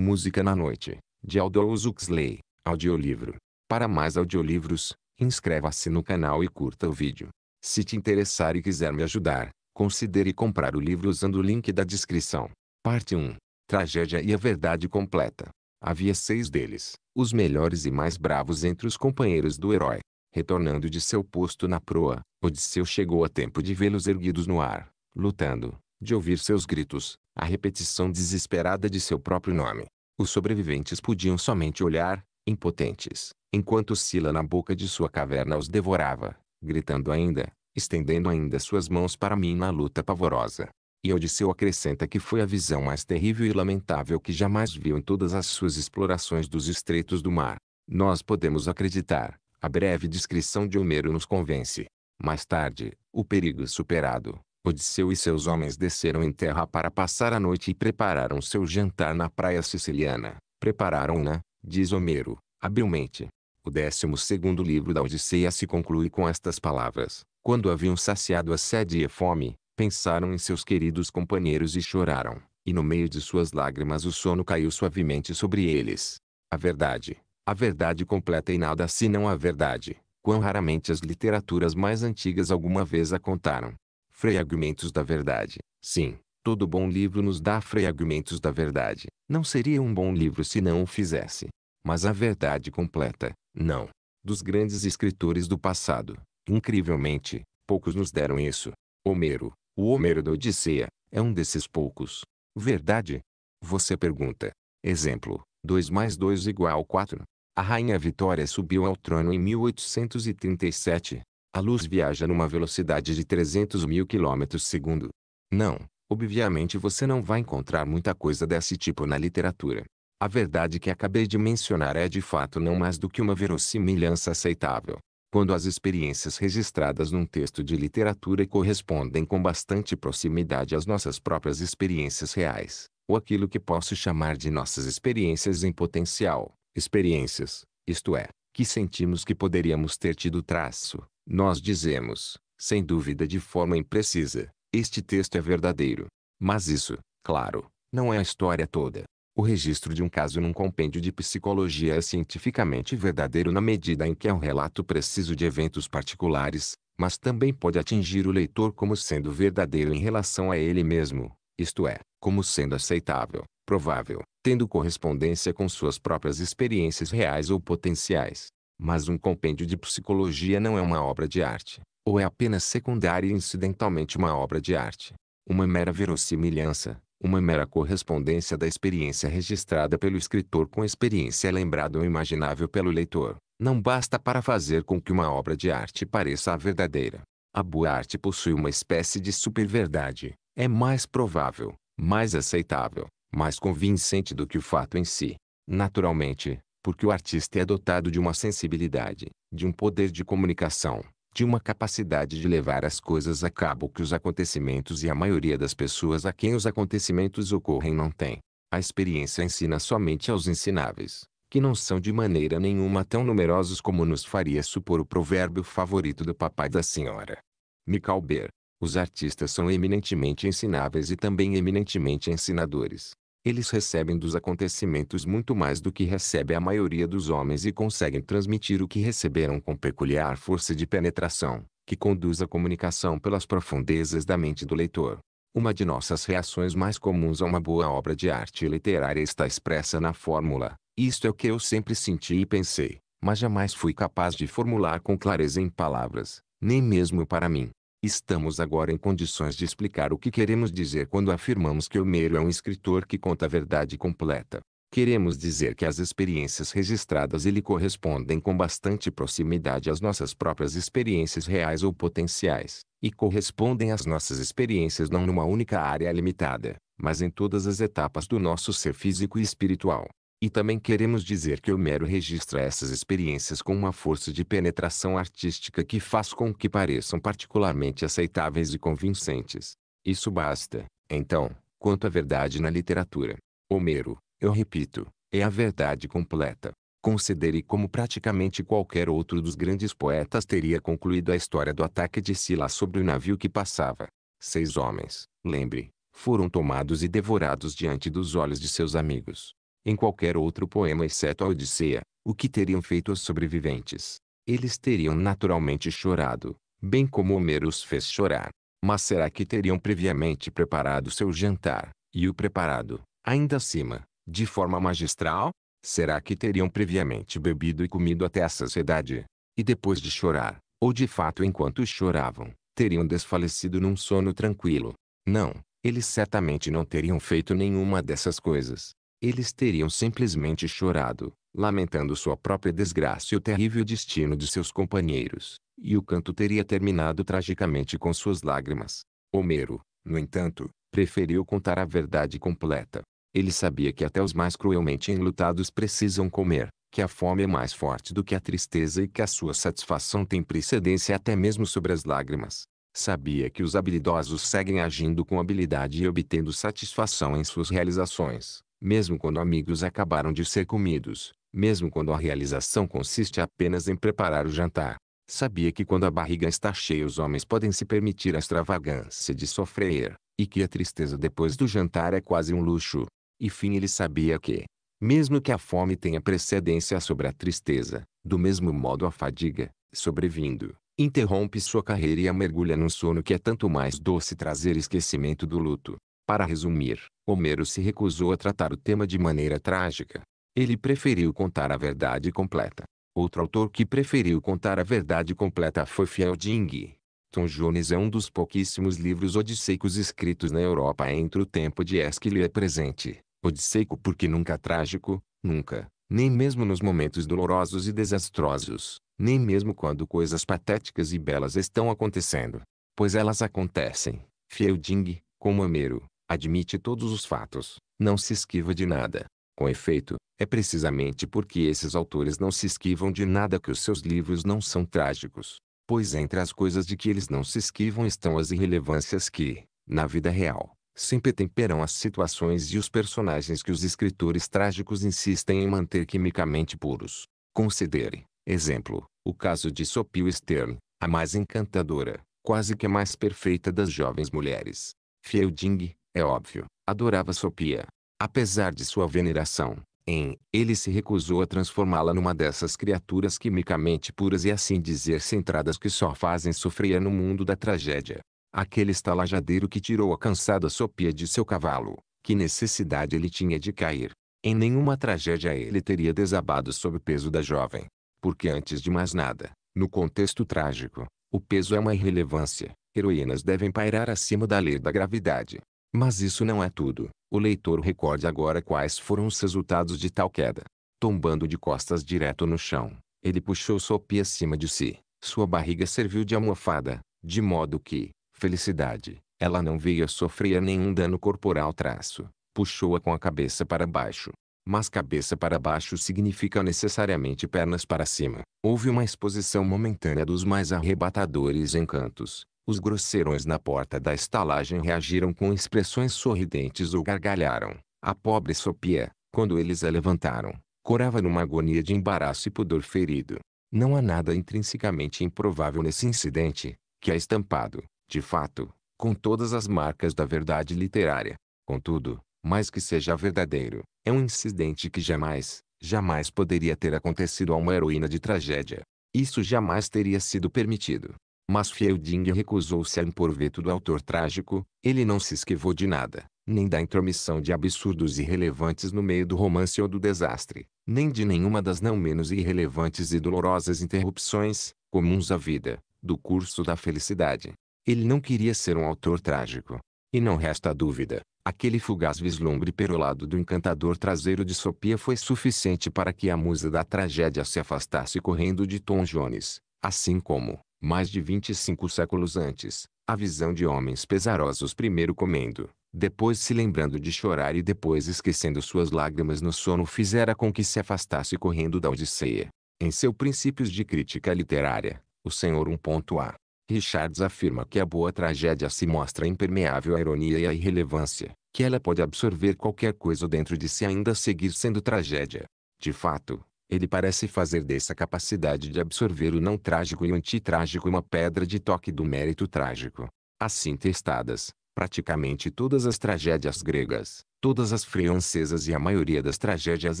Música na Noite, de Aldous Huxley, audiolivro. Para mais audiolivros, inscreva-se no canal e curta o vídeo. Se te interessar e quiser me ajudar, considere comprar o livro usando o link da descrição. Parte 1. Tragédia e a Verdade Completa. Havia seis deles, os melhores e mais bravos entre os companheiros do herói. Retornando de seu posto na proa, Odisseu chegou a tempo de vê-los erguidos no ar, lutando, de ouvir seus gritos, a repetição desesperada de seu próprio nome. Os sobreviventes podiam somente olhar, impotentes, enquanto Sila na boca de sua caverna os devorava, gritando ainda, estendendo ainda suas mãos para mim na luta pavorosa. E Odisseu acrescenta que foi a visão mais terrível e lamentável que jamais viu em todas as suas explorações dos estreitos do mar. Nós podemos acreditar, a breve descrição de Homero nos convence. Mais tarde, o perigo superado, Odisseu e seus homens desceram em terra para passar a noite e prepararam seu jantar na praia siciliana. Prepararam-na, diz Homero, habilmente. O décimo segundo livro da Odisseia se conclui com estas palavras. Quando haviam saciado a sede e a fome, pensaram em seus queridos companheiros e choraram, e no meio de suas lágrimas o sono caiu suavemente sobre eles. A verdade, a verdade completa e nada senão a verdade, quão raramente as literaturas mais antigas alguma vez a contaram. Fragmentos da verdade. Sim, todo bom livro nos dá fragmentos da verdade. Não seria um bom livro se não o fizesse. Mas a verdade completa, não. Dos grandes escritores do passado, incrivelmente, poucos nos deram isso. Homero, o Homero da Odisseia, é um desses poucos. Verdade? Você pergunta. Exemplo, 2 mais 2 igual 4. A rainha Vitória subiu ao trono em 1837. A luz viaja numa velocidade de 300 mil quilômetros segundo. Não, obviamente você não vai encontrar muita coisa desse tipo na literatura. A verdade que acabei de mencionar é de fato não mais do que uma verossimilhança aceitável. Quando as experiências registradas num texto de literatura correspondem com bastante proximidade às nossas próprias experiências reais, ou aquilo que posso chamar de nossas experiências em potencial, experiências, isto é, que sentimos que poderíamos ter tido traço, nós dizemos, sem dúvida de forma imprecisa, este texto é verdadeiro. Mas isso, claro, não é a história toda. O registro de um caso num compêndio de psicologia é cientificamente verdadeiro na medida em que é um relato preciso de eventos particulares, mas também pode atingir o leitor como sendo verdadeiro em relação a ele mesmo, isto é, como sendo aceitável, provável, tendo correspondência com suas próprias experiências reais ou potenciais. Mas um compêndio de psicologia não é uma obra de arte, ou é apenas secundária e incidentalmente uma obra de arte. Uma mera verossimilhança, uma mera correspondência da experiência registrada pelo escritor com a experiência lembrada ou imaginável pelo leitor, não basta para fazer com que uma obra de arte pareça a verdadeira. A boa arte possui uma espécie de superverdade, é mais provável, mais aceitável, mais convincente do que o fato em si. Naturalmente, porque o artista é dotado de uma sensibilidade, de um poder de comunicação, de uma capacidade de levar as coisas a cabo que os acontecimentos e a maioria das pessoas a quem os acontecimentos ocorrem não tem. A experiência ensina somente aos ensináveis, que não são de maneira nenhuma tão numerosos como nos faria supor o provérbio favorito do papai da senhora. Micalber. Os artistas são eminentemente ensináveis e também eminentemente ensinadores. Eles recebem dos acontecimentos muito mais do que recebe a maioria dos homens e conseguem transmitir o que receberam com peculiar força de penetração, que conduz a comunicação pelas profundezas da mente do leitor. Uma de nossas reações mais comuns a uma boa obra de arte literária está expressa na fórmula: Isto é o que eu sempre senti e pensei, mas jamais fui capaz de formular com clareza em palavras, nem mesmo para mim. Estamos agora em condições de explicar o que queremos dizer quando afirmamos que Homero é um escritor que conta a verdade completa. Queremos dizer que as experiências registradas lhe correspondem com bastante proximidade às nossas próprias experiências reais ou potenciais, e correspondem às nossas experiências não numa única área limitada, mas em todas as etapas do nosso ser físico e espiritual. E também queremos dizer que Homero registra essas experiências com uma força de penetração artística que faz com que pareçam particularmente aceitáveis e convincentes. Isso basta, então, quanto à verdade na literatura. Homero, eu repito, é a verdade completa. Considere como praticamente qualquer outro dos grandes poetas teria concluído a história do ataque de Sila sobre o navio que passava. Seis homens, lembre, foram tomados e devorados diante dos olhos de seus amigos. Em qualquer outro poema exceto a Odisseia, o que teriam feito os sobreviventes? Eles teriam naturalmente chorado, bem como Homero os fez chorar. Mas será que teriam previamente preparado seu jantar, e o preparado, ainda acima, de forma magistral? Será que teriam previamente bebido e comido até a saciedade? E depois de chorar, ou de fato enquanto choravam, teriam desfalecido num sono tranquilo? Não, eles certamente não teriam feito nenhuma dessas coisas. Eles teriam simplesmente chorado, lamentando sua própria desgraça e o terrível destino de seus companheiros, e o canto teria terminado tragicamente com suas lágrimas. Homero, no entanto, preferiu contar a verdade completa. Ele sabia que até os mais cruelmente enlutados precisam comer, que a fome é mais forte do que a tristeza e que a sua satisfação tem precedência até mesmo sobre as lágrimas. Sabia que os habilidosos seguem agindo com habilidade e obtendo satisfação em suas realizações, mesmo quando amigos acabaram de ser comidos, mesmo quando a realização consiste apenas em preparar o jantar. Sabia que quando a barriga está cheia os homens podem se permitir a extravagância de sofrer, e que a tristeza depois do jantar é quase um luxo. E fim ele sabia que, mesmo que a fome tenha precedência sobre a tristeza, do mesmo modo a fadiga, sobrevindo, interrompe sua carreira e a mergulha num sono que é tanto mais doce trazer esquecimento do luto. Para resumir, Homero se recusou a tratar o tema de maneira trágica. Ele preferiu contar a verdade completa. Outro autor que preferiu contar a verdade completa foi Fielding. Tom Jones é um dos pouquíssimos livros odisseicos escritos na Europa entre o tempo de Esquilo e presente. Odisseico porque nunca trágico, nunca, nem mesmo nos momentos dolorosos e desastrosos, nem mesmo quando coisas patéticas e belas estão acontecendo. Pois elas acontecem. Fielding, como Homero, admite todos os fatos, não se esquiva de nada. Com efeito, é precisamente porque esses autores não se esquivam de nada que os seus livros não são trágicos. Pois entre as coisas de que eles não se esquivam estão as irrelevâncias que, na vida real, sempre temperam as situações e os personagens que os escritores trágicos insistem em manter quimicamente puros. Considere, exemplo, o caso de Sophie Stern, a mais encantadora, quase que a mais perfeita das jovens mulheres. Fielding, é óbvio, adorava Sophia, Apesar de sua veneração, em, ele se recusou a transformá-la numa dessas criaturas quimicamente puras e assim dizer centradas que só fazem sofrer no mundo da tragédia. Aquele estalajadeiro que tirou a cansada Sopia de seu cavalo, que necessidade ele tinha de cair. Em nenhuma tragédia ele teria desabado sob o peso da jovem. Porque antes de mais nada, no contexto trágico, o peso é uma irrelevância. Heroínas devem pairar acima da lei da gravidade. Mas isso não é tudo. O leitor recorde agora quais foram os resultados de tal queda. Tombando de costas direto no chão, ele puxou Sophie acima de si. Sua barriga serviu de almofada, de modo que, felicidade, ela não veio a sofrer nenhum dano corporal traço. Puxou-a com a cabeça para baixo. Mas cabeça para baixo significa necessariamente pernas para cima. Houve uma exposição momentânea dos mais arrebatadores encantos, os grosseirões na porta da estalagem reagiram com expressões sorridentes ou gargalharam. A pobre Sopia, quando eles a levantaram, corava numa agonia de embaraço e pudor ferido. Não há nada intrinsecamente improvável nesse incidente, que é estampado, de fato, com todas as marcas da verdade literária. Contudo, mais que seja verdadeiro, é um incidente que jamais, jamais poderia ter acontecido a uma heroína de tragédia. Isso jamais teria sido permitido. Mas Fielding recusou-se a impor veto do autor trágico, ele não se esquivou de nada, nem da intromissão de absurdos irrelevantes no meio do romance ou do desastre, nem de nenhuma das não menos irrelevantes e dolorosas interrupções, comuns à vida, do curso da felicidade. Ele não queria ser um autor trágico. E não resta dúvida, aquele fugaz vislumbre perolado do encantador traseiro de Sopia foi suficiente para que a musa da tragédia se afastasse correndo de Tom Jones, assim como, mais de 25 séculos antes, a visão de homens pesarosos primeiro comendo, depois se lembrando de chorar e depois esquecendo suas lágrimas no sono fizera com que se afastasse correndo da Odisseia. Em seu Princípios de Crítica Literária, o Senhor 1.a. Richards afirma que a boa tragédia se mostra impermeável à ironia e à irrelevância, que ela pode absorver qualquer coisa dentro de si ainda seguir sendo tragédia. De fato, ele parece fazer dessa capacidade de absorver o não trágico e o antitrágico uma pedra de toque do mérito trágico. Assim testadas, praticamente todas as tragédias gregas, Todas as francesas e a maioria das tragédias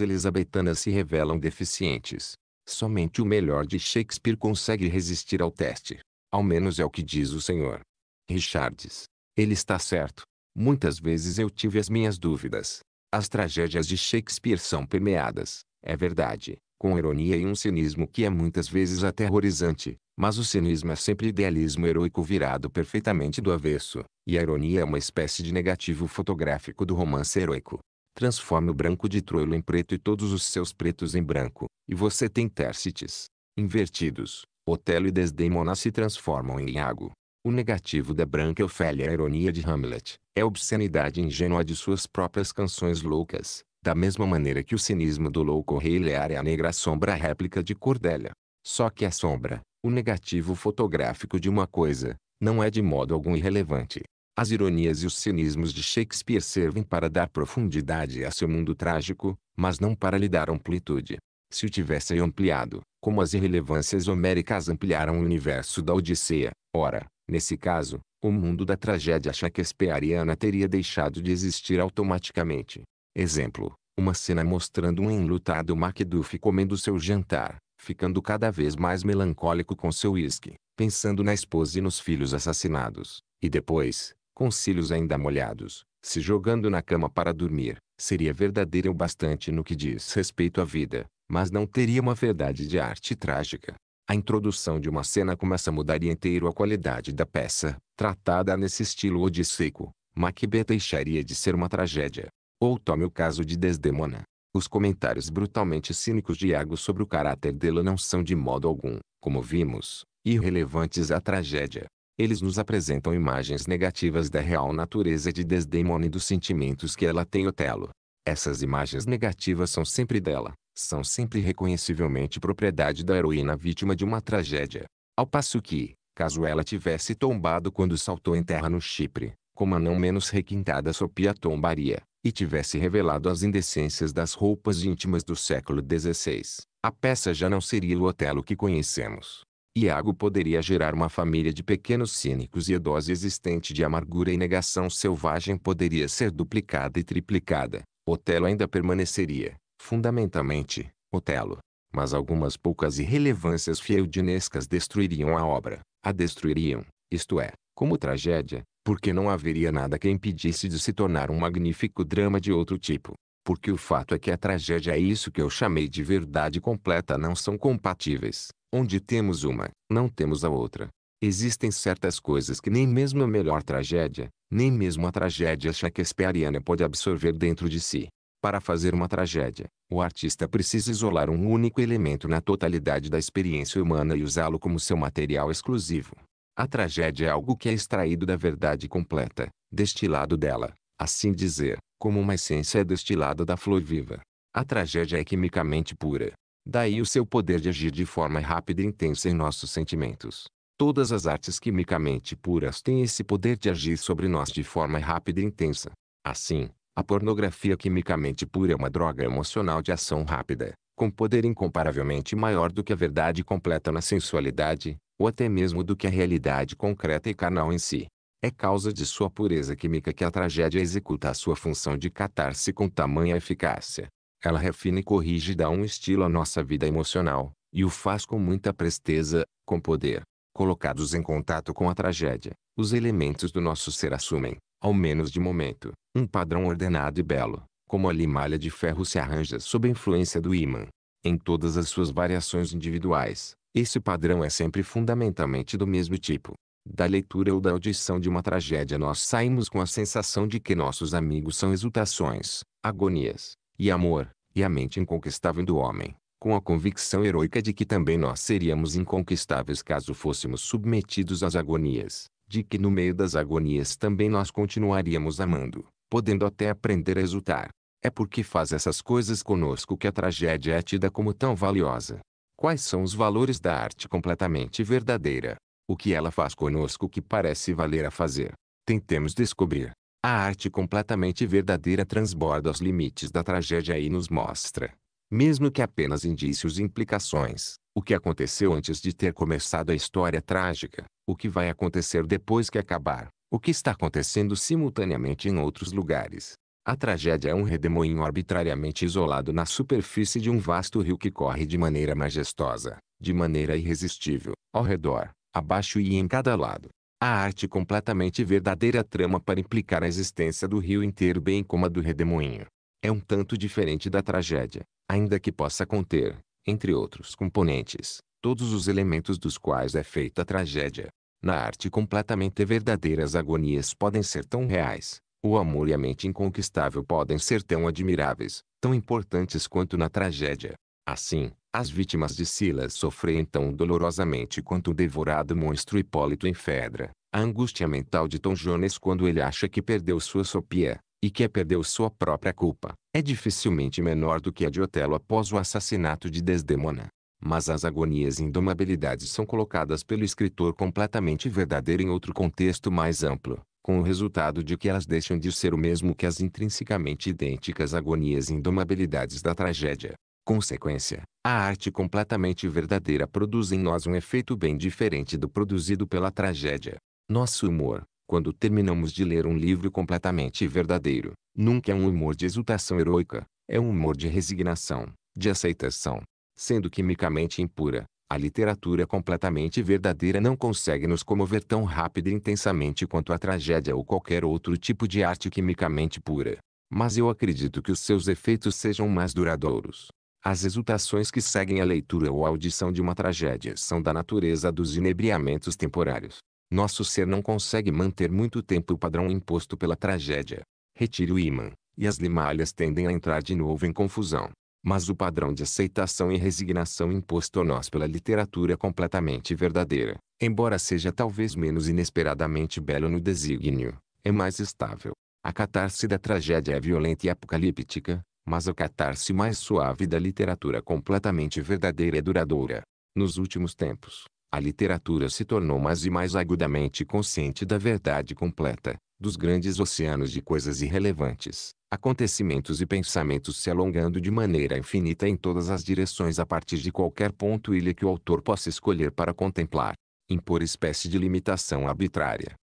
elisabetanas se revelam deficientes. Somente o melhor de Shakespeare consegue resistir ao teste. Ao menos é o que diz o Senhor. Richards. Ele está certo. Muitas vezes eu tive as minhas dúvidas. As tragédias de Shakespeare são permeadas, é verdade, com ironia e um cinismo que é muitas vezes aterrorizante, mas o cinismo é sempre idealismo heróico virado perfeitamente do avesso, e a ironia é uma espécie de negativo fotográfico do romance heróico. Transforme o branco de Troilo em preto e todos os seus pretos em branco, e você tem Tércites. Invertidos, Otelo e Desdemona se transformam em Iago. O negativo da branca Ofélia é a ironia de Hamlet, é a obscenidade ingênua de suas próprias canções loucas, da mesma maneira que o cinismo do louco Lear é a negra sombra réplica de Cordélia. Só que a sombra, o negativo fotográfico de uma coisa, não é de modo algum irrelevante. As ironias e os cinismos de Shakespeare servem para dar profundidade a seu mundo trágico, mas não para lhe dar amplitude. Se o tivesse ampliado, como as irrelevâncias homéricas ampliaram o universo da Odisseia, ora, nesse caso, o mundo da tragédia shakespeariana teria deixado de existir automaticamente. Exemplo, uma cena mostrando um enlutado Macduff comendo seu jantar, ficando cada vez mais melancólico com seu uísque, pensando na esposa e nos filhos assassinados, e depois, com cílios ainda molhados, se jogando na cama para dormir, seria verdadeira o bastante no que diz respeito à vida, mas não teria uma verdade de arte trágica. A introdução de uma cena como essa mudaria inteiro a qualidade da peça, tratada nesse estilo odisseico. Macbeth deixaria de ser uma tragédia. Ou tome o caso de Desdemona, os comentários brutalmente cínicos de Iago sobre o caráter dela não são de modo algum, como vimos, irrelevantes à tragédia. Eles nos apresentam imagens negativas da real natureza de Desdemona e dos sentimentos que ela tem Otelo. Essas imagens negativas são sempre dela, são sempre reconhecivelmente propriedade da heroína vítima de uma tragédia. Ao passo que, caso ela tivesse tombado quando saltou em terra no Chipre, como a não menos requintada Sofia tombaria, e tivesse revelado as indecências das roupas íntimas do século XVI, a peça já não seria o Otelo que conhecemos. Iago poderia gerar uma família de pequenos cínicos e a dose existente de amargura e negação selvagem poderia ser duplicada e triplicada. Otelo ainda permaneceria, fundamentalmente, Otelo. Mas algumas poucas irrelevâncias fieldinescas destruiriam a obra. A destruiriam, isto é, como tragédia, porque não haveria nada que impedisse de se tornar um magnífico drama de outro tipo. Porque o fato é que a tragédia é isso que eu chamei de verdade completa não são compatíveis. Onde temos uma, não temos a outra. Existem certas coisas que nem mesmo a melhor tragédia, nem mesmo a tragédia shakespeariana pode absorver dentro de si. Para fazer uma tragédia, o artista precisa isolar um único elemento na totalidade da experiência humana e usá-lo como seu material exclusivo. A tragédia é algo que é extraído da verdade completa, destilado dela, assim dizer, como uma essência é destilada da flor viva. A tragédia é quimicamente pura. Daí o seu poder de agir de forma rápida e intensa em nossos sentimentos. Todas as artes quimicamente puras têm esse poder de agir sobre nós de forma rápida e intensa. Assim, a pornografia quimicamente pura é uma droga emocional de ação rápida, com poder incomparavelmente maior do que a verdade completa na sensualidade, ou até mesmo do que a realidade concreta e carnal em si. É causa de sua pureza química que a tragédia executa a sua função de catar-se com tamanha eficácia. Ela refina e corrige e dá um estilo à nossa vida emocional, e o faz com muita presteza, com poder. Colocados em contato com a tragédia, os elementos do nosso ser assumem, ao menos de momento, um padrão ordenado e belo, como a limalha de ferro se arranja sob a influência do ímã. Em todas as suas variações individuais, esse padrão é sempre fundamentalmente do mesmo tipo. Da leitura ou da audição de uma tragédia nós saímos com a sensação de que nossos amigos são exultações, agonias, e amor, e a mente inconquistável do homem, com a convicção heroica de que também nós seríamos inconquistáveis caso fôssemos submetidos às agonias, de que no meio das agonias também nós continuaríamos amando, podendo até aprender a exultar. É porque faz essas coisas conosco que a tragédia é tida como tão valiosa. Quais são os valores da arte completamente verdadeira? O que ela faz conosco que parece valer a fazer? Tentemos descobrir. A arte completamente verdadeira transborda os limites da tragédia e nos mostra, mesmo que apenas indícios e implicações, o que aconteceu antes de ter começado a história trágica, o que vai acontecer depois que acabar, o que está acontecendo simultaneamente em outros lugares. A tragédia é um redemoinho arbitrariamente isolado na superfície de um vasto rio que corre de maneira majestosa, de maneira irresistível, ao redor, abaixo e em cada lado. A arte completamente verdadeira trama para implicar a existência do rio inteiro bem como a do redemoinho. É um tanto diferente da tragédia, ainda que possa conter, entre outros componentes, todos os elementos dos quais é feita a tragédia. Na arte completamente verdadeira as agonias podem ser tão reais, o amor e a mente inconquistável podem ser tão admiráveis, tão importantes quanto na tragédia. Assim, as vítimas de Silas sofrem tão dolorosamente quanto o devorado monstro Hipólito em Fedra. A angústia mental de Tom Jones quando ele acha que perdeu sua Sofia, e que perdeu sua própria culpa, é dificilmente menor do que a de Otelo após o assassinato de Desdemona. Mas as agonias e indomabilidades são colocadas pelo escritor completamente verdadeiro em outro contexto mais amplo, com o resultado de que elas deixam de ser o mesmo que as intrinsecamente idênticas agonias e indomabilidades da tragédia. Consequência, a arte completamente verdadeira produz em nós um efeito bem diferente do produzido pela tragédia. Nosso humor, quando terminamos de ler um livro completamente verdadeiro, nunca é um humor de exultação heroica, é um humor de resignação, de aceitação. Sendo quimicamente impura, a literatura completamente verdadeira não consegue nos comover tão rápido e intensamente quanto a tragédia ou qualquer outro tipo de arte quimicamente pura. Mas eu acredito que os seus efeitos sejam mais duradouros. As exultações que seguem a leitura ou a audição de uma tragédia são da natureza dos inebriamentos temporários. Nosso ser não consegue manter muito tempo o padrão imposto pela tragédia. Retire o imã, e as limalhas tendem a entrar de novo em confusão. Mas o padrão de aceitação e resignação imposto a nós pela literatura é completamente verdadeira, embora seja talvez menos inesperadamente belo no desígnio, é mais estável. A catarse da tragédia é violenta e apocalíptica, mas a catarse mais suave da literatura completamente verdadeira é duradoura. Nos últimos tempos, a literatura se tornou mais e mais agudamente consciente da verdade completa, dos grandes oceanos de coisas irrelevantes, acontecimentos e pensamentos se alongando de maneira infinita em todas as direções a partir de qualquer ponto ilha que o autor possa escolher para contemplar, impor espécie de limitação arbitrária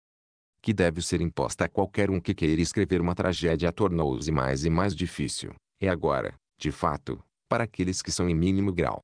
que deve ser imposta a qualquer um que queira escrever uma tragédia tornou-se mais e mais difícil. É agora, de fato, para aqueles que são em mínimo grau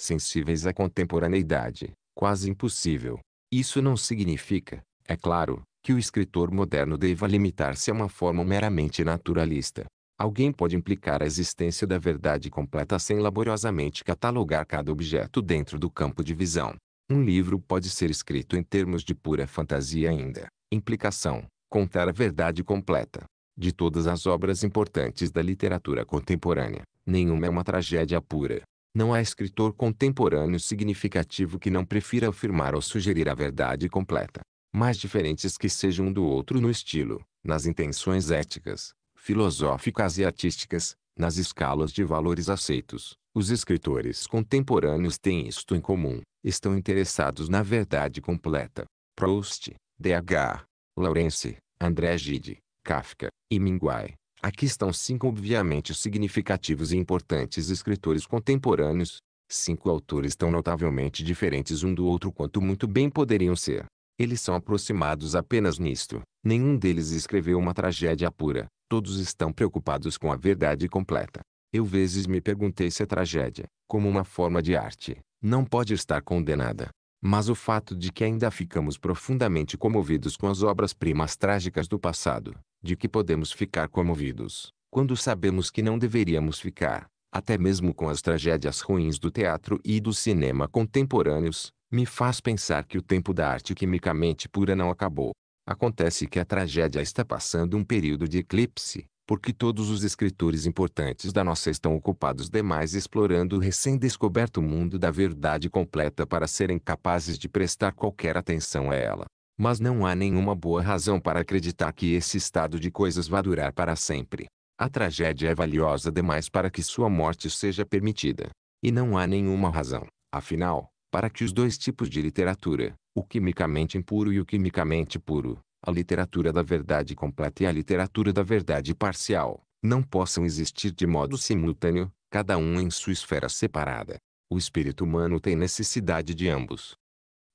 sensíveis à contemporaneidade, quase impossível. Isso não significa, é claro, que o escritor moderno deva limitar-se a uma forma meramente naturalista. Alguém pode implicar a existência da verdade completa sem laboriosamente catalogar cada objeto dentro do campo de visão. Um livro pode ser escrito em termos de pura fantasia ainda. Implicação: contar a verdade completa. De todas as obras importantes da literatura contemporânea, nenhuma é uma tragédia pura. Não há escritor contemporâneo significativo que não prefira afirmar ou sugerir a verdade completa mais diferentes que sejam um do outro no estilo, nas intenções éticas, filosóficas e artísticas, nas escalas de valores aceitos. Os escritores contemporâneos têm isto em comum, estão interessados na verdade completa. Proust, D.H., Lawrence, André Gide, Kafka, e Minguai. Aqui estão cinco obviamente significativos e importantes escritores contemporâneos, cinco autores tão notavelmente diferentes um do outro quanto muito bem poderiam ser. Eles são aproximados apenas nisto. Nenhum deles escreveu uma tragédia pura. Todos estão preocupados com a verdade completa. Eu vezes me perguntei se a tragédia, como uma forma de arte, não pode estar condenada. Mas o fato de que ainda ficamos profundamente comovidos com as obras-primas trágicas do passado, de que podemos ficar comovidos, quando sabemos que não deveríamos ficar, até mesmo com as tragédias ruins do teatro e do cinema contemporâneos, me faz pensar que o tempo da arte quimicamente pura não acabou. Acontece que a tragédia está passando um período de eclipse, porque todos os escritores importantes da nossa estão ocupados demais explorando o recém-descoberto mundo da verdade completa para serem capazes de prestar qualquer atenção a ela. Mas não há nenhuma boa razão para acreditar que esse estado de coisas vá durar para sempre. A tragédia é valiosa demais para que sua morte seja permitida. E não há nenhuma razão, afinal, para que os dois tipos de literatura, o quimicamente impuro e o quimicamente puro, a literatura da verdade completa e a literatura da verdade parcial, não possam existir de modo simultâneo, cada um em sua esfera separada. O espírito humano tem necessidade de ambos.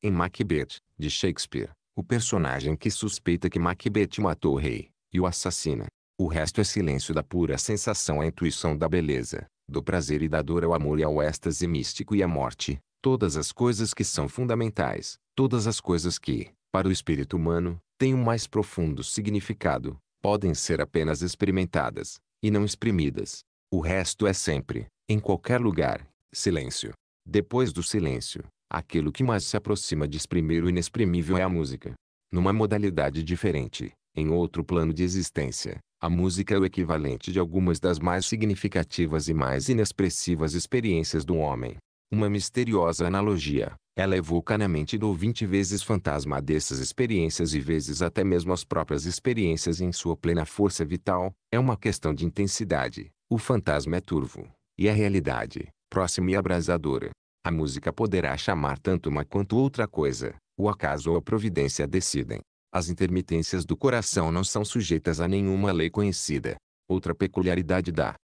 Em Macbeth, de Shakespeare, o personagem que suspeita que Macbeth matou o rei, e o assassina. O resto é silêncio da pura sensação à intuição da beleza, do prazer e da dor ao amor e ao êxtase místico e à morte, todas as coisas que são fundamentais, todas as coisas que, para o espírito humano, têm um mais profundo significado, podem ser apenas experimentadas, e não exprimidas. O resto é sempre, em qualquer lugar, silêncio. Depois do silêncio, aquilo que mais se aproxima de exprimir o inexprimível é a música. Numa modalidade diferente, em outro plano de existência, a música é o equivalente de algumas das mais significativas e mais inexpressivas experiências do homem. Uma misteriosa analogia, ela evoca na mente do ouvinte vezes fantasma dessas experiências e vezes até mesmo as próprias experiências em sua plena força vital, é uma questão de intensidade. O fantasma é turvo, e a realidade, próxima e abrasadora. A música poderá chamar tanto uma quanto outra coisa, o acaso ou a providência decidem. As intermitências do coração não são sujeitas a nenhuma lei conhecida. Outra peculiaridade da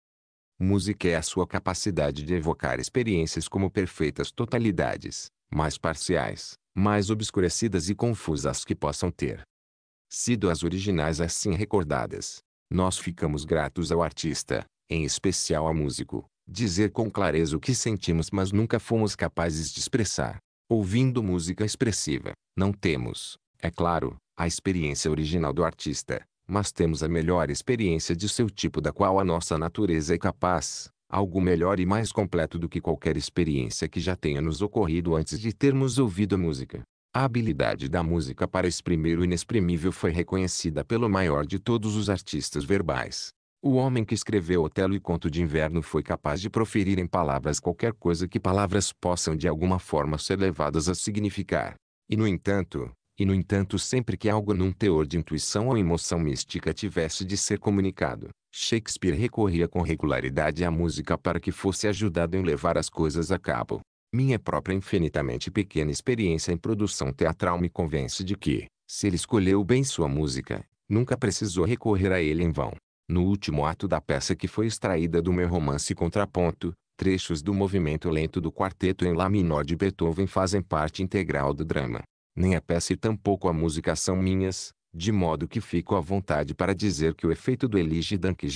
música é a sua capacidade de evocar experiências como perfeitas totalidades, mais parciais, mais obscurecidas e confusas que possam ter sido as originais assim recordadas. Nós ficamos gratos ao artista, em especial ao músico, dizer com clareza o que sentimos mas nunca fomos capazes de expressar. Ouvindo música expressiva, não temos, é claro, a experiência original do artista, mas temos a melhor experiência de seu tipo da qual a nossa natureza é capaz, algo melhor e mais completo do que qualquer experiência que já tenha nos ocorrido antes de termos ouvido a música. A habilidade da música para exprimir o inexprimível foi reconhecida pelo maior de todos os artistas verbais. O homem que escreveu Otelo e Conto de Inverno foi capaz de proferir em palavras qualquer coisa que palavras possam de alguma forma ser levadas a significar. E no entanto, e no entanto sempre que algo num teor de intuição ou emoção mística tivesse de ser comunicado, Shakespeare recorria com regularidade à música para que fosse ajudado em levar as coisas a cabo. Minha própria infinitamente pequena experiência em produção teatral me convence de que, se ele escolheu bem sua música, nunca precisou recorrer a ele em vão. No último ato da peça que foi extraída do meu romance Contraponto, trechos do movimento lento do quarteto em Lá menor de Beethoven fazem parte integral do drama nem a peça e tampouco a música são minhas, de modo que fico à vontade para dizer que o efeito do Elige Danke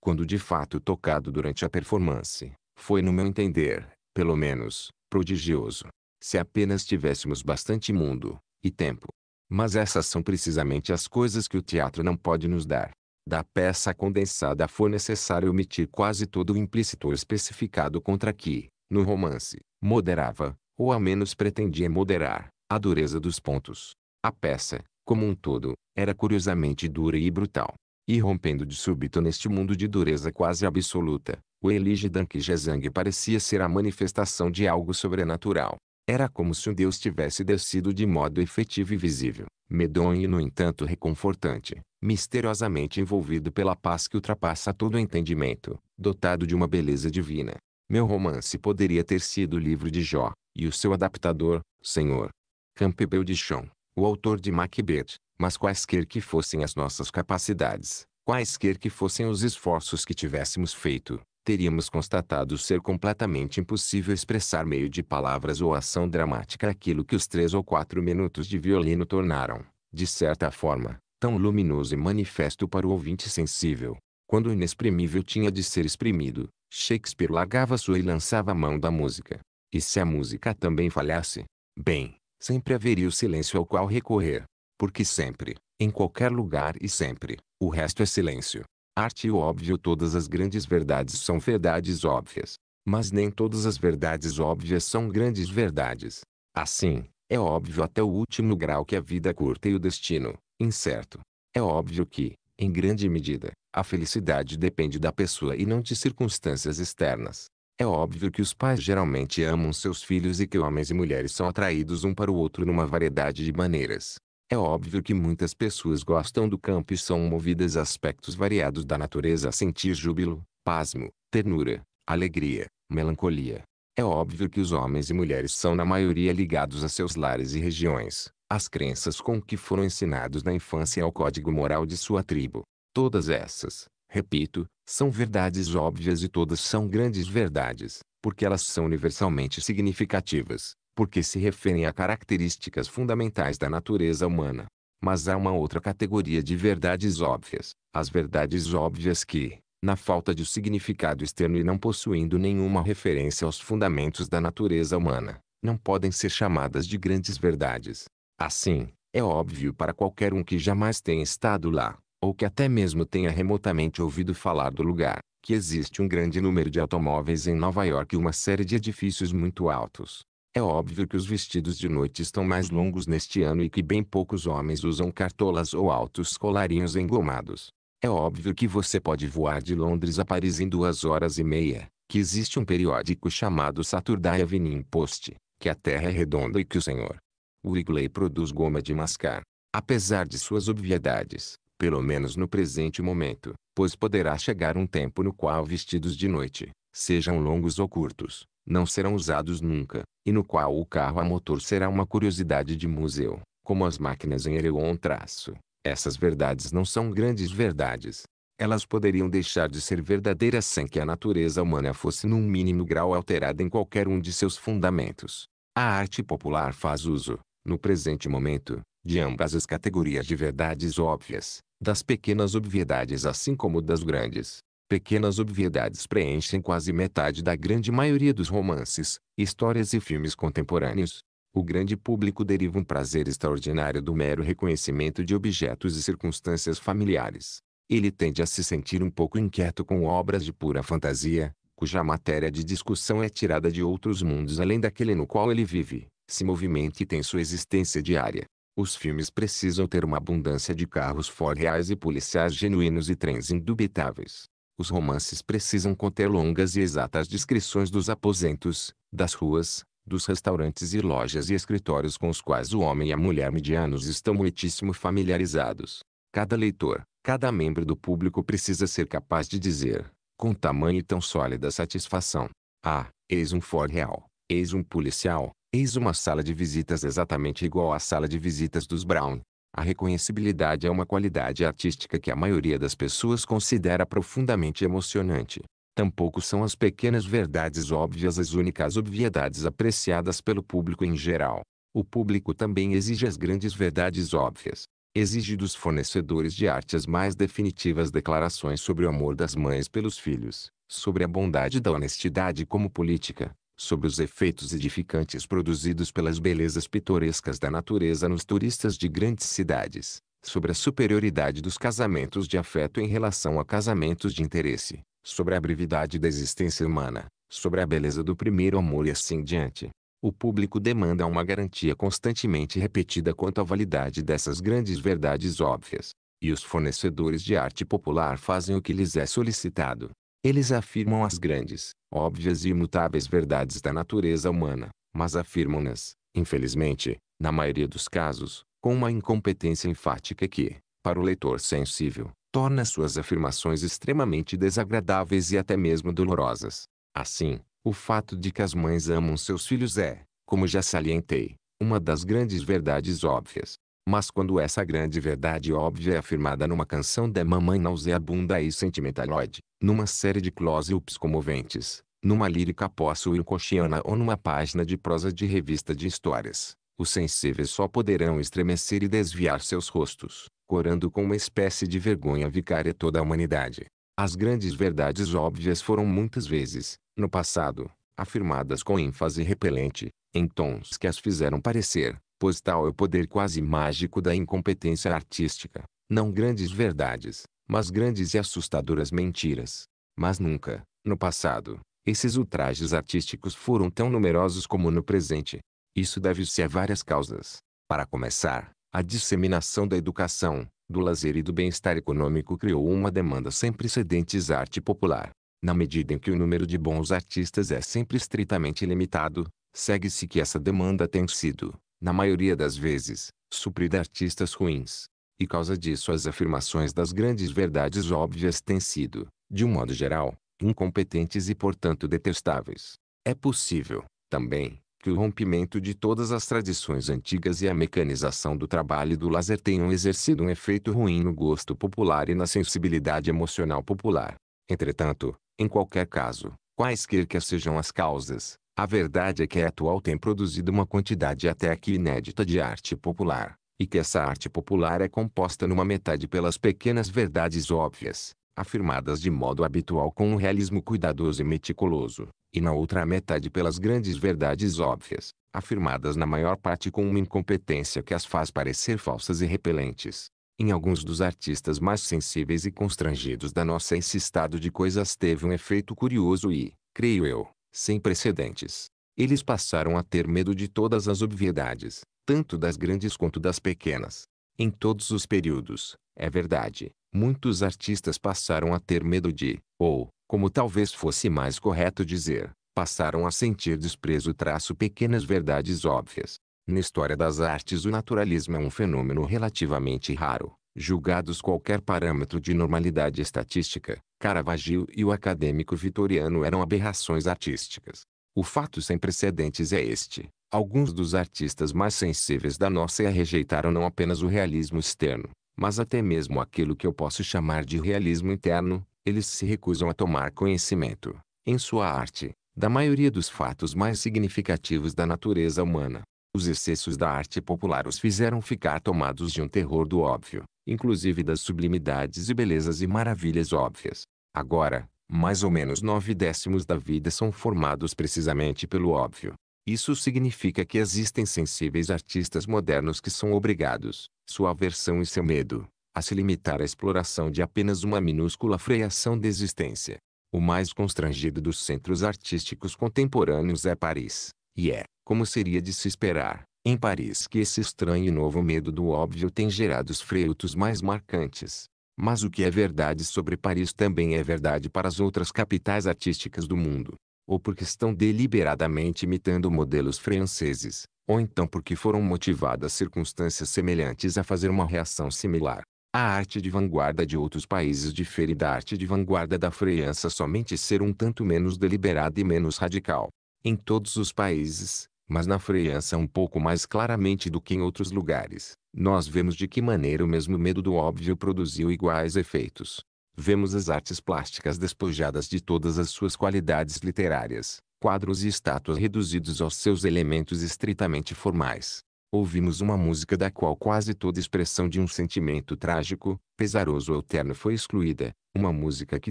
quando de fato tocado durante a performance, foi no meu entender, pelo menos, prodigioso. Se apenas tivéssemos bastante mundo, e tempo. Mas essas são precisamente as coisas que o teatro não pode nos dar. Da peça condensada foi necessário omitir quase todo o implícito especificado contra que, no romance, moderava, ou ao menos pretendia moderar, a dureza dos pontos. A peça, como um todo, era curiosamente dura e brutal. E rompendo de súbito neste mundo de dureza quase absoluta, o Elige Danke Gesang parecia ser a manifestação de algo sobrenatural. Era como se um Deus tivesse descido de modo efetivo e visível, medonho e no entanto reconfortante, misteriosamente envolvido pela paz que ultrapassa todo entendimento, dotado de uma beleza divina. Meu romance poderia ter sido o livro de Jó, e o seu adaptador, Senhor, Campbell de Chão, o autor de Macbeth, mas quaisquer que fossem as nossas capacidades, quaisquer que fossem os esforços que tivéssemos feito, teríamos constatado ser completamente impossível expressar meio de palavras ou ação dramática aquilo que os três ou quatro minutos de violino tornaram, de certa forma, tão luminoso e manifesto para o ouvinte sensível. Quando o inexprimível tinha de ser exprimido, Shakespeare largava sua e lançava a mão da música. E se a música também falhasse? Bem, sempre haveria o silêncio ao qual recorrer. Porque sempre, em qualquer lugar e sempre, o resto é silêncio. Arte e óbvio todas as grandes verdades são verdades óbvias. Mas nem todas as verdades óbvias são grandes verdades. Assim, é óbvio até o último grau que a vida é curta e o destino, incerto. É óbvio que, em grande medida, a felicidade depende da pessoa e não de circunstâncias externas. É óbvio que os pais geralmente amam seus filhos e que homens e mulheres são atraídos um para o outro numa variedade de maneiras. É óbvio que muitas pessoas gostam do campo e são movidas a aspectos variados da natureza a sentir júbilo, pasmo, ternura, alegria, melancolia. É óbvio que os homens e mulheres são na maioria ligados a seus lares e regiões, às crenças com que foram ensinados na infância e ao código moral de sua tribo. Todas essas, repito, são verdades óbvias e todas são grandes verdades, porque elas são universalmente significativas, porque se referem a características fundamentais da natureza humana. Mas há uma outra categoria de verdades óbvias, as verdades óbvias que, na falta de significado externo e não possuindo nenhuma referência aos fundamentos da natureza humana, não podem ser chamadas de grandes verdades. Assim, é óbvio para qualquer um que jamais tenha estado lá, ou que até mesmo tenha remotamente ouvido falar do lugar, que existe um grande número de automóveis em Nova York e uma série de edifícios muito altos. É óbvio que os vestidos de noite estão mais longos neste ano e que bem poucos homens usam cartolas ou altos colarinhos engomados. É óbvio que você pode voar de Londres a Paris em duas horas e meia, que existe um periódico chamado Saturday Evening Post, que a Terra é redonda e que o Sr. Wrigley produz goma de mascar. Apesar de suas obviedades, pelo menos no presente momento, pois poderá chegar um tempo no qual vestidos de noite, sejam longos ou curtos, não serão usados nunca, e no qual o carro a motor será uma curiosidade de museu, como as máquinas em Ereon traço. Essas verdades não são grandes verdades. Elas poderiam deixar de ser verdadeiras sem que a natureza humana fosse num mínimo grau alterada em qualquer um de seus fundamentos. A arte popular faz uso, no presente momento, de ambas as categorias de verdades óbvias, das pequenas obviedades assim como das grandes. Pequenas obviedades preenchem quase metade da grande maioria dos romances, histórias e filmes contemporâneos. O grande público deriva um prazer extraordinário do mero reconhecimento de objetos e circunstâncias familiares. Ele tende a se sentir um pouco inquieto com obras de pura fantasia, cuja matéria de discussão é tirada de outros mundos além daquele no qual ele vive, se movimenta e tem sua existência diária. Os filmes precisam ter uma abundância de carros Ford reais e policiais genuínos e trens indubitáveis. Os romances precisam conter longas e exatas descrições dos aposentos, das ruas, dos restaurantes e lojas e escritórios com os quais o homem e a mulher medianos estão muitíssimo familiarizados. Cada leitor, cada membro do público precisa ser capaz de dizer, com tamanho e tão sólida satisfação: Ah, eis um Ford real, eis um policial, Eis uma sala de visitas exatamente igual à sala de visitas dos Brown. A reconhecibilidade é uma qualidade artística que a maioria das pessoas considera profundamente emocionante. Tampouco são as pequenas verdades óbvias as únicas obviedades apreciadas pelo público em geral. O público também exige as grandes verdades óbvias. Exige dos fornecedores de arte as mais definitivas declarações sobre o amor das mães pelos filhos, sobre a bondade da honestidade como política, sobre os efeitos edificantes produzidos pelas belezas pitorescas da natureza nos turistas de grandes cidades, sobre a superioridade dos casamentos de afeto em relação a casamentos de interesse, sobre a brevidade da existência humana, sobre a beleza do primeiro amor e assim diante. O público demanda uma garantia constantemente repetida quanto à validade dessas grandes verdades óbvias. E os fornecedores de arte popular fazem o que lhes é solicitado. Eles afirmam as grandes, óbvias e imutáveis verdades da natureza humana, mas afirmam-nas, infelizmente, na maioria dos casos, com uma incompetência enfática que, para o leitor sensível, torna suas afirmações extremamente desagradáveis e até mesmo dolorosas. Assim, o fato de que as mães amam seus filhos é, como já salientei, uma das grandes verdades óbvias. Mas quando essa grande verdade óbvia é afirmada numa canção da mamãe nauseabunda e sentimentaloide, numa série de close-ups comoventes, numa lírica pós-wilcochiana ou numa página de prosa de revista de histórias, os sensíveis só poderão estremecer e desviar seus rostos, corando com uma espécie de vergonha vicária toda a humanidade. As grandes verdades óbvias foram muitas vezes, no passado, afirmadas com ênfase repelente, em tons que as fizeram parecer, pois tal é o poder quase mágico da incompetência artística. Não grandes verdades, mas grandes e assustadoras mentiras. Mas nunca, no passado, esses ultrajes artísticos foram tão numerosos como no presente. Isso deve-se a várias causas. Para começar, a disseminação da educação, do lazer e do bem-estar econômico criou uma demanda sem precedentes à arte popular. Na medida em que o número de bons artistas é sempre estritamente limitado, segue-se que essa demanda tem sido, na maioria das vezes, suprida artistas ruins. E causa disso as afirmações das grandes verdades óbvias têm sido, de um modo geral, incompetentes e portanto detestáveis. É possível, também, que o rompimento de todas as tradições antigas e a mecanização do trabalho e do lazer tenham exercido um efeito ruim no gosto popular e na sensibilidade emocional popular. Entretanto, em qualquer caso, quaisquer que sejam as causas, a verdade é que a atual tem produzido uma quantidade até aqui inédita de arte popular, e que essa arte popular é composta numa metade pelas pequenas verdades óbvias, afirmadas de modo habitual com um realismo cuidadoso e meticuloso, e na outra metade pelas grandes verdades óbvias, afirmadas na maior parte com uma incompetência que as faz parecer falsas e repelentes. Em alguns dos artistas mais sensíveis e constrangidos da nossa esse estado de coisas teve um efeito curioso e, creio eu, sem precedentes. Eles passaram a ter medo de todas as obviedades, tanto das grandes quanto das pequenas. Em todos os períodos, é verdade, muitos artistas passaram a ter medo de, ou, como talvez fosse mais correto dizer, passaram a sentir desprezo traço pequenas verdades óbvias. Na história das artes o naturalismo é um fenômeno relativamente raro. Julgados qualquer parâmetro de normalidade estatística, Caravaggio e o acadêmico vitoriano eram aberrações artísticas. O fato sem precedentes é este. Alguns dos artistas mais sensíveis da nossa era rejeitaram não apenas o realismo externo, mas até mesmo aquilo que eu posso chamar de realismo interno, eles se recusam a tomar conhecimento, em sua arte, da maioria dos fatos mais significativos da natureza humana. Os excessos da arte popular os fizeram ficar tomados de um terror do óbvio, inclusive das sublimidades e belezas e maravilhas óbvias. Agora, mais ou menos nove décimos da vida são formados precisamente pelo óbvio. Isso significa que existem sensíveis artistas modernos que são obrigados, sua aversão e seu medo, a se limitar à exploração de apenas uma minúscula freação de existência. O mais constrangido dos centros artísticos contemporâneos é Paris, e é, como seria de se esperar, em Paris que esse estranho e novo medo do óbvio tem gerado os frutos mais marcantes. Mas o que é verdade sobre Paris também é verdade para as outras capitais artísticas do mundo. Ou porque estão deliberadamente imitando modelos franceses, ou então porque foram motivadas circunstâncias semelhantes a fazer uma reação similar. A arte de vanguarda de outros países difere da arte de vanguarda da França somente ser um tanto menos deliberada e menos radical. Em todos os países, mas na França um pouco mais claramente do que em outros lugares, nós vemos de que maneira o mesmo medo do óbvio produziu iguais efeitos. Vemos as artes plásticas despojadas de todas as suas qualidades literárias, quadros e estátuas reduzidos aos seus elementos estritamente formais. Ouvimos uma música da qual quase toda expressão de um sentimento trágico, pesaroso ou terno foi excluída, uma música que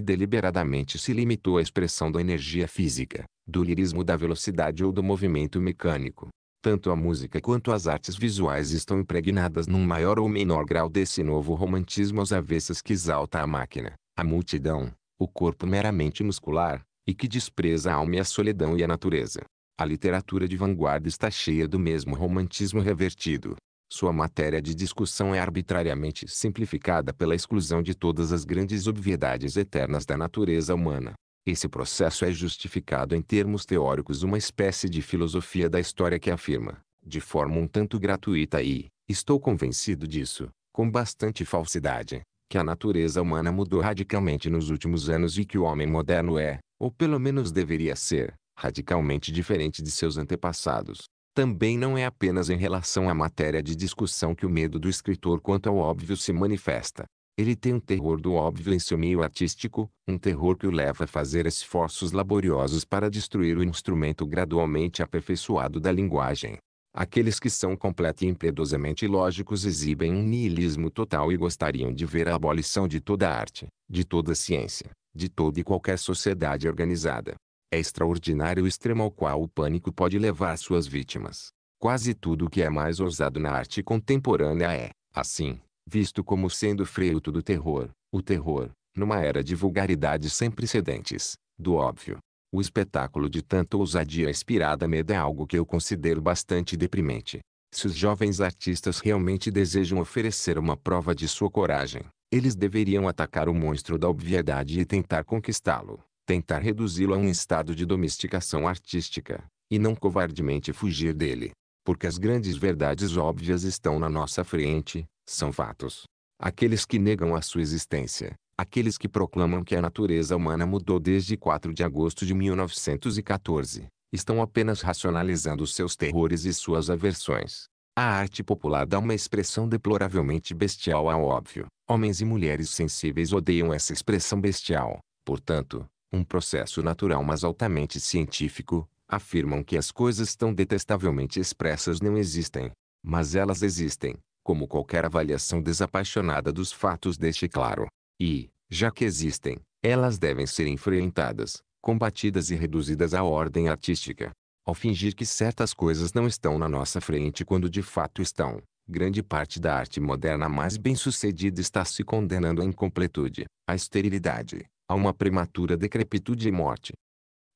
deliberadamente se limitou à expressão da energia física, do lirismo da velocidade ou do movimento mecânico. Tanto a música quanto as artes visuais estão impregnadas num maior ou menor grau desse novo romantismo às avessas que exalta a máquina, a multidão, o corpo meramente muscular, e que despreza a alma e a solidão e a natureza. A literatura de vanguarda está cheia do mesmo romantismo revertido, sua matéria de discussão é arbitrariamente simplificada pela exclusão de todas as grandes obviedades eternas da natureza humana. Esse processo é justificado em termos teóricos uma espécie de filosofia da história que afirma, de forma um tanto gratuita e, estou convencido disso, com bastante falsidade, que a natureza humana mudou radicalmente nos últimos anos e que o homem moderno é, ou pelo menos deveria ser, radicalmente diferente de seus antepassados. Também não é apenas em relação à matéria de discussão que o medo do escritor quanto ao óbvio se manifesta. Ele tem um terror do óbvio em seu meio artístico, um terror que o leva a fazer esforços laboriosos para destruir o instrumento gradualmente aperfeiçoado da linguagem. Aqueles que são completa e impiedosamente lógicos exibem um niilismo total e gostariam de ver a abolição de toda arte, de toda ciência, de toda e qualquer sociedade organizada. É extraordinário o extremo ao qual o pânico pode levar suas vítimas. Quase tudo o que é mais ousado na arte contemporânea é, assim, visto como sendo fruto do terror, o terror, numa era de vulgaridade sem precedentes, do óbvio. O espetáculo de tanta ousadia inspirada medo é algo que eu considero bastante deprimente. Se os jovens artistas realmente desejam oferecer uma prova de sua coragem, eles deveriam atacar o monstro da obviedade e tentar conquistá-lo tentar reduzi-lo a um estado de domesticação artística, e não covardemente fugir dele. Porque as grandes verdades óbvias estão na nossa frente, são fatos. Aqueles que negam a sua existência, aqueles que proclamam que a natureza humana mudou desde 4 de agosto de 1914, estão apenas racionalizando seus terrores e suas aversões. A arte popular dá uma expressão deploravelmente bestial ao óbvio. Homens e mulheres sensíveis odeiam essa expressão bestial. Portanto, um processo natural mas altamente científico, afirmam que as coisas tão detestavelmente expressas não existem. Mas elas existem, como qualquer avaliação desapaixonada dos fatos deixe claro. E, já que existem, elas devem ser enfrentadas, combatidas e reduzidas à ordem artística. Ao fingir que certas coisas não estão na nossa frente quando de fato estão, grande parte da arte moderna mais bem-sucedida está se condenando à incompletude, à esterilidade, a uma prematura decrepitude e morte.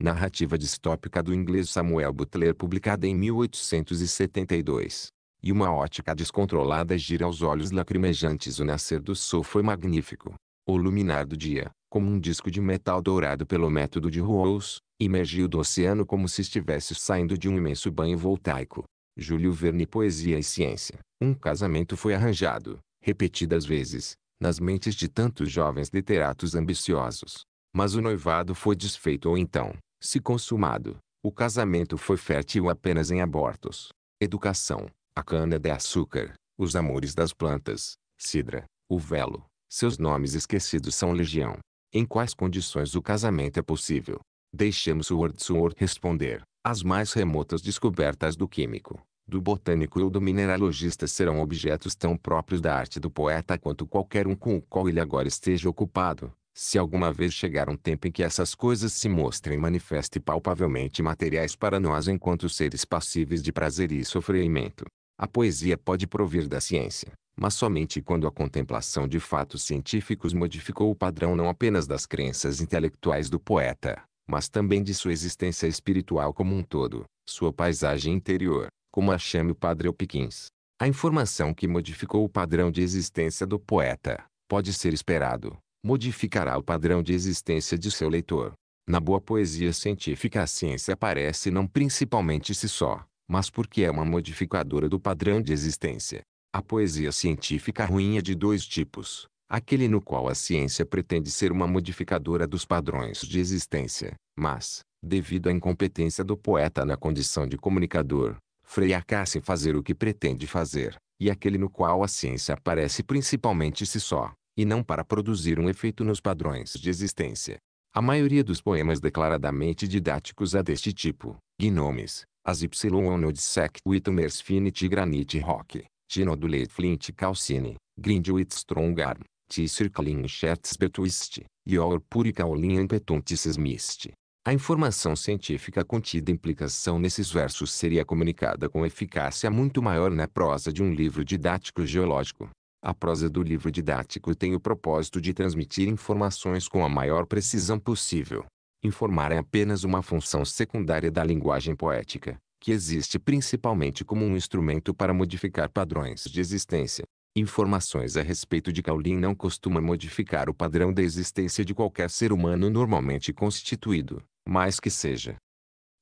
Narrativa distópica do inglês Samuel Butler publicada em 1872. E uma ótica descontrolada gira aos olhos lacrimejantes o nascer do sol foi magnífico. O luminar do dia, como um disco de metal dourado pelo método de Rawls, emergiu do oceano como se estivesse saindo de um imenso banho voltaico. Júlio Verne Poesia e Ciência. Um casamento foi arranjado, repetidas vezes, nas mentes de tantos jovens literatos ambiciosos. Mas o noivado foi desfeito ou então, se consumado, o casamento foi fértil apenas em abortos. Educação, a cana-de-açúcar, os amores das plantas, Sidra, o velo, seus nomes esquecidos são legião. Em quais condições o casamento é possível? Deixemos o Wordsworth responder. As mais remotas descobertas do químico, do botânico ou do mineralogista serão objetos tão próprios da arte do poeta quanto qualquer um com o qual ele agora esteja ocupado. Se alguma vez chegar um tempo em que essas coisas se mostrem manifestas e palpavelmente materiais para nós enquanto seres passíveis de prazer e sofrimento, a poesia pode provir da ciência, mas somente quando a contemplação de fatos científicos modificou o padrão não apenas das crenças intelectuais do poeta, mas também de sua existência espiritual como um todo, sua paisagem interior, como a chama o padre Opkins. A informação que modificou o padrão de existência do poeta, pode ser esperado, modificará o padrão de existência de seu leitor. Na boa poesia científica a ciência aparece não principalmente si só, mas porque é uma modificadora do padrão de existência. A poesia científica ruim é de dois tipos, aquele no qual a ciência pretende ser uma modificadora dos padrões de existência, mas, devido à incompetência do poeta na condição de comunicador, fracassa em fazer o que pretende fazer, e aquele no qual a ciência aparece principalmente si só, e não para produzir um efeito nos padrões de existência. A maioria dos poemas declaradamente didáticos é deste tipo. Gnomes, as Y Onod Sec Whitmers Finity Granite Rock, Tino do Flint Calcine, Grindwit Strong Arm, T-Circling Shets Betwist, Your Puricaulin Impetuntices Mist. A informação científica contida implicação nesses versos seria comunicada com eficácia muito maior na prosa de um livro didático geológico. A prosa do livro didático tem o propósito de transmitir informações com a maior precisão possível. Informar é apenas uma função secundária da linguagem poética, que existe principalmente como um instrumento para modificar padrões de existência. Informações a respeito de Kaolin não costuma modificar o padrão da existência de qualquer ser humano normalmente constituído, mais que seja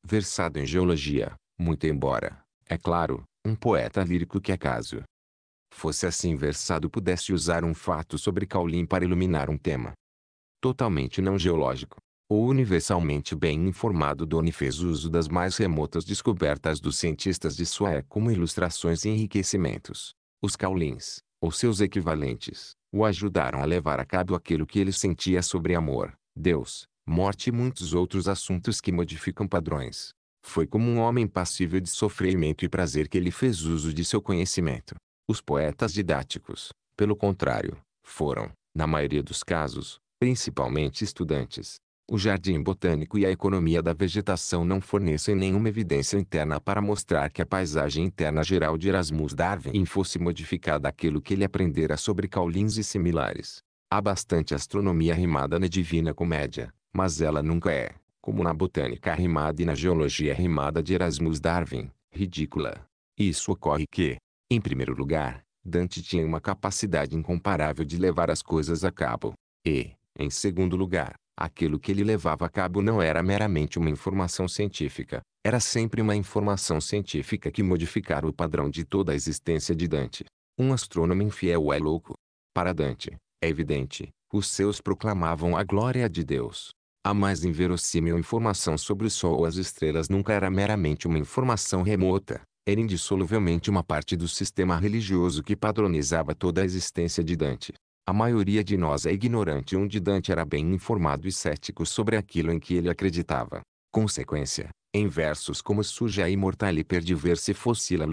versado em geologia, muito embora, é claro, um poeta lírico que acaso fosse assim versado pudesse usar um fato sobre Kaolin para iluminar um tema totalmente não geológico. O universalmente bem informado Doni fez uso das mais remotas descobertas dos cientistas de época como ilustrações e enriquecimentos. Os Kaolins, ou seus equivalentes, o ajudaram a levar a cabo aquilo que ele sentia sobre amor, Deus, morte e muitos outros assuntos que modificam padrões. Foi como um homem passível de sofrimento e prazer que ele fez uso de seu conhecimento. Os poetas didáticos, pelo contrário, foram, na maioria dos casos, principalmente estudantes. O jardim botânico e a economia da vegetação não fornecem nenhuma evidência interna para mostrar que a paisagem interna geral de Erasmus Darwin fosse modificada aquilo que ele aprendera sobre caulins e similares. Há bastante astronomia rimada na Divina Comédia, mas ela nunca é, como na botânica rimada e na geologia rimada de Erasmus Darwin, ridícula. Isso ocorre que, em primeiro lugar, Dante tinha uma capacidade incomparável de levar as coisas a cabo. E, em segundo lugar, Aquilo que ele levava a cabo não era meramente uma informação científica, era sempre uma informação científica que modificara o padrão de toda a existência de Dante. Um astrônomo infiel é louco. Para Dante, é evidente, os seus proclamavam a glória de Deus. A mais inverossímil informação sobre o Sol ou as estrelas nunca era meramente uma informação remota, era indissoluvelmente uma parte do sistema religioso que padronizava toda a existência de Dante. A maioria de nós é ignorante onde Dante era bem informado e cético sobre aquilo em que ele acreditava. Consequência, em versos como surge a imortal e perdiver se fosse la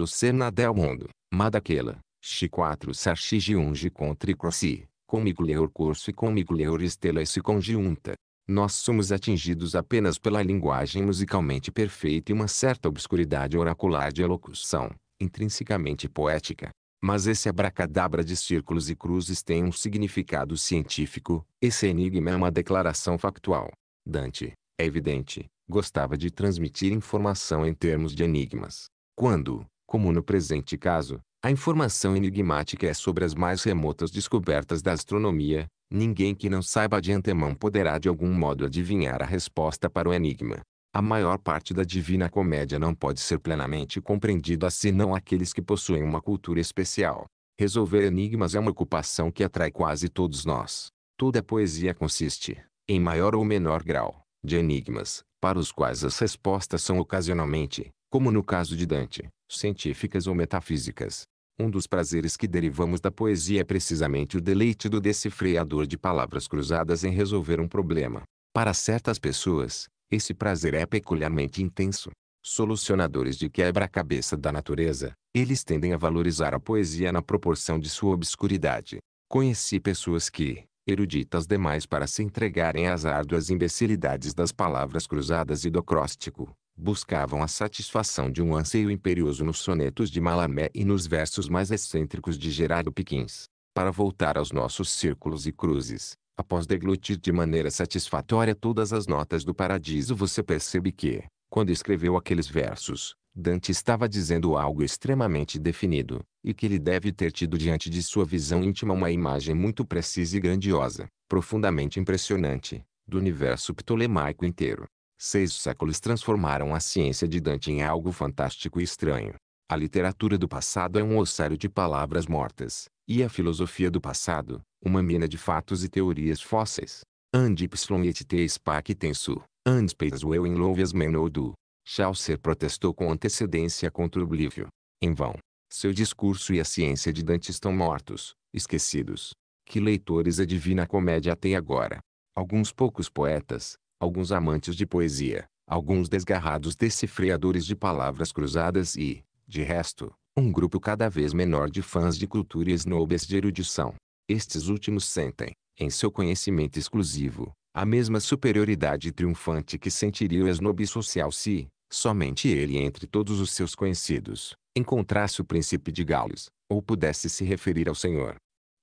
del mundo, ma daquela, X4 Sarchigi unge contra crossi, comigo leor curso e comigo leor estela e se conjunta. Nós somos atingidos apenas pela linguagem musicalmente perfeita e uma certa obscuridade oracular de elocução, intrinsecamente poética. Mas esse abracadabra de círculos e cruzes tem um significado científico, esse enigma é uma declaração factual. Dante, é evidente, gostava de transmitir informação em termos de enigmas. Quando, como no presente caso, a informação enigmática é sobre as mais remotas descobertas da astronomia, ninguém que não saiba de antemão poderá de algum modo adivinhar a resposta para o enigma. A maior parte da Divina Comédia não pode ser plenamente compreendida senão aqueles que possuem uma cultura especial. Resolver enigmas é uma ocupação que atrai quase todos nós. Toda poesia consiste, em maior ou menor grau, de enigmas, para os quais as respostas são ocasionalmente, como no caso de Dante, científicas ou metafísicas. Um dos prazeres que derivamos da poesia é precisamente o deleite do decifreador de palavras cruzadas em resolver um problema. Para certas pessoas, esse prazer é peculiarmente intenso. Solucionadores de quebra-cabeça da natureza, eles tendem a valorizar a poesia na proporção de sua obscuridade. Conheci pessoas que, eruditas demais para se entregarem às árduas imbecilidades das palavras cruzadas e do acróstico, buscavam a satisfação de um anseio imperioso nos sonetos de Malamé e nos versos mais excêntricos de Gerardo Piquins. Para voltar aos nossos círculos e cruzes, após deglutir de maneira satisfatória todas as notas do paradiso você percebe que, quando escreveu aqueles versos, Dante estava dizendo algo extremamente definido, e que ele deve ter tido diante de sua visão íntima uma imagem muito precisa e grandiosa, profundamente impressionante, do universo ptolemaico inteiro. Seis séculos transformaram a ciência de Dante em algo fantástico e estranho. A literatura do passado é um ossário de palavras mortas, e a filosofia do passado, uma mina de fatos e teorias fósseis. Ande y et te spac tensu, and space well in lovias menodu. Chaucer protestou com antecedência contra o oblívio. Em vão. Seu discurso e a ciência de Dante estão mortos, esquecidos. Que leitores a Divina Comédia tem agora? Alguns poucos poetas, alguns amantes de poesia, alguns desgarrados decifreadores de palavras cruzadas e, de resto, um grupo cada vez menor de fãs de cultura e snobs de erudição. Estes últimos sentem, em seu conhecimento exclusivo, a mesma superioridade triunfante que sentiria o snob social se, somente ele entre todos os seus conhecidos, encontrasse o príncipe de Gales, ou pudesse se referir ao Senhor.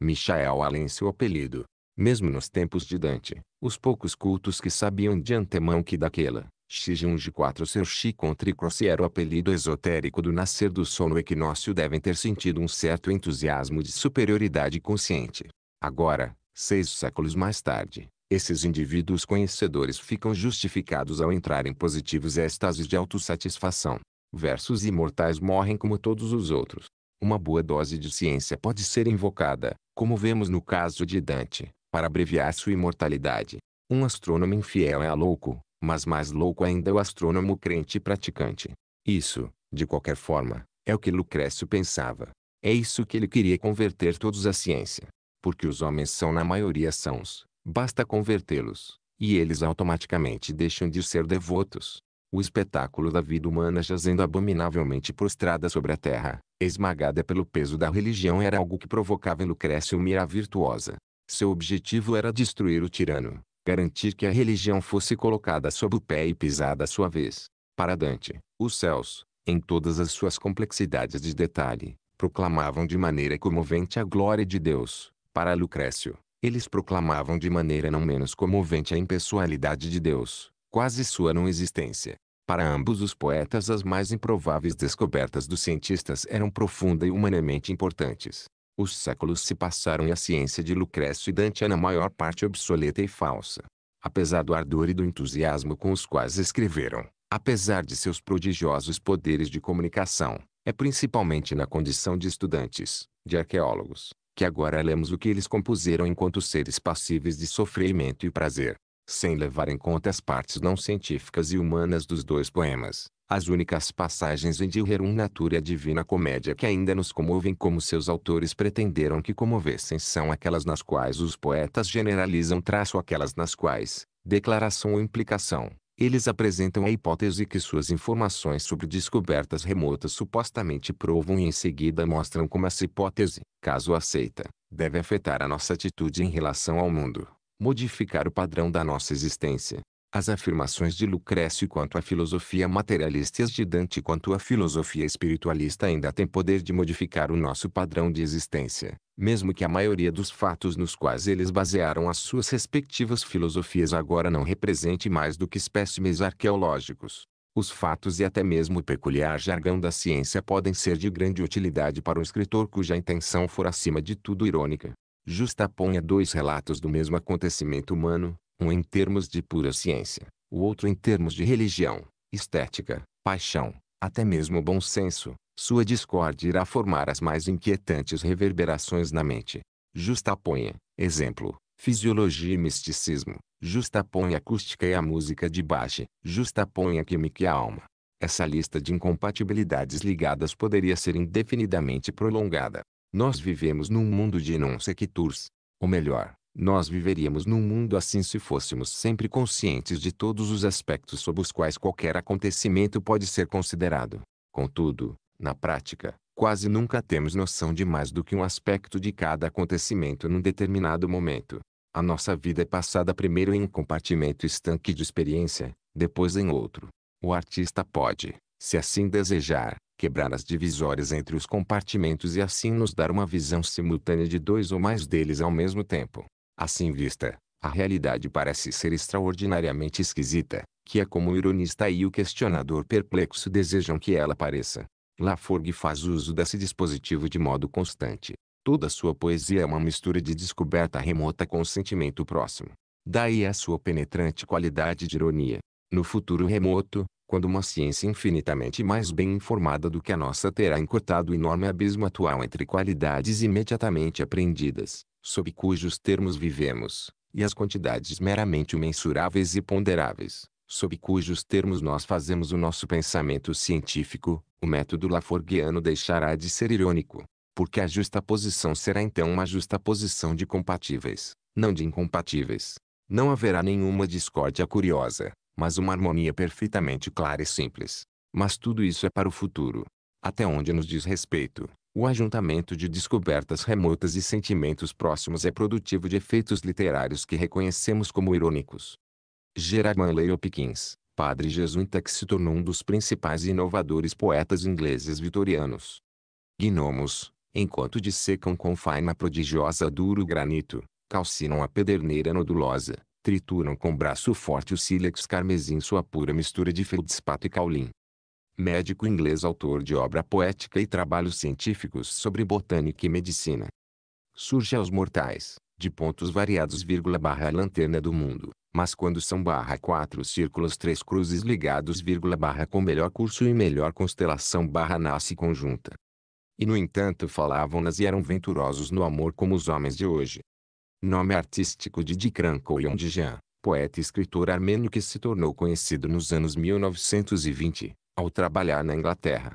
Michael Allen seu apelido, mesmo nos tempos de Dante, os poucos cultos que sabiam de antemão que daquela, Xijunge 4 ser Xi contra Crossi era o apelido esotérico do nascer do sol no equinócio devem ter sentido um certo entusiasmo de superioridade consciente. Agora, seis séculos mais tarde, esses indivíduos conhecedores ficam justificados ao entrar em positivos êxtases de autossatisfação. Versos imortais morrem como todos os outros. Uma boa dose de ciência pode ser invocada, como vemos no caso de Dante, para abreviar sua imortalidade. Um astrônomo infiel é louco, mas mais louco ainda é o astrônomo crente e praticante. Isso, de qualquer forma, é o que Lucrécio pensava. É isso que ele queria converter todos à ciência. Porque os homens são na maioria sãos, basta convertê-los, e eles automaticamente deixam de ser devotos. O espetáculo da vida humana jazendo abominavelmente prostrada sobre a terra, esmagada pelo peso da religião era algo que provocava em Lucrécio uma ira virtuosa. Seu objetivo era destruir o tirano, garantir que a religião fosse colocada sob o pé e pisada à sua vez. Para Dante, os céus, em todas as suas complexidades de detalhe, proclamavam de maneira comovente a glória de Deus. Para Lucrécio, eles proclamavam de maneira não menos comovente a impessoalidade de Deus, quase sua não existência. Para ambos os poetas as mais improváveis descobertas dos cientistas eram profunda e humanamente importantes. Os séculos se passaram e a ciência de Lucrécio e Dante é na maior parte obsoleta e falsa. Apesar do ardor e do entusiasmo com os quais escreveram, apesar de seus prodigiosos poderes de comunicação, é principalmente na condição de estudantes, de arqueólogos, que agora lemos o que eles compuseram enquanto seres passíveis de sofrimento e prazer, sem levar em conta as partes não científicas e humanas dos dois poemas. As únicas passagens em De Rerum Natura e a Divina Comédia que ainda nos comovem como seus autores pretenderam que comovessem são aquelas nas quais os poetas generalizam traço aquelas nas quais, declaração ou implicação, Eles apresentam a hipótese que suas informações sobre descobertas remotas supostamente provam e em seguida mostram como essa hipótese, caso aceita, deve afetar a nossa atitude em relação ao mundo, modificar o padrão da nossa existência. As afirmações de Lucrécio quanto à filosofia materialista e as de Dante quanto à filosofia espiritualista ainda têm poder de modificar o nosso padrão de existência, mesmo que a maioria dos fatos nos quais eles basearam as suas respectivas filosofias agora não represente mais do que espécimes arqueológicos. Os fatos e até mesmo o peculiar jargão da ciência podem ser de grande utilidade para um escritor cuja intenção for acima de tudo irônica. Justaponha dois relatos do mesmo acontecimento humano, um em termos de pura ciência, o outro em termos de religião, estética, paixão, até mesmo bom senso, sua discórdia irá formar as mais inquietantes reverberações na mente. Justaponha, exemplo, fisiologia e misticismo, justaponha acústica e a música de Bach, justaponha química e a alma. Essa lista de incompatibilidades ligadas poderia ser indefinidamente prolongada. Nós vivemos num mundo de non sequiturs, ou melhor, nós viveríamos num mundo assim se fôssemos sempre conscientes de todos os aspectos sob os quais qualquer acontecimento pode ser considerado. Contudo, na prática, quase nunca temos noção de mais do que um aspecto de cada acontecimento num determinado momento. A nossa vida é passada primeiro em um compartimento estanque de experiência, depois em outro. O artista pode, se assim desejar, quebrar as divisórias entre os compartimentos e assim nos dar uma visão simultânea de dois ou mais deles ao mesmo tempo. Assim vista, a realidade parece ser extraordinariamente esquisita, que é como o ironista e o questionador perplexo desejam que ela pareça. Laforgue faz uso desse dispositivo de modo constante. Toda sua poesia é uma mistura de descoberta remota com sentimento próximo. Daí a sua penetrante qualidade de ironia. No futuro remoto, quando uma ciência infinitamente mais bem informada do que a nossa terá encurtado o enorme abismo atual entre qualidades imediatamente aprendidas, sob cujos termos vivemos, e as quantidades meramente mensuráveis e ponderáveis, sob cujos termos nós fazemos o nosso pensamento científico, o método Laforguiano deixará de ser irônico, porque a justa posição será então uma justa posição de compatíveis, não de incompatíveis. Não haverá nenhuma discórdia curiosa, mas uma harmonia perfeitamente clara e simples. Mas tudo isso é para o futuro. Até onde nos diz respeito, o ajuntamento de descobertas remotas e sentimentos próximos é produtivo de efeitos literários que reconhecemos como irônicos. Gerard Manley Hopkins, padre jesuíta que se tornou um dos principais e inovadores poetas ingleses vitorianos. Gnomos, enquanto dissecam com faina prodigiosa duro granito, calcinam a pederneira nodulosa, trituram com braço forte o sílex carmesim sua pura mistura de feldspato e caulim médico inglês autor de obra poética e trabalhos científicos sobre botânica e medicina. Surge aos mortais, de pontos variados vírgula barra a lanterna do mundo, mas quando são barra quatro círculos três cruzes ligados vírgula barra com melhor curso e melhor constelação barra nasce conjunta. E no entanto falavam-nas e eram venturosos no amor como os homens de hoje. Nome artístico de Dikran Koyondijan, poeta e escritor armênio que se tornou conhecido nos anos 1920, ao trabalhar na Inglaterra.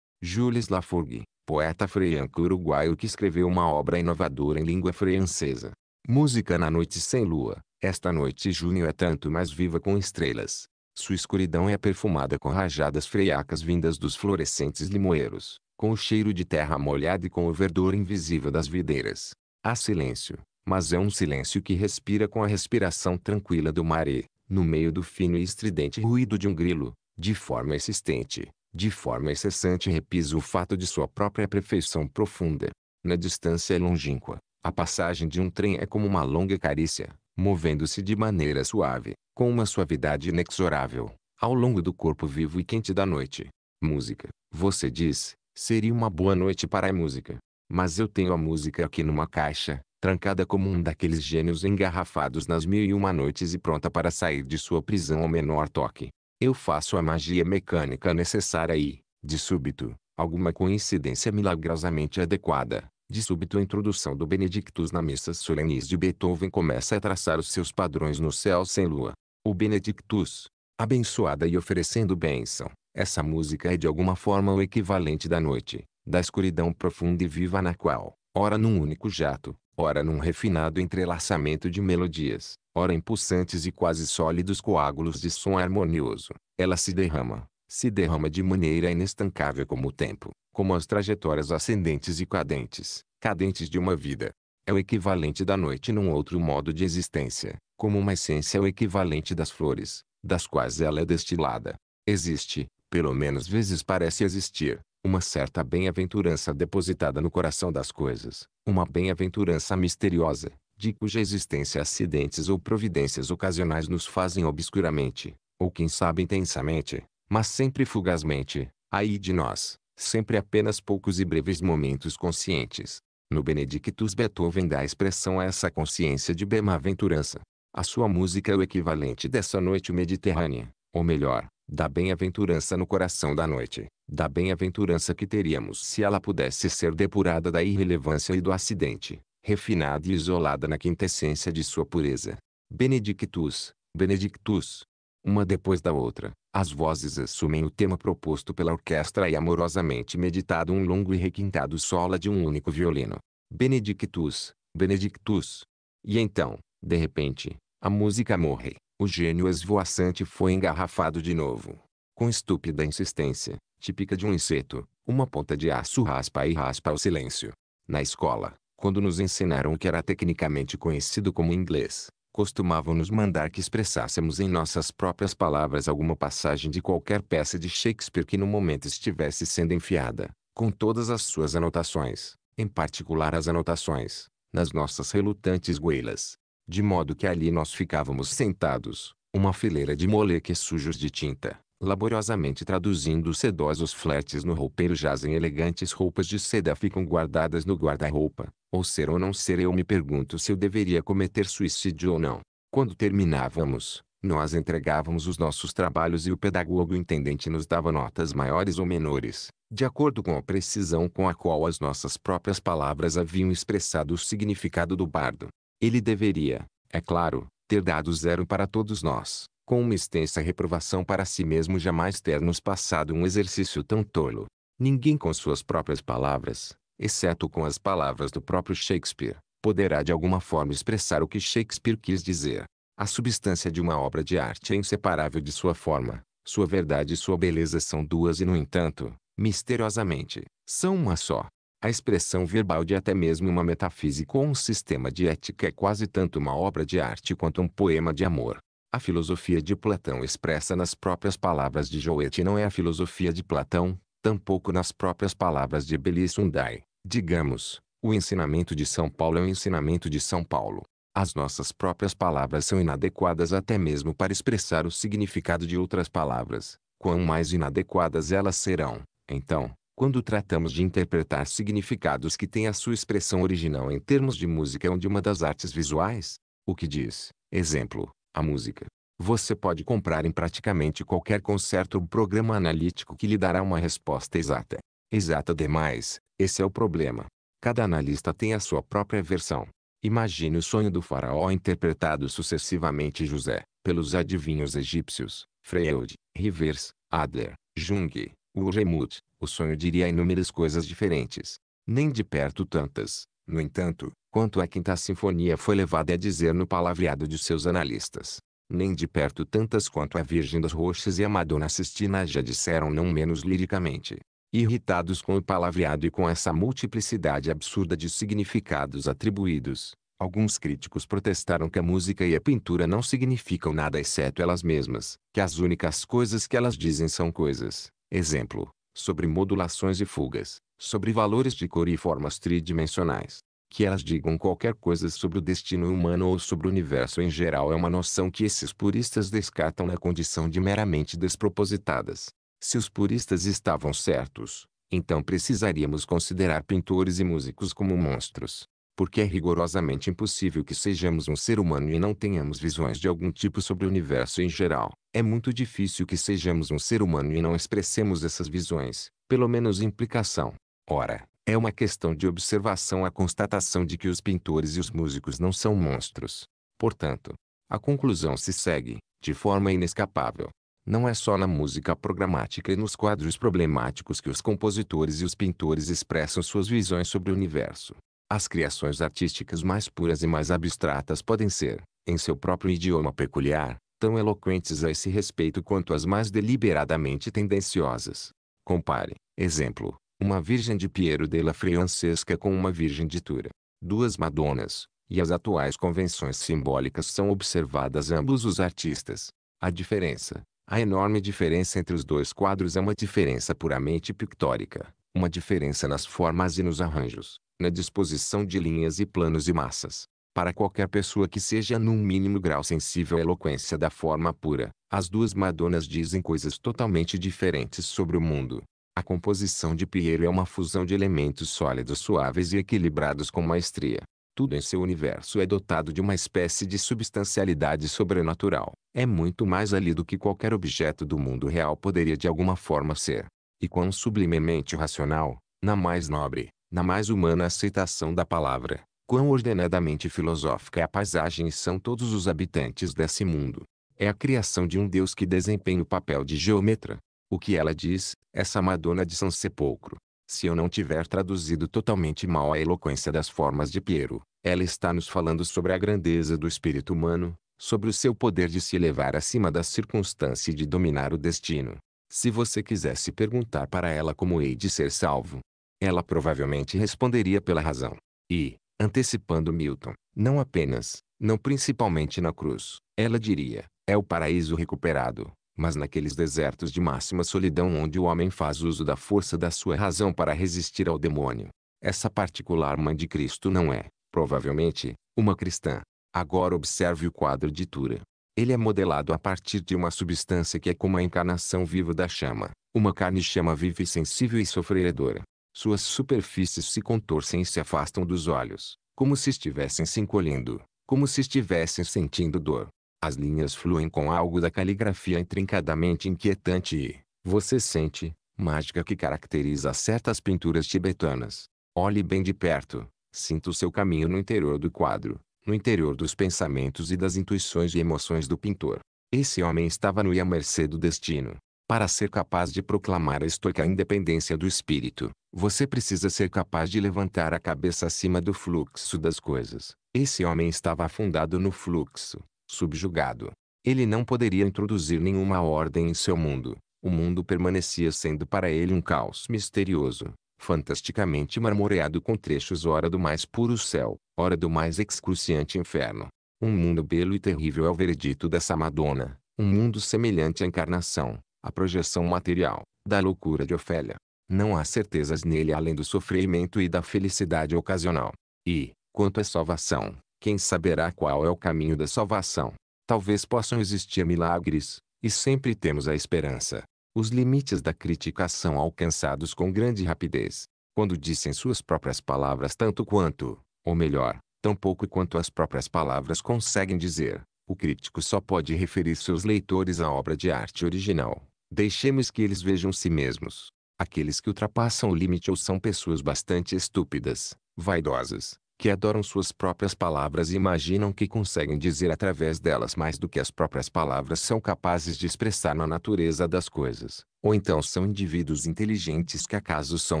Jules Laforgue, poeta franco-uruguaio que escreveu uma obra inovadora em língua francesa. Música na noite sem lua. Esta noite junho é tanto mais viva com estrelas. Sua escuridão é perfumada com rajadas freiacas vindas dos florescentes limoeiros, com o cheiro de terra molhada e com o verdor invisível das videiras. Há silêncio, mas é um silêncio que respira com a respiração tranquila do mar e, no meio do fino e estridente ruído de um grilo, de forma existente, de forma incessante repisa o fato de sua própria perfeição profunda. Na distância longínqua, a passagem de um trem é como uma longa carícia, movendo-se de maneira suave, com uma suavidade inexorável, ao longo do corpo vivo e quente da noite. Música, você diz, seria uma boa noite para a música. Mas eu tenho a música aqui numa caixa, trancada como um daqueles gênios engarrafados nas mil e uma noites e pronta para sair de sua prisão ao menor toque. Eu faço a magia mecânica necessária e, de súbito, alguma coincidência milagrosamente adequada, de súbito a introdução do Benedictus na missa solenis de Beethoven começa a traçar os seus padrões no céu sem lua. O Benedictus, abençoada e oferecendo bênção, essa música é de alguma forma o equivalente da noite, da escuridão profunda e viva na qual, ora num único jato, ora num refinado entrelaçamento de melodias, ora impulsantes e quase sólidos coágulos de som harmonioso. Ela se derrama, se derrama de maneira inestancável como o tempo, como as trajetórias ascendentes e cadentes, cadentes de uma vida. É o equivalente da noite num outro modo de existência, como uma essência é o equivalente das flores, das quais ela é destilada. Existe, pelo menos vezes parece existir, uma certa bem-aventurança depositada no coração das coisas, uma bem-aventurança misteriosa, de cuja existência acidentes ou providências ocasionais nos fazem obscuramente, ou quem sabe intensamente, mas sempre fugazmente, aí de nós, sempre apenas poucos e breves momentos conscientes. No Benedictus Beethoven dá expressão a essa consciência de bem-aventurança. A sua música é o equivalente dessa noite mediterrânea, ou melhor, da bem-aventurança no coração da noite, da bem-aventurança que teríamos se ela pudesse ser depurada da irrelevância e do acidente, refinada e isolada na quintessência de sua pureza. Benedictus, Benedictus. Uma depois da outra, as vozes assumem o tema proposto pela orquestra e amorosamente meditado um longo e requintado solo de um único violino. Benedictus, Benedictus. E então, de repente, a música morre. O gênio esvoaçante foi engarrafado de novo. Com estúpida insistência, típica de um inseto, uma ponta de aço raspa e raspa o silêncio. Na escola, quando nos ensinaram o que era tecnicamente conhecido como inglês, costumavam nos mandar que expressássemos em nossas próprias palavras alguma passagem de qualquer peça de Shakespeare que no momento estivesse sendo enfiada, com todas as suas anotações, em particular as anotações, nas nossas relutantes goelas, de modo que ali nós ficávamos sentados, uma fileira de moleques sujos de tinta, laboriosamente traduzindo os sedosos flertes no roupeiro jazem elegantes roupas de seda ficam guardadas no guarda-roupa, ou ser ou não ser eu me pergunto se eu deveria cometer suicídio ou não. Quando terminávamos, nós entregávamos os nossos trabalhos e o pedagogo intendente nos dava notas maiores ou menores, de acordo com a precisão com a qual as nossas próprias palavras haviam expressado o significado do bardo. Ele deveria, é claro, ter dado zero para todos nós, com uma extensa reprovação para si mesmo jamais ter nos passado um exercício tão tolo. Ninguém com suas próprias palavras, exceto com as palavras do próprio Shakespeare, poderá de alguma forma expressar o que Shakespeare quis dizer. A substância de uma obra de arte é inseparável de sua forma, sua verdade e sua beleza são duas e no entanto, misteriosamente, são uma só. A expressão verbal de até mesmo uma metafísica ou um sistema de ética é quase tanto uma obra de arte quanto um poema de amor. A filosofia de Platão expressa nas próprias palavras de Goethe não é a filosofia de Platão, tampouco nas próprias palavras de Belisundai. Digamos, o ensinamento de São Paulo é o ensinamento de São Paulo. As nossas próprias palavras são inadequadas até mesmo para expressar o significado de outras palavras. Quão mais inadequadas elas serão, então, quando tratamos de interpretar significados que têm a sua expressão original em termos de música ou de uma das artes visuais, o que diz, exemplo, a música. Você pode comprar em praticamente qualquer concerto ou programa analítico que lhe dará uma resposta exata. Exata demais, esse é o problema. Cada analista tem a sua própria versão. Imagine o sonho do faraó interpretado sucessivamente José, pelos adivinhos egípcios, Freud, Rivers, Adler, Jung, Uremut, o sonho diria inúmeras coisas diferentes. Nem de perto tantas, no entanto, quanto a quinta sinfonia foi levada a dizer no palavreado de seus analistas. Nem de perto tantas quanto a Virgem das Roxas e a Madonna Sistina já disseram não menos liricamente. Irritados com o palavreado e com essa multiplicidade absurda de significados atribuídos, alguns críticos protestaram que a música e a pintura não significam nada exceto elas mesmas, que as únicas coisas que elas dizem são coisas, exemplo, sobre modulações e fugas, sobre valores de cor e formas tridimensionais. Que elas digam qualquer coisa sobre o destino humano ou sobre o universo em geral é uma noção que esses puristas descartam na condição de meramente despropositadas. Se os puristas estavam certos, então precisaríamos considerar pintores e músicos como monstros. Porque é rigorosamente impossível que sejamos um ser humano e não tenhamos visões de algum tipo sobre o universo em geral. É muito difícil que sejamos um ser humano e não expressemos essas visões, pelo menos implicação. Ora, é uma questão de observação a constatação de que os pintores e os músicos não são monstros. Portanto, a conclusão se segue, de forma inescapável. Não é só na música programática e nos quadros problemáticos que os compositores e os pintores expressam suas visões sobre o universo. As criações artísticas mais puras e mais abstratas podem ser, em seu próprio idioma peculiar, tão eloquentes a esse respeito quanto as mais deliberadamente tendenciosas. Compare, exemplo, uma Virgem de Piero della Francesca com uma Virgem de Tura. Duas Madonas, e as atuais convenções simbólicas são observadas ambos os artistas. A diferença, a enorme diferença entre os dois quadros é uma diferença puramente pictórica, uma diferença nas formas e nos arranjos, na disposição de linhas e planos e massas. Para qualquer pessoa que seja num mínimo grau sensível à eloquência da forma pura, as duas Madonas dizem coisas totalmente diferentes sobre o mundo. A composição de Piero é uma fusão de elementos sólidos suaves e equilibrados com maestria. Tudo em seu universo é dotado de uma espécie de substancialidade sobrenatural. É muito mais ali do que qualquer objeto do mundo real poderia de alguma forma ser. E quão sublimemente racional, na mais nobre, na mais humana aceitação da palavra, Quão ordenadamente filosófica é a paisagem são todos os habitantes desse mundo. É a criação de um Deus que desempenha o papel de geometra. O que ela diz, essa Madonna de São Sepulcro. Se eu não tiver traduzido totalmente mal a eloquência das formas de Piero, ela está nos falando sobre a grandeza do espírito humano, sobre o seu poder de se elevar acima da circunstância e de dominar o destino. Se você quisesse perguntar para ela como hei de ser salvo, ela provavelmente responderia pela razão. E, antecipando Milton, não apenas, não principalmente na cruz, ela diria, é o paraíso recuperado, mas naqueles desertos de máxima solidão onde o homem faz uso da força da sua razão para resistir ao demônio. Essa particular mãe de Cristo não é, provavelmente, uma cristã. Agora observe o quadro de Tura. Ele é modelado a partir de uma substância que é como a encarnação viva da chama, uma carne chama viva e sensível e sofredora. Suas superfícies se contorcem e se afastam dos olhos, como se estivessem se encolhendo, como se estivessem sentindo dor. As linhas fluem com algo da caligrafia intrincadamente inquietante e, você sente, mágica que caracteriza certas pinturas tibetanas. Olhe bem de perto, sinta o seu caminho no interior do quadro, no interior dos pensamentos e das intuições e emoções do pintor. Esse homem estava no e à mercê do destino. Para ser capaz de proclamar a estoica independência do espírito, você precisa ser capaz de levantar a cabeça acima do fluxo das coisas. Esse homem estava afundado no fluxo, subjugado. Ele não poderia introduzir nenhuma ordem em seu mundo. O mundo permanecia sendo para ele um caos misterioso, fantasticamente marmoreado com trechos ora do mais puro céu, ora do mais excruciante inferno. Um mundo belo e terrível é o veredito dessa Madonna, um mundo semelhante à encarnação, a projeção material, da loucura de Ofélia. Não há certezas nele além do sofrimento e da felicidade ocasional. E, quanto à salvação, quem saberá qual é o caminho da salvação? Talvez possam existir milagres, e sempre temos a esperança. Os limites da crítica são alcançados com grande rapidez. Quando dizem suas próprias palavras tanto quanto, ou melhor, tão pouco quanto as próprias palavras conseguem dizer, o crítico só pode referir seus leitores à obra de arte original. Deixemos que eles vejam si mesmos. Aqueles que ultrapassam o limite ou são pessoas bastante estúpidas, vaidosas, que adoram suas próprias palavras e imaginam que conseguem dizer através delas mais do que as próprias palavras são capazes de expressar na natureza das coisas. Ou então são indivíduos inteligentes que acaso são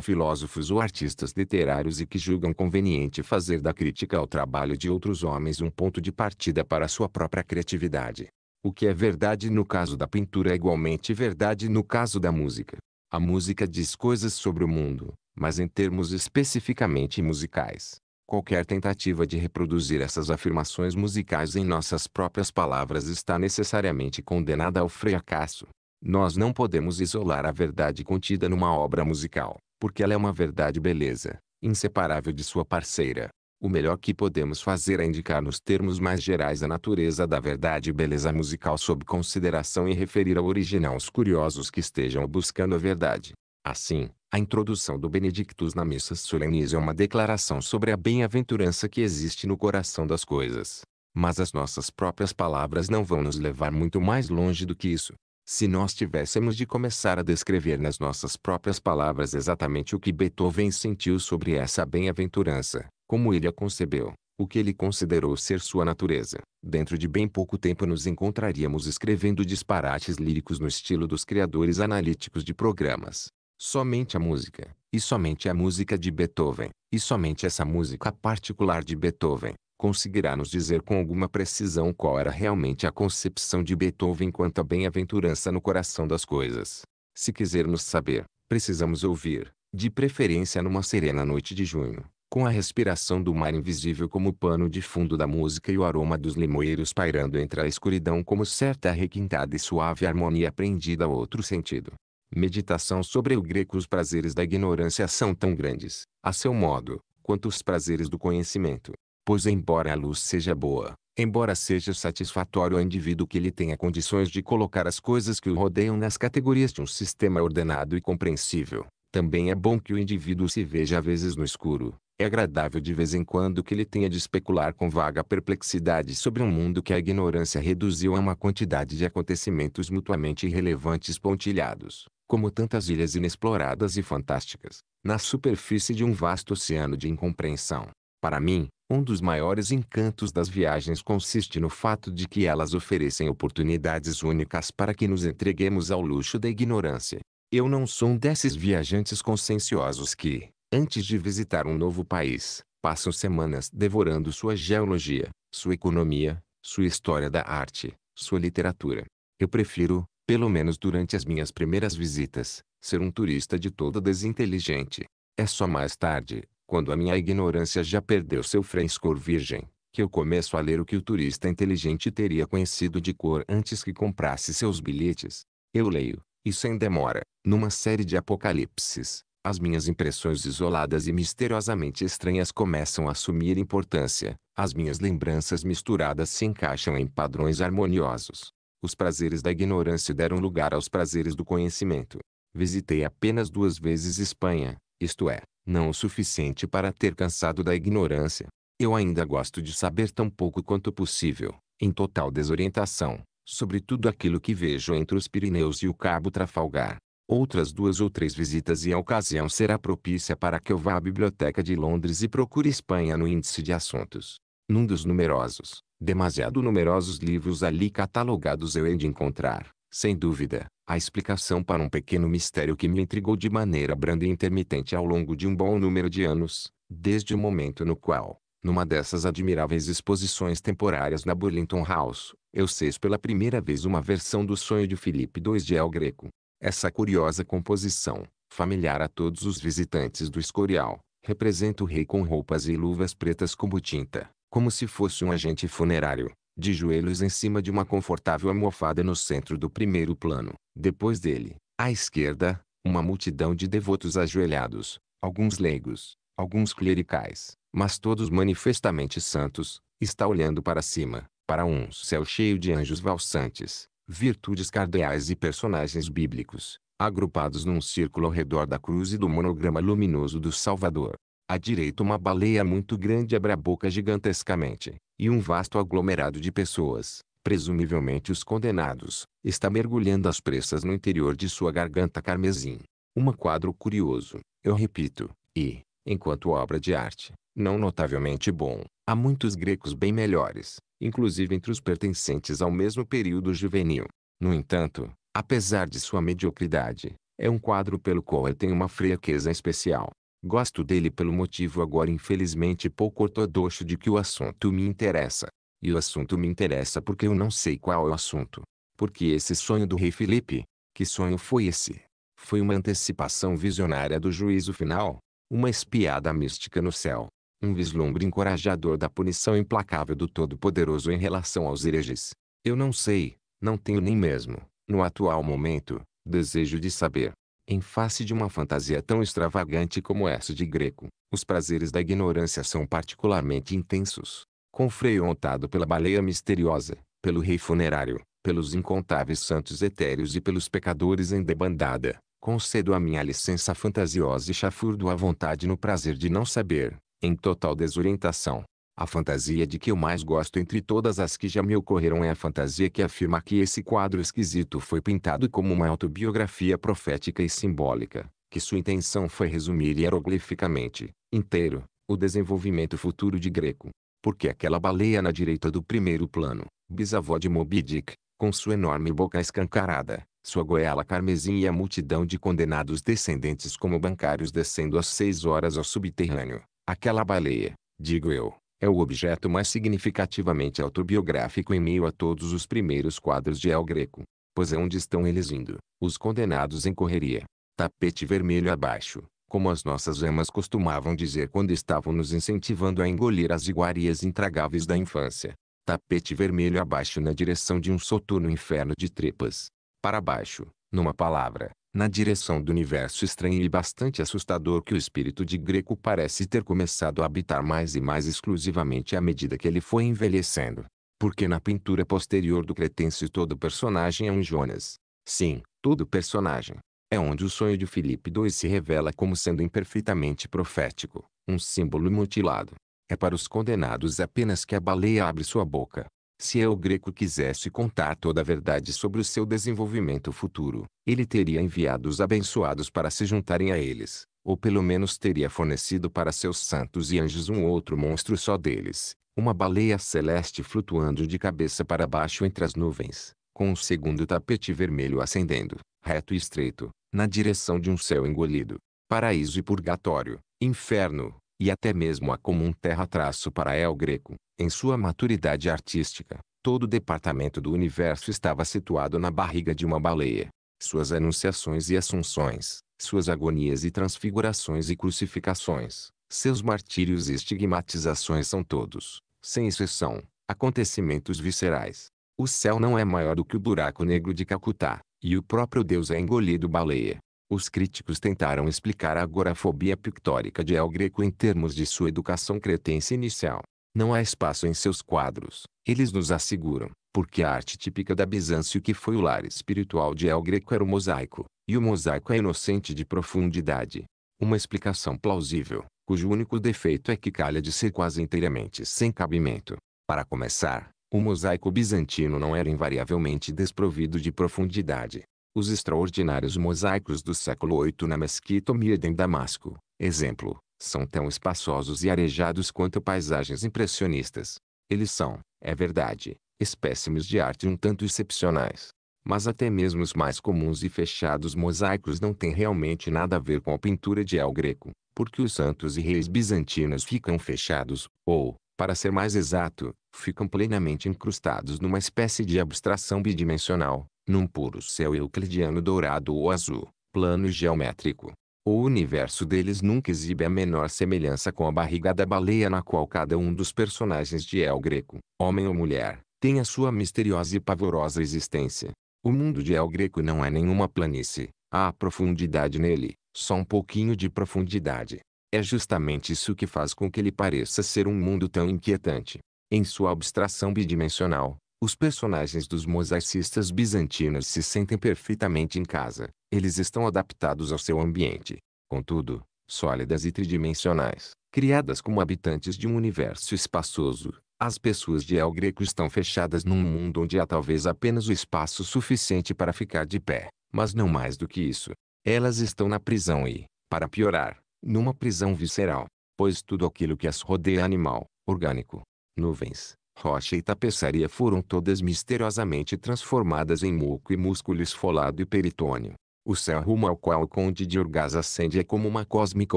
filósofos ou artistas literários e que julgam conveniente fazer da crítica ao trabalho de outros homens um ponto de partida para sua própria criatividade. O que é verdade no caso da pintura é igualmente verdade no caso da música. A música diz coisas sobre o mundo, mas em termos especificamente musicais. Qualquer tentativa de reproduzir essas afirmações musicais em nossas próprias palavras está necessariamente condenada ao fracasso. Nós não podemos isolar a verdade contida numa obra musical, porque ela é uma verdade beleza, inseparável de sua parceira, o melhor que podemos fazer é indicar nos termos mais gerais a natureza da verdade e beleza musical sob consideração e referir ao original os curiosos que estejam buscando a verdade. Assim, a introdução do Benedictus na missa solenize é uma declaração sobre a bem-aventurança que existe no coração das coisas. Mas as nossas próprias palavras não vão nos levar muito mais longe do que isso. Se nós tivéssemos de começar a descrever nas nossas próprias palavras exatamente o que Beethoven sentiu sobre essa bem-aventurança, como ele a concebeu, o que ele considerou ser sua natureza. Dentro de bem pouco tempo nos encontraríamos escrevendo disparates líricos no estilo dos criadores analíticos de programas. Somente a música, e somente a música de Beethoven, e somente essa música particular de Beethoven, conseguirá nos dizer com alguma precisão qual era realmente a concepção de Beethoven quanto à bem-aventurança no coração das coisas. Se quisermos saber, precisamos ouvir, de preferência numa serena noite de junho, com a respiração do mar invisível como pano de fundo da música e o aroma dos limoeiros pairando entre a escuridão como certa requintada e suave harmonia aprendida a outro sentido. Meditação sobre o greco Os prazeres da ignorância são tão grandes, a seu modo, quanto os prazeres do conhecimento. Pois embora a luz seja boa, embora seja satisfatório ao indivíduo que ele tenha condições de colocar as coisas que o rodeiam nas categorias de um sistema ordenado e compreensível, também é bom que o indivíduo se veja às vezes no escuro. É agradável de vez em quando que ele tenha de especular com vaga perplexidade sobre um mundo que a ignorância reduziu a uma quantidade de acontecimentos mutuamente irrelevantes pontilhados, como tantas ilhas inexploradas e fantásticas, na superfície de um vasto oceano de incompreensão. Para mim, um dos maiores encantos das viagens consiste no fato de que elas oferecem oportunidades únicas para que nos entreguemos ao luxo da ignorância. Eu não sou um desses viajantes conscienciosos que, antes de visitar um novo país, passam semanas devorando sua geologia, sua economia, sua história da arte, sua literatura. Eu prefiro, pelo menos durante as minhas primeiras visitas, ser um turista de todo desinteligente. É só mais tarde, quando a minha ignorância já perdeu seu frescor virgem, que eu começo a ler o que o turista inteligente teria conhecido de cor antes que comprasse seus bilhetes. Eu leio, e sem demora, numa série de apocalipses, as minhas impressões isoladas e misteriosamente estranhas começam a assumir importância, as minhas lembranças misturadas se encaixam em padrões harmoniosos. Os prazeres da ignorância deram lugar aos prazeres do conhecimento. Visitei apenas duas vezes Espanha, isto é, não o suficiente para ter cansado da ignorância. Eu ainda gosto de saber tão pouco quanto possível, em total desorientação, sobre tudo aquilo que vejo entre os Pirineus e o Cabo Trafalgar. Outras duas ou três visitas e a ocasião será propícia para que eu vá à Biblioteca de Londres e procure Espanha no índice de assuntos. Num dos numerosos, demasiado numerosos livros ali catalogados eu hei de encontrar, sem dúvida, a explicação para um pequeno mistério que me intrigou de maneira branda e intermitente ao longo de um bom número de anos, desde o momento no qual, numa dessas admiráveis exposições temporárias na Burlington House, eu sei pela primeira vez uma versão do sonho de Filipe II de El Greco. Essa curiosa composição, familiar a todos os visitantes do Escorial, representa o rei com roupas e luvas pretas como tinta, como se fosse um agente funerário, de joelhos em cima de uma confortável almofada no centro do primeiro plano. Depois dele, à esquerda, uma multidão de devotos ajoelhados, alguns leigos, alguns clericais, mas todos manifestamente santos, está olhando para cima, para um céu cheio de anjos valsantes, virtudes cardeais e personagens bíblicos, agrupados num círculo ao redor da cruz e do monograma luminoso do Salvador. À direita uma baleia muito grande abre a boca gigantescamente, e um vasto aglomerado de pessoas, presumivelmente os condenados, está mergulhando as pressas no interior de sua garganta carmesim. Um quadro curioso, eu repito, e, enquanto obra de arte, não notavelmente bom, há muitos gregos bem melhores, inclusive entre os pertencentes ao mesmo período juvenil. No entanto, apesar de sua mediocridade, é um quadro pelo qual eu tenho uma fraqueza especial. Gosto dele pelo motivo agora infelizmente pouco ortodoxo de que o assunto me interessa. E o assunto me interessa porque eu não sei qual é o assunto. Porque esse sonho do rei Felipe, que sonho foi esse? Foi uma antecipação visionária do juízo final? Uma espiada mística no céu? Um vislumbre encorajador da punição implacável do Todo-Poderoso em relação aos hereges? Eu não sei, não tenho nem mesmo, no atual momento, desejo de saber. Em face de uma fantasia tão extravagante como essa de Greco, os prazeres da ignorância são particularmente intensos. Confreiontado pela baleia misteriosa, pelo rei funerário, pelos incontáveis santos etéreos e pelos pecadores em debandada, concedo a minha licença fantasiosa e chafurdo à vontade no prazer de não saber, em total desorientação, a fantasia de que eu mais gosto entre todas as que já me ocorreram é a fantasia que afirma que esse quadro esquisito foi pintado como uma autobiografia profética e simbólica, que sua intenção foi resumir hieroglificamente, inteiro, o desenvolvimento futuro de Greco. Porque aquela baleia na direita do primeiro plano, bisavó de Moby Dick, com sua enorme boca escancarada, sua goela carmesim e a multidão de condenados descendentes como bancários descendo às seis horas ao subterrâneo, aquela baleia, digo eu, É o objeto mais significativamente autobiográfico em meio a todos os primeiros quadros de El Greco. Pois é onde estão eles indo, os condenados em correria. Tapete vermelho abaixo, como as nossas amas costumavam dizer quando estavam nos incentivando a engolir as iguarias intragáveis da infância. Tapete vermelho abaixo na direção de um soturno inferno de tripas. Para baixo, numa palavra, na direção do universo estranho e bastante assustador que o espírito de Greco parece ter começado a habitar mais e mais exclusivamente à medida que ele foi envelhecendo. Porque na pintura posterior do Cretense todo personagem é um Jonas. Sim, todo personagem. É onde o sonho de Filipe II se revela como sendo imperfeitamente profético, um símbolo mutilado. É para os condenados apenas que a baleia abre sua boca. Se El Greco quisesse contar toda a verdade sobre o seu desenvolvimento futuro, ele teria enviado os abençoados para se juntarem a eles, ou pelo menos teria fornecido para seus santos e anjos um outro monstro só deles, uma baleia celeste flutuando de cabeça para baixo entre as nuvens, com um segundo tapete vermelho ascendendo, reto e estreito, na direção de um céu engolido, paraíso e purgatório, inferno, e até mesmo a comum terra-traço para El Greco, em sua maturidade artística, todo o departamento do universo estava situado na barriga de uma baleia. Suas anunciações e assunções, suas agonias e transfigurações e crucificações, seus martírios e estigmatizações são todos, sem exceção, acontecimentos viscerais. O céu não é maior do que o buraco negro de Calcutá, e o próprio Deus é engolido baleia. Os críticos tentaram explicar a agorafobia pictórica de El Greco em termos de sua educação cretense inicial. Não há espaço em seus quadros, eles nos asseguram, porque a arte típica da Bizâncio que foi o lar espiritual de El Greco era o mosaico, e o mosaico é inocente de profundidade. Uma explicação plausível, cujo único defeito é que calha de ser quase inteiramente sem cabimento. Para começar, o mosaico bizantino não era invariavelmente desprovido de profundidade. Os extraordinários mosaicos do século VIII na Mesquita Omida em Damasco, exemplo, são tão espaçosos e arejados quanto paisagens impressionistas. Eles são, é verdade, espécimes de arte um tanto excepcionais. Mas até mesmo os mais comuns e fechados mosaicos não têm realmente nada a ver com a pintura de El Greco, porque os santos e reis bizantinos ficam fechados, ou, para ser mais exato, ficam plenamente incrustados numa espécie de abstração bidimensional, num puro céu euclidiano dourado ou azul, plano geométrico. O universo deles nunca exibe a menor semelhança com a barriga da baleia na qual cada um dos personagens de El Greco, homem ou mulher, tem a sua misteriosa e pavorosa existência. O mundo de El Greco não é nenhuma planície, há profundidade nele, só um pouquinho de profundidade. É justamente isso que faz com que ele pareça ser um mundo tão inquietante. Em sua abstração bidimensional, os personagens dos mosaicistas bizantinos se sentem perfeitamente em casa. Eles estão adaptados ao seu ambiente. Contudo, sólidas e tridimensionais, criadas como habitantes de um universo espaçoso, as pessoas de El Greco estão fechadas num mundo onde há talvez apenas o espaço suficiente para ficar de pé, mas não mais do que isso. Elas estão na prisão e, para piorar, numa prisão visceral, pois tudo aquilo que as rodeia é animal, orgânico, nuvens, rocha e tapeçaria foram todas misteriosamente transformadas em muco e músculo esfolado e peritônio. O céu rumo ao qual o conde de Urgaz ascende é como uma cósmica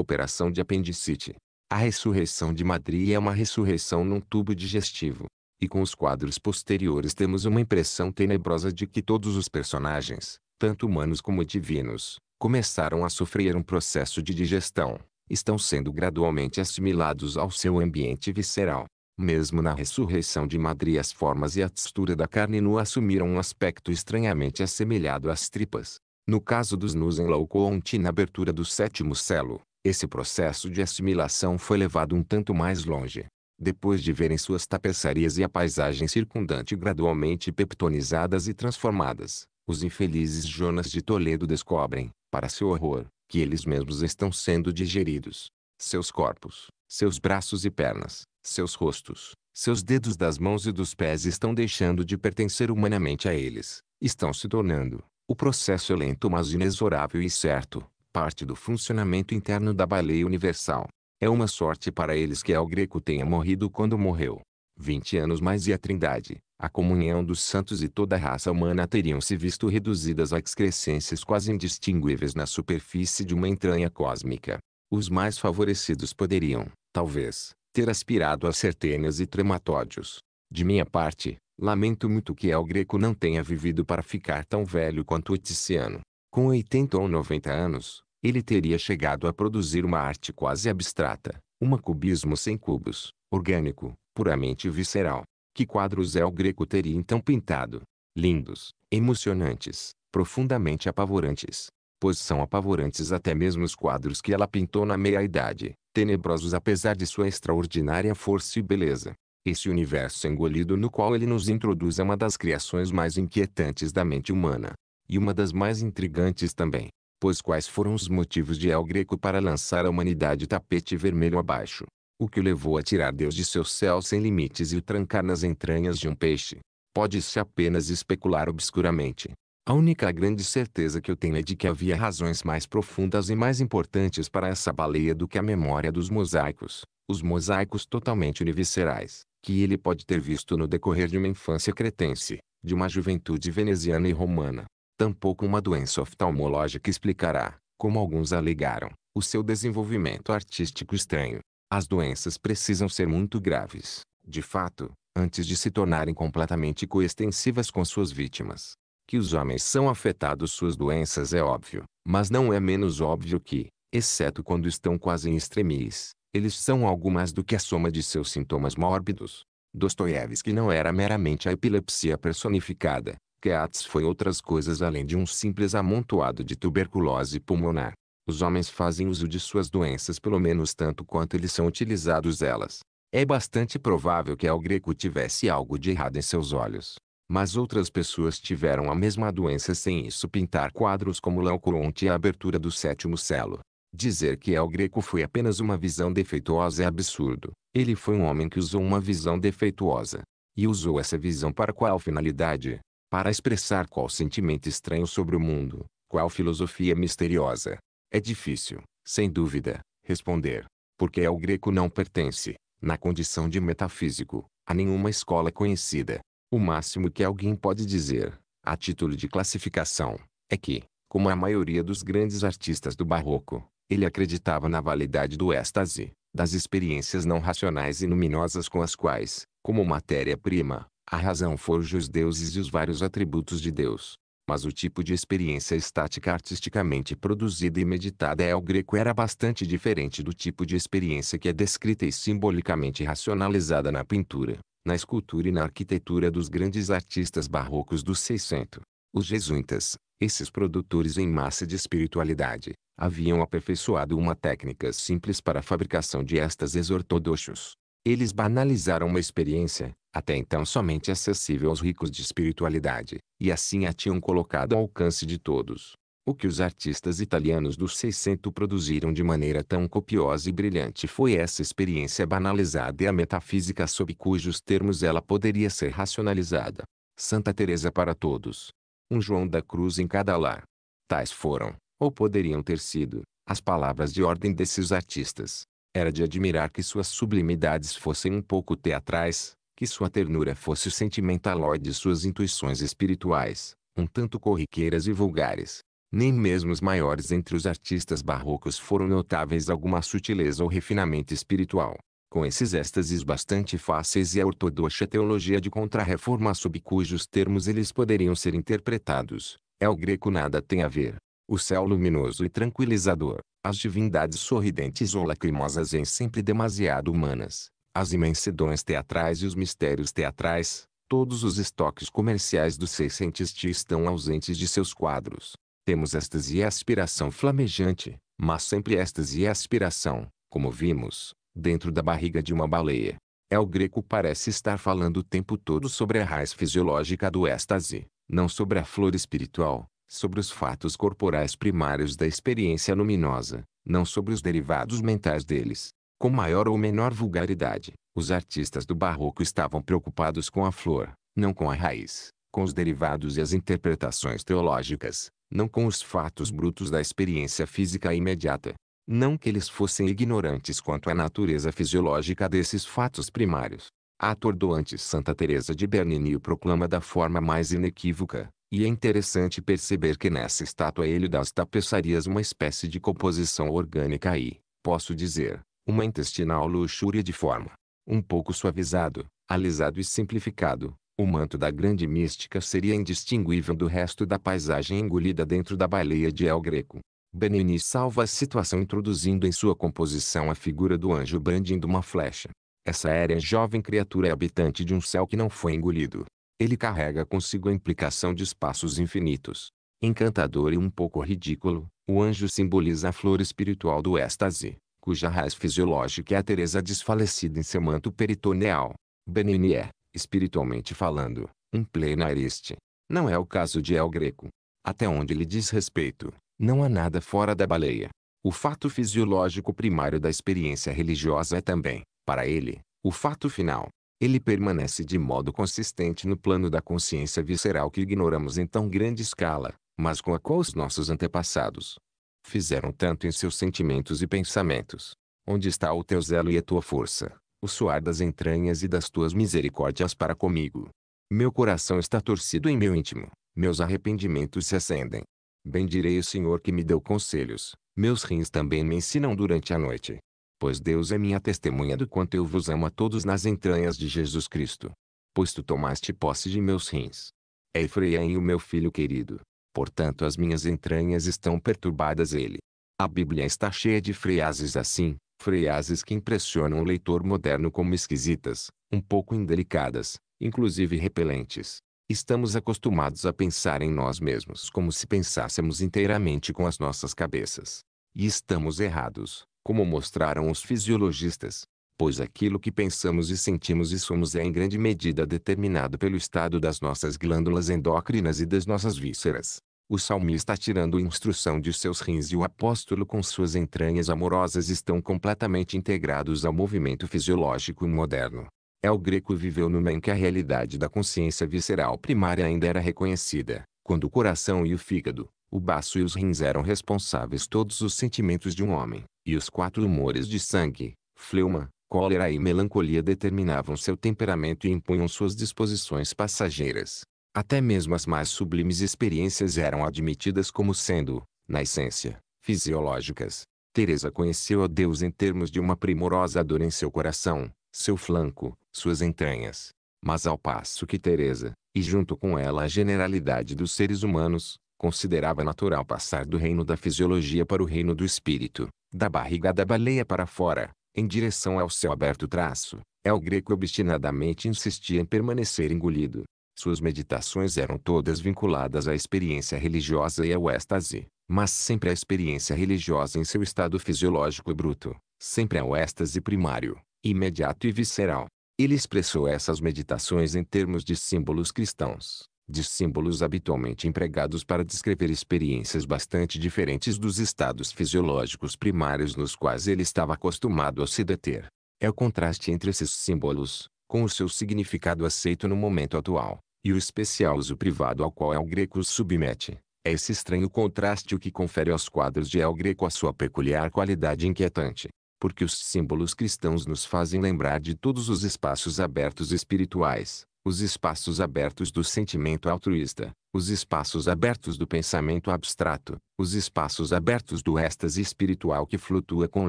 operação de apendicite. A ressurreição de Madrid é uma ressurreição num tubo digestivo. E com os quadros posteriores temos uma impressão tenebrosa de que todos os personagens, tanto humanos como divinos, começaram a sofrer um processo de digestão, estão sendo gradualmente assimilados ao seu ambiente visceral. Mesmo na ressurreição de Madri as formas e a textura da carne nua assumiram um aspecto estranhamente assemelhado às tripas. No caso dos nus em Laocoonte na abertura do sétimo selo, esse processo de assimilação foi levado um tanto mais longe. Depois de verem suas tapeçarias e a paisagem circundante gradualmente peptonizadas e transformadas, os infelizes Jonas de Toledo descobrem, para seu horror, que eles mesmos estão sendo digeridos. Seus corpos, seus braços e pernas, seus rostos, seus dedos das mãos e dos pés estão deixando de pertencer humanamente a eles. Estão se tornando, o processo é lento mas inexorável e certo, parte do funcionamento interno da baleia universal. É uma sorte para eles que El Greco tenha morrido quando morreu. Vinte anos mais e a trindade, a comunhão dos santos e toda a raça humana teriam se visto reduzidas a excrescências quase indistinguíveis na superfície de uma entranha cósmica. Os mais favorecidos poderiam, talvez, ter aspirado a certênias e trematódios. De minha parte, lamento muito que El Greco não tenha vivido para ficar tão velho quanto o Tiziano. Com 80 ou 90 anos, ele teria chegado a produzir uma arte quase abstrata, um cubismo sem cubos, orgânico, puramente visceral. Que quadros El Greco teria então pintado? Lindos, emocionantes, profundamente apavorantes. Pois são apavorantes até mesmo os quadros que ela pintou na meia-idade, tenebrosos apesar de sua extraordinária força e beleza. Esse universo engolido no qual ele nos introduz é uma das criações mais inquietantes da mente humana. E uma das mais intrigantes também. Pois quais foram os motivos de El Greco para lançar a humanidade tapete vermelho abaixo? O que o levou a tirar Deus de seu céu sem limites e o trancar nas entranhas de um peixe? Pode-se apenas especular obscuramente. A única grande certeza que eu tenho é de que havia razões mais profundas e mais importantes para essa baleia do que a memória dos mosaicos, os mosaicos totalmente univiscerais, que ele pode ter visto no decorrer de uma infância cretense, de uma juventude veneziana e romana. Tampouco uma doença oftalmológica explicará, como alguns alegaram, o seu desenvolvimento artístico estranho. As doenças precisam ser muito graves, de fato, antes de se tornarem completamente coextensivas com suas vítimas. Que os homens são afetados suas doenças é óbvio, mas não é menos óbvio que, exceto quando estão quase em extremis, eles são algo mais do que a soma de seus sintomas mórbidos. Dostoiévski não era meramente a epilepsia personificada. Keats foi outras coisas além de um simples amontoado de tuberculose pulmonar. Os homens fazem uso de suas doenças pelo menos tanto quanto eles são utilizados elas. É bastante provável que ao greco tivesse algo de errado em seus olhos. Mas outras pessoas tiveram a mesma doença sem isso pintar quadros como Laocoonte e a abertura do sétimo selo. Dizer que El Greco foi apenas uma visão defeituosa é absurdo. Ele foi um homem que usou uma visão defeituosa. E usou essa visão para qual finalidade? Para expressar qual sentimento estranho sobre o mundo, qual filosofia misteriosa. É difícil, sem dúvida, responder. Porque El Greco não pertence, na condição de metafísico, a nenhuma escola conhecida. O máximo que alguém pode dizer, a título de classificação, é que, como a maioria dos grandes artistas do Barroco, ele acreditava na validade do êxtase, das experiências não racionais e luminosas com as quais, como matéria-prima, a razão forja os deuses e os vários atributos de Deus. Mas o tipo de experiência estática artisticamente produzida e meditada é ao greco era bastante diferente do tipo de experiência que é descrita e simbolicamente racionalizada na pintura, na escultura e na arquitetura dos grandes artistas barrocos do 600. Os jesuítas, esses produtores em massa de espiritualidade, haviam aperfeiçoado uma técnica simples para a fabricação de êxtases ortodoxos. Eles banalizaram uma experiência, até então somente acessível aos ricos de espiritualidade, e assim a tinham colocado ao alcance de todos. O que os artistas italianos dos 600 produziram de maneira tão copiosa e brilhante foi essa experiência banalizada e a metafísica sob cujos termos ela poderia ser racionalizada. Santa Teresa para todos. Um João da Cruz em cada lar. Tais foram, ou poderiam ter sido, as palavras de ordem desses artistas. Era de admirar que suas sublimidades fossem um pouco teatrais, que sua ternura fosse sentimentaloide e suas intuições espirituais, um tanto corriqueiras e vulgares. Nem mesmo os maiores entre os artistas barrocos foram notáveis alguma sutileza ou refinamento espiritual. Com esses êxtases bastante fáceis e a ortodoxa teologia de contra-reforma sob cujos termos eles poderiam ser interpretados, é o greco nada tem a ver o céu luminoso e tranquilizador, as divindades sorridentes ou lacrimosas em sempre demasiado humanas, as imensidões teatrais e os mistérios teatrais, todos os estoques comerciais dos seiscentos estão ausentes de seus quadros. Temos êxtase e aspiração flamejante, mas sempre êxtase e aspiração, como vimos, dentro da barriga de uma baleia. É o greco parece estar falando o tempo todo sobre a raiz fisiológica do êxtase, não sobre a flor espiritual, sobre os fatos corporais primários da experiência luminosa, não sobre os derivados mentais deles. Com maior ou menor vulgaridade, os artistas do barroco estavam preocupados com a flor, não com a raiz, com os derivados e as interpretações teológicas, não com os fatos brutos da experiência física imediata. Não que eles fossem ignorantes quanto à natureza fisiológica desses fatos primários. A atordoante Santa Teresa de Bernini o proclama da forma mais inequívoca, e é interessante perceber que nessa estátua ele dá às tapeçarias uma espécie de composição orgânica e, posso dizer, uma intestinal luxúria de forma. Um pouco suavizado, alisado e simplificado, o manto da grande mística seria indistinguível do resto da paisagem engolida dentro da baleia de El Greco. Benini salva a situação introduzindo em sua composição a figura do anjo brandindo uma flecha. Essa aérea jovem criatura é habitante de um céu que não foi engolido. Ele carrega consigo a implicação de espaços infinitos. Encantador e um pouco ridículo, o anjo simboliza a flor espiritual do êxtase, cuja raiz fisiológica é a Teresa desfalecida em seu manto peritoneal. Benini é, espiritualmente falando, um plenariste. Não é o caso de El Greco. Até onde lhe diz respeito, não há nada fora da baleia. O fato fisiológico primário da experiência religiosa é também, para ele, o fato final. Ele permanece de modo consistente no plano da consciência visceral que ignoramos em tão grande escala, mas com a qual os nossos antepassados fizeram tanto em seus sentimentos e pensamentos. Onde está o teu zelo e a tua força, o suar das entranhas e das tuas misericórdias para comigo? Meu coração está torcido em meu íntimo, meus arrependimentos se acendem, Bendirei o Senhor que me deu conselhos, meus rins também me ensinam durante a noite. Pois Deus é minha testemunha do quanto eu vos amo a todos nas entranhas de Jesus Cristo. Pois tu tomaste posse de meus rins. É Efraim o meu filho querido. Portanto as minhas entranhas estão perturbadas ele. A Bíblia está cheia de frases assim, frases que impressionam o leitor moderno como esquisitas, um pouco indelicadas, inclusive repelentes. Estamos acostumados a pensar em nós mesmos como se pensássemos inteiramente com as nossas cabeças. E estamos errados, como mostraram os fisiologistas, pois aquilo que pensamos e sentimos e somos é em grande medida determinado pelo estado das nossas glândulas endócrinas e das nossas vísceras. O salmista tirando instrução de seus rins e o apóstolo com suas entranhas amorosas estão completamente integrados ao movimento fisiológico moderno. El Greco viveu numa em que a realidade da consciência visceral primária ainda era reconhecida, quando o coração e o fígado, o baço e os rins eram responsáveis todos os sentimentos de um homem, e os quatro humores de sangue, fleuma, cólera e melancolia determinavam seu temperamento e impunham suas disposições passageiras. Até mesmo as mais sublimes experiências eram admitidas como sendo, na essência, fisiológicas. Teresa conheceu a Deus em termos de uma primorosa dor em seu coração, seu flanco, suas entranhas. Mas ao passo que Teresa, e junto com ela a generalidade dos seres humanos, considerava natural passar do reino da fisiologia para o reino do espírito, da barriga da baleia para fora, em direção ao céu aberto traço, é o greco obstinadamente insistia em permanecer engolido. Suas meditações eram todas vinculadas à experiência religiosa e ao êxtase, mas sempre à experiência religiosa em seu estado fisiológico bruto, sempre ao êxtase primário, imediato e visceral. Ele expressou essas meditações em termos de símbolos cristãos, de símbolos habitualmente empregados para descrever experiências bastante diferentes dos estados fisiológicos primários nos quais ele estava acostumado a se deter. É o contraste entre esses símbolos, com o seu significado aceito no momento atual, e o especial uso privado ao qual El Greco os submete. É esse estranho contraste o que confere aos quadros de El Greco a sua peculiar qualidade inquietante porque os símbolos cristãos nos fazem lembrar de todos os espaços abertos espirituais, os espaços abertos do sentimento altruísta, os espaços abertos do pensamento abstrato, os espaços abertos do êxtase espiritual que flutua com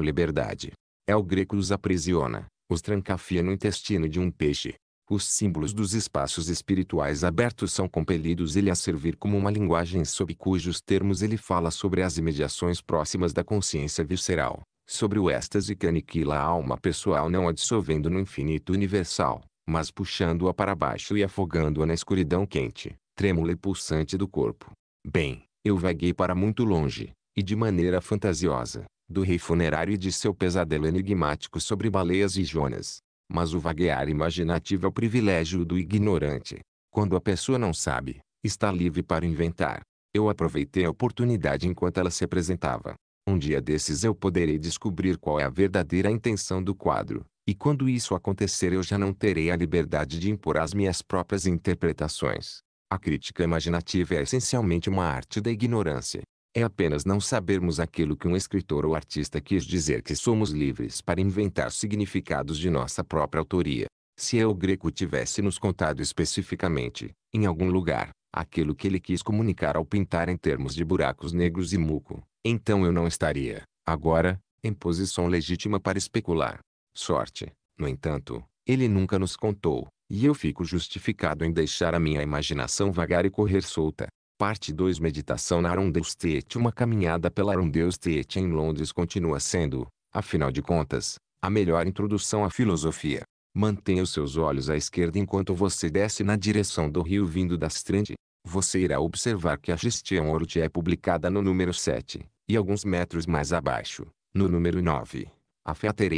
liberdade. O greco os aprisiona, os trancafia no intestino de um peixe. Os símbolos dos espaços espirituais abertos são compelidos ele a servir como uma linguagem sob cujos termos ele fala sobre as imediações próximas da consciência visceral sobre o êxtase que aniquila a alma pessoal não a dissolvendo no infinito universal, mas puxando-a para baixo e afogando-a na escuridão quente, trêmula e pulsante do corpo. Bem, eu vaguei para muito longe, e de maneira fantasiosa, do rei funerário e de seu pesadelo enigmático sobre baleias e jonas. Mas o vaguear imaginativo é o privilégio do ignorante. Quando a pessoa não sabe, está livre para inventar. Eu aproveitei a oportunidade enquanto ela se apresentava, um dia desses eu poderei descobrir qual é a verdadeira intenção do quadro, e quando isso acontecer eu já não terei a liberdade de impor as minhas próprias interpretações. A crítica imaginativa é essencialmente uma arte da ignorância. É apenas não sabermos aquilo que um escritor ou artista quis dizer que somos livres para inventar significados de nossa própria autoria. Se eu greco tivesse nos contado especificamente, em algum lugar, aquilo que ele quis comunicar ao pintar em termos de buracos negros e muco, então eu não estaria, agora, em posição legítima para especular. Sorte, no entanto, ele nunca nos contou, e eu fico justificado em deixar a minha imaginação vagar e correr solta. Parte 2 Meditação na Arundel Uma caminhada pela Arundel em Londres continua sendo, afinal de contas, a melhor introdução à filosofia. Mantenha os seus olhos à esquerda enquanto você desce na direção do rio vindo da Strand. Você irá observar que a gestão Orut é publicada no número 7, e alguns metros mais abaixo, no número 9, a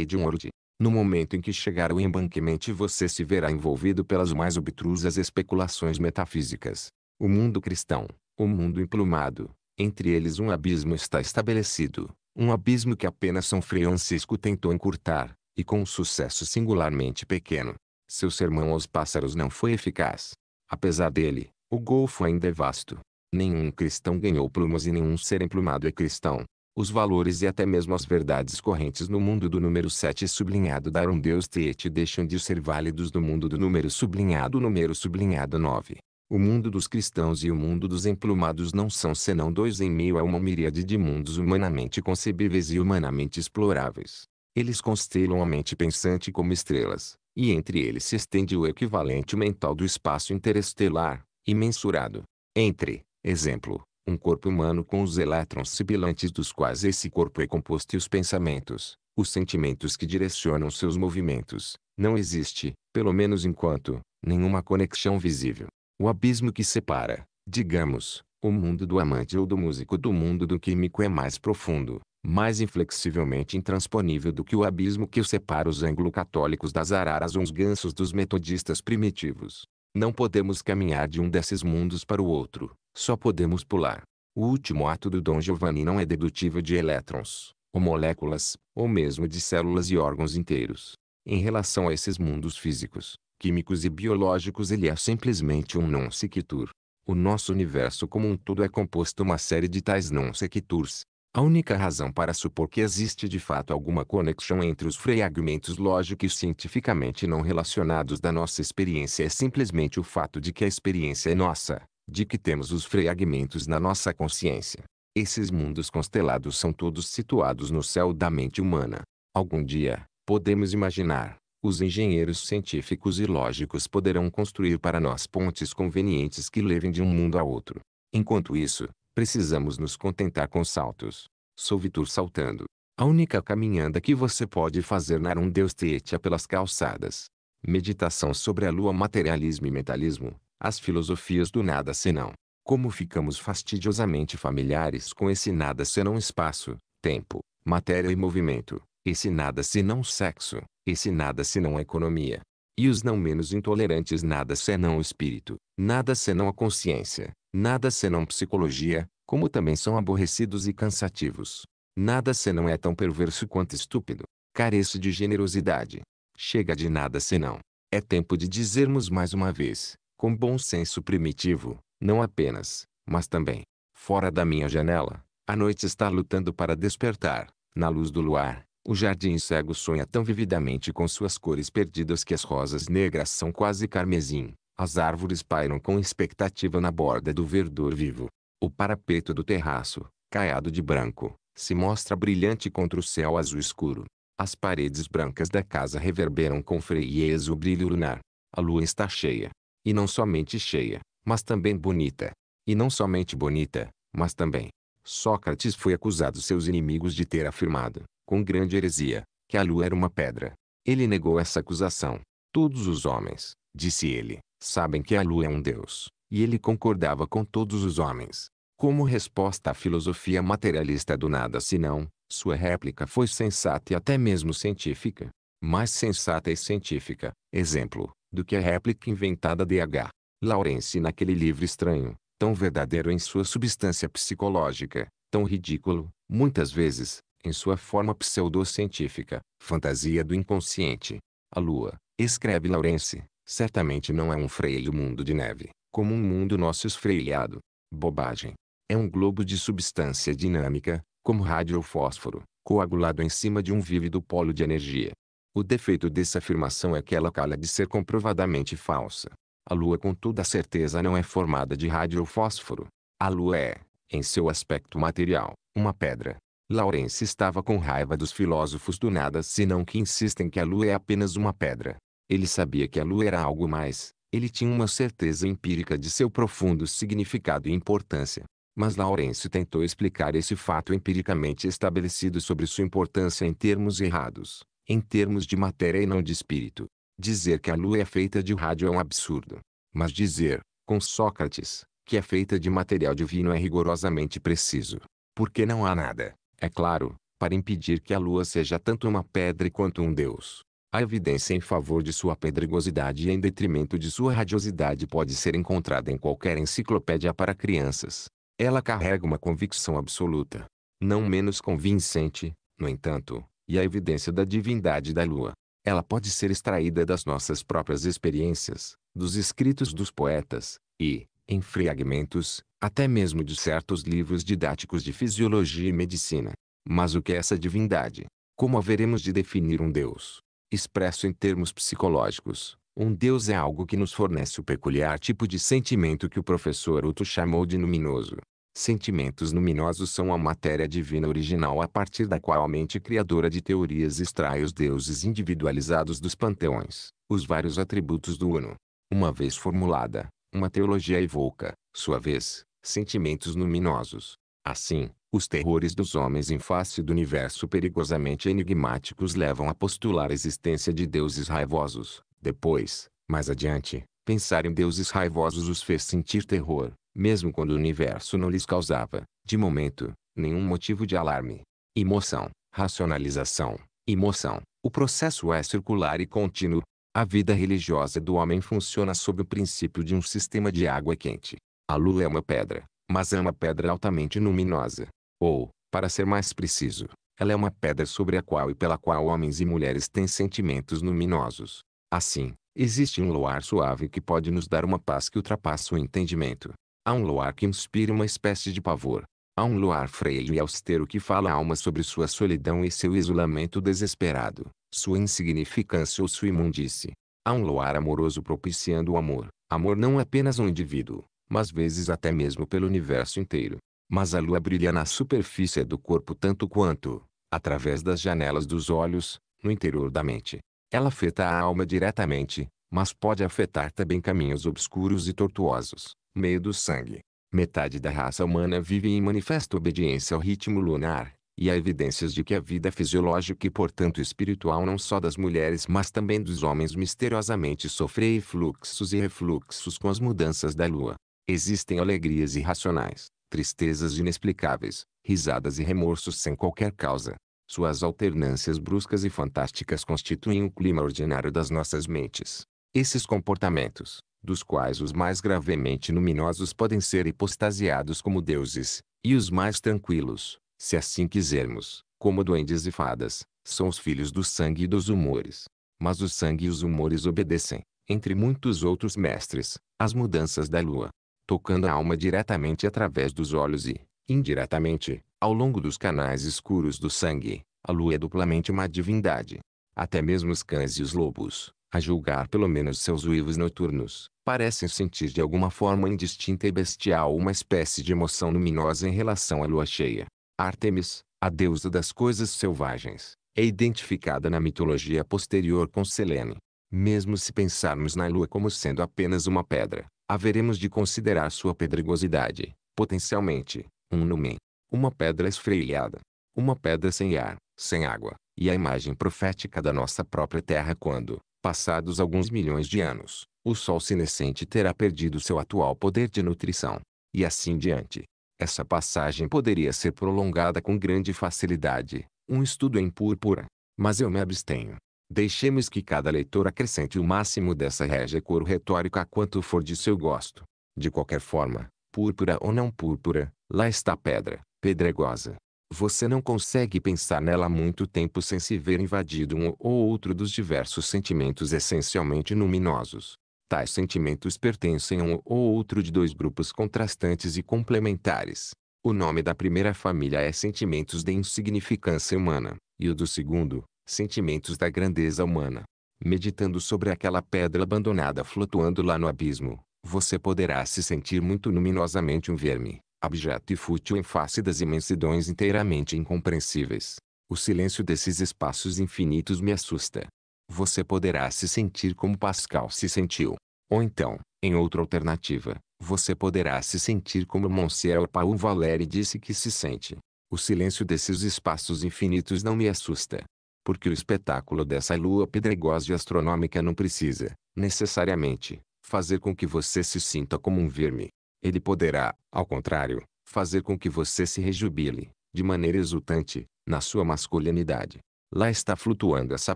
de Orut. No momento em que chegar ao embankment você se verá envolvido pelas mais obtrusas especulações metafísicas. O mundo cristão, o mundo emplumado, entre eles um abismo está estabelecido, um abismo que apenas São Francisco tentou encurtar, e com um sucesso singularmente pequeno. Seu sermão aos pássaros não foi eficaz. Apesar dele, o golfo ainda é vasto. Nenhum cristão ganhou plumas e nenhum ser emplumado é cristão. Os valores e até mesmo as verdades correntes no mundo do número 7 sublinhado dar um Deus Tete deixam de ser válidos no mundo do número sublinhado número sublinhado 9. O mundo dos cristãos e o mundo dos emplumados não são senão dois em meio a uma miríade de mundos humanamente concebíveis e humanamente exploráveis. Eles constelam a mente pensante como estrelas, e entre eles se estende o equivalente mental do espaço interestelar, imensurado. Entre, exemplo, um corpo humano com os elétrons sibilantes dos quais esse corpo é composto e os pensamentos, os sentimentos que direcionam seus movimentos, não existe, pelo menos enquanto, nenhuma conexão visível. O abismo que separa, digamos, o mundo do amante ou do músico do mundo do químico é mais profundo, mais inflexivelmente intransponível do que o abismo que separa os anglo-católicos das araras ou os gansos dos metodistas primitivos. Não podemos caminhar de um desses mundos para o outro, só podemos pular. O último ato do Dom Giovanni não é dedutível de elétrons, ou moléculas, ou mesmo de células e órgãos inteiros. Em relação a esses mundos físicos, químicos e biológicos ele é simplesmente um non sequitur. O nosso universo como um todo é composto uma série de tais non sequiturs. A única razão para supor que existe de fato alguma conexão entre os fragmentos lógicos e cientificamente não relacionados da nossa experiência é simplesmente o fato de que a experiência é nossa, de que temos os fragmentos na nossa consciência. Esses mundos constelados são todos situados no céu da mente humana. Algum dia, podemos imaginar, os engenheiros científicos e lógicos poderão construir para nós pontes convenientes que levem de um mundo a outro. Enquanto isso, precisamos nos contentar com saltos. Sou Vitor saltando. A única caminhada que você pode fazer na Deus Tietia pelas calçadas. Meditação sobre a lua materialismo e mentalismo, as filosofias do nada senão. Como ficamos fastidiosamente familiares com esse nada senão espaço, tempo, matéria e movimento, esse nada senão sexo, esse nada senão a economia. E os não menos intolerantes nada senão o espírito, nada senão a consciência, nada senão psicologia, como também são aborrecidos e cansativos. Nada senão é tão perverso quanto estúpido. Carece de generosidade. Chega de nada senão. É tempo de dizermos mais uma vez, com bom senso primitivo, não apenas, mas também. Fora da minha janela, a noite está lutando para despertar, na luz do luar, o jardim cego sonha tão vividamente com suas cores perdidas que as rosas negras são quase carmesim. As árvores pairam com expectativa na borda do verdor vivo. O parapeito do terraço, caiado de branco, se mostra brilhante contra o céu azul escuro. As paredes brancas da casa reverberam com frieza o brilho lunar. A lua está cheia. E não somente cheia, mas também bonita. E não somente bonita, mas também. Sócrates foi acusado seus inimigos de ter afirmado, com grande heresia, que a lua era uma pedra. Ele negou essa acusação. Todos os homens, disse ele, sabem que a lua é um deus, e ele concordava com todos os homens. Como resposta à filosofia materialista do nada senão, sua réplica foi sensata e até mesmo científica. Mais sensata e científica, exemplo, do que a réplica inventada de H. Lawrence naquele livro estranho, tão verdadeiro em sua substância psicológica, tão ridículo, muitas vezes, em sua forma pseudocientífica, fantasia do inconsciente. A Lua, escreve Laurence, certamente não é um freio mundo de neve, como um mundo nosso esfreilhado. Bobagem. É um globo de substância dinâmica, como rádio ou fósforo, coagulado em cima de um vívido polo de energia. O defeito dessa afirmação é que ela calha de ser comprovadamente falsa. A Lua com toda certeza não é formada de rádio ou fósforo. A Lua é, em seu aspecto material, uma pedra, Lawrence estava com raiva dos filósofos do nada senão que insistem que a lua é apenas uma pedra. Ele sabia que a lua era algo mais, ele tinha uma certeza empírica de seu profundo significado e importância. Mas Lawrence tentou explicar esse fato empiricamente estabelecido sobre sua importância em termos errados, em termos de matéria e não de espírito. Dizer que a lua é feita de rádio é um absurdo. Mas dizer, com Sócrates, que é feita de material divino é rigorosamente preciso. Porque não há nada, é claro, para impedir que a lua seja tanto uma pedra quanto um deus. A evidência em favor de sua pedregosidade e em detrimento de sua radiosidade pode ser encontrada em qualquer enciclopédia para crianças. Ela carrega uma convicção absoluta, não menos convincente, no entanto, e a evidência da divindade da lua. Ela pode ser extraída das nossas próprias experiências, dos escritos dos poetas, e, em fragmentos, até mesmo de certos livros didáticos de fisiologia e medicina. Mas o que é essa divindade? Como haveremos de definir um Deus? Expresso em termos psicológicos, um Deus é algo que nos fornece o peculiar tipo de sentimento que o professor Otto chamou de luminoso. Sentimentos luminosos são a matéria divina original a partir da qual a mente criadora de teorias extrai os deuses individualizados dos panteões, os vários atributos do Uno. Uma vez formulada, uma teologia evoca, sua vez, sentimentos luminosos. Assim, os terrores dos homens em face do universo perigosamente enigmáticos levam a postular a existência de deuses raivosos. Depois, mais adiante, pensar em deuses raivosos os fez sentir terror, mesmo quando o universo não lhes causava, de momento, nenhum motivo de alarme. Emoção, racionalização, emoção. O processo é circular e contínuo, a vida religiosa do homem funciona sob o princípio de um sistema de água quente. A lua é uma pedra, mas é uma pedra altamente luminosa. Ou, para ser mais preciso, ela é uma pedra sobre a qual e pela qual homens e mulheres têm sentimentos luminosos. Assim, existe um luar suave que pode nos dar uma paz que ultrapassa o entendimento. Há um luar que inspira uma espécie de pavor. Há um luar freio e austero que fala a alma sobre sua solidão e seu isolamento desesperado sua insignificância ou sua imundície. Há um luar amoroso propiciando o amor. Amor não apenas um indivíduo, mas vezes até mesmo pelo universo inteiro. Mas a lua brilha na superfície do corpo tanto quanto, através das janelas dos olhos, no interior da mente. Ela afeta a alma diretamente, mas pode afetar também caminhos obscuros e tortuosos, meio do sangue. Metade da raça humana vive em manifesta obediência ao ritmo lunar, e há evidências de que a vida fisiológica e portanto espiritual não só das mulheres mas também dos homens misteriosamente sofre fluxos e refluxos com as mudanças da lua. Existem alegrias irracionais, tristezas inexplicáveis, risadas e remorsos sem qualquer causa. Suas alternâncias bruscas e fantásticas constituem o clima ordinário das nossas mentes. Esses comportamentos, dos quais os mais gravemente luminosos podem ser hipostasiados como deuses, e os mais tranquilos, se assim quisermos, como duendes e fadas, são os filhos do sangue e dos humores. Mas o sangue e os humores obedecem, entre muitos outros mestres, às mudanças da lua, tocando a alma diretamente através dos olhos e, indiretamente, ao longo dos canais escuros do sangue. A lua é duplamente uma divindade. Até mesmo os cães e os lobos, a julgar pelo menos seus uivos noturnos, parecem sentir de alguma forma indistinta e bestial uma espécie de emoção luminosa em relação à lua cheia. Ártemis, a deusa das coisas selvagens, é identificada na mitologia posterior com Selene. Mesmo se pensarmos na lua como sendo apenas uma pedra, haveremos de considerar sua pedregosidade, potencialmente, um numen, uma pedra esfreilhada, uma pedra sem ar, sem água, e a imagem profética da nossa própria Terra quando, passados alguns milhões de anos, o Sol senescente terá perdido seu atual poder de nutrição. E assim diante. Essa passagem poderia ser prolongada com grande facilidade, um estudo em púrpura. Mas eu me abstenho. Deixemos que cada leitor acrescente o máximo dessa régia cor retórica a quanto for de seu gosto. De qualquer forma, púrpura ou não púrpura, lá está a pedra, pedregosa. Você não consegue pensar nela muito tempo sem se ver invadido um ou outro dos diversos sentimentos essencialmente luminosos. Tais sentimentos pertencem a um ou outro de dois grupos contrastantes e complementares. O nome da primeira família é sentimentos de insignificância humana, e o do segundo, sentimentos da grandeza humana. Meditando sobre aquela pedra abandonada flutuando lá no abismo, você poderá se sentir muito luminosamente um verme, abjeto e fútil em face das imensidões inteiramente incompreensíveis. O silêncio desses espaços infinitos me assusta. Você poderá se sentir como Pascal se sentiu. Ou então, em outra alternativa, você poderá se sentir como Monsieur Paul Valéry disse que se sente. O silêncio desses espaços infinitos não me assusta. Porque o espetáculo dessa lua pedregosa e astronômica não precisa, necessariamente, fazer com que você se sinta como um verme. Ele poderá, ao contrário, fazer com que você se rejubile, de maneira exultante, na sua masculinidade. Lá está flutuando essa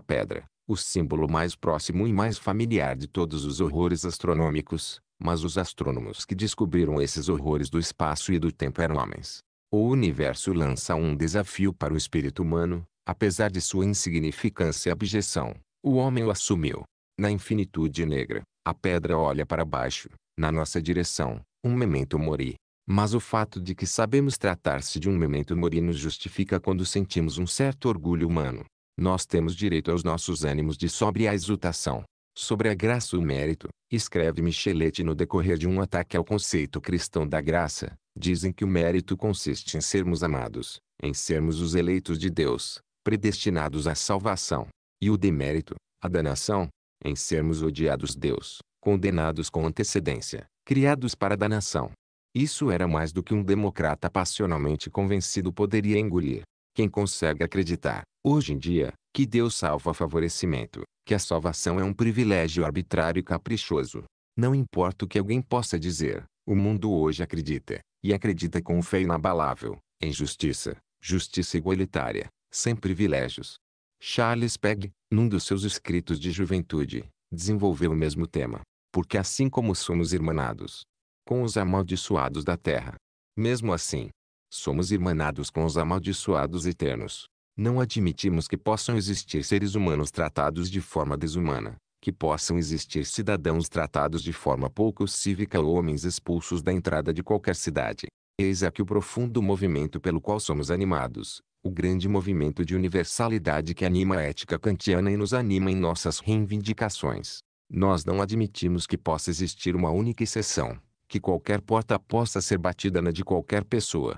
pedra, o símbolo mais próximo e mais familiar de todos os horrores astronômicos, mas os astrônomos que descobriram esses horrores do espaço e do tempo eram homens. O universo lança um desafio para o espírito humano, apesar de sua insignificância e abjeção. O homem o assumiu. Na infinitude negra, a pedra olha para baixo, na nossa direção, um memento mori. Mas o fato de que sabemos tratar-se de um memento mori nos justifica quando sentimos um certo orgulho humano. Nós temos direito aos nossos ânimos de sóbria exultação. Sobre a graça e o mérito, escreve Michelet no decorrer de um ataque ao conceito cristão da graça, Dizem que o mérito consiste em sermos amados, em sermos os eleitos de Deus, predestinados à salvação. E o demérito, a danação, em sermos odiados Deus, condenados com antecedência, criados para a danação. Isso era mais do que um democrata passionalmente convencido poderia engolir. Quem consegue acreditar, hoje em dia, que Deus salva favorecimento, que a salvação é um privilégio arbitrário e caprichoso. Não importa o que alguém possa dizer, o mundo hoje acredita, e acredita com fé inabalável, em justiça, justiça igualitária, sem privilégios. Charles Pegg, num dos seus escritos de juventude, desenvolveu o mesmo tema. Porque assim como somos irmanados com os amaldiçoados da terra, mesmo assim, somos irmanados com os amaldiçoados eternos. Não admitimos que possam existir seres humanos tratados de forma desumana, que possam existir cidadãos tratados de forma pouco cívica ou homens expulsos da entrada de qualquer cidade. Eis aqui o profundo movimento pelo qual somos animados, o grande movimento de universalidade que anima a ética kantiana e nos anima em nossas reivindicações. Nós não admitimos que possa existir uma única exceção, que qualquer porta possa ser batida na de qualquer pessoa,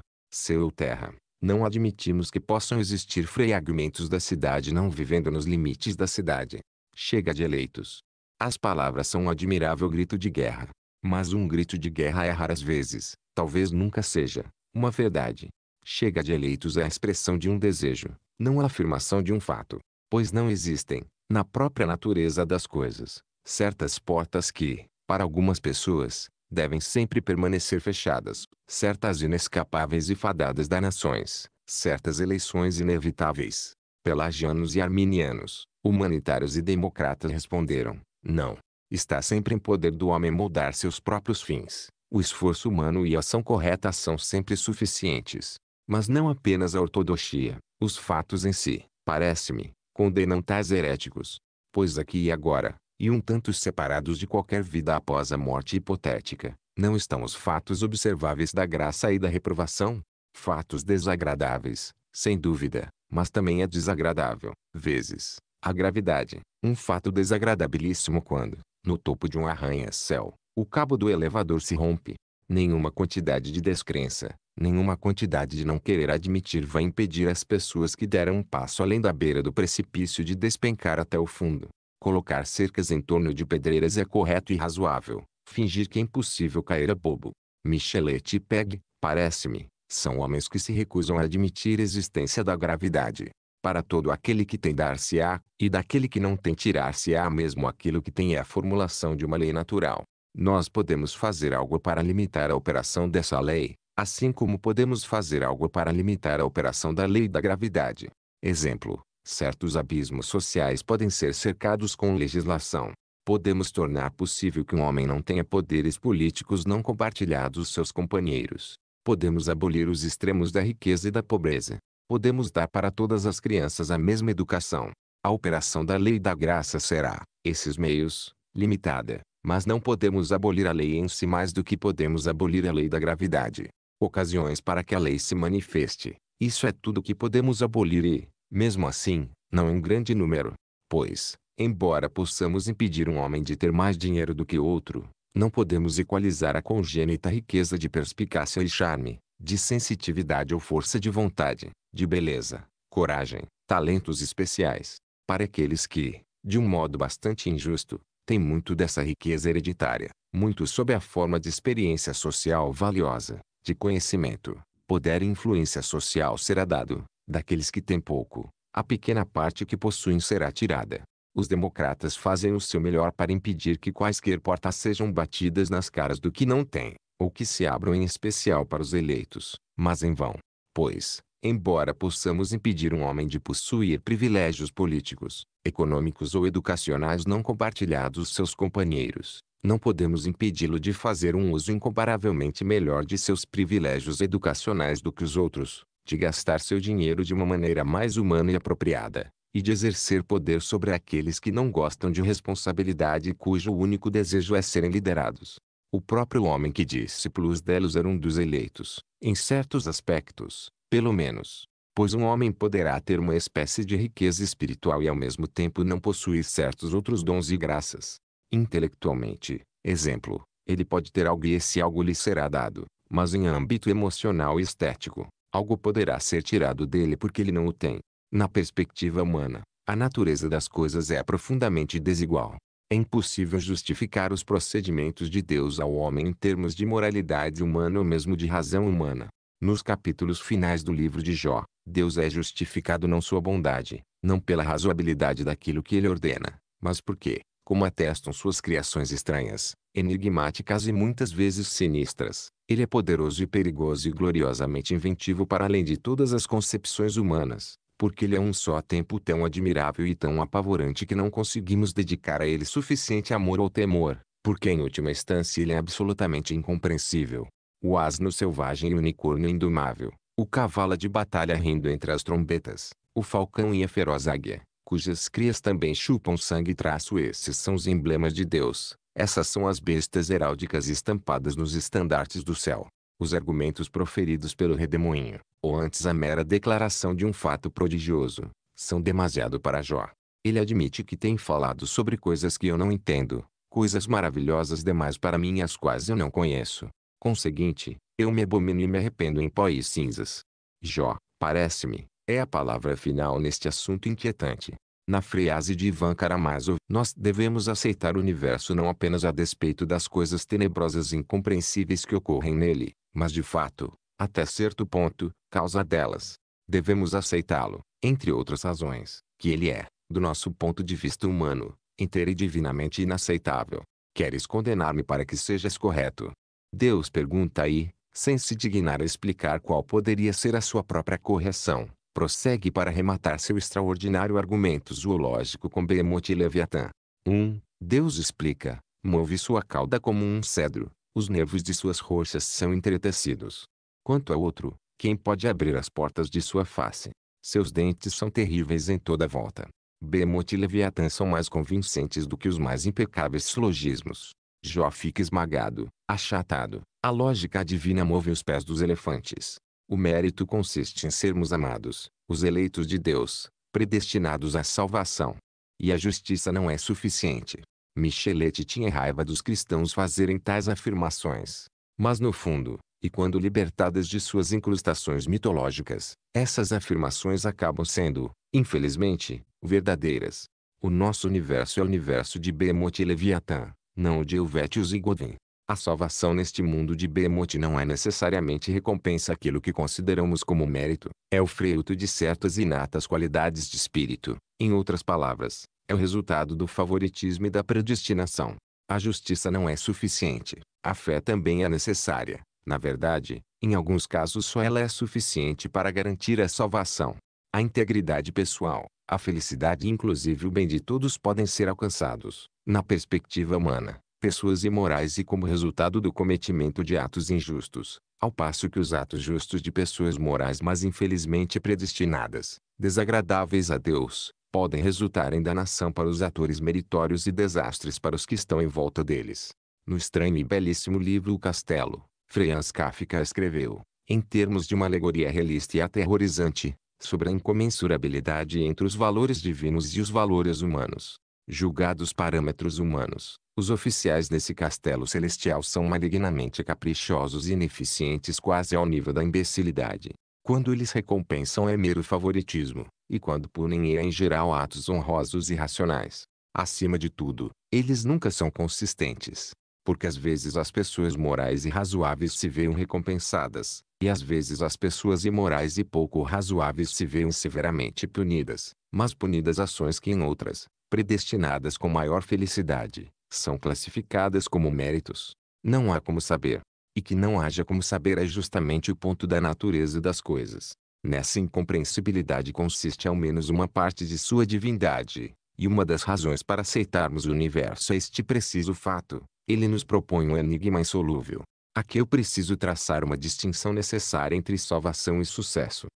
ou terra. Não admitimos que possam existir fragmentos da cidade não vivendo nos limites da cidade. Chega de eleitos. As palavras são um admirável grito de guerra. Mas um grito de guerra é raras vezes, talvez nunca seja, uma verdade. Chega de eleitos é a expressão de um desejo, não a afirmação de um fato. Pois não existem, na própria natureza das coisas, certas portas que, para algumas pessoas, devem sempre permanecer fechadas, certas inescapáveis e fadadas das nações, certas eleições inevitáveis. Pelagianos e arminianos, Humanitários e democratas responderam: não. Está sempre em poder do homem moldar seus próprios fins. O esforço humano e a ação correta são sempre suficientes. Mas não apenas a ortodoxia, os fatos em si, parece-me, condenam tais heréticos. Pois aqui e agora, e um tanto separados de qualquer vida após a morte hipotética, não estão os fatos observáveis da graça e da reprovação? Fatos desagradáveis, sem dúvida, mas também é desagradável, vezes, a gravidade, um fato desagradabilíssimo quando, no topo de um arranha-céu, o cabo do elevador se rompe. Nenhuma quantidade de descrença, nenhuma quantidade de não querer admitir vai impedir as pessoas que deram um passo além da beira do precipício de despencar até o fundo. Colocar cercas em torno de pedreiras é correto e razoável. Fingir que é impossível cair é bobo. Michelet e Peg, parece-me, são homens que se recusam a admitir a existência da gravidade para todo aquele que tem dar-se-á, e daquele que não tem tirar-se-á mesmo aquilo que tem é a formulação de uma lei natural. Nós podemos fazer algo para limitar a operação dessa lei, assim como podemos fazer algo para limitar a operação da lei da gravidade. Exemplo: certos abismos sociais podem ser cercados com legislação. Podemos tornar possível que um homem não tenha poderes políticos não compartilhados dos seus companheiros. Podemos abolir os extremos da riqueza e da pobreza podemos dar para todas as crianças a mesma educação. A operação da lei da graça será, esses meios, limitada, mas não podemos abolir a lei em si mais do que podemos abolir a lei da gravidade. Ocasiões para que a lei se manifeste, isso é tudo que podemos abolir e, mesmo assim, não em grande número. Pois, embora possamos impedir um homem de ter mais dinheiro do que outro, Não podemos equalizar a congênita riqueza de perspicácia e charme, de sensitividade ou força de vontade, de beleza, coragem, talentos especiais, para aqueles que, de um modo bastante injusto, têm muito dessa riqueza hereditária, muito sob a forma de experiência social valiosa, de conhecimento, poder e influência social será dado, daqueles que têm pouco, a pequena parte que possuem será tirada. Os democratas fazem o seu melhor para impedir que quaisquer portas sejam batidas nas caras do que não tem, ou que se abram em especial para os eleitos, mas em vão. Pois, embora possamos impedir um homem de possuir privilégios políticos, econômicos ou educacionais não compartilhados seus companheiros, não podemos impedi-lo de fazer um uso incomparavelmente melhor de seus privilégios educacionais do que os outros, de gastar seu dinheiro de uma maneira mais humana e apropriada, e de exercer poder sobre aqueles que não gostam de responsabilidade e cujo único desejo é serem liderados. O próprio homem que discípulos delos era um dos eleitos, em certos aspectos, pelo menos. Pois um homem poderá ter uma espécie de riqueza espiritual e ao mesmo tempo não possuir certos outros dons e graças. Intelectualmente, exemplo, ele pode ter algo e esse algo lhe será dado, mas em âmbito emocional e estético, algo poderá ser tirado dele porque ele não o tem. Na perspectiva humana, a natureza das coisas é profundamente desigual. É impossível justificar os procedimentos de Deus ao homem em termos de moralidade humana ou mesmo de razão humana. Nos capítulos finais do livro de Jó, Deus é justificado não sua bondade, não pela razoabilidade daquilo que ele ordena, mas porque, como atestam suas criações estranhas, enigmáticas e muitas vezes sinistras, ele é poderoso e perigoso e gloriosamente inventivo para além de todas as concepções humanas porque ele é um só tempo tão admirável e tão apavorante que não conseguimos dedicar a ele suficiente amor ou temor, porque em última instância ele é absolutamente incompreensível. O asno selvagem e o unicórnio indomável, o cavalo de batalha rindo entre as trombetas, o falcão e a feroz águia, cujas crias também chupam sangue traço esses são os emblemas de Deus, essas são as bestas heráldicas estampadas nos estandartes do céu. Os argumentos proferidos pelo redemoinho, ou antes a mera declaração de um fato prodigioso, são demasiado para Jó. Ele admite que tem falado sobre coisas que eu não entendo, coisas maravilhosas demais para mim as quais eu não conheço. Conseguinte, eu me abomino e me arrependo em pó e cinzas. Jó, parece-me, é a palavra final neste assunto inquietante. Na frase de Ivan Karamazov, nós devemos aceitar o universo não apenas a despeito das coisas tenebrosas e incompreensíveis que ocorrem nele, mas de fato, até certo ponto, causa delas. Devemos aceitá-lo, entre outras razões, que ele é, do nosso ponto de vista humano, inteiro e divinamente inaceitável. Queres condenar-me para que sejas correto? Deus pergunta aí, sem se dignar a explicar qual poderia ser a sua própria correção prossegue para rematar seu extraordinário argumento zoológico com Behemoth e Leviatã. 1. Um, Deus explica, move sua cauda como um cedro, os nervos de suas roxas são entretecidos. Quanto ao outro, quem pode abrir as portas de sua face? Seus dentes são terríveis em toda a volta. Behemoth e Leviatã são mais convincentes do que os mais impecáveis silogismos. Jó fica esmagado, achatado. A lógica divina move os pés dos elefantes. O mérito consiste em sermos amados, os eleitos de Deus, predestinados à salvação. E a justiça não é suficiente. Michelet tinha raiva dos cristãos fazerem tais afirmações. Mas no fundo, e quando libertadas de suas incrustações mitológicas, essas afirmações acabam sendo, infelizmente, verdadeiras. O nosso universo é o universo de Behemoth e Leviatã, não o de Helvétios e Godwin. A salvação neste mundo de Behemoth não é necessariamente recompensa aquilo que consideramos como mérito, é o fruto de certas inatas qualidades de espírito. Em outras palavras, é o resultado do favoritismo e da predestinação. A justiça não é suficiente, a fé também é necessária. Na verdade, em alguns casos só ela é suficiente para garantir a salvação. A integridade pessoal, a felicidade e inclusive o bem de todos podem ser alcançados, na perspectiva humana, pessoas imorais e como resultado do cometimento de atos injustos, ao passo que os atos justos de pessoas morais mas infelizmente predestinadas, desagradáveis a Deus, podem resultar em danação para os atores meritórios e desastres para os que estão em volta deles. No estranho e belíssimo livro O Castelo, Franz Kafka escreveu, em termos de uma alegoria realista e aterrorizante, sobre a incomensurabilidade entre os valores divinos e os valores humanos. Julgados parâmetros humanos, os oficiais desse castelo celestial são malignamente caprichosos e ineficientes quase ao nível da imbecilidade. Quando eles recompensam é mero favoritismo, e quando punem é em geral atos honrosos e racionais. Acima de tudo, eles nunca são consistentes. Porque às vezes as pessoas morais e razoáveis se veem recompensadas, e às vezes as pessoas imorais e pouco razoáveis se veem severamente punidas, mas punidas ações que em outras, predestinadas com maior felicidade, são classificadas como méritos. Não há como saber. E que não haja como saber é justamente o ponto da natureza das coisas. Nessa incompreensibilidade consiste ao menos uma parte de sua divindade, e uma das razões para aceitarmos o universo é este preciso fato. Ele nos propõe um enigma insolúvel. Aqui eu preciso traçar uma distinção necessária entre salvação e sucesso.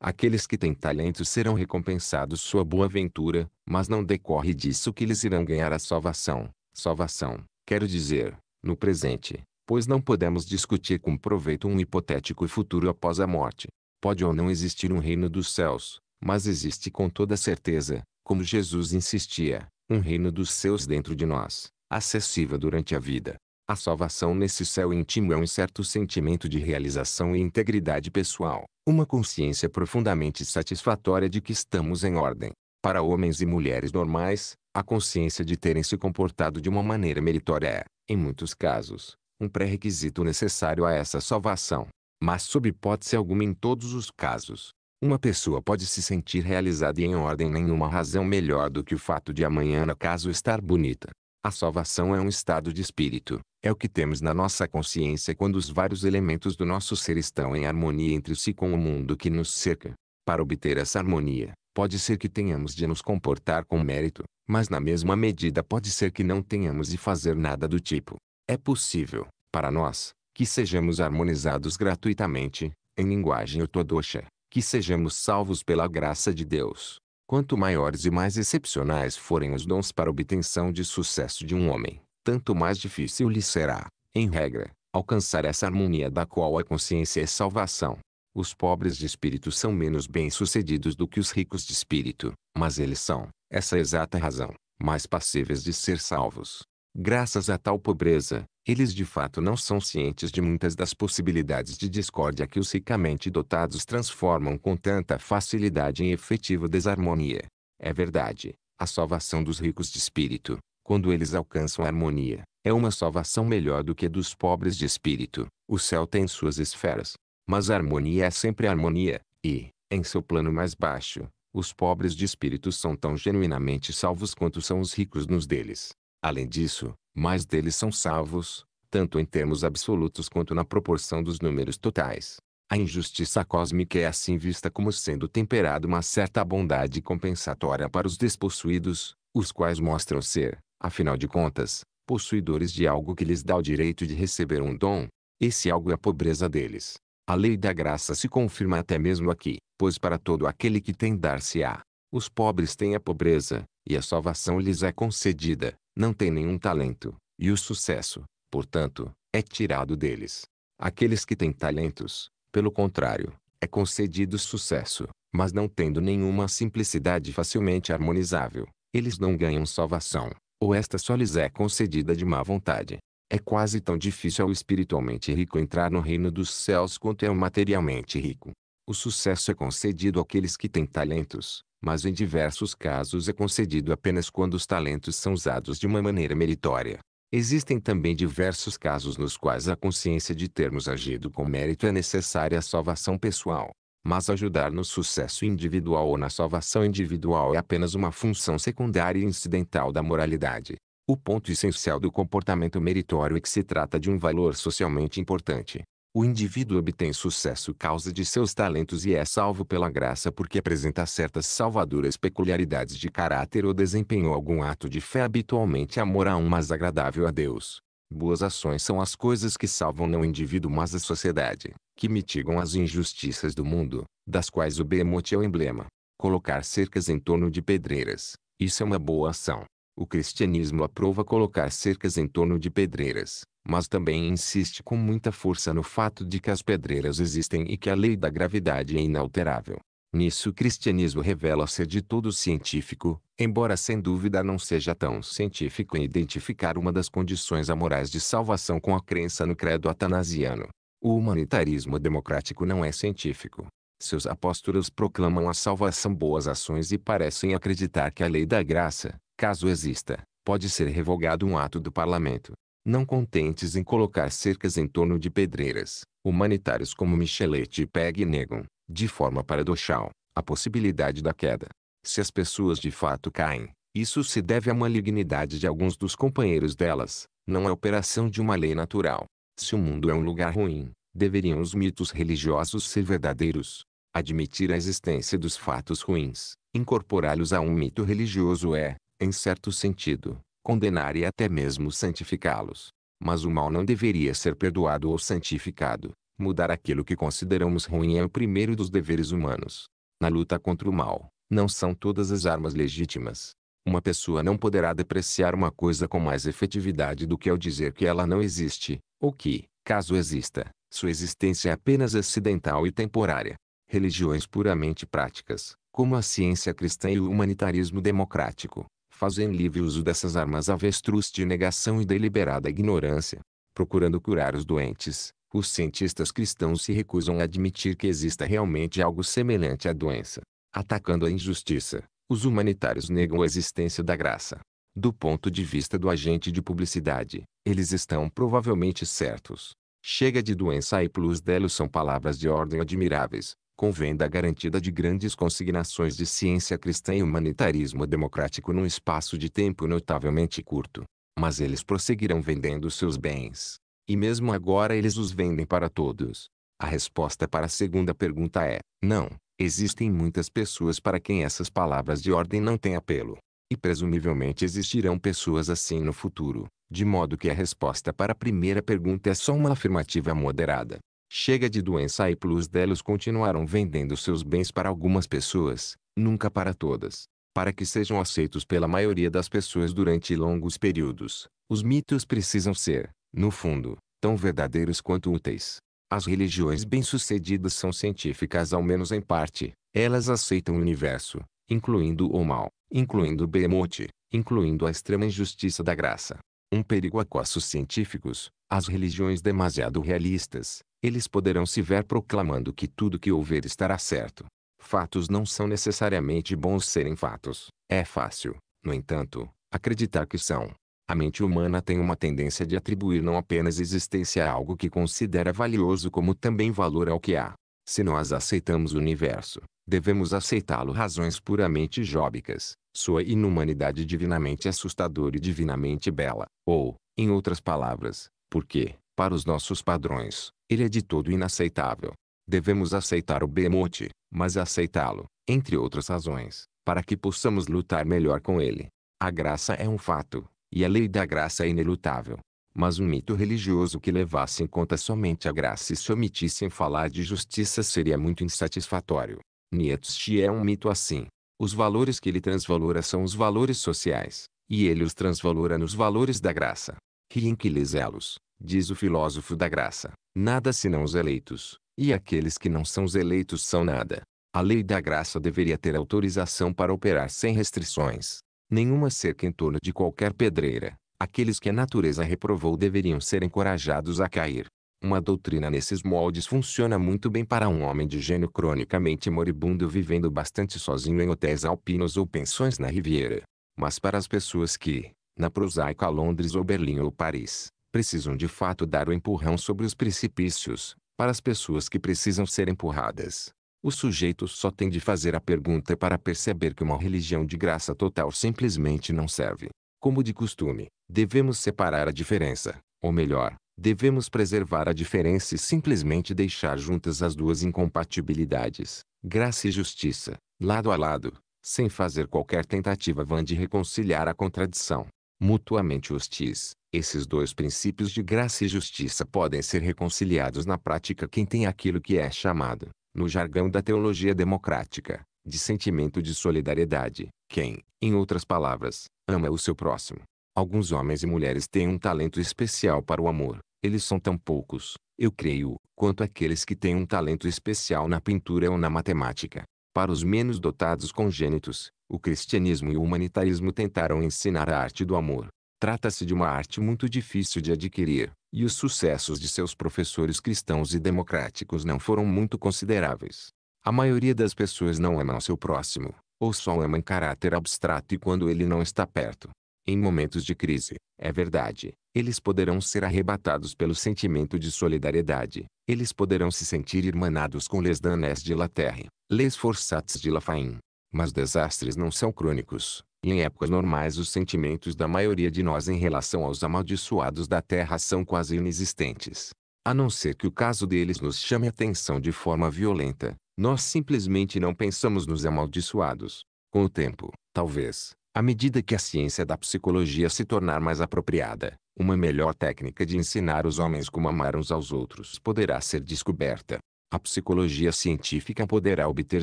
Aqueles que têm talento serão recompensados sua boa ventura, mas não decorre disso que eles irão ganhar a salvação. Salvação, quero dizer, no presente, pois não podemos discutir com proveito um hipotético futuro após a morte. Pode ou não existir um reino dos céus, mas existe com toda certeza, como Jesus insistia, um reino dos céus dentro de nós, acessível durante a vida. A salvação nesse céu íntimo é um certo sentimento de realização e integridade pessoal, uma consciência profundamente satisfatória de que estamos em ordem. Para homens e mulheres normais, a consciência de terem se comportado de uma maneira meritória é, em muitos casos, um pré-requisito necessário a essa salvação. Mas sob hipótese alguma em todos os casos, uma pessoa pode se sentir realizada e em ordem nenhuma razão melhor do que o fato de amanhã acaso estar bonita. A salvação é um estado de espírito, é o que temos na nossa consciência quando os vários elementos do nosso ser estão em harmonia entre si com o mundo que nos cerca. Para obter essa harmonia, pode ser que tenhamos de nos comportar com mérito, mas na mesma medida pode ser que não tenhamos de fazer nada do tipo. É possível, para nós, que sejamos harmonizados gratuitamente, em linguagem ortodoxa, que sejamos salvos pela graça de Deus, Quanto maiores e mais excepcionais forem os dons para obtenção de sucesso de um homem, tanto mais difícil lhe será, em regra, alcançar essa harmonia da qual a consciência é salvação. Os pobres de espírito são menos bem-sucedidos do que os ricos de espírito, mas eles são, essa exata razão, mais passíveis de ser salvos. Graças a tal pobreza, eles de fato não são cientes de muitas das possibilidades de discórdia que os ricamente dotados transformam com tanta facilidade em efetiva desarmonia. É verdade, a salvação dos ricos de espírito, quando eles alcançam a harmonia, é uma salvação melhor do que a dos pobres de espírito. O céu tem suas esferas. Mas a harmonia é sempre harmonia, e, em seu plano mais baixo, os pobres de espírito são tão genuinamente salvos quanto são os ricos nos deles. Além disso, mais deles são salvos, tanto em termos absolutos quanto na proporção dos números totais. A injustiça cósmica é assim vista como sendo temperada uma certa bondade compensatória para os despossuídos, os quais mostram ser, afinal de contas, possuidores de algo que lhes dá o direito de receber um dom. Esse algo é a pobreza deles. A lei da graça se confirma até mesmo aqui, pois para todo aquele que tem dar-se-á. Os pobres têm a pobreza, e a salvação lhes é concedida, não têm nenhum talento, e o sucesso, portanto, é tirado deles. Aqueles que têm talentos, pelo contrário, é concedido sucesso, mas não tendo nenhuma simplicidade facilmente harmonizável, eles não ganham salvação, ou esta só lhes é concedida de má vontade. É quase tão difícil ao espiritualmente rico entrar no reino dos céus quanto é o materialmente rico. O sucesso é concedido àqueles que têm talentos, mas em diversos casos é concedido apenas quando os talentos são usados de uma maneira meritória. Existem também diversos casos nos quais a consciência de termos agido com mérito é necessária à salvação pessoal. Mas ajudar no sucesso individual ou na salvação individual é apenas uma função secundária e incidental da moralidade. O ponto essencial do comportamento meritório é que se trata de um valor socialmente importante. O indivíduo obtém sucesso causa de seus talentos e é salvo pela graça porque apresenta certas salvadoras peculiaridades de caráter ou desempenhou algum ato de fé habitualmente amor a um mais agradável a Deus. Boas ações são as coisas que salvam não o indivíduo mas a sociedade, que mitigam as injustiças do mundo, das quais o Behemoth é o emblema. Colocar cercas em torno de pedreiras, isso é uma boa ação. O cristianismo aprova colocar cercas em torno de pedreiras, mas também insiste com muita força no fato de que as pedreiras existem e que a lei da gravidade é inalterável. Nisso o cristianismo revela ser de todo científico, embora sem dúvida não seja tão científico em identificar uma das condições amorais de salvação com a crença no credo atanasiano. O humanitarismo democrático não é científico. Seus apóstolos proclamam a salvação boas ações e parecem acreditar que a lei da graça, caso exista, pode ser revogado um ato do parlamento. Não contentes em colocar cercas em torno de pedreiras, humanitários como Michelet e Peg negam, de forma paradoxal, a possibilidade da queda. Se as pessoas de fato caem, isso se deve à malignidade de alguns dos companheiros delas, não à operação de uma lei natural. Se o mundo é um lugar ruim, deveriam os mitos religiosos ser verdadeiros. Admitir a existência dos fatos ruins, incorporá-los a um mito religioso é, em certo sentido, condenar e até mesmo santificá-los. Mas o mal não deveria ser perdoado ou santificado. Mudar aquilo que consideramos ruim é o primeiro dos deveres humanos. Na luta contra o mal, não são todas as armas legítimas. Uma pessoa não poderá depreciar uma coisa com mais efetividade do que ao dizer que ela não existe, ou que, caso exista, sua existência é apenas acidental e temporária. Religiões puramente práticas, como a ciência cristã e o humanitarismo democrático, fazem livre uso dessas armas avestruz de negação e deliberada ignorância. Procurando curar os doentes, os cientistas cristãos se recusam a admitir que exista realmente algo semelhante à doença. Atacando a injustiça, os humanitários negam a existência da graça. Do ponto de vista do agente de publicidade, eles estão provavelmente certos. Chega de doença e plus delos são palavras de ordem admiráveis, com venda garantida de grandes consignações de ciência cristã e humanitarismo democrático num espaço de tempo notavelmente curto. Mas eles prosseguirão vendendo seus bens. E mesmo agora eles os vendem para todos. A resposta para a segunda pergunta é: não. Existem muitas pessoas para quem essas palavras de ordem não têm apelo. E presumivelmente existirão pessoas assim no futuro, de modo que a resposta para a primeira pergunta é só uma afirmativa moderada. Chega de doença e plus delos continuaram vendendo seus bens para algumas pessoas, nunca para todas. Para que sejam aceitos pela maioria das pessoas durante longos períodos, os mitos precisam ser, no fundo, tão verdadeiros quanto úteis. As religiões bem-sucedidas são científicas ao menos em parte, elas aceitam o universo, incluindo o mal, incluindo o behemoth, incluindo a extrema injustiça da graça. Um perigo a costos científicos, as religiões demasiado realistas, eles poderão se ver proclamando que tudo que houver estará certo. Fatos não são necessariamente bons serem fatos. É fácil, no entanto, acreditar que são. A mente humana tem uma tendência de atribuir não apenas existência a algo que considera valioso como também valor ao que há. Se nós aceitamos o universo, devemos aceitá-lo razões puramente jóbicas, sua inumanidade divinamente assustadora e divinamente bela, ou, em outras palavras, porque, para os nossos padrões, ele é de todo inaceitável. Devemos aceitar o Behemoth, mas aceitá-lo, entre outras razões, para que possamos lutar melhor com ele. A graça é um fato, e a lei da graça é inelutável. Mas um mito religioso que levasse em conta somente a graça e se omitisse em falar de justiça seria muito insatisfatório. Nietzsche é um mito assim. Os valores que ele transvalora são os valores sociais, e ele os transvalora nos valores da graça. Rinquilezelos, diz o filósofo da graça, nada senão os eleitos, e aqueles que não são os eleitos são nada. A lei da graça deveria ter autorização para operar sem restrições. Nenhuma cerca em torno de qualquer pedreira. Aqueles que a natureza reprovou deveriam ser encorajados a cair. Uma doutrina nesses moldes funciona muito bem para um homem de gênio cronicamente moribundo vivendo bastante sozinho em hotéis alpinos ou pensões na Riviera. Mas para as pessoas que, na prosaica Londres ou Berlim ou Paris, precisam de fato dar o empurrão sobre os precipícios, para as pessoas que precisam ser empurradas. O sujeito só tem de fazer a pergunta para perceber que uma religião de graça total simplesmente não serve. Como de costume, devemos separar a diferença, ou melhor, devemos preservar a diferença e simplesmente deixar juntas as duas incompatibilidades, graça e justiça, lado a lado, sem fazer qualquer tentativa vã de reconciliar a contradição. Mutuamente hostis, esses dois princípios de graça e justiça podem ser reconciliados na prática quem tem aquilo que é chamado, no jargão da teologia democrática, de sentimento de solidariedade, quem, em outras palavras, ama o seu próximo. Alguns homens e mulheres têm um talento especial para o amor. Eles são tão poucos, eu creio, quanto aqueles que têm um talento especial na pintura ou na matemática. Para os menos dotados congênitos, o cristianismo e o humanitarismo tentaram ensinar a arte do amor. Trata-se de uma arte muito difícil de adquirir, e os sucessos de seus professores cristãos e democráticos não foram muito consideráveis. A maioria das pessoas não ama seu próximo, ou só ama em caráter abstrato e quando ele não está perto. Em momentos de crise, é verdade, eles poderão ser arrebatados pelo sentimento de solidariedade, eles poderão se sentir irmanados com les danes de la terre, les forçats de la faim. Mas desastres não são crônicos, e em épocas normais os sentimentos da maioria de nós em relação aos amaldiçoados da terra são quase inexistentes. A não ser que o caso deles nos chame a atenção de forma violenta, nós simplesmente não pensamos nos amaldiçoados. Com o tempo, talvez, à medida que a ciência da psicologia se tornar mais apropriada, uma melhor técnica de ensinar os homens como amar uns aos outros poderá ser descoberta. A psicologia científica poderá obter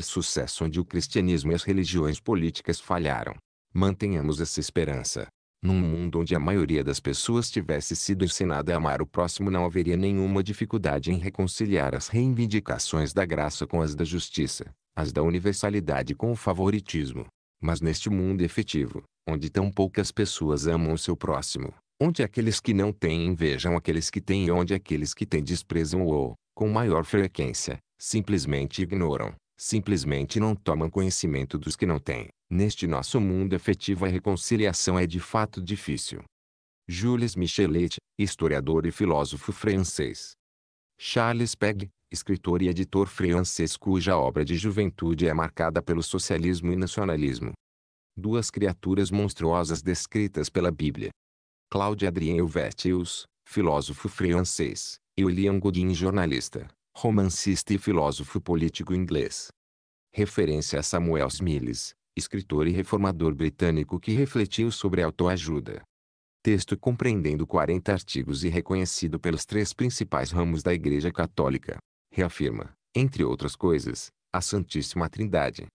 sucesso onde o cristianismo e as religiões políticas falharam. Mantenhamos essa esperança. Num mundo onde a maioria das pessoas tivesse sido ensinada a amar o próximo não haveria nenhuma dificuldade em reconciliar as reivindicações da graça com as da justiça, as da universalidade com o favoritismo. Mas neste mundo efetivo, onde tão poucas pessoas amam o seu próximo, onde aqueles que não têm invejam aqueles que têm e onde aqueles que têm desprezam-o, com maior frequência, simplesmente ignoram, simplesmente não tomam conhecimento dos que não têm. Neste nosso mundo efetivo a reconciliação é de fato difícil. Jules Michelet, historiador e filósofo francês. Charles Pegg, escritor e editor francês cuja obra de juventude é marcada pelo socialismo e nacionalismo. Duas criaturas monstruosas descritas pela Bíblia. Claude Adrien Helvetius, filósofo francês, e William Godin jornalista, romancista e filósofo político inglês. Referência a Samuel Smiles, escritor e reformador britânico que refletiu sobre autoajuda. Texto compreendendo 40 artigos e reconhecido pelos três principais ramos da Igreja Católica reafirma, entre outras coisas, a Santíssima Trindade.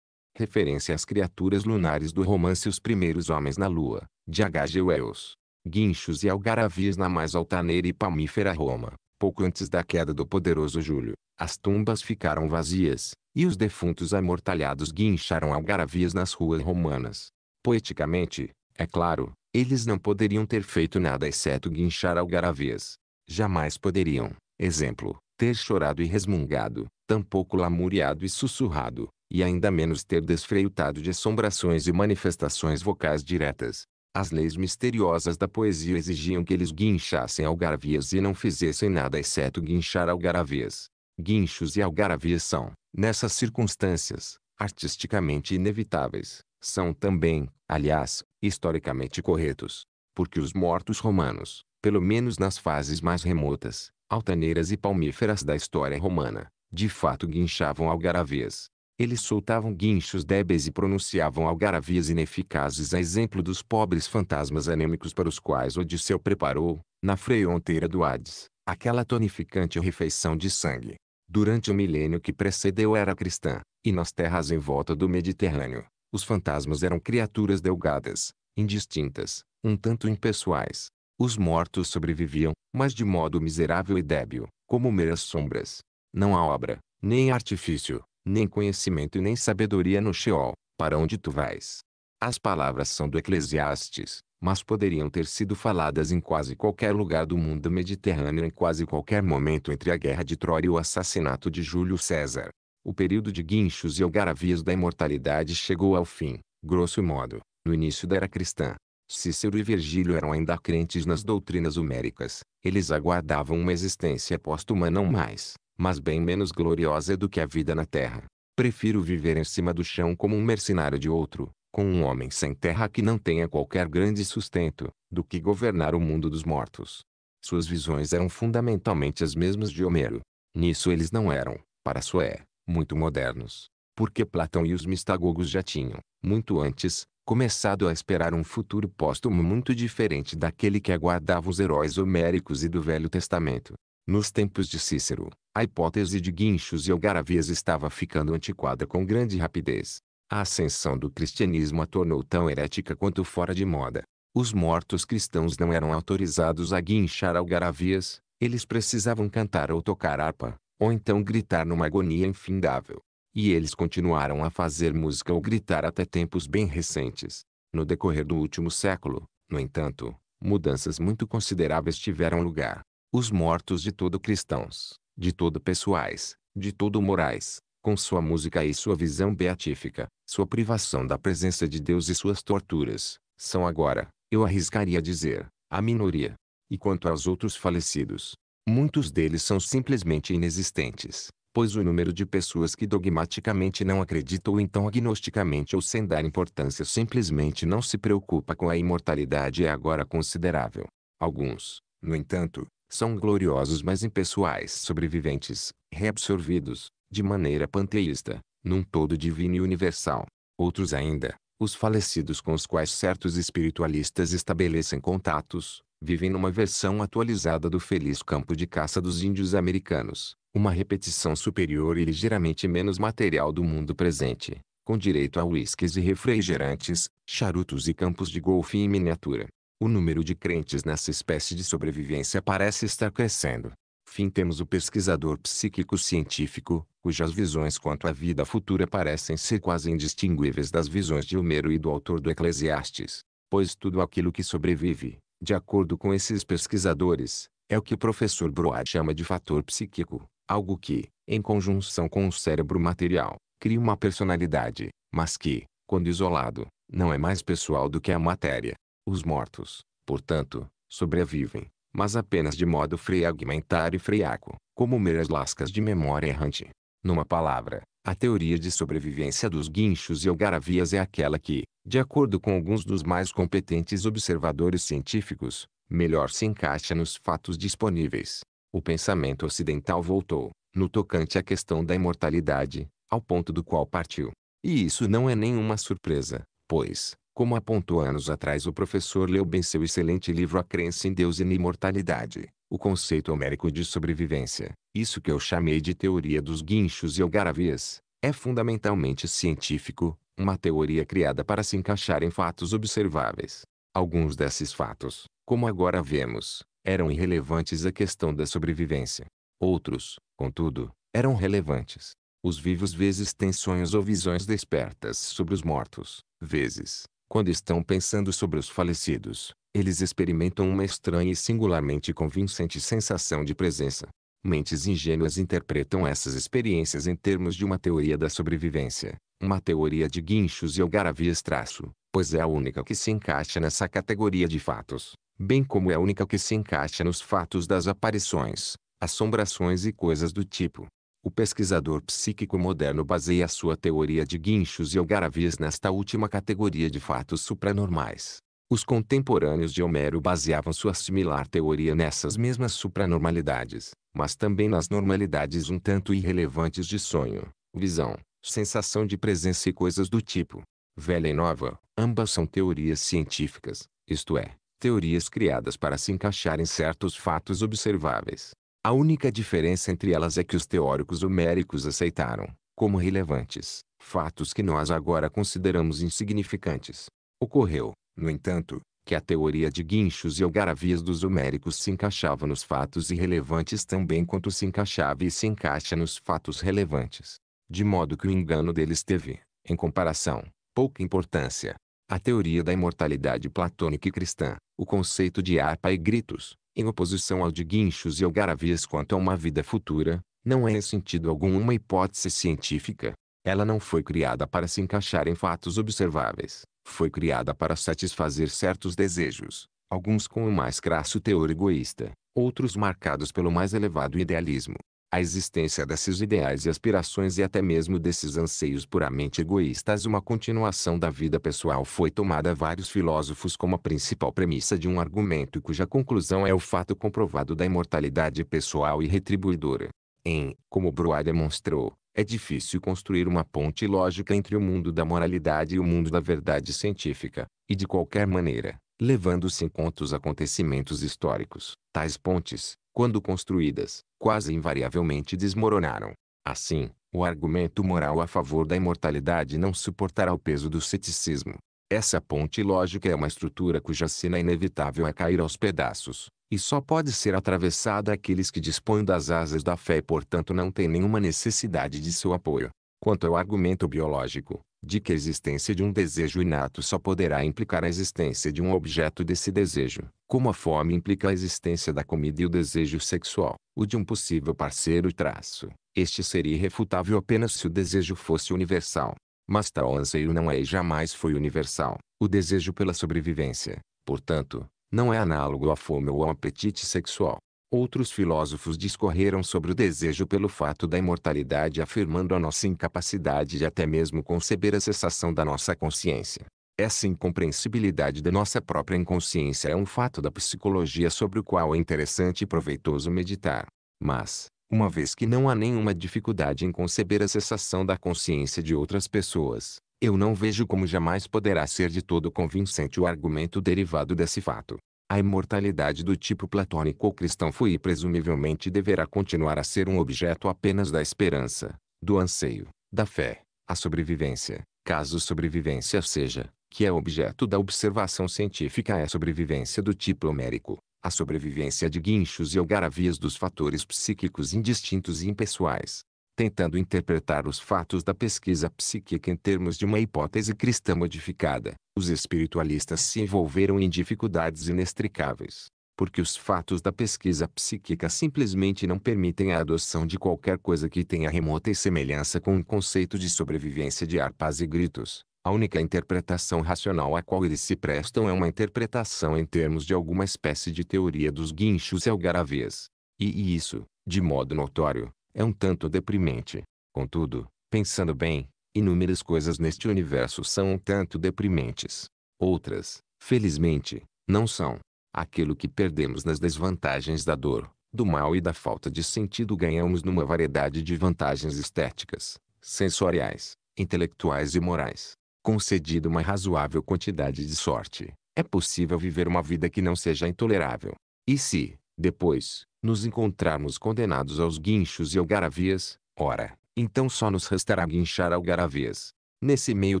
Referência às criaturas lunares do romance Os Primeiros Homens na Lua, de H. Wells. Guinchos e algaravias na mais altaneira e palmífera Roma. Pouco antes da queda do poderoso Júlio, as tumbas ficaram vazias, e os defuntos amortalhados guincharam algaravias nas ruas romanas. Poeticamente, é claro, eles não poderiam ter feito nada exceto guinchar algaravias. Jamais poderiam, exemplo, ter chorado e resmungado, tampouco lamuriado e sussurrado, e ainda menos ter desfreitado de assombrações e manifestações vocais diretas. As leis misteriosas da poesia exigiam que eles guinchassem algaravias e não fizessem nada exceto guinchar algaravias. Guinchos e algaravias são, nessas circunstâncias, artisticamente inevitáveis. São também, aliás, historicamente corretos. Porque os mortos romanos, pelo menos nas fases mais remotas, altaneiras e palmíferas da história romana, de fato guinchavam algaravias. Eles soltavam guinchos débeis e pronunciavam algaravias ineficazes a exemplo dos pobres fantasmas anêmicos para os quais Odisseu preparou, na fronteira do Hades, aquela tonificante refeição de sangue. Durante o milênio que precedeu a era cristã, e nas terras em volta do Mediterrâneo, os fantasmas eram criaturas delgadas, indistintas, um tanto impessoais, os mortos sobreviviam, mas de modo miserável e débil, como meras sombras. Não há obra, nem artifício, nem conhecimento e nem sabedoria no Sheol, para onde tu vais. As palavras são do Eclesiastes, mas poderiam ter sido faladas em quase qualquer lugar do mundo mediterrâneo em quase qualquer momento entre a guerra de Troia e o assassinato de Júlio César. O período de guinchos e algaravias da imortalidade chegou ao fim, grosso modo, no início da era cristã. Cícero e Virgílio eram ainda crentes nas doutrinas homéricas. Eles aguardavam uma existência póstuma não mais, mas bem menos gloriosa do que a vida na terra. Prefiro viver em cima do chão como um mercenário de outro, com um homem sem terra que não tenha qualquer grande sustento, do que governar o mundo dos mortos. Suas visões eram fundamentalmente as mesmas de Homero. Nisso eles não eram, para Sué, muito modernos. Porque Platão e os mistagogos já tinham, muito antes, começado a esperar um futuro póstumo muito diferente daquele que aguardava os heróis homéricos e do Velho Testamento. Nos tempos de Cícero, a hipótese de guinchos e algaravias estava ficando antiquada com grande rapidez. A ascensão do cristianismo a tornou tão herética quanto fora de moda. Os mortos cristãos não eram autorizados a guinchar algaravias, eles precisavam cantar ou tocar harpa, ou então gritar numa agonia infindável. E eles continuaram a fazer música ou gritar até tempos bem recentes. No decorrer do último século, no entanto, mudanças muito consideráveis tiveram lugar. Os mortos de todo cristãos, de todo pessoais, de todo morais, com sua música e sua visão beatífica, sua privação da presença de Deus e suas torturas, são agora, eu arriscaria dizer, a minoria. E quanto aos outros falecidos, muitos deles são simplesmente inexistentes, pois o número de pessoas que dogmaticamente não acreditam ou então agnosticamente ou sem dar importância simplesmente não se preocupa com a imortalidade é agora considerável. Alguns, no entanto, são gloriosos mas impessoais sobreviventes, reabsorvidos, de maneira panteísta, num todo divino e universal. Outros ainda, os falecidos com os quais certos espiritualistas estabelecem contatos, vivem numa versão atualizada do feliz campo de caça dos índios americanos, uma repetição superior e ligeiramente menos material do mundo presente, com direito a uísques e refrigerantes, charutos e campos de golfe em miniatura. O número de crentes nessa espécie de sobrevivência parece estar crescendo. Fim temos o pesquisador psíquico científico, cujas visões quanto à vida futura parecem ser quase indistinguíveis das visões de Homero e do autor do Eclesiastes, pois tudo aquilo que sobrevive, de acordo com esses pesquisadores, é o que o professor Broad chama de fator psíquico, algo que, em conjunção com o cérebro material, cria uma personalidade, mas que, quando isolado, não é mais pessoal do que a matéria. Os mortos, portanto, sobrevivem, mas apenas de modo fragmentar e friaco, como meras lascas de memória errante. Numa palavra, a teoria de sobrevivência dos guinchos e algaravias é aquela que, de acordo com alguns dos mais competentes observadores científicos, melhor se encaixa nos fatos disponíveis. O pensamento ocidental voltou, no tocante à questão da imortalidade, ao ponto do qual partiu. E isso não é nenhuma surpresa, pois, como apontou anos atrás o professor leu bem seu excelente livro A Crença em Deus e na Imortalidade, o conceito homérico de sobrevivência, isso que eu chamei de teoria dos guinchos e algaravias, é fundamentalmente científico, uma teoria criada para se encaixar em fatos observáveis. Alguns desses fatos, como agora vemos, eram irrelevantes à questão da sobrevivência. Outros, contudo, eram relevantes. Os vivos vezes têm sonhos ou visões despertas sobre os mortos, vezes, quando estão pensando sobre os falecidos, eles experimentam uma estranha e singularmente convincente sensação de presença. Mentes ingênuas interpretam essas experiências em termos de uma teoria da sobrevivência, uma teoria de guinchos e algaravias traço, pois é a única que se encaixa nessa categoria de fatos bem como é a única que se encaixa nos fatos das aparições, assombrações e coisas do tipo. O pesquisador psíquico moderno baseia sua teoria de guinchos e algaravias nesta última categoria de fatos supranormais. Os contemporâneos de Homero baseavam sua similar teoria nessas mesmas supranormalidades, mas também nas normalidades um tanto irrelevantes de sonho, visão, sensação de presença e coisas do tipo. Velha e nova, ambas são teorias científicas, isto é, teorias criadas para se encaixar em certos fatos observáveis. A única diferença entre elas é que os teóricos homéricos aceitaram, como relevantes, fatos que nós agora consideramos insignificantes. Ocorreu, no entanto, que a teoria de guinchos e algaravias dos homéricos se encaixava nos fatos irrelevantes tão bem quanto se encaixava e se encaixa nos fatos relevantes. De modo que o engano deles teve, em comparação, pouca importância. A teoria da imortalidade platônica e cristã, o conceito de harpa e gritos, em oposição ao de guinchos e algaravias quanto a uma vida futura, não é em sentido algum uma hipótese científica. Ela não foi criada para se encaixar em fatos observáveis. Foi criada para satisfazer certos desejos, alguns com o mais crasso teor egoísta, outros marcados pelo mais elevado idealismo. A existência desses ideais e aspirações e até mesmo desses anseios puramente egoístas uma continuação da vida pessoal foi tomada a vários filósofos como a principal premissa de um argumento cuja conclusão é o fato comprovado da imortalidade pessoal e retribuidora. Em, como Broad demonstrou, é difícil construir uma ponte lógica entre o mundo da moralidade e o mundo da verdade científica, e de qualquer maneira, levando-se em conta os acontecimentos históricos, tais pontes, quando construídas, quase invariavelmente desmoronaram. Assim, o argumento moral a favor da imortalidade não suportará o peso do ceticismo. Essa ponte lógica é uma estrutura cuja cena inevitável é cair aos pedaços, e só pode ser atravessada aqueles que dispõem das asas da fé e portanto não têm nenhuma necessidade de seu apoio. Quanto ao argumento biológico, de que a existência de um desejo inato só poderá implicar a existência de um objeto desse desejo, como a fome implica a existência da comida e o desejo sexual, o de um possível parceiro traço. Este seria irrefutável apenas se o desejo fosse universal. Mas tal anseio não é e jamais foi universal. O desejo pela sobrevivência, portanto, não é análogo à fome ou ao apetite sexual. Outros filósofos discorreram sobre o desejo pelo fato da imortalidade afirmando a nossa incapacidade de até mesmo conceber a cessação da nossa consciência. Essa incompreensibilidade da nossa própria inconsciência é um fato da psicologia sobre o qual é interessante e proveitoso meditar. Mas, uma vez que não há nenhuma dificuldade em conceber a cessação da consciência de outras pessoas, eu não vejo como jamais poderá ser de todo convincente o argumento derivado desse fato. A imortalidade do tipo platônico ou cristão foi e presumivelmente deverá continuar a ser um objeto apenas da esperança, do anseio, da fé, a sobrevivência, caso sobrevivência seja, que é objeto da observação científica é a sobrevivência do tipo homérico, a sobrevivência de guinchos e algaravias dos fatores psíquicos indistintos e impessoais, tentando interpretar os fatos da pesquisa psíquica em termos de uma hipótese cristã modificada, os espiritualistas se envolveram em dificuldades inextricáveis, porque os fatos da pesquisa psíquica simplesmente não permitem a adoção de qualquer coisa que tenha remota semelhança com o conceito de sobrevivência de arpas e gritos. A única interpretação racional a qual eles se prestam é uma interpretação em termos de alguma espécie de teoria dos guinchos e algaravias. E, e isso, de modo notório, é um tanto deprimente. Contudo, pensando bem, inúmeras coisas neste universo são um tanto deprimentes. Outras, felizmente, não são. Aquilo que perdemos nas desvantagens da dor, do mal e da falta de sentido ganhamos numa variedade de vantagens estéticas, sensoriais, intelectuais e morais. Concedida uma razoável quantidade de sorte, é possível viver uma vida que não seja intolerável. E se, depois, nos encontrarmos condenados aos guinchos e algaravias, ora, então só nos restará guinchar algaravias. Nesse meio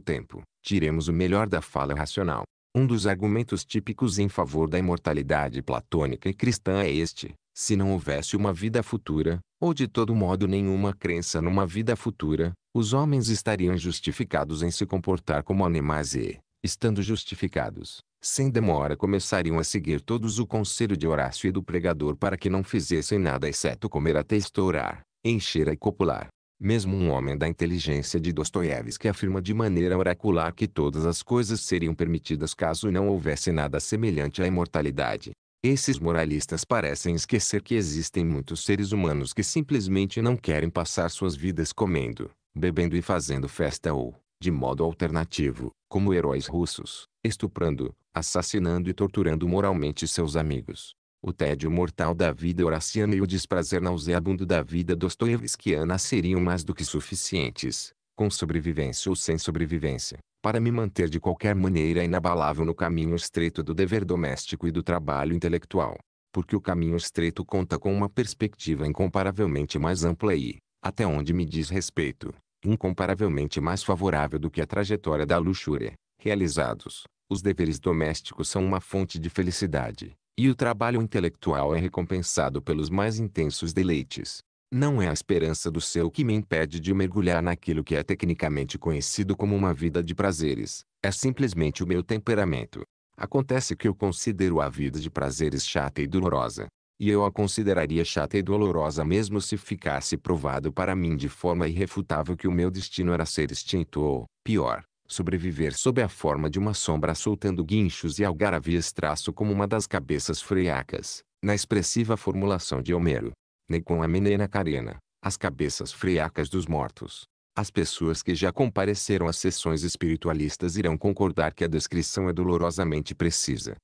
tempo, tiremos o melhor da fala racional. Um dos argumentos típicos em favor da imortalidade platônica e cristã é este: se não houvesse uma vida futura, ou de todo modo nenhuma crença numa vida futura, os homens estariam justificados em se comportar como animais e, estando justificados, sem demora começariam a seguir todos o conselho de Horácio e do pregador para que não fizessem nada exceto comer até estourar, encher e copular. Mesmo um homem da inteligência de Dostoiévski afirma de maneira oracular que todas as coisas seriam permitidas caso não houvesse nada semelhante à imortalidade. Esses moralistas parecem esquecer que existem muitos seres humanos que simplesmente não querem passar suas vidas comendo, bebendo e fazendo festa ou, de modo alternativo, como heróis russos, estuprando, assassinando e torturando moralmente seus amigos. O tédio mortal da vida horaciana e o desprazer nauseabundo da vida dostoievskiana seriam mais do que suficientes, com sobrevivência ou sem sobrevivência, para me manter de qualquer maneira inabalável no caminho estreito do dever doméstico e do trabalho intelectual. Porque o caminho estreito conta com uma perspectiva incomparavelmente mais ampla e, até onde me diz respeito, incomparavelmente mais favorável do que a trajetória da luxúria. Realizados, os deveres domésticos são uma fonte de felicidade, e o trabalho intelectual é recompensado pelos mais intensos deleites. Não é a esperança do céu que me impede de mergulhar naquilo que é tecnicamente conhecido como uma vida de prazeres, é simplesmente o meu temperamento. Acontece que eu considero a vida de prazeres chata e dolorosa, e eu a consideraria chata e dolorosa mesmo se ficasse provado para mim de forma irrefutável que o meu destino era ser extinto ou, pior, sobreviver sob a forma de uma sombra soltando guinchos e algaravias traço como uma das cabeças friacas, na expressiva formulação de Homero. Nem com a menina Carena, as cabeças friacas dos mortos. As pessoas que já compareceram às sessões espiritualistas irão concordar que a descrição é dolorosamente precisa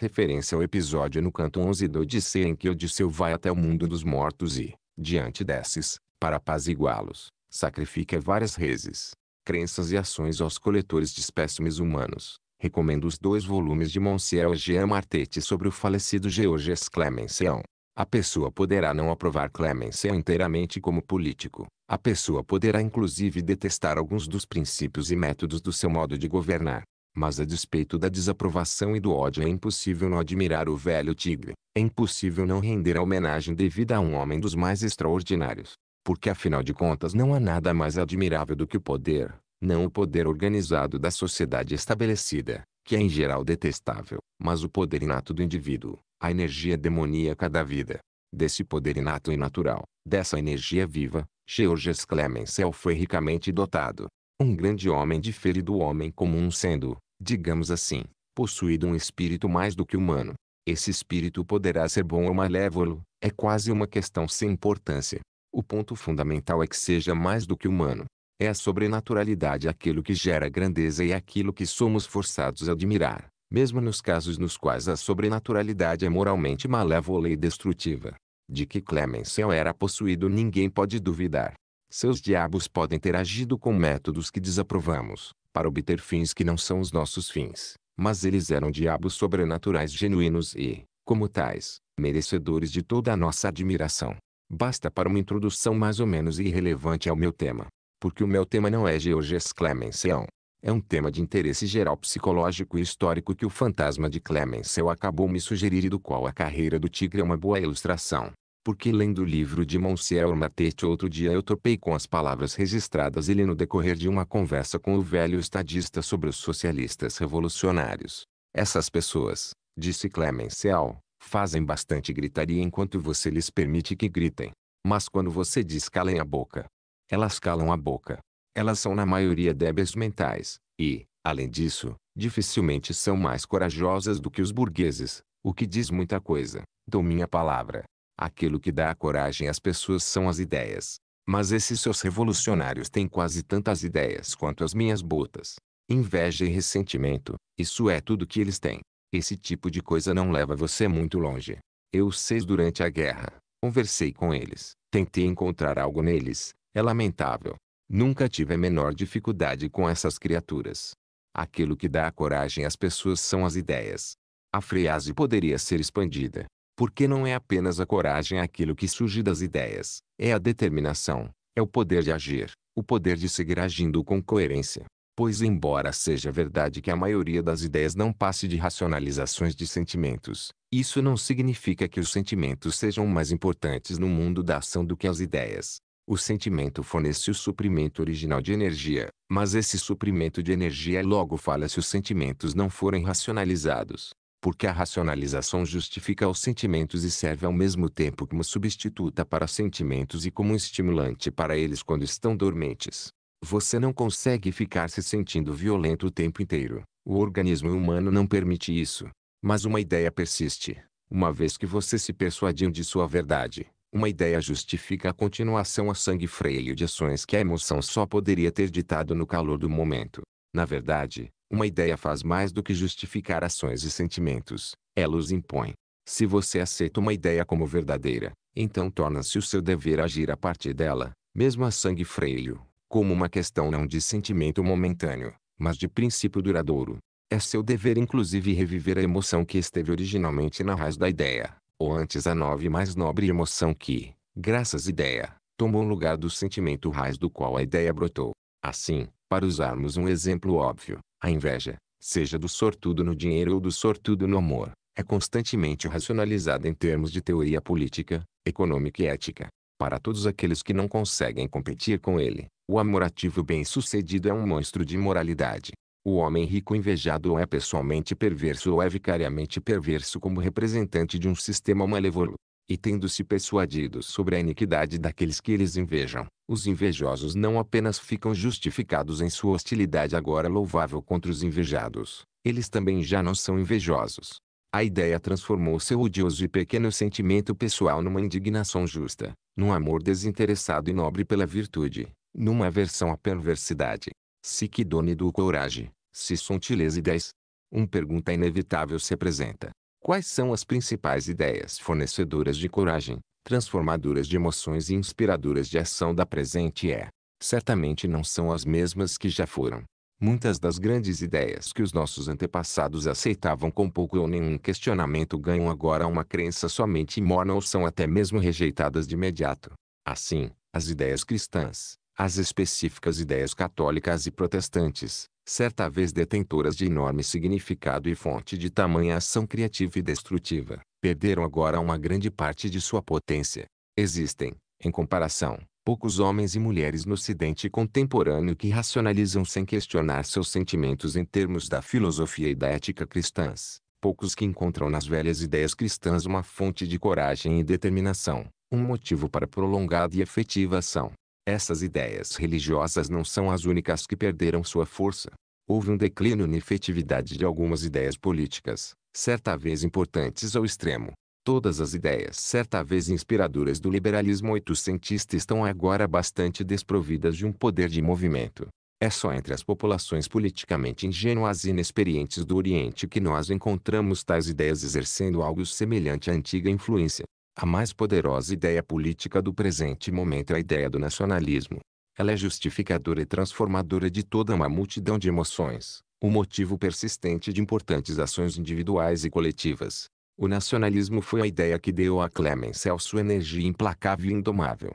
referência ao episódio no canto 11 do Odisseia em que Odisseu vai até o mundo dos mortos e, diante desses, para apaziguá-los, sacrifica várias reses, crenças e ações aos coletores de espécimes humanos. Recomendo os dois volumes de Monsieur Jean Martetti sobre o falecido Georges Clemenceau. A pessoa poderá não aprovar Clemenceau inteiramente como político. A pessoa poderá inclusive detestar alguns dos princípios e métodos do seu modo de governar. Mas a despeito da desaprovação e do ódio é impossível não admirar o velho tigre. É impossível não render a homenagem devida a um homem dos mais extraordinários. Porque afinal de contas não há nada mais admirável do que o poder, não o poder organizado da sociedade estabelecida, que é em geral detestável, mas o poder inato do indivíduo, a energia demoníaca da vida. Desse poder inato e natural, dessa energia viva, Georges Clemenceau foi ricamente dotado. Um grande homem difere do homem comum sendo, digamos assim, possuído um espírito mais do que humano. Esse espírito poderá ser bom ou malévolo, é quase uma questão sem importância. O ponto fundamental é que seja mais do que humano. É a sobrenaturalidade aquilo que gera grandeza e aquilo que somos forçados a admirar, mesmo nos casos nos quais a sobrenaturalidade é moralmente malévola e destrutiva. De que Clemenceau era possuído ninguém pode duvidar. Seus diabos podem ter agido com métodos que desaprovamos, para obter fins que não são os nossos fins, mas eles eram diabos sobrenaturais genuínos e, como tais, merecedores de toda a nossa admiração. Basta para uma introdução mais ou menos irrelevante ao meu tema. Porque o meu tema não é Georges Clemenceau. É um tema de interesse geral psicológico e histórico que o fantasma de Clemenceau acabou me sugerir e do qual a carreira do tigre é uma boa ilustração. Porque lendo o livro de Monsieur Matete outro dia eu topei com as palavras registradas ele no decorrer de uma conversa com o velho estadista sobre os socialistas revolucionários. Essas pessoas, disse Clemenceau, Fazem bastante gritaria enquanto você lhes permite que gritem. Mas quando você diz calem a boca, elas calam a boca. Elas são na maioria débeis mentais, e, além disso, dificilmente são mais corajosas do que os burgueses, o que diz muita coisa. Dou minha palavra. Aquilo que dá a coragem às pessoas são as ideias. Mas esses seus revolucionários têm quase tantas ideias quanto as minhas botas. Inveja e ressentimento, isso é tudo que eles têm. Esse tipo de coisa não leva você muito longe. Eu sei durante a guerra. Conversei com eles. Tentei encontrar algo neles. É lamentável. Nunca tive a menor dificuldade com essas criaturas. Aquilo que dá coragem às pessoas são as ideias. A frase poderia ser expandida. Porque não é apenas a coragem aquilo que surge das ideias. É a determinação. É o poder de agir. O poder de seguir agindo com coerência. Pois embora seja verdade que a maioria das ideias não passe de racionalizações de sentimentos, isso não significa que os sentimentos sejam mais importantes no mundo da ação do que as ideias. O sentimento fornece o suprimento original de energia, mas esse suprimento de energia logo falha se os sentimentos não forem racionalizados. Porque a racionalização justifica os sentimentos e serve ao mesmo tempo como substituta para sentimentos e como estimulante para eles quando estão dormentes. Você não consegue ficar se sentindo violento o tempo inteiro. O organismo humano não permite isso. Mas uma ideia persiste. Uma vez que você se persuadiu de sua verdade, uma ideia justifica a continuação a sangue freio de ações que a emoção só poderia ter ditado no calor do momento. Na verdade, uma ideia faz mais do que justificar ações e sentimentos, ela os impõe. Se você aceita uma ideia como verdadeira, então torna-se o seu dever agir a partir dela, mesmo a sangue freio como uma questão não de sentimento momentâneo, mas de princípio duradouro. É seu dever inclusive reviver a emoção que esteve originalmente na raiz da ideia, ou antes a nova e mais nobre emoção que, graças à ideia, tomou lugar do sentimento raiz do qual a ideia brotou. Assim, para usarmos um exemplo óbvio, a inveja, seja do sortudo no dinheiro ou do sortudo no amor, é constantemente racionalizada em termos de teoria política, econômica e ética. Para todos aqueles que não conseguem competir com ele, o amor ativo bem-sucedido é um monstro de moralidade. O homem rico invejado ou é pessoalmente perverso ou é vicariamente perverso como representante de um sistema malévolo. E tendo-se persuadidos sobre a iniquidade daqueles que eles invejam, os invejosos não apenas ficam justificados em sua hostilidade agora louvável contra os invejados, eles também já não são invejosos. A ideia transformou seu odioso e pequeno sentimento pessoal numa indignação justa, num amor desinteressado e nobre pela virtude, numa aversão à perversidade. Se que done do coragem, se sontiles ideias. Uma pergunta inevitável se apresenta. Quais são as principais ideias fornecedoras de coragem, transformadoras de emoções e inspiradoras de ação da presente é? Certamente não são as mesmas que já foram. Muitas das grandes ideias que os nossos antepassados aceitavam com pouco ou nenhum questionamento ganham agora uma crença somente morna ou são até mesmo rejeitadas de imediato. Assim, as ideias cristãs, as específicas ideias católicas e protestantes, certa vez detentoras de enorme significado e fonte de tamanha ação criativa e destrutiva, perderam agora uma grande parte de sua potência. Existem, em comparação, Poucos homens e mulheres no ocidente contemporâneo que racionalizam sem questionar seus sentimentos em termos da filosofia e da ética cristãs. Poucos que encontram nas velhas ideias cristãs uma fonte de coragem e determinação, um motivo para prolongada e efetiva ação. Essas ideias religiosas não são as únicas que perderam sua força. Houve um declínio na efetividade de algumas ideias políticas, certa vez importantes ao extremo. Todas as ideias certa vez inspiradoras do liberalismo oitocentista estão agora bastante desprovidas de um poder de movimento. É só entre as populações politicamente ingênuas e inexperientes do Oriente que nós encontramos tais ideias exercendo algo semelhante à antiga influência. A mais poderosa ideia política do presente momento é a ideia do nacionalismo. Ela é justificadora e transformadora de toda uma multidão de emoções, o motivo persistente de importantes ações individuais e coletivas. O nacionalismo foi a ideia que deu a Clemenceau sua energia implacável e indomável.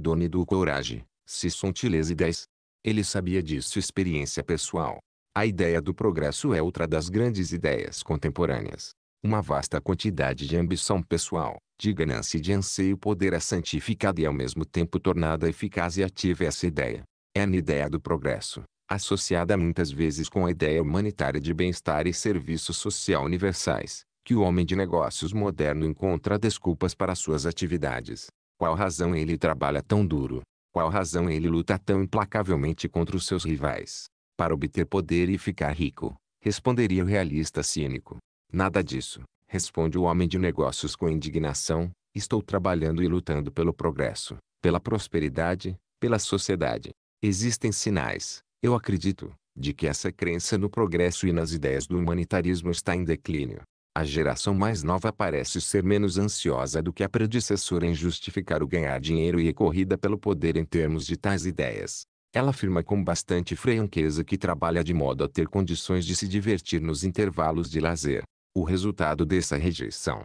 Done do coragem, se sontileza ideias. Ele sabia disso experiência pessoal. A ideia do progresso é outra das grandes ideias contemporâneas. Uma vasta quantidade de ambição pessoal, de ganância e de anseio poder é santificada e ao mesmo tempo tornada eficaz e ativa essa ideia. É a ideia do progresso, associada muitas vezes com a ideia humanitária de bem-estar e serviço social universais, que o homem de negócios moderno encontra desculpas para suas atividades. Qual razão ele trabalha tão duro? Qual razão ele luta tão implacavelmente contra os seus rivais? Para obter poder e ficar rico, responderia o realista cínico. Nada disso. Responde o homem de negócios com indignação, estou trabalhando e lutando pelo progresso, pela prosperidade, pela sociedade. Existem sinais, eu acredito, de que essa crença no progresso e nas ideias do humanitarismo está em declínio. A geração mais nova parece ser menos ansiosa do que a predecessora em justificar o ganhar dinheiro e a corrida pelo poder em termos de tais ideias. Ela afirma com bastante franqueza que trabalha de modo a ter condições de se divertir nos intervalos de lazer. O resultado dessa rejeição.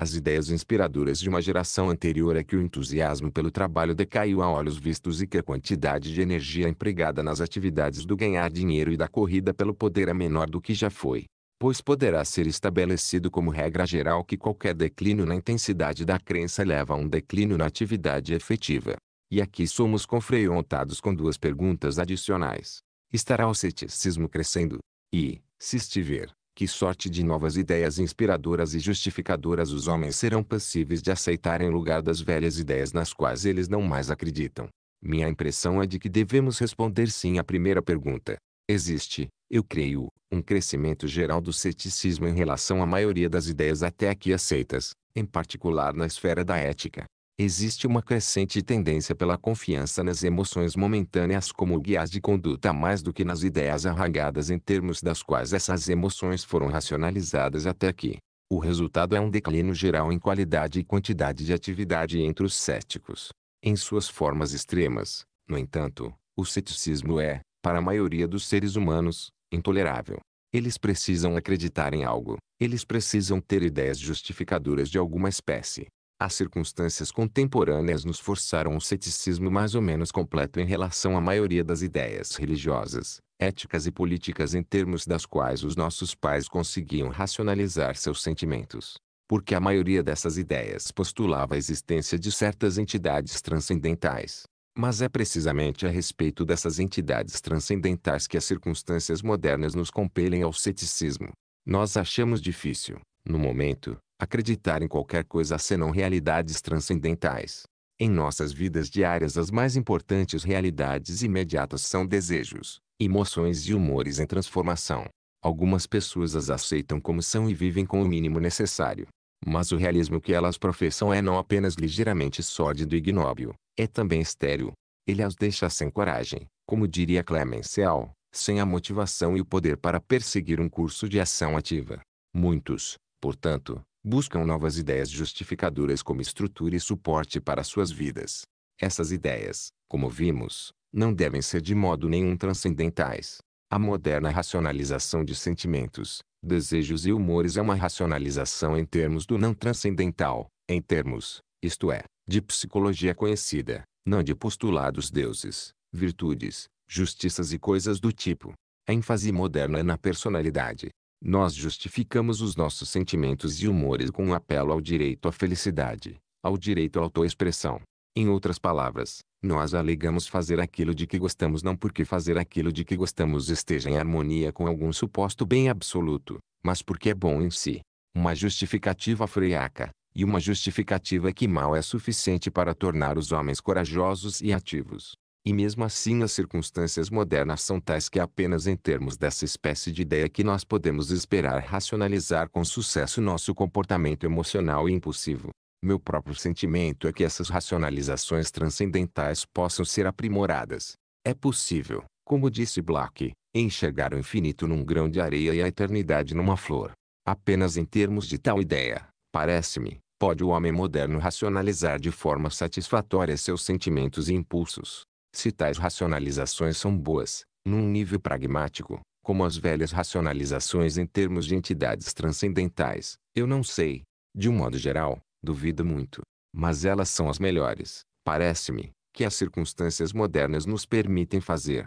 As ideias inspiradoras de uma geração anterior é que o entusiasmo pelo trabalho decaiu a olhos vistos e que a quantidade de energia empregada nas atividades do ganhar dinheiro e da corrida pelo poder é menor do que já foi. Pois poderá ser estabelecido como regra geral que qualquer declínio na intensidade da crença leva a um declínio na atividade efetiva. E aqui somos confrontados com duas perguntas adicionais. Estará o ceticismo crescendo? E, se estiver, que sorte de novas ideias inspiradoras e justificadoras os homens serão passíveis de aceitar em lugar das velhas ideias nas quais eles não mais acreditam. Minha impressão é de que devemos responder sim à primeira pergunta. Existe, eu creio, um crescimento geral do ceticismo em relação à maioria das ideias até aqui aceitas, em particular na esfera da ética. Existe uma crescente tendência pela confiança nas emoções momentâneas como guias de conduta mais do que nas ideias arraigadas em termos das quais essas emoções foram racionalizadas até aqui. O resultado é um declínio geral em qualidade e quantidade de atividade entre os céticos. Em suas formas extremas, no entanto, o ceticismo é, para a maioria dos seres humanos, intolerável. Eles precisam acreditar em algo, eles precisam ter ideias justificadoras de alguma espécie. As circunstâncias contemporâneas nos forçaram um ceticismo mais ou menos completo em relação à maioria das ideias religiosas, éticas e políticas em termos das quais os nossos pais conseguiam racionalizar seus sentimentos. Porque a maioria dessas ideias postulava a existência de certas entidades transcendentais. Mas é precisamente a respeito dessas entidades transcendentais que as circunstâncias modernas nos compelem ao ceticismo. Nós achamos difícil, no momento, acreditar em qualquer coisa senão realidades transcendentais. Em nossas vidas diárias as mais importantes realidades imediatas são desejos, emoções e humores em transformação. Algumas pessoas as aceitam como são e vivem com o mínimo necessário. Mas o realismo que elas professam é não apenas ligeiramente sórdido e ignóbil, é também estéril. Ele as deixa sem coragem, como diria Clemenceau, sem a motivação e o poder para perseguir um curso de ação ativa. Muitos, portanto, buscam novas ideias justificadoras como estrutura e suporte para suas vidas. Essas ideias, como vimos, não devem ser de modo nenhum transcendentais. A moderna racionalização de sentimentos, desejos e humores é uma racionalização em termos do não transcendental, em termos, isto é, de psicologia conhecida, não de postulados deuses, virtudes, justiças e coisas do tipo. A ênfase moderna é na personalidade, nós justificamos os nossos sentimentos e humores com um apelo ao direito à felicidade, ao direito à autoexpressão. Em outras palavras, Nós alegamos fazer aquilo de que gostamos não porque fazer aquilo de que gostamos esteja em harmonia com algum suposto bem absoluto, mas porque é bom em si. Uma justificativa fraca, e uma justificativa que mal é suficiente para tornar os homens corajosos e ativos. E mesmo assim as circunstâncias modernas são tais que apenas em termos dessa espécie de ideia que nós podemos esperar racionalizar com sucesso nosso comportamento emocional e impulsivo. Meu próprio sentimento é que essas racionalizações transcendentais possam ser aprimoradas. É possível, como disse Black, enxergar o infinito num grão de areia e a eternidade numa flor. Apenas em termos de tal ideia, parece-me, pode o homem moderno racionalizar de forma satisfatória seus sentimentos e impulsos. Se tais racionalizações são boas, num nível pragmático, como as velhas racionalizações em termos de entidades transcendentais, eu não sei. De um modo geral, duvido muito. Mas elas são as melhores, parece-me, que as circunstâncias modernas nos permitem fazer.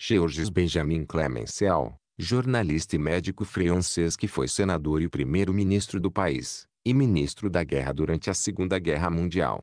Georges Benjamin Clemenceau, jornalista e médico francês que foi senador e primeiro-ministro do país, e ministro da guerra durante a Segunda Guerra Mundial.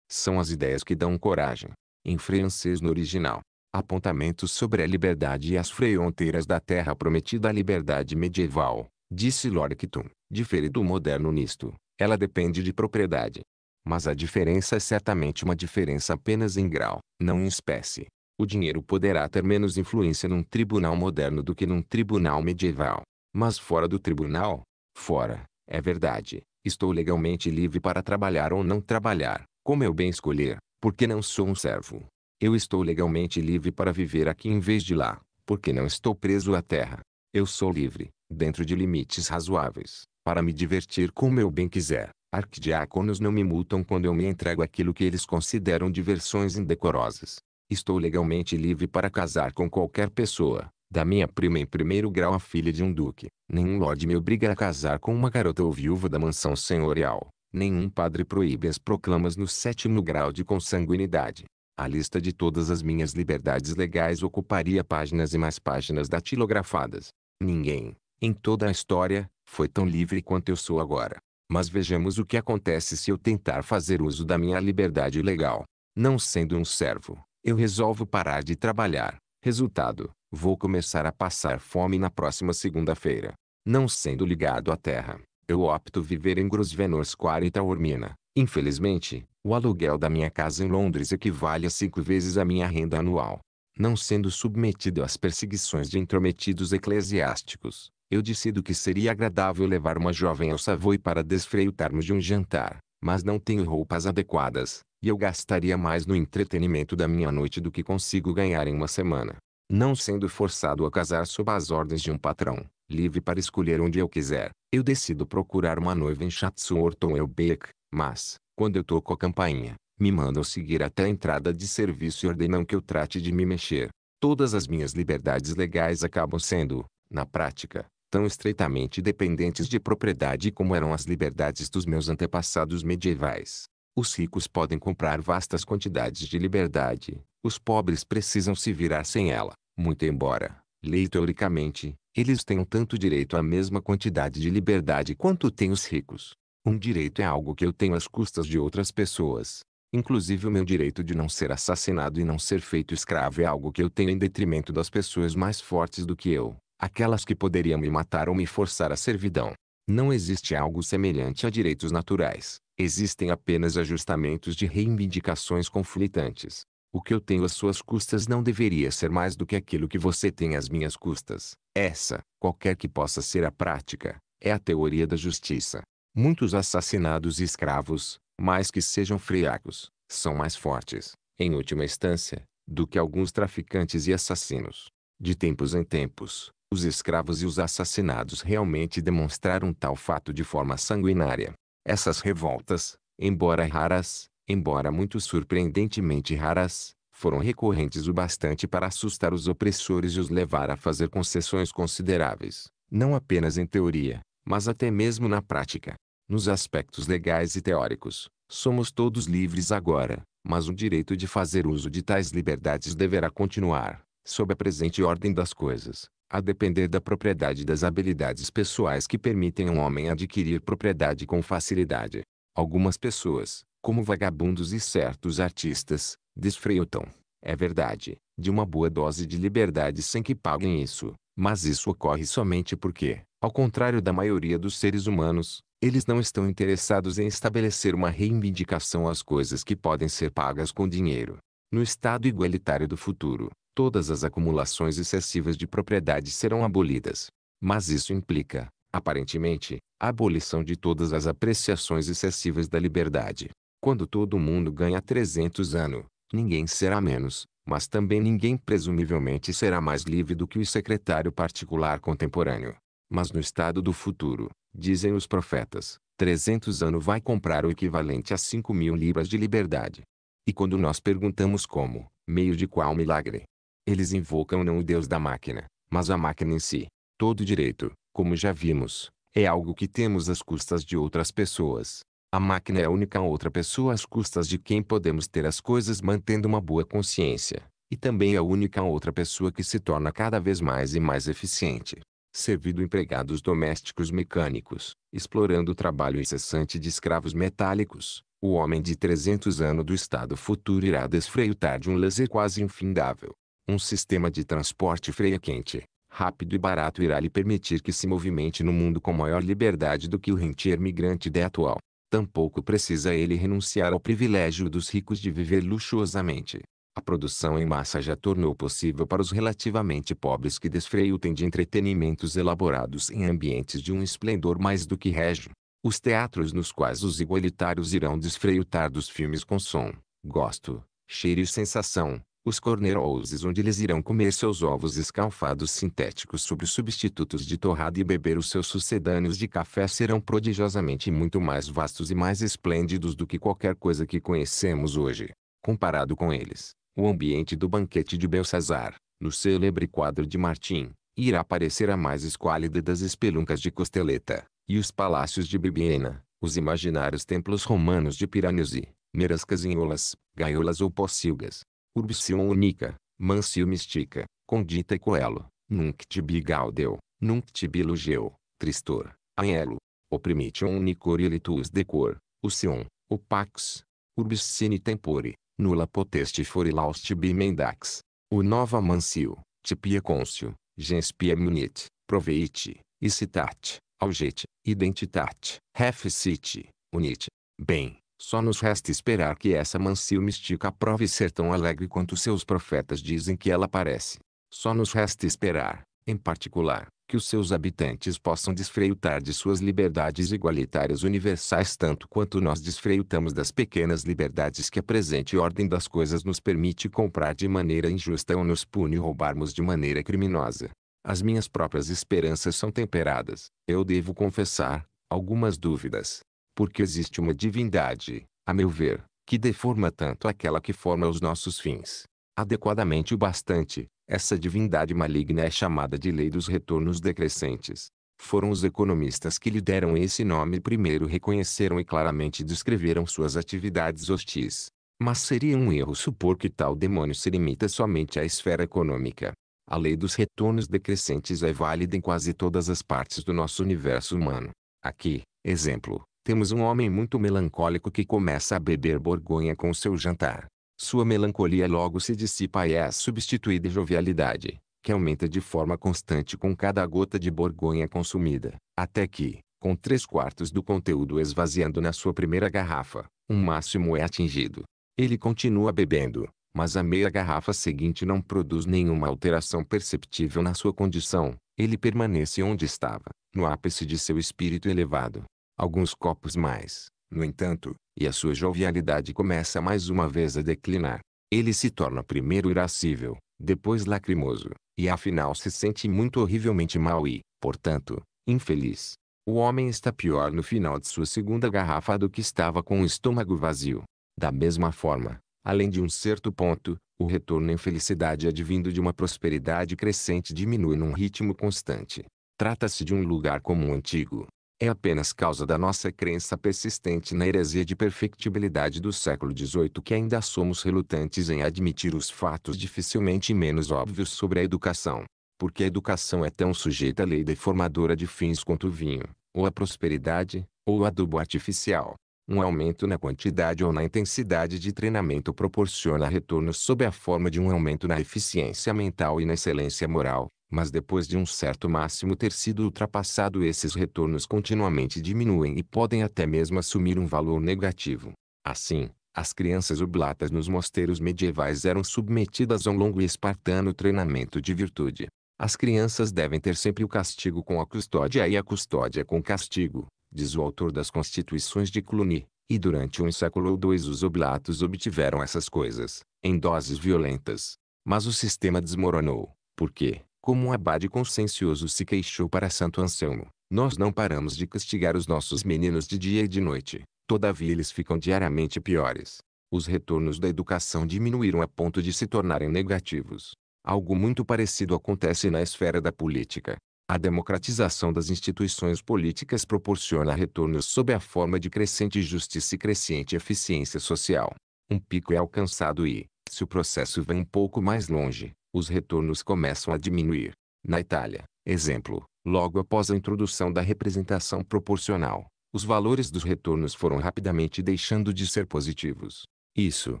São as ideias que dão coragem. Em francês no original. Apontamentos sobre a liberdade e as fronteiras da terra prometida à liberdade medieval, disse Lorquiton, difere do moderno nisto, ela depende de propriedade. Mas a diferença é certamente uma diferença apenas em grau, não em espécie. O dinheiro poderá ter menos influência num tribunal moderno do que num tribunal medieval. Mas fora do tribunal? Fora, é verdade. Estou legalmente livre para trabalhar ou não trabalhar, como eu bem escolher, porque não sou um servo. Eu estou legalmente livre para viver aqui em vez de lá, porque não estou preso à terra. Eu sou livre, dentro de limites razoáveis, para me divertir como eu bem quiser. Arquidiáconos não me multam quando eu me entrego aquilo que eles consideram diversões indecorosas. Estou legalmente livre para casar com qualquer pessoa, da minha prima em primeiro grau a filha de um duque. Nenhum lord me obriga a casar com uma garota ou viúva da mansão senhorial. Nenhum padre proíbe as proclamas no sétimo grau de consanguinidade. A lista de todas as minhas liberdades legais ocuparia páginas e mais páginas datilografadas. Ninguém, em toda a história, foi tão livre quanto eu sou agora. Mas vejamos o que acontece se eu tentar fazer uso da minha liberdade legal. Não sendo um servo, eu resolvo parar de trabalhar. Resultado, vou começar a passar fome na próxima segunda-feira. Não sendo ligado à terra, eu opto viver em Grosvenor Square e Taormina. Infelizmente, o aluguel da minha casa em Londres equivale a cinco vezes a minha renda anual. Não sendo submetido às perseguições de intrometidos eclesiásticos, eu decido que seria agradável levar uma jovem ao Savoy para desfreutarmos de um jantar, mas não tenho roupas adequadas, e eu gastaria mais no entretenimento da minha noite do que consigo ganhar em uma semana. Não sendo forçado a casar sob as ordens de um patrão, livre para escolher onde eu quiser, eu decido procurar uma noiva em Chatsworth ou Beck, mas, quando eu toco a campainha, me mandam seguir até a entrada de serviço e ordenam que eu trate de me mexer. Todas as minhas liberdades legais acabam sendo, na prática, tão estreitamente dependentes de propriedade como eram as liberdades dos meus antepassados medievais. Os ricos podem comprar vastas quantidades de liberdade, os pobres precisam se virar sem ela, muito embora, lei teoricamente, eles tenham tanto direito à mesma quantidade de liberdade quanto têm os ricos. Um direito é algo que eu tenho às custas de outras pessoas. Inclusive o meu direito de não ser assassinado e não ser feito escravo é algo que eu tenho em detrimento das pessoas mais fortes do que eu. Aquelas que poderiam me matar ou me forçar à servidão. Não existe algo semelhante a direitos naturais. Existem apenas ajustamentos de reivindicações conflitantes. O que eu tenho às suas custas não deveria ser mais do que aquilo que você tem às minhas custas. Essa, qualquer que possa ser a prática, é a teoria da justiça. Muitos assassinados e escravos, mais que sejam friacos, são mais fortes, em última instância, do que alguns traficantes e assassinos. De tempos em tempos, os escravos e os assassinados realmente demonstraram tal fato de forma sanguinária. Essas revoltas, embora raras, embora muito surpreendentemente raras, foram recorrentes o bastante para assustar os opressores e os levar a fazer concessões consideráveis, não apenas em teoria, mas até mesmo na prática. Nos aspectos legais e teóricos, somos todos livres agora, mas o direito de fazer uso de tais liberdades deverá continuar, sob a presente ordem das coisas, a depender da propriedade das habilidades pessoais que permitem um homem adquirir propriedade com facilidade. Algumas pessoas, como vagabundos e certos artistas, desfreutam, é verdade, de uma boa dose de liberdade sem que paguem isso, mas isso ocorre somente porque, ao contrário da maioria dos seres humanos, eles não estão interessados em estabelecer uma reivindicação às coisas que podem ser pagas com dinheiro. No estado igualitário do futuro, todas as acumulações excessivas de propriedade serão abolidas. Mas isso implica, aparentemente, a abolição de todas as apreciações excessivas da liberdade. Quando todo mundo ganha 300 anos, ninguém será menos, mas também ninguém presumivelmente será mais livre do que o secretário particular contemporâneo. Mas no estado do futuro, dizem os profetas, 300 anos vai comprar o equivalente a 5 mil libras de liberdade. E quando nós perguntamos como, meio de qual milagre, eles invocam não o Deus da máquina, mas a máquina em si. Todo direito, como já vimos, é algo que temos às custas de outras pessoas. A máquina é a única outra pessoa às custas de quem podemos ter as coisas mantendo uma boa consciência, e também é a única outra pessoa que se torna cada vez mais e mais eficiente. Servido empregados domésticos mecânicos, explorando o trabalho incessante de escravos metálicos, o homem de 300 anos do estado futuro irá desfreutar de um lazer quase infindável. Um sistema de transporte freia quente, rápido e barato irá lhe permitir que se movimente no mundo com maior liberdade do que o rentier migrante de atual. Tampouco precisa ele renunciar ao privilégio dos ricos de viver luxuosamente. A produção em massa já tornou possível para os relativamente pobres que desfreutem de entretenimentos elaborados em ambientes de um esplendor mais do que régio. Os teatros nos quais os igualitários irão desfreutar dos filmes com som, gosto, cheiro e sensação, os corner houses onde eles irão comer seus ovos escalfados sintéticos sobre substitutos de torrada e beber os seus sucedâneos de café serão prodigiosamente muito mais vastos e mais esplêndidos do que qualquer coisa que conhecemos hoje. Comparado com eles, o ambiente do banquete de Belsazar, no célebre quadro de Martim, irá parecer a mais esquálida das espeluncas de Costeleta, e os palácios de Bibiena, os imaginários templos romanos de Piranesi, meras casinholas, gaiolas ou pocilgas, Urbicium unica, Mansio Mistica, Condita Coelho, Nunc tibi gaudeu, Nunc tibi lugeu, Tristor, Aelo, Oprimitium unicor ilitus decor, Usion, Pax, Urbicine tempore, Nulla poteste forilaus tibi mendax, O nova Mansio, Tipia Côncio, Genspia munit, Proveite, Icitate, Algete, Identitate, Reficite, Unite. Bem, só nos resta esperar que essa mansio mística prove ser tão alegre quanto seus profetas dizem que ela parece. Só nos resta esperar, em particular, que os seus habitantes possam desfreutar de suas liberdades igualitárias universais tanto quanto nós desfreutamos das pequenas liberdades que a presente ordem das coisas nos permite comprar de maneira injusta ou nos pune roubarmos de maneira criminosa. As minhas próprias esperanças são temperadas, eu devo confessar, algumas dúvidas, porque existe uma divindade, a meu ver, que deforma tanto aquela que forma os nossos fins. Adequadamente o bastante, essa divindade maligna é chamada de lei dos retornos decrescentes. Foram os economistas que lhe deram esse nome primeiro reconheceram e claramente descreveram suas atividades hostis. Mas seria um erro supor que tal demônio se limita somente à esfera econômica. A lei dos retornos decrescentes é válida em quase todas as partes do nosso universo humano. Aqui, exemplo, temos um homem muito melancólico que começa a beber borgonha com seu jantar. Sua melancolia logo se dissipa e é substituída jovialidade, que aumenta de forma constante com cada gota de borgonha consumida, até que, com três quartos do conteúdo esvaziando na sua primeira garrafa, um máximo é atingido. Ele continua bebendo, mas a meia garrafa seguinte não produz nenhuma alteração perceptível na sua condição, ele permanece onde estava, no ápice de seu espírito elevado, alguns copos mais, no entanto, e a sua jovialidade começa mais uma vez a declinar. Ele se torna primeiro irascível, depois lacrimoso, e afinal se sente muito horrivelmente mal e, portanto, infeliz. O homem está pior no final de sua segunda garrafa do que estava com o estômago vazio. Da mesma forma, além de um certo ponto, o retorno em felicidade advindo de uma prosperidade crescente diminui num ritmo constante. Trata-se de um lugar comum antigo, é apenas causa da nossa crença persistente na heresia de perfectibilidade do século XVIII que ainda somos relutantes em admitir os fatos dificilmente menos óbvios sobre a educação. Porque a educação é tão sujeita à lei deformadora de fins quanto o vinho, ou a prosperidade, ou o adubo artificial. Um aumento na quantidade ou na intensidade de treinamento proporciona retornos sob a forma de um aumento na eficiência mental e na excelência moral, mas depois de um certo máximo ter sido ultrapassado esses retornos continuamente diminuem e podem até mesmo assumir um valor negativo. Assim, as crianças oblatas nos mosteiros medievais eram submetidas a um longo e espartano treinamento de virtude. As crianças devem ter sempre o castigo com a custódia e a custódia com castigo, diz o autor das Constituições de Cluny, e durante um século ou dois os oblatos obtiveram essas coisas, em doses violentas. Mas o sistema desmoronou, porque, como um abade consciencioso se queixou para Santo Anselmo, nós não paramos de castigar os nossos meninos de dia e de noite, todavia eles ficam diariamente piores. Os retornos da educação diminuíram a ponto de se tornarem negativos. Algo muito parecido acontece na esfera da política. A democratização das instituições políticas proporciona retornos sob a forma de crescente justiça e crescente eficiência social. Um pico é alcançado e, se o processo vai um pouco mais longe, os retornos começam a diminuir. Na Itália, exemplo, logo após a introdução da representação proporcional, os valores dos retornos foram rapidamente deixando de ser positivos. Isso,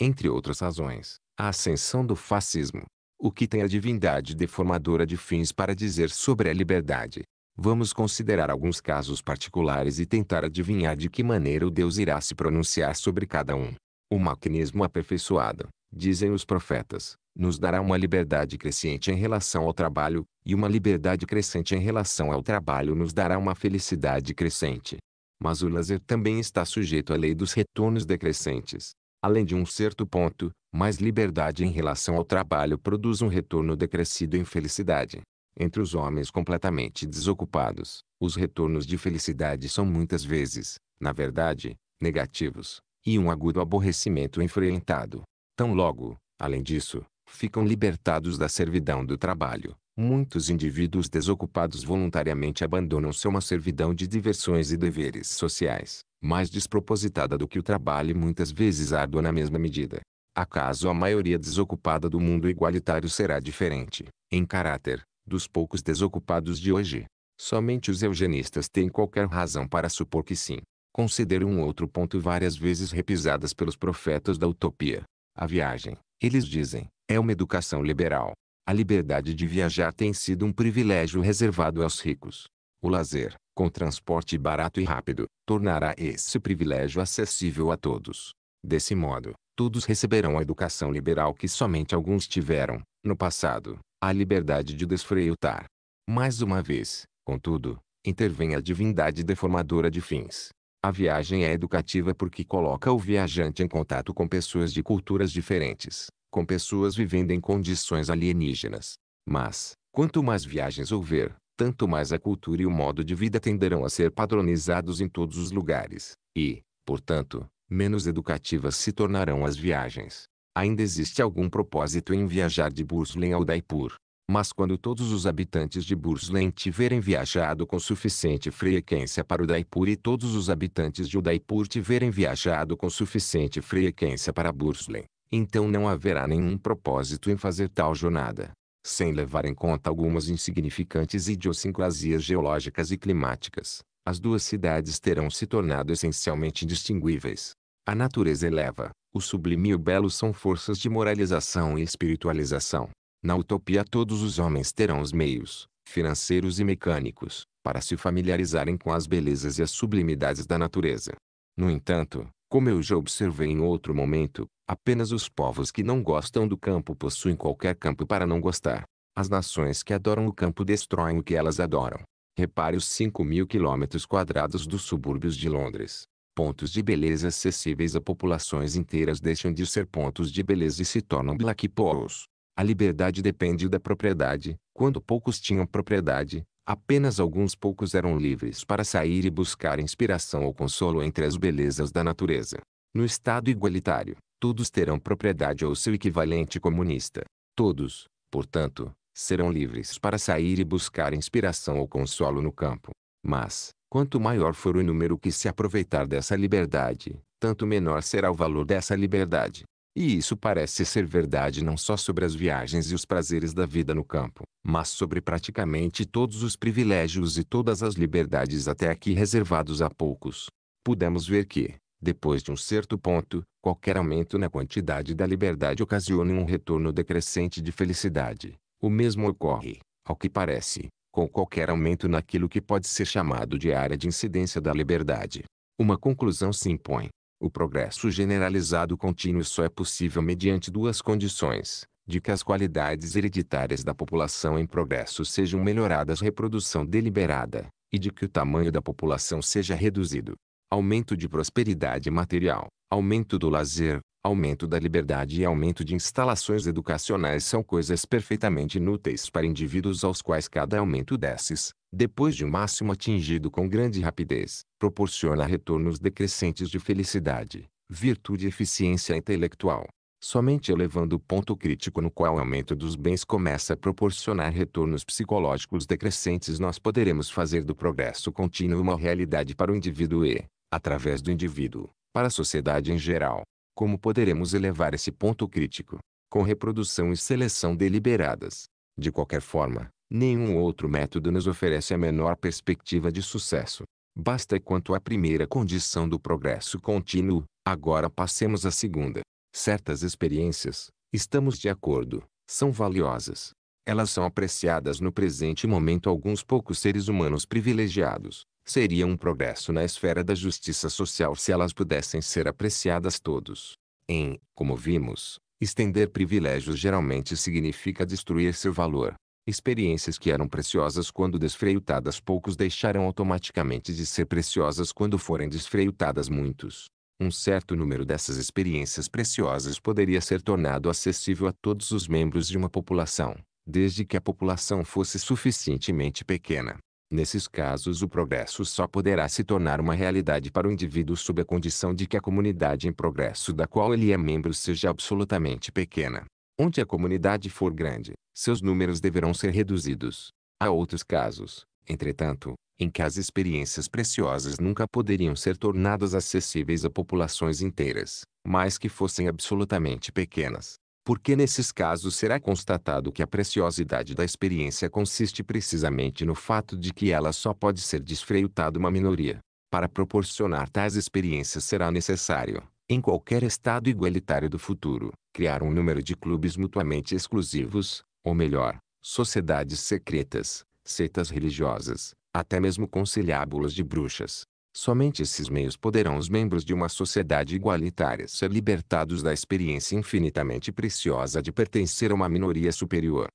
entre outras razões, a ascensão do fascismo, o que tem a divindade deformadora de fins para dizer sobre a liberdade? Vamos considerar alguns casos particulares e tentar adivinhar de que maneira o Deus irá se pronunciar sobre cada um. O maquinismo aperfeiçoado, dizem os profetas, nos dará uma liberdade crescente em relação ao trabalho, e uma liberdade crescente em relação ao trabalho nos dará uma felicidade crescente. Mas o lazer também está sujeito à lei dos retornos decrescentes. Além de um certo ponto, mais liberdade em relação ao trabalho produz um retorno decrescido em felicidade. Entre os homens completamente desocupados, os retornos de felicidade são muitas vezes, na verdade, negativos, e um agudo aborrecimento enfreentado. Tão logo, além disso, ficam libertados da servidão do trabalho. Muitos indivíduos desocupados voluntariamente abandonam seu uma servidão de diversões e deveres sociais, mais despropositada do que o trabalho e muitas vezes árdua na mesma medida. Acaso a maioria desocupada do mundo igualitário será diferente, em caráter, dos poucos desocupados de hoje? Somente os eugenistas têm qualquer razão para supor que sim. Considere um outro ponto várias vezes repisadas pelos profetas da utopia. A viagem, eles dizem, é uma educação liberal. A liberdade de viajar tem sido um privilégio reservado aos ricos. O lazer, com transporte barato e rápido, tornará esse privilégio acessível a todos. Desse modo, todos receberão a educação liberal que somente alguns tiveram, no passado, a liberdade de desfreutar. Mais uma vez, contudo, intervém a divindade deformadora de fins. A viagem é educativa porque coloca o viajante em contato com pessoas de culturas diferentes, com pessoas vivendo em condições alienígenas. Mas, quanto mais viagens houver, tanto mais a cultura e o modo de vida tenderão a ser padronizados em todos os lugares, e, portanto, menos educativas se tornarão as viagens. Ainda existe algum propósito em viajar de Burslem a Udaipur. Mas quando todos os habitantes de Burslem tiverem viajado com suficiente frequência para Udaipur e todos os habitantes de Udaipur tiverem viajado com suficiente frequência para Burslem, então não haverá nenhum propósito em fazer tal jornada. Sem levar em conta algumas insignificantes idiosincrasias geológicas e climáticas, as duas cidades terão se tornado essencialmente indistinguíveis. A natureza eleva, o sublime e o belo são forças de moralização e espiritualização. Na utopia todos os homens terão os meios, financeiros e mecânicos, para se familiarizarem com as belezas e as sublimidades da natureza. No entanto, como eu já observei em outro momento, apenas os povos que não gostam do campo possuem qualquer campo para não gostar. As nações que adoram o campo destroem o que elas adoram. Repare os 5 mil quilômetros quadrados dos subúrbios de Londres. Pontos de beleza acessíveis a populações inteiras deixam de ser pontos de beleza e se tornam black poles. A liberdade depende da propriedade. Quando poucos tinham propriedade, apenas alguns poucos eram livres para sair e buscar inspiração ou consolo entre as belezas da natureza. No estado igualitário, todos terão propriedade ou seu equivalente comunista. Todos, portanto, serão livres para sair e buscar inspiração ou consolo no campo. Mas, quanto maior for o número que se aproveitar dessa liberdade, tanto menor será o valor dessa liberdade. E isso parece ser verdade não só sobre as viagens e os prazeres da vida no campo, mas sobre praticamente todos os privilégios e todas as liberdades até aqui reservados a poucos. Pudemos ver que, Depois de um certo ponto, qualquer aumento na quantidade da liberdade ocasiona um retorno decrescente de felicidade. O mesmo ocorre, ao que parece, com qualquer aumento naquilo que pode ser chamado de área de incidência da liberdade. Uma conclusão se impõe. O progresso generalizado contínuo só é possível mediante duas condições, de que as qualidades hereditárias da população em progresso sejam melhoradas reprodução deliberada, e de que o tamanho da população seja reduzido. Aumento de prosperidade material, aumento do lazer, aumento da liberdade e aumento de instalações educacionais são coisas perfeitamente inúteis para indivíduos aos quais cada aumento desses, depois de um máximo atingido com grande rapidez, proporciona retornos decrescentes de felicidade, virtude e eficiência intelectual. Somente elevando o ponto crítico no qual o aumento dos bens começa a proporcionar retornos psicológicos decrescentes nós poderemos fazer do progresso contínuo uma realidade para o indivíduo e, através do indivíduo, para a sociedade em geral. Como poderemos elevar esse ponto crítico? Com reprodução e seleção deliberadas. De qualquer forma, nenhum outro método nos oferece a menor perspectiva de sucesso. Basta quanto à primeira condição do progresso contínuo, agora passemos à segunda. Certas experiências, estamos de acordo, são valiosas. Elas são apreciadas no presente momento alguns poucos seres humanos privilegiados, Seria um progresso na esfera da justiça social se elas pudessem ser apreciadas todos. Em, como vimos, estender privilégios geralmente significa destruir seu valor. Experiências que eram preciosas quando desfreutadas poucos deixarão automaticamente de ser preciosas quando forem desfreutadas muitos. Um certo número dessas experiências preciosas poderia ser tornado acessível a todos os membros de uma população, desde que a população fosse suficientemente pequena. Nesses casos o progresso só poderá se tornar uma realidade para o indivíduo sob a condição de que a comunidade em progresso da qual ele é membro seja absolutamente pequena. Onde a comunidade for grande, seus números deverão ser reduzidos. Há outros casos, entretanto, em que as experiências preciosas nunca poderiam ser tornadas acessíveis a populações inteiras, mas que fossem absolutamente pequenas. Porque nesses casos será constatado que a preciosidade da experiência consiste precisamente no fato de que ela só pode ser desfreutada uma minoria. Para proporcionar tais experiências será necessário, em qualquer estado igualitário do futuro, criar um número de clubes mutuamente exclusivos, ou melhor, sociedades secretas, seitas religiosas, até mesmo conciliábulos de bruxas, Somente esses meios poderão os membros de uma sociedade igualitária ser libertados da experiência infinitamente preciosa de pertencer a uma minoria superior.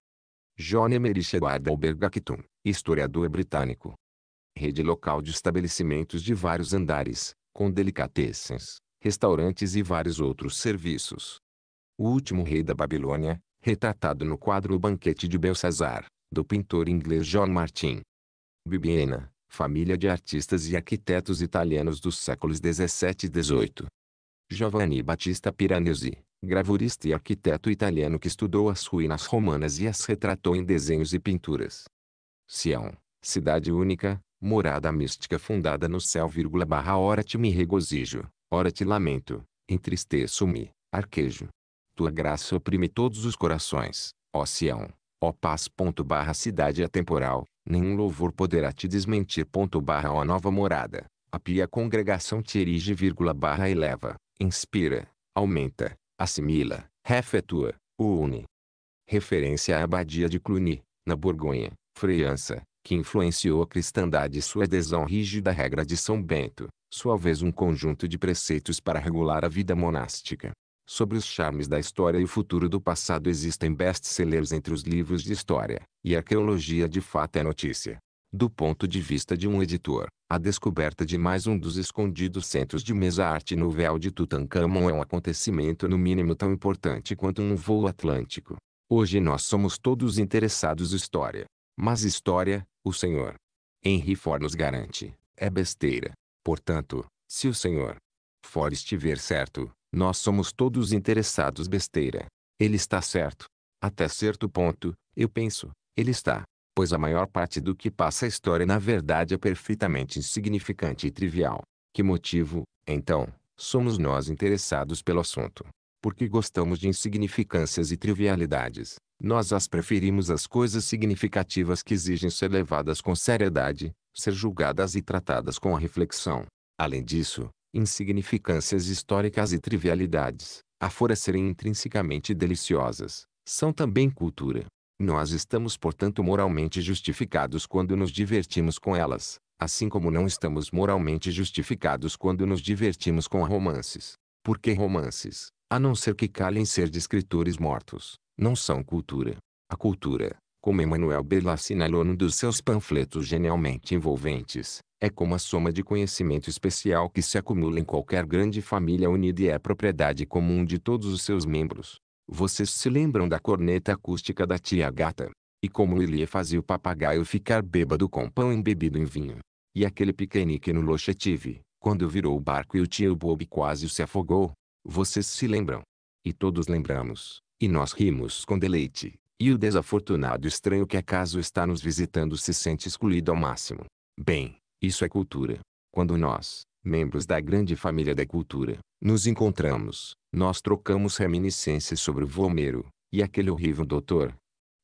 John Emerich Edward Acton, historiador britânico. Rede local de estabelecimentos de vários andares, com delicatessens, restaurantes e vários outros serviços. O último rei da Babilônia, retratado no quadro O Banquete de Belsazar, do pintor inglês John Martin. Bibiena, família de artistas e arquitetos italianos dos séculos 17 e 18. Giovanni Battista Piranesi, gravurista e arquiteto italiano que estudou as ruínas romanas e as retratou em desenhos e pinturas. Sião, cidade única, morada mística fundada no céu, barra ora te me regozijo, ora te lamento, entristeço-me, arquejo. Tua graça oprime todos os corações, ó Sião, ó paz. Barra cidade atemporal, nenhum louvor poderá te desmentir. Barra ó nova morada, a pia congregação te erige, barra eleva, inspira, aumenta, assimila, refetua, une. Referência à abadia de Cluny, na Borgonha, França, que influenciou a cristandade e sua adesão rígida à regra de São Bento, sua vez um conjunto de preceitos para regular a vida monástica. Sobre os charmes da história e o futuro do passado existem best-sellers entre os livros de história, e arqueologia de fato é notícia. Do ponto de vista de um editor, a descoberta de mais um dos escondidos centros de mesa-arte no véu de Tutankhamon é um acontecimento no mínimo tão importante quanto um voo atlântico. Hoje nós somos todos interessados em história. Mas história, o Senhor Henry Ford nos garante, é besteira. Portanto, se o Senhor Ford estiver certo, nós somos todos interessados besteira. Ele está certo. Até certo ponto, eu penso, ele está. Pois a maior parte do que passa a história na verdade é perfeitamente insignificante e trivial. Que motivo, então, somos nós interessados pelo assunto? Porque gostamos de insignificâncias e trivialidades. Nós as preferimos às coisas significativas que exigem ser levadas com seriedade, ser julgadas e tratadas com a reflexão. Além disso, insignificâncias históricas e trivialidades, afora serem intrinsecamente deliciosas, são também cultura. Nós estamos portanto moralmente justificados quando nos divertimos com elas, assim como não estamos moralmente justificados quando nos divertimos com romances. Porque romances, a não ser que calhem ser de escritores mortos, não são cultura. A cultura, como Emmanuel Bella assinalou num dos seus panfletos genialmente envolventes, é como a soma de conhecimento especial que se acumula em qualquer grande família unida e é propriedade comum de todos os seus membros. Vocês se lembram da corneta acústica da tia gata? E como Ilie fazia o papagaio ficar bêbado com pão embebido em vinho? E aquele piquenique no Lochetive, quando virou o barco e o tio Bob quase se afogou? Vocês se lembram? E todos lembramos. E nós rimos com deleite. E o desafortunado estranho que acaso está nos visitando se sente excluído ao máximo. Bem, isso é cultura. Quando nós, membros da grande família da cultura, nos encontramos, nós trocamos reminiscências sobre o Vomero, e aquele horrível doutor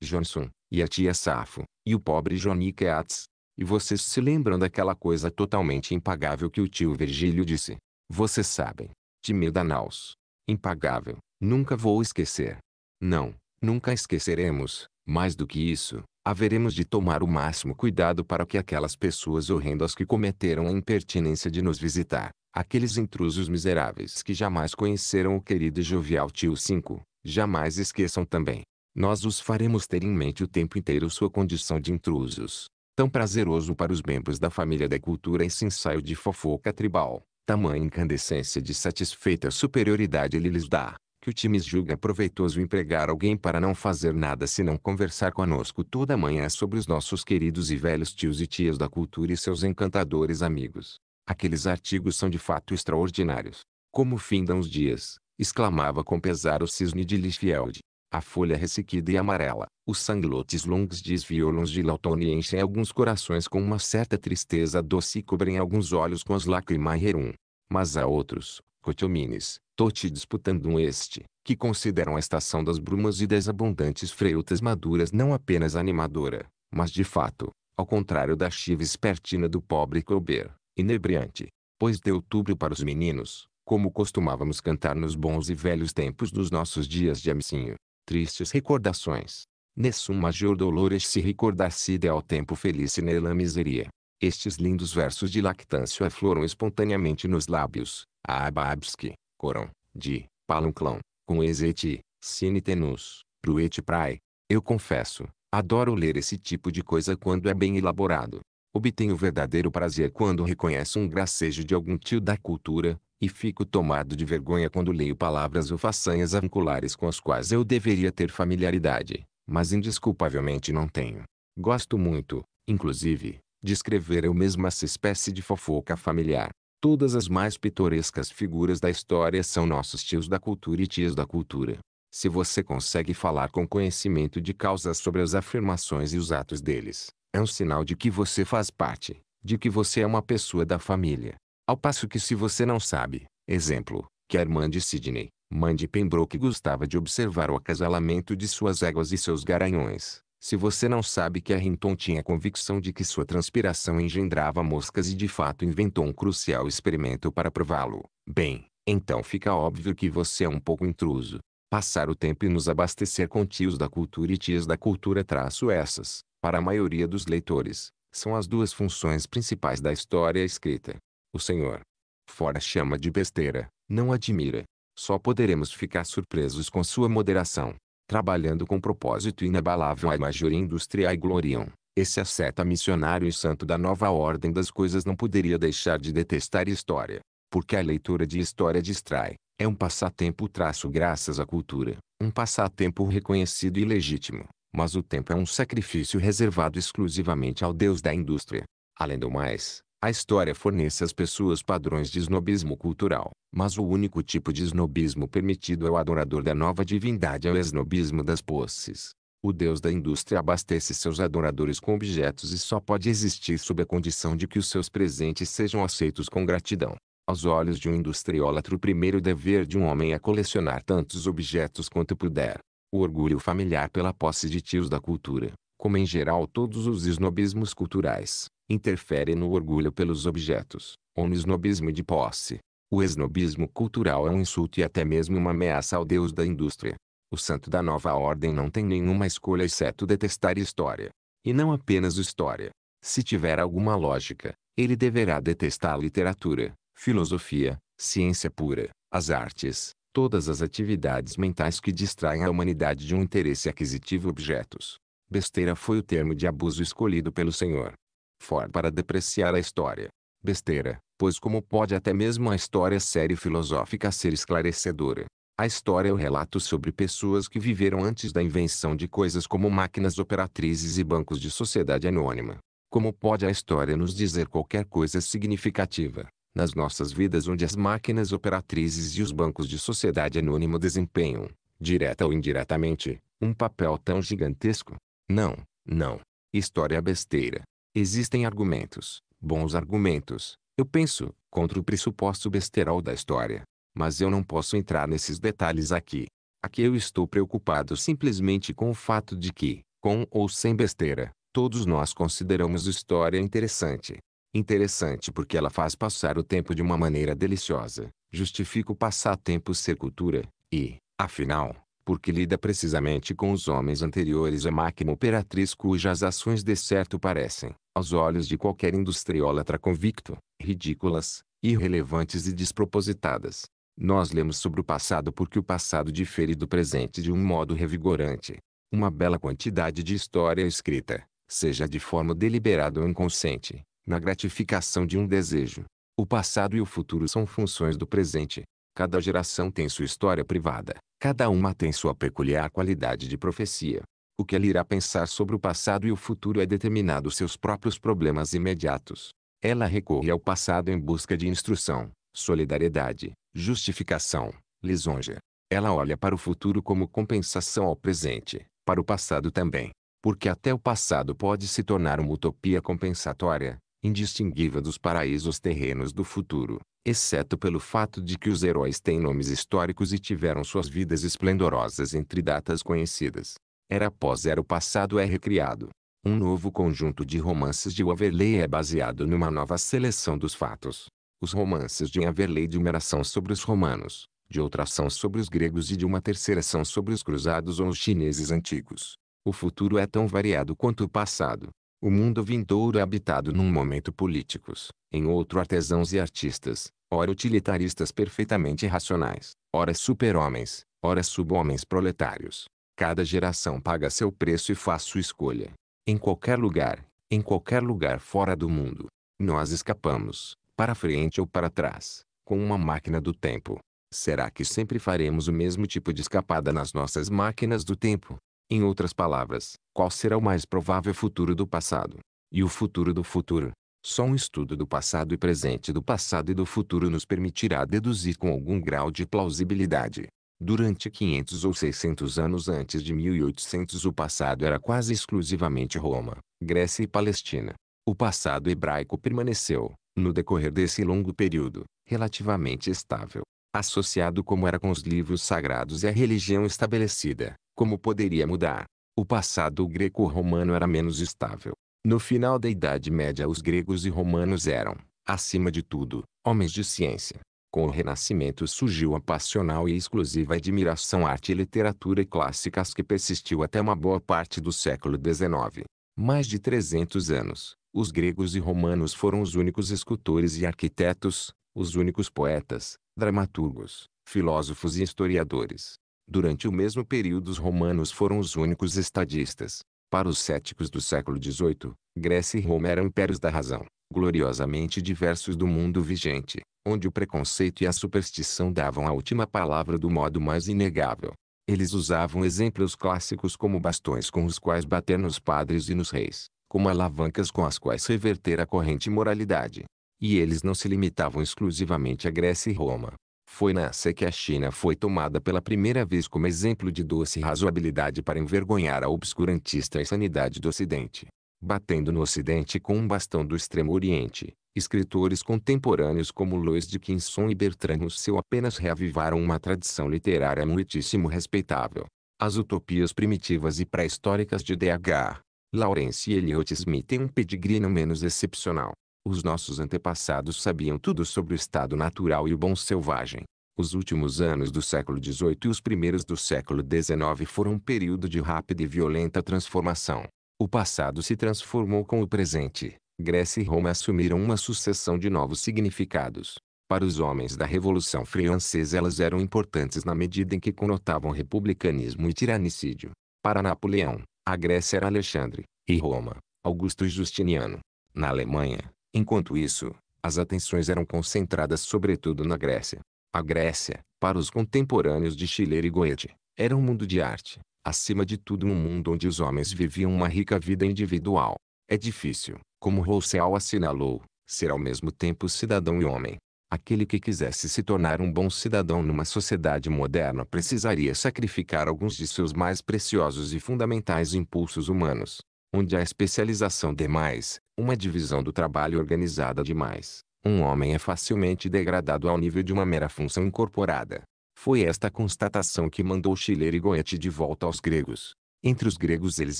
Johnson, e a tia Safo, e o pobre Johnny Keats. E vocês se lembram daquela coisa totalmente impagável que o tio Virgílio disse? Vocês sabem. Timida Naus. Impagável. Nunca vou esquecer. Não, nunca esqueceremos. Mais do que isso, haveremos de tomar o máximo cuidado para que aquelas pessoas horrendas que cometeram a impertinência de nos visitar, Aqueles intrusos miseráveis que jamais conheceram o querido jovial tio 5, jamais esqueçam também. Nós os faremos ter em mente o tempo inteiro sua condição de intrusos. Tão prazeroso para os membros da família da cultura esse ensaio de fofoca tribal, tamanha incandescência de satisfeita superioridade ele lhes dá, que o time julga proveitoso empregar alguém para não fazer nada senão conversar conosco toda manhã sobre os nossos queridos e velhos tios e tias da cultura e seus encantadores amigos. Aqueles artigos são de fato extraordinários. Como findam os dias, exclamava com pesar o cisne de Lichfield. A folha ressequida e amarela, os sanglotes longos de violões de Lautone enchem alguns corações com uma certa tristeza doce e cobrem alguns olhos com as lágrimas rerum. Mas há outros, cotiomines, toti disputando um este, que consideram a estação das brumas e das abundantes frutas maduras não apenas animadora, mas de fato, ao contrário da chiva espertina do pobre Colbert, inebriante. Pois de outubro para os meninos, como costumávamos cantar nos bons e velhos tempos dos nossos dias de amicinho. Tristes recordações. Nessum major dolores se recordar-se de ao tempo feliz nela miseria. Estes lindos versos de lactância afloram espontaneamente nos lábios. Ababski, Coron, de, Palunclão, com Ezeti, Cine Tenus, Pruete Prai. Eu confesso, adoro ler esse tipo de coisa quando é bem elaborado. Obtenho verdadeiro prazer quando reconheço um gracejo de algum tio da cultura, e fico tomado de vergonha quando leio palavras ou façanhas anculares com as quais eu deveria ter familiaridade, mas indisculpavelmente não tenho. Gosto muito, inclusive, de escrever eu mesmo essa espécie de fofoca familiar. Todas as mais pitorescas figuras da história são nossos tios da cultura e tias da cultura. Se você consegue falar com conhecimento de causa sobre as afirmações e os atos deles, é um sinal de que você faz parte, de que você é uma pessoa da família. Ao passo que se você não sabe, exemplo, que a irmã de Sidney, mãe de Pembroke gostava de observar o acasalamento de suas éguas e seus garanhões, se você não sabe que Harrington tinha convicção de que sua transpiração engendrava moscas e de fato inventou um crucial experimento para prová-lo, bem, então fica óbvio que você é um pouco intruso. Passar o tempo e nos abastecer com tios da cultura e tias da cultura traço essas, para a maioria dos leitores, são as duas funções principais da história escrita. O Senhor, fora chama de besteira, não admira. Só poderemos ficar surpresos com sua moderação. Trabalhando com propósito inabalável a major indústria e gloriam. Esse asceta missionário e santo da nova ordem das coisas não poderia deixar de detestar história. Porque a leitura de história distrai. É um passatempo traço graças à cultura. Um passatempo reconhecido e legítimo mas o tempo é um sacrifício reservado exclusivamente ao deus da indústria. Além do mais, a história fornece às pessoas padrões de snobismo cultural, mas o único tipo de snobismo permitido é o adorador da nova divindade é o snobismo das posses. O deus da indústria abastece seus adoradores com objetos e só pode existir sob a condição de que os seus presentes sejam aceitos com gratidão. Aos olhos de um industriólatra o primeiro dever de um homem é colecionar tantos objetos quanto puder, o orgulho familiar pela posse de tios da cultura, como em geral todos os snobismos culturais, interfere no orgulho pelos objetos, ou no snobismo de posse. O esnobismo cultural é um insulto e até mesmo uma ameaça ao deus da indústria. O santo da nova ordem não tem nenhuma escolha exceto detestar história. E não apenas história. Se tiver alguma lógica, ele deverá detestar a literatura, filosofia, ciência pura, as artes, todas as atividades mentais que distraem a humanidade de um interesse aquisitivo objetos. Besteira foi o termo de abuso escolhido pelo Senhor. For para depreciar a história. Besteira, pois como pode até mesmo a história séria e filosófica ser esclarecedora? A história é o relato sobre pessoas que viveram antes da invenção de coisas como máquinas operatrizes e bancos de sociedade anônima. Como pode a história nos dizer qualquer coisa significativa, nas nossas vidas onde as máquinas operatrizes e os bancos de sociedade anônima desempenham, direta ou indiretamente, um papel tão gigantesco? Não, não. História é besteira. Existem argumentos, bons argumentos, eu penso, contra o pressuposto besterol da história. Mas eu não posso entrar nesses detalhes aqui. Aqui eu estou preocupado simplesmente com o fato de que, com ou sem besteira, todos nós consideramos história interessante. Interessante porque ela faz passar o tempo de uma maneira deliciosa, justifica o passatempo ser cultura, e, afinal, porque lida precisamente com os homens anteriores à máquina operatriz cujas ações de certo parecem, aos olhos de qualquer industriólatra convicto, ridículas, irrelevantes e despropositadas. Nós lemos sobre o passado porque o passado difere do presente de um modo revigorante. Uma bela quantidade de história escrita, seja de forma deliberada ou inconsciente, na gratificação de um desejo. O passado e o futuro são funções do presente. Cada geração tem sua história privada, cada uma tem sua peculiar qualidade de profecia. O que ela irá pensar sobre o passado e o futuro é determinado seus próprios problemas imediatos. Ela recorre ao passado em busca de instrução, solidariedade, justificação, lisonja. Ela olha para o futuro como compensação ao presente, para o passado também. Porque até o passado pode se tornar uma utopia compensatória, indistinguível dos paraísos terrenos do futuro, exceto pelo fato de que os heróis têm nomes históricos e tiveram suas vidas esplendorosas entre datas conhecidas. Era após era o passado é recriado. Um novo conjunto de romances de Waverley é baseado numa nova seleção dos fatos. Os romances de Waverley de uma são sobre os romanos, de outra são sobre os gregos e de uma terceira são sobre os cruzados ou os chineses antigos. O futuro é tão variado quanto o passado. O mundo vindouro é habitado num momento políticos, em outro artesãos e artistas, ora utilitaristas perfeitamente racionais, ora super-homens, ora sub-homens proletários. Cada geração paga seu preço e faz sua escolha. Em qualquer lugar, em qualquer lugar fora do mundo, nós escapamos, para frente ou para trás, com uma máquina do tempo. Será que sempre faremos o mesmo tipo de escapada nas nossas máquinas do tempo? Em outras palavras, qual será o mais provável futuro do passado? E o futuro do futuro? Só um estudo do passado e presente do passado e do futuro nos permitirá deduzir com algum grau de plausibilidade Durante 500 ou 600 anos antes de 1800 o passado era quase exclusivamente Roma, Grécia e Palestina. O passado hebraico permaneceu, no decorrer desse longo período, relativamente estável. Associado como era com os livros sagrados e a religião estabelecida, como poderia mudar? O passado greco-romano era menos estável. No final da Idade Média os gregos e romanos eram, acima de tudo, homens de ciência, com o Renascimento surgiu a passional e exclusiva admiração à arte e literatura clássicas que persistiu até uma boa parte do século XIX. Mais de 300 anos, os gregos e romanos foram os únicos escultores e arquitetos, os únicos poetas, dramaturgos, filósofos e historiadores. Durante o mesmo período os romanos foram os únicos estadistas. Para os céticos do século XVIII, Grécia e Roma eram impérios da razão, gloriosamente diversos do mundo vigente onde o preconceito e a superstição davam a última palavra do modo mais inegável. Eles usavam exemplos clássicos como bastões com os quais bater nos padres e nos reis, como alavancas com as quais reverter a corrente moralidade. E eles não se limitavam exclusivamente a Grécia e Roma. Foi nessa que a China foi tomada pela primeira vez como exemplo de doce razoabilidade para envergonhar a obscurantista insanidade do Ocidente. Batendo no Ocidente com um bastão do Extremo Oriente, Escritores contemporâneos como Louis Dickinson e Bertrand Russell apenas reavivaram uma tradição literária muitíssimo respeitável. As utopias primitivas e pré-históricas de D.H. Lawrence e Elliot Smith têm um pedigree não menos excepcional. Os nossos antepassados sabiam tudo sobre o estado natural e o bom selvagem. Os últimos anos do século XVIII e os primeiros do século XIX foram um período de rápida e violenta transformação. O passado se transformou com o presente. Grécia e Roma assumiram uma sucessão de novos significados. Para os homens da Revolução Francesa elas eram importantes na medida em que conotavam republicanismo e tiranicídio. Para Napoleão, a Grécia era Alexandre, e Roma, Augusto e Justiniano. Na Alemanha, enquanto isso, as atenções eram concentradas sobretudo na Grécia. A Grécia, para os contemporâneos de Schiller e Goethe, era um mundo de arte, acima de tudo um mundo onde os homens viviam uma rica vida individual. É difícil, como Rousseau assinalou, ser ao mesmo tempo cidadão e homem. Aquele que quisesse se tornar um bom cidadão numa sociedade moderna precisaria sacrificar alguns de seus mais preciosos e fundamentais impulsos humanos. Onde há especialização demais, uma divisão do trabalho organizada demais, um homem é facilmente degradado ao nível de uma mera função incorporada. Foi esta constatação que mandou Schiller e Goethe de volta aos gregos. Entre os gregos eles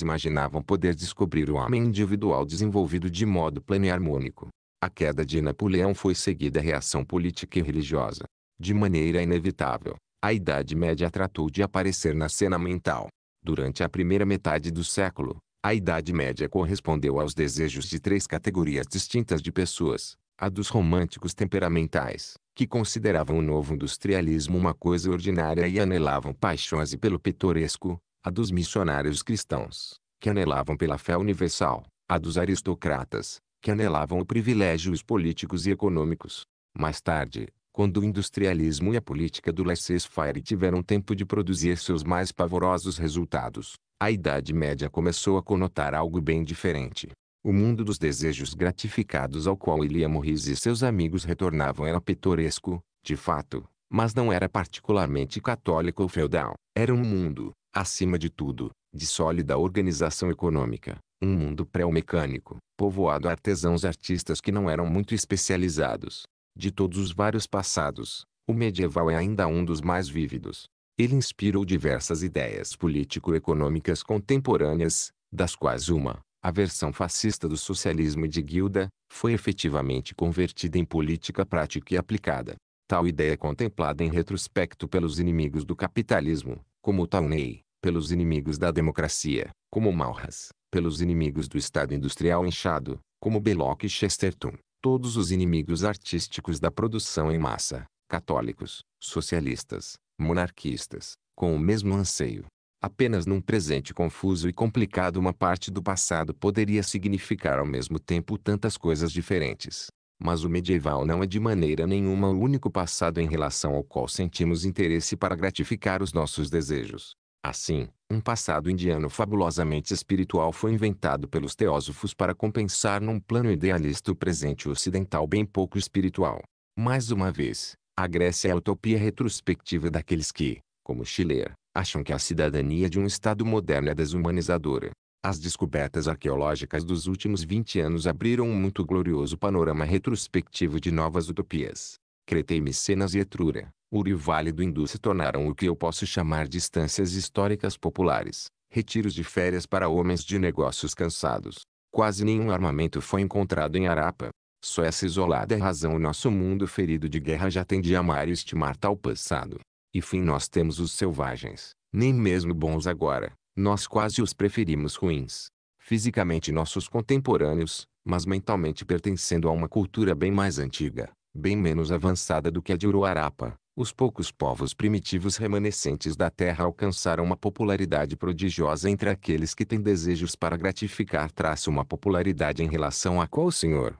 imaginavam poder descobrir o homem individual desenvolvido de modo pleno e harmônico. A queda de Napoleão foi seguida a reação política e religiosa. De maneira inevitável, a Idade Média tratou de aparecer na cena mental. Durante a primeira metade do século, a Idade Média correspondeu aos desejos de três categorias distintas de pessoas. A dos românticos temperamentais, que consideravam o novo industrialismo uma coisa ordinária e anelavam paixões pelo pitoresco, a dos missionários cristãos, que anelavam pela fé universal, a dos aristocratas, que anelavam o privilégios políticos e econômicos. Mais tarde, quando o industrialismo e a política do laissez-faire tiveram tempo de produzir seus mais pavorosos resultados, a Idade Média começou a conotar algo bem diferente. O mundo dos desejos gratificados ao qual Elia Morris e seus amigos retornavam era pitoresco, de fato, mas não era particularmente católico ou feudal. Era um mundo, acima de tudo, de sólida organização econômica, um mundo pré-mecânico, povoado a artesãos artistas que não eram muito especializados. De todos os vários passados, o medieval é ainda um dos mais vívidos. Ele inspirou diversas ideias político-econômicas contemporâneas, das quais uma, a versão fascista do socialismo de Guilda, foi efetivamente convertida em política prática e aplicada. Tal ideia é contemplada em retrospecto pelos inimigos do capitalismo, como Taunay, pelos inimigos da democracia, como Malras, pelos inimigos do Estado industrial inchado, como Belloc e Chesterton, todos os inimigos artísticos da produção em massa, católicos, socialistas, monarquistas, com o mesmo anseio, Apenas num presente confuso e complicado uma parte do passado poderia significar ao mesmo tempo tantas coisas diferentes. Mas o medieval não é de maneira nenhuma o único passado em relação ao qual sentimos interesse para gratificar os nossos desejos. Assim, um passado indiano fabulosamente espiritual foi inventado pelos teósofos para compensar num plano idealista o presente ocidental bem pouco espiritual. Mais uma vez, a Grécia é a utopia retrospectiva daqueles que, como Schiller, acham que a cidadania de um Estado moderno é desumanizadora. As descobertas arqueológicas dos últimos 20 anos abriram um muito glorioso panorama retrospectivo de novas utopias. Creta e Micenas e Etrúria, Vale do Hindu se tornaram o que eu posso chamar de instâncias históricas populares, retiros de férias para homens de negócios cansados. Quase nenhum armamento foi encontrado em Arapa. Só essa isolada é razão o nosso mundo ferido de guerra já tende a amar e estimar tal passado. E fim nós temos os selvagens, nem mesmo bons agora, nós quase os preferimos ruins. Fisicamente nossos contemporâneos, mas mentalmente pertencendo a uma cultura bem mais antiga, bem menos avançada do que a de Uruarapa, os poucos povos primitivos remanescentes da Terra alcançaram uma popularidade prodigiosa entre aqueles que têm desejos para gratificar traço uma popularidade em relação a qual o Sr.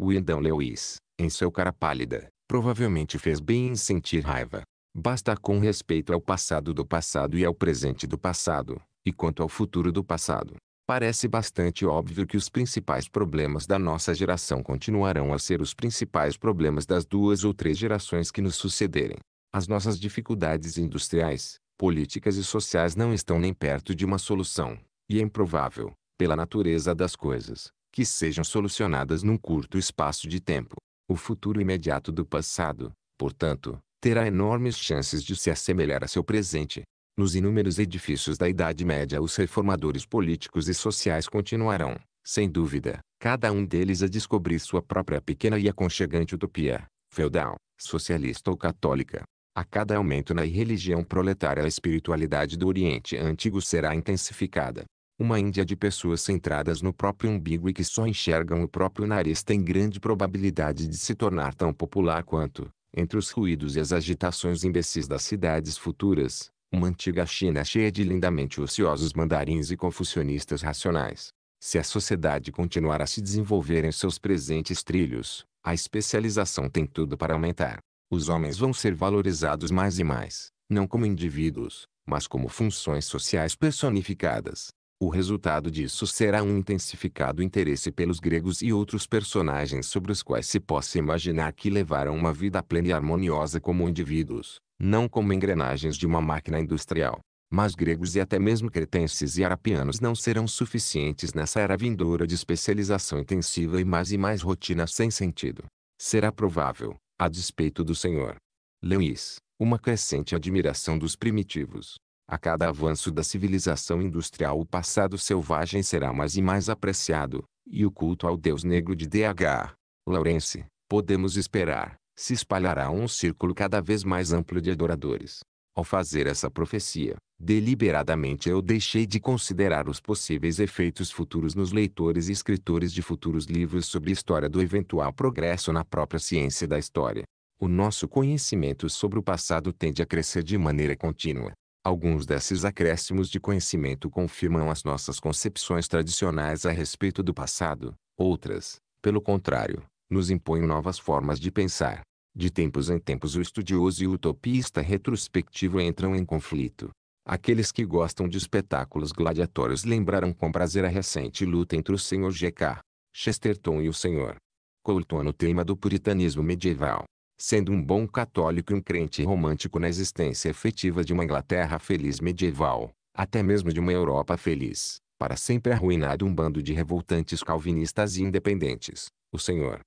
Wyndham Lewis, em seu cara pálida, provavelmente fez bem em sentir raiva. Basta com respeito ao passado do passado e ao presente do passado, e quanto ao futuro do passado. Parece bastante óbvio que os principais problemas da nossa geração continuarão a ser os principais problemas das duas ou três gerações que nos sucederem. As nossas dificuldades industriais, políticas e sociais não estão nem perto de uma solução, e é improvável, pela natureza das coisas, que sejam solucionadas num curto espaço de tempo. O futuro imediato do passado, portanto, terá enormes chances de se assemelhar a seu presente. Nos inúmeros edifícios da Idade Média os reformadores políticos e sociais continuarão, sem dúvida, cada um deles a descobrir sua própria pequena e aconchegante utopia, feudal, socialista ou católica. A cada aumento na religião proletária a espiritualidade do Oriente Antigo será intensificada. Uma Índia de pessoas centradas no próprio umbigo e que só enxergam o próprio nariz tem grande probabilidade de se tornar tão popular quanto, entre os ruídos e as agitações imbecis das cidades futuras, uma antiga China cheia de lindamente ociosos mandarins e confucionistas racionais. Se a sociedade continuar a se desenvolver em seus presentes trilhos, a especialização tem tudo para aumentar. Os homens vão ser valorizados mais e mais, não como indivíduos, mas como funções sociais personificadas. O resultado disso será um intensificado interesse pelos gregos e outros personagens sobre os quais se possa imaginar que levaram uma vida plena e harmoniosa como indivíduos, não como engrenagens de uma máquina industrial. Mas gregos e até mesmo cretenses e arapianos não serão suficientes nessa era vindoura de especialização intensiva e mais e mais rotina sem sentido. Será provável, a despeito do Senhor Lewis, uma crescente admiração dos primitivos, a cada avanço da civilização industrial o passado selvagem será mais e mais apreciado, e o culto ao deus negro de D.H. Lawrence, podemos esperar, se espalhará um círculo cada vez mais amplo de adoradores. Ao fazer essa profecia, deliberadamente eu deixei de considerar os possíveis efeitos futuros nos leitores e escritores de futuros livros sobre história do eventual progresso na própria ciência da história. O nosso conhecimento sobre o passado tende a crescer de maneira contínua, Alguns desses acréscimos de conhecimento confirmam as nossas concepções tradicionais a respeito do passado, outras, pelo contrário, nos impõem novas formas de pensar. De tempos em tempos o estudioso e o utopista retrospectivo entram em conflito. Aqueles que gostam de espetáculos gladiatórios lembraram com prazer a recente luta entre o Sr. G.K. Chesterton e o Sr. Colton no tema do puritanismo medieval sendo um bom católico e um crente romântico na existência efetiva de uma Inglaterra feliz medieval, até mesmo de uma Europa feliz, para sempre arruinado um bando de revoltantes calvinistas e independentes, o Sr.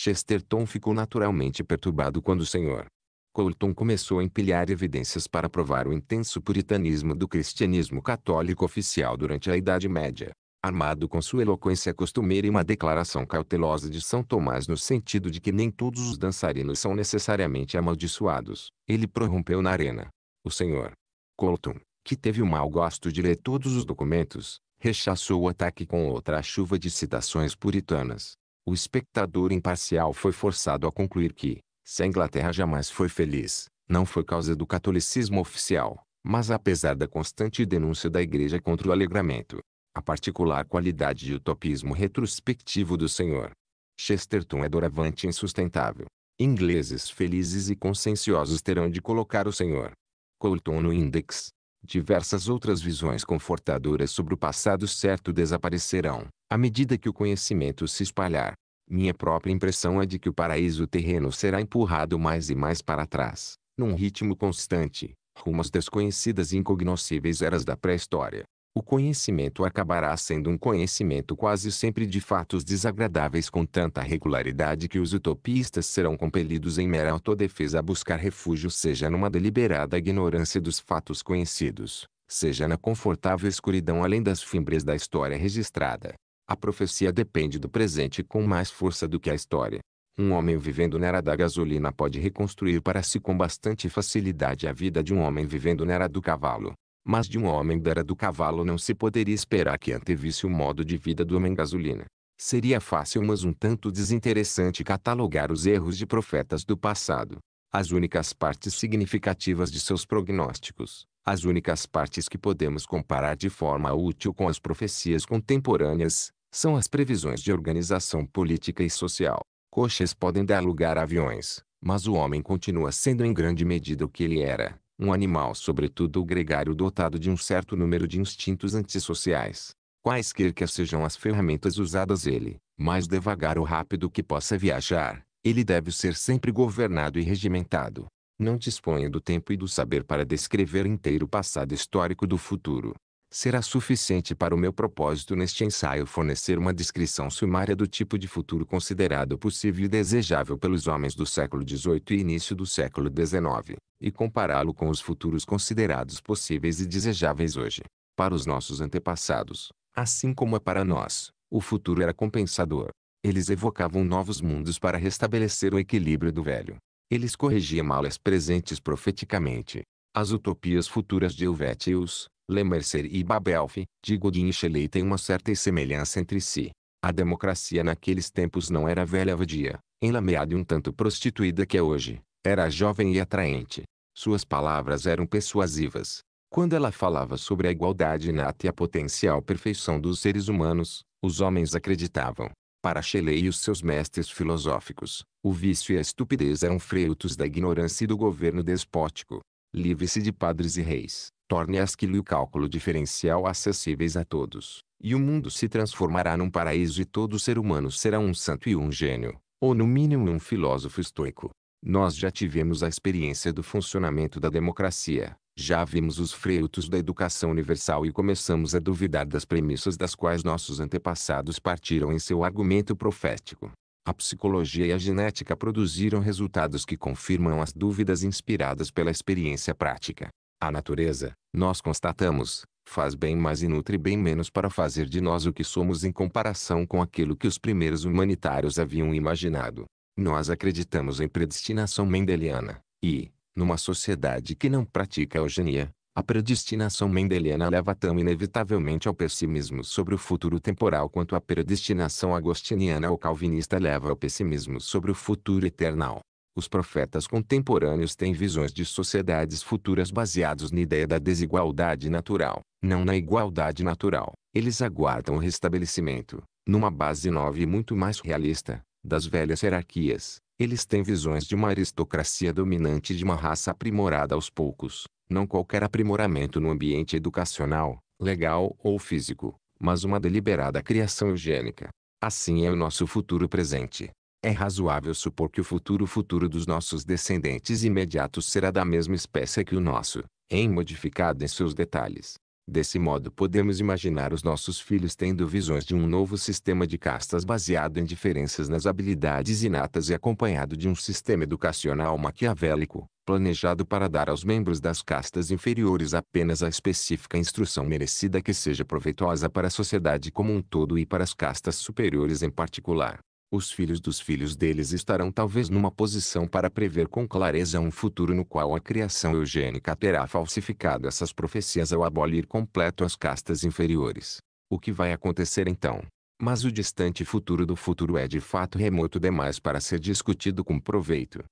Chesterton ficou naturalmente perturbado quando o Sr. Colton começou a empilhar evidências para provar o intenso puritanismo do cristianismo católico oficial durante a Idade Média armado com sua eloquência costumeira e uma declaração cautelosa de São Tomás no sentido de que nem todos os dançarinos são necessariamente amaldiçoados, ele prorrompeu na arena. O Sr. Colton, que teve o mau gosto de ler todos os documentos, rechaçou o ataque com outra chuva de citações puritanas. O espectador imparcial foi forçado a concluir que, se a Inglaterra jamais foi feliz, não foi causa do catolicismo oficial, mas apesar da constante denúncia da Igreja contra o alegramento, a particular qualidade de utopismo retrospectivo do Sr. Chesterton é doravante insustentável. Ingleses felizes e conscienciosos terão de colocar o Sr. Colton no índex. Diversas outras visões confortadoras sobre o passado certo desaparecerão, à medida que o conhecimento se espalhar. Minha própria impressão é de que o paraíso terreno será empurrado mais e mais para trás, num ritmo constante, rumo às desconhecidas e incognoscíveis eras da pré-história. O conhecimento acabará sendo um conhecimento quase sempre de fatos desagradáveis com tanta regularidade que os utopistas serão compelidos em mera autodefesa a buscar refúgio seja numa deliberada ignorância dos fatos conhecidos, seja na confortável escuridão além das fimbres da história registrada. A profecia depende do presente com mais força do que a história. Um homem vivendo na era da gasolina pode reconstruir para si com bastante facilidade a vida de um homem vivendo na era do cavalo. Mas de um homem da era do cavalo não se poderia esperar que antevisse o modo de vida do homem gasolina. Seria fácil mas um tanto desinteressante catalogar os erros de profetas do passado. As únicas partes significativas de seus prognósticos, as únicas partes que podemos comparar de forma útil com as profecias contemporâneas, são as previsões de organização política e social. Coches podem dar lugar a aviões, mas o homem continua sendo em grande medida o que ele era, um animal sobretudo o gregário dotado de um certo número de instintos antissociais. Quaisquer que sejam as ferramentas usadas ele, mais devagar ou rápido que possa viajar, ele deve ser sempre governado e regimentado. Não disponha do tempo e do saber para descrever inteiro o passado histórico do futuro. Será suficiente para o meu propósito neste ensaio fornecer uma descrição sumária do tipo de futuro considerado possível e desejável pelos homens do século XVIII e início do século XIX, e compará-lo com os futuros considerados possíveis e desejáveis hoje. Para os nossos antepassados, assim como é para nós, O futuro era compensador. Eles evocavam novos mundos para restabelecer o equilíbrio do velho. Eles corrigiam malas presentes profeticamente. As utopias futuras de Helvetius, Le Mercer e Babelf, de Godin e Shelley têm uma certa semelhança entre si. A democracia naqueles tempos não era velha vadia, enlameada e um tanto prostituída que é hoje. Era jovem e atraente. Suas palavras eram persuasivas. Quando ela falava sobre a igualdade inata e a potencial perfeição dos seres humanos, os homens acreditavam. Para Shelley e os seus mestres filosóficos, o vício e a estupidez eram frutos da ignorância e do governo despótico. Livre-se de padres e reis, torne a esquilo e o cálculo diferencial acessíveis a todos, e o mundo se transformará num paraíso e todo ser humano será um santo e um gênio, ou no mínimo um filósofo estoico. Nós já tivemos a experiência do funcionamento da democracia, já vimos os frutos da educação universal e começamos a duvidar das premissas das quais nossos antepassados partiram em seu argumento profético. A psicologia e a genética produziram resultados que confirmam as dúvidas inspiradas pela experiência prática. A natureza, nós constatamos, faz bem mais e nutre bem menos para fazer de nós o que somos em comparação com aquilo que os primeiros humanitários haviam imaginado. Nós acreditamos em predestinação mendeliana, e, numa sociedade que não pratica a eugenia, a predestinação mendeliana leva tão inevitavelmente ao pessimismo sobre o futuro temporal quanto a predestinação agostiniana ou calvinista leva ao pessimismo sobre o futuro eternal. Os profetas contemporâneos têm visões de sociedades futuras baseados na ideia da desigualdade natural, não na igualdade natural. Eles aguardam o restabelecimento, numa base nova e muito mais realista, das velhas hierarquias. Eles têm visões de uma aristocracia dominante de uma raça aprimorada aos poucos, não qualquer aprimoramento no ambiente educacional, legal ou físico, mas uma deliberada criação eugênica. Assim é o nosso futuro presente. É razoável supor que o futuro futuro dos nossos descendentes imediatos será da mesma espécie que o nosso, em modificado em seus detalhes. Desse modo podemos imaginar os nossos filhos tendo visões de um novo sistema de castas baseado em diferenças nas habilidades inatas e acompanhado de um sistema educacional maquiavélico, planejado para dar aos membros das castas inferiores apenas a específica instrução merecida que seja proveitosa para a sociedade como um todo e para as castas superiores em particular. Os filhos dos filhos deles estarão talvez numa posição para prever com clareza um futuro no qual a criação eugênica terá falsificado essas profecias ao abolir completo as castas inferiores. O que vai acontecer então? Mas o distante futuro do futuro é de fato remoto demais para ser discutido com proveito.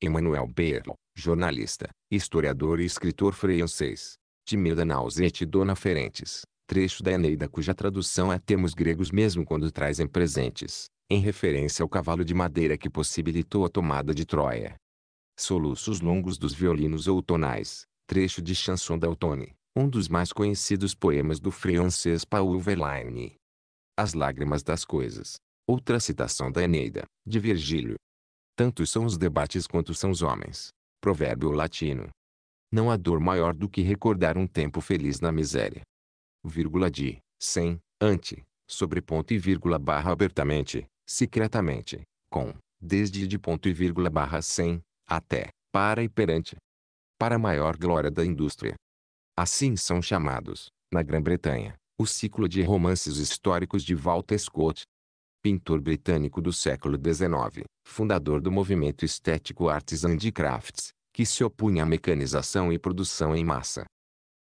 Emmanuel Berlo, jornalista, historiador e escritor francês. Timida Nausete Dona Ferentes, trecho da Eneida cuja tradução é termos gregos mesmo quando trazem presentes em referência ao cavalo de madeira que possibilitou a tomada de Troia. Soluços longos dos violinos outonais, trecho de Chanson d'Automne, um dos mais conhecidos poemas do francês Paul Verlaine. As lágrimas das coisas. Outra citação da Eneida, de Virgílio. Tantos são os debates quanto são os homens. Provérbio latino. Não há dor maior do que recordar um tempo feliz na miséria. Vírgula de, sem, ante, sobre ponto e vírgula barra abertamente, secretamente, com, desde de ponto e vírgula barra sem, até, para e perante. Para maior glória da indústria. Assim são chamados, na Grã-Bretanha, o ciclo de romances históricos de Walter Scott. Pintor britânico do século XIX, fundador do movimento estético Artisan de Crafts, que se opunha à mecanização e produção em massa.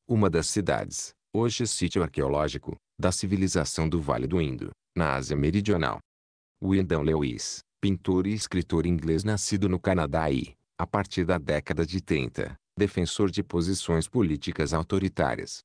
Uma das cidades, hoje sítio arqueológico, da civilização do Vale do Indo, na Ásia Meridional. Wyndham Lewis, pintor e escritor inglês nascido no Canadá e, a partir da década de 30, defensor de posições políticas autoritárias.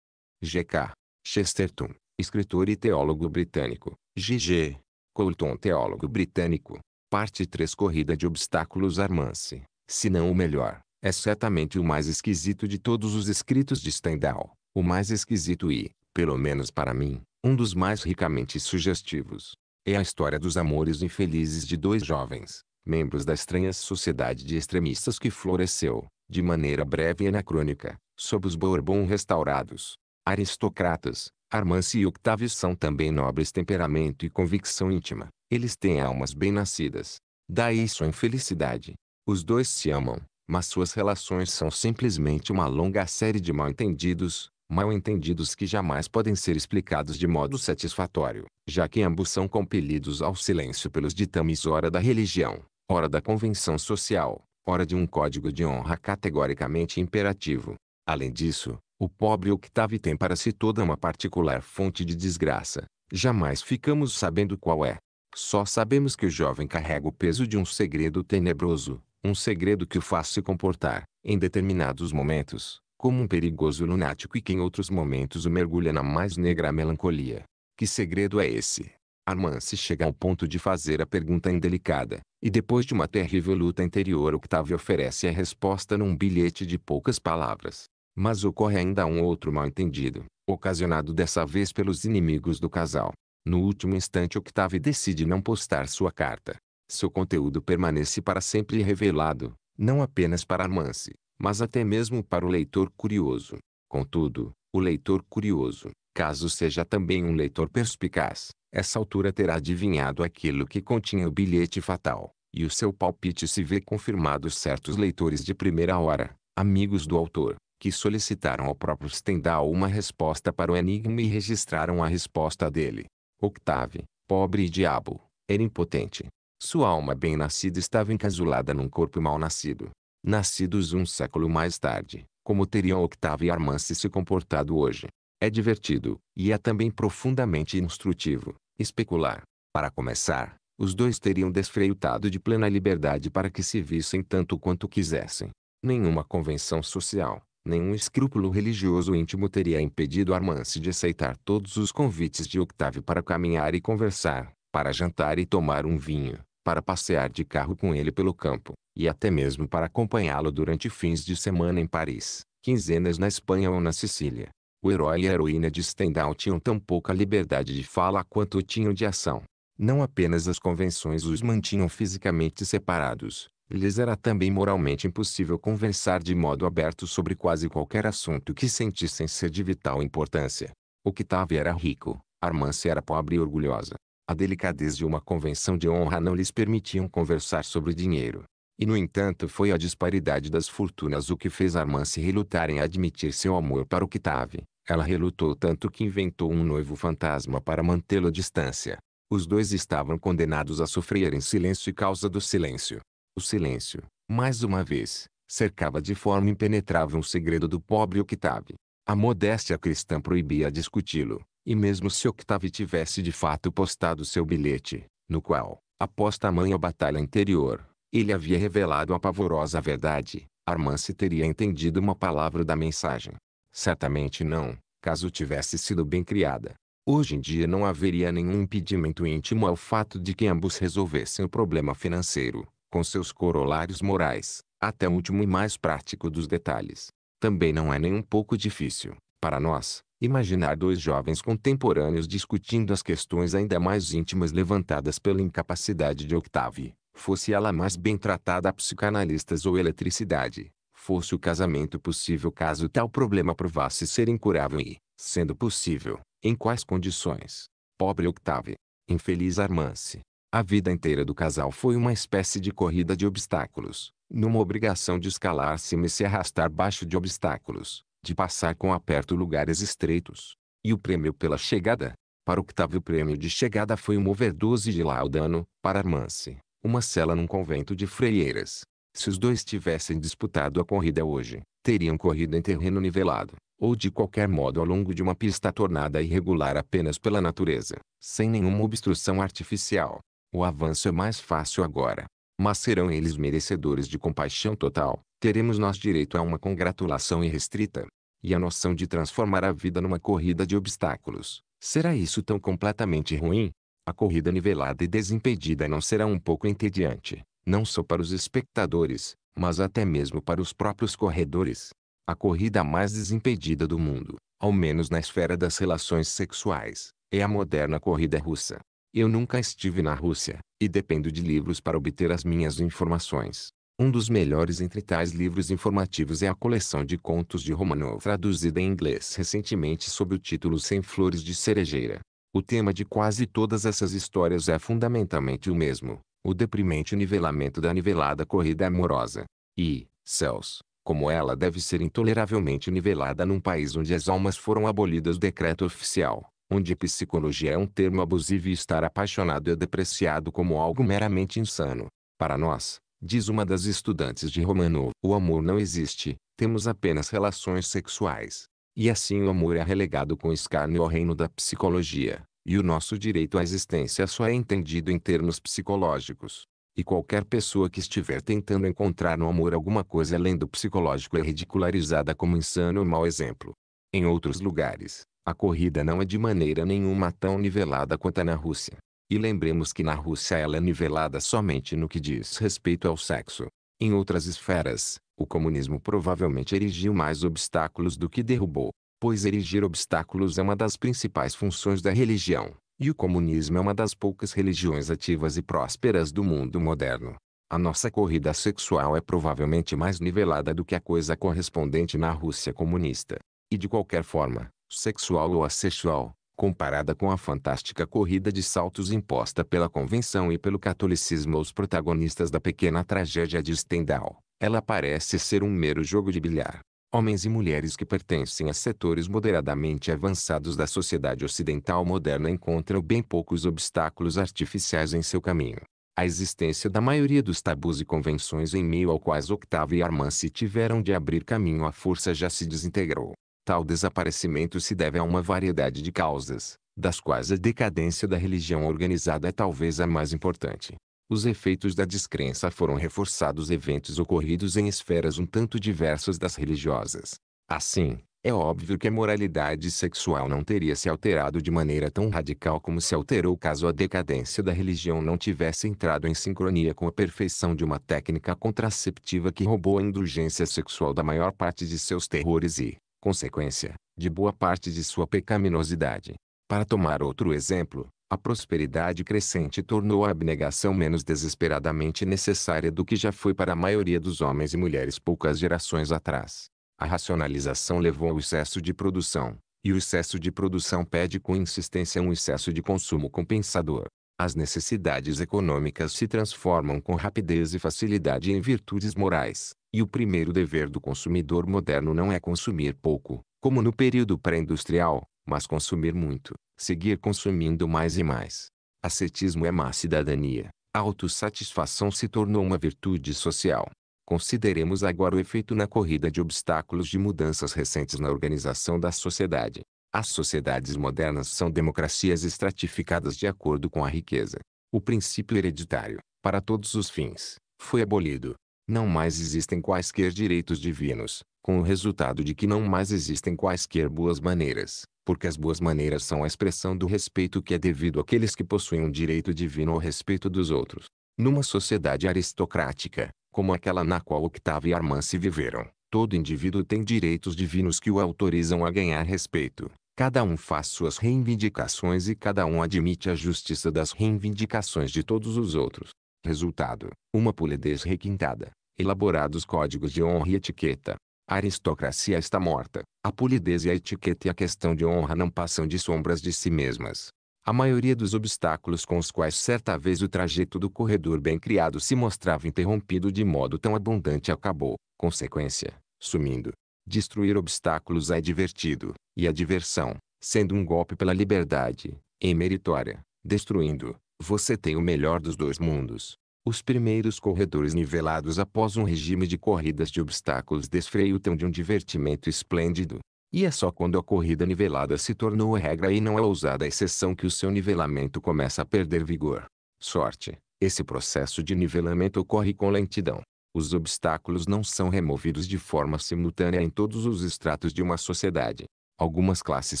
G.K. Chesterton, escritor e teólogo britânico. G.G. Colton, teólogo britânico. Parte 3 Corrida de Obstáculos Armance, se não o melhor, é certamente o mais esquisito de todos os escritos de Stendhal, o mais esquisito e, pelo menos para mim, um dos mais ricamente sugestivos. É a história dos amores infelizes de dois jovens, membros da estranha sociedade de extremistas que floresceu, de maneira breve e anacrônica, sob os Bourbon restaurados. Aristocratas, Armance e Octavio são também nobres temperamento e convicção íntima. Eles têm almas bem-nascidas. Daí sua infelicidade. Os dois se amam, mas suas relações são simplesmente uma longa série de mal-entendidos, mal entendidos que jamais podem ser explicados de modo satisfatório, já que ambos são compelidos ao silêncio pelos ditames ora da religião, ora da convenção social, ora de um código de honra categoricamente imperativo. Além disso, o pobre Octave tem para si toda uma particular fonte de desgraça. Jamais ficamos sabendo qual é. Só sabemos que o jovem carrega o peso de um segredo tenebroso, um segredo que o faz se comportar, em determinados momentos, como um perigoso lunático e que em outros momentos o mergulha na mais negra melancolia. Que segredo é esse? Armand se chega ao ponto de fazer a pergunta indelicada, e depois de uma terrível luta interior Octavio oferece a resposta num bilhete de poucas palavras. Mas ocorre ainda um outro mal-entendido, ocasionado dessa vez pelos inimigos do casal. No último instante Octavio decide não postar sua carta. Seu conteúdo permanece para sempre revelado, não apenas para Armance, mas até mesmo para o leitor curioso. Contudo, o leitor curioso, caso seja também um leitor perspicaz, essa altura terá adivinhado aquilo que continha o bilhete fatal, e o seu palpite se vê confirmado certos leitores de primeira hora, amigos do autor, que solicitaram ao próprio Stendhal uma resposta para o enigma e registraram a resposta dele. Octave, pobre diabo, era impotente. Sua alma bem-nascida estava encasulada num corpo mal-nascido. Nascidos um século mais tarde, como teriam Octave e Armance se comportado hoje? É divertido, e é também profundamente instrutivo, especular. Para começar, os dois teriam desfreitado de plena liberdade para que se vissem tanto quanto quisessem. Nenhuma convenção social, Nenhum escrúpulo religioso íntimo teria impedido Armance de aceitar todos os convites de Octave para caminhar e conversar, para jantar e tomar um vinho, para passear de carro com ele pelo campo, e até mesmo para acompanhá-lo durante fins de semana em Paris, quinzenas na Espanha ou na Sicília. O herói e a heroína de Stendhal tinham tão pouca liberdade de fala quanto tinham de ação. Não apenas as convenções os mantinham fisicamente separados, lhes era também moralmente impossível conversar de modo aberto sobre quase qualquer assunto que sentissem ser de vital importância. Octave era rico, Armance era pobre e orgulhosa. A delicadez de uma convenção de honra não lhes permitiam conversar sobre dinheiro. E no entanto foi a disparidade das fortunas o que fez Armance relutar em admitir seu amor para Octave. Ela relutou tanto que inventou um noivo fantasma para mantê-lo à distância. Os dois estavam condenados a sofrer em silêncio e causa do silêncio. O silêncio, mais uma vez, cercava de forma impenetrável um segredo do pobre Octave. A modéstia cristã proibia discuti-lo, e mesmo se Octave tivesse de fato postado seu bilhete, no qual, após tamanha batalha interior, ele havia revelado a pavorosa verdade, Armance teria entendido uma palavra da mensagem. Certamente não, caso tivesse sido bem criada. Hoje em dia não haveria nenhum impedimento íntimo ao fato de que ambos resolvessem o problema financeiro, com seus corolários morais, até o último e mais prático dos detalhes. Também não é nem um pouco difícil, para nós, imaginar dois jovens contemporâneos discutindo as questões ainda mais íntimas levantadas pela incapacidade de Octave, fosse ela mais bem tratada a psicanalistas ou eletricidade, fosse o casamento possível caso tal problema provasse ser incurável e, sendo possível, em quais condições. Pobre Octave. Infeliz Armance. A vida inteira do casal foi uma espécie de corrida de obstáculos, numa obrigação de escalar cima e se arrastar baixo de obstáculos, de passar com aperto lugares estreitos. E o prêmio pela chegada? Para Octavio o prêmio de chegada foi uma overdose de laudano, para Armance, uma cela num convento de freiras. Se os dois tivessem disputado a corrida hoje, teriam corrido em terreno nivelado, ou de qualquer modo ao longo de uma pista tornada irregular apenas pela natureza, sem nenhuma obstrução artificial. O avanço é mais fácil agora. Mas serão eles merecedores de compaixão total? Teremos nós direito a uma congratulação irrestrita? E a noção de transformar a vida numa corrida de obstáculos, será isso tão completamente ruim? A corrida nivelada e desimpedida não será um pouco entediante, não só para os espectadores, mas até mesmo para os próprios corredores. A corrida mais desimpedida do mundo, ao menos na esfera das relações sexuais, é a moderna corrida russa. Eu nunca estive na Rússia, e dependo de livros para obter as minhas informações. Um dos melhores entre tais livros informativos é a coleção de contos de Romanov traduzida em inglês recentemente sob o título Sem Flores de Cerejeira. O tema de quase todas essas histórias é fundamentalmente o mesmo, o deprimente nivelamento da nivelada corrida amorosa. E, céus, como ela deve ser intoleravelmente nivelada num país onde as almas foram abolidas decreto oficial, onde psicologia é um termo abusivo e estar apaixonado é depreciado como algo meramente insano. Para nós, diz uma das estudantes de Romanov, o amor não existe, temos apenas relações sexuais. E assim o amor é relegado com escárnio ao reino da psicologia, e o nosso direito à existência só é entendido em termos psicológicos. E qualquer pessoa que estiver tentando encontrar no amor alguma coisa além do psicológico é ridicularizada como insano ou mau exemplo. Em outros lugares, a corrida não é de maneira nenhuma tão nivelada quanto na Rússia. E lembremos que na Rússia ela é nivelada somente no que diz respeito ao sexo. Em outras esferas, o comunismo provavelmente erigiu mais obstáculos do que derrubou, pois erigir obstáculos é uma das principais funções da religião. E o comunismo é uma das poucas religiões ativas e prósperas do mundo moderno. A nossa corrida sexual é provavelmente mais nivelada do que a coisa correspondente na Rússia comunista. E de qualquer forma, sexual ou assexual, comparada com a fantástica corrida de saltos imposta pela convenção e pelo catolicismo aos protagonistas da pequena tragédia de Stendhal, ela parece ser um mero jogo de bilhar. Homens e mulheres que pertencem a setores moderadamente avançados da sociedade ocidental moderna encontram bem poucos obstáculos artificiais em seu caminho. A existência da maioria dos tabus e convenções em meio ao quais Octave e Armand se tiveram de abrir caminho à força já se desintegrou. Tal desaparecimento se deve a uma variedade de causas, das quais a decadência da religião organizada é talvez a mais importante. Os efeitos da descrença foram reforçados eventos ocorridos em esferas um tanto diversas das religiosas. Assim, é óbvio que a moralidade sexual não teria se alterado de maneira tão radical como se alterou caso a decadência da religião não tivesse entrado em sincronia com a perfeição de uma técnica contraceptiva que roubou a indulgência sexual da maior parte de seus terrores e, consequência, de boa parte de sua pecaminosidade. Para tomar outro exemplo, a prosperidade crescente tornou a abnegação menos desesperadamente necessária do que já foi para a maioria dos homens e mulheres poucas gerações atrás. A racionalização levou ao excesso de produção, e o excesso de produção pede com insistência um excesso de consumo compensador. As necessidades econômicas se transformam com rapidez e facilidade em virtudes morais, e o primeiro dever do consumidor moderno não é consumir pouco, como no período pré-industrial, mas consumir muito, seguir consumindo mais e mais. Ascetismo é má cidadania. A autossatisfação se tornou uma virtude social. Consideremos agora o efeito na corrida de obstáculos de mudanças recentes na organização da sociedade. As sociedades modernas são democracias estratificadas de acordo com a riqueza. O princípio hereditário, para todos os fins, foi abolido. Não mais existem quaisquer direitos divinos, com o resultado de que não mais existem quaisquer boas maneiras, porque as boas maneiras são a expressão do respeito que é devido àqueles que possuem um direito divino ao respeito dos outros. Numa sociedade aristocrática, como aquela na qual Octave e Armand se viveram, todo indivíduo tem direitos divinos que o autorizam a ganhar respeito. Cada um faz suas reivindicações e cada um admite a justiça das reivindicações de todos os outros. Resultado: uma polidez requintada, elaborados códigos de honra e etiqueta, a aristocracia está morta. A polidez e a etiqueta e a questão de honra não passam de sombras de si mesmas. A maioria dos obstáculos com os quais certa vez o trajeto do corredor bem criado se mostrava interrompido de modo tão abundante acabou, consequência, sumindo. Destruir obstáculos é divertido, e a diversão, sendo um golpe pela liberdade, é meritória. Destruindo, você tem o melhor dos dois mundos. Os primeiros corredores nivelados após um regime de corridas de obstáculos desfreutam de um divertimento esplêndido. E é só quando a corrida nivelada se tornou regra e não a ousada exceção que o seu nivelamento começa a perder vigor. Sorte. Esse processo de nivelamento ocorre com lentidão. Os obstáculos não são removidos de forma simultânea em todos os estratos de uma sociedade. Algumas classes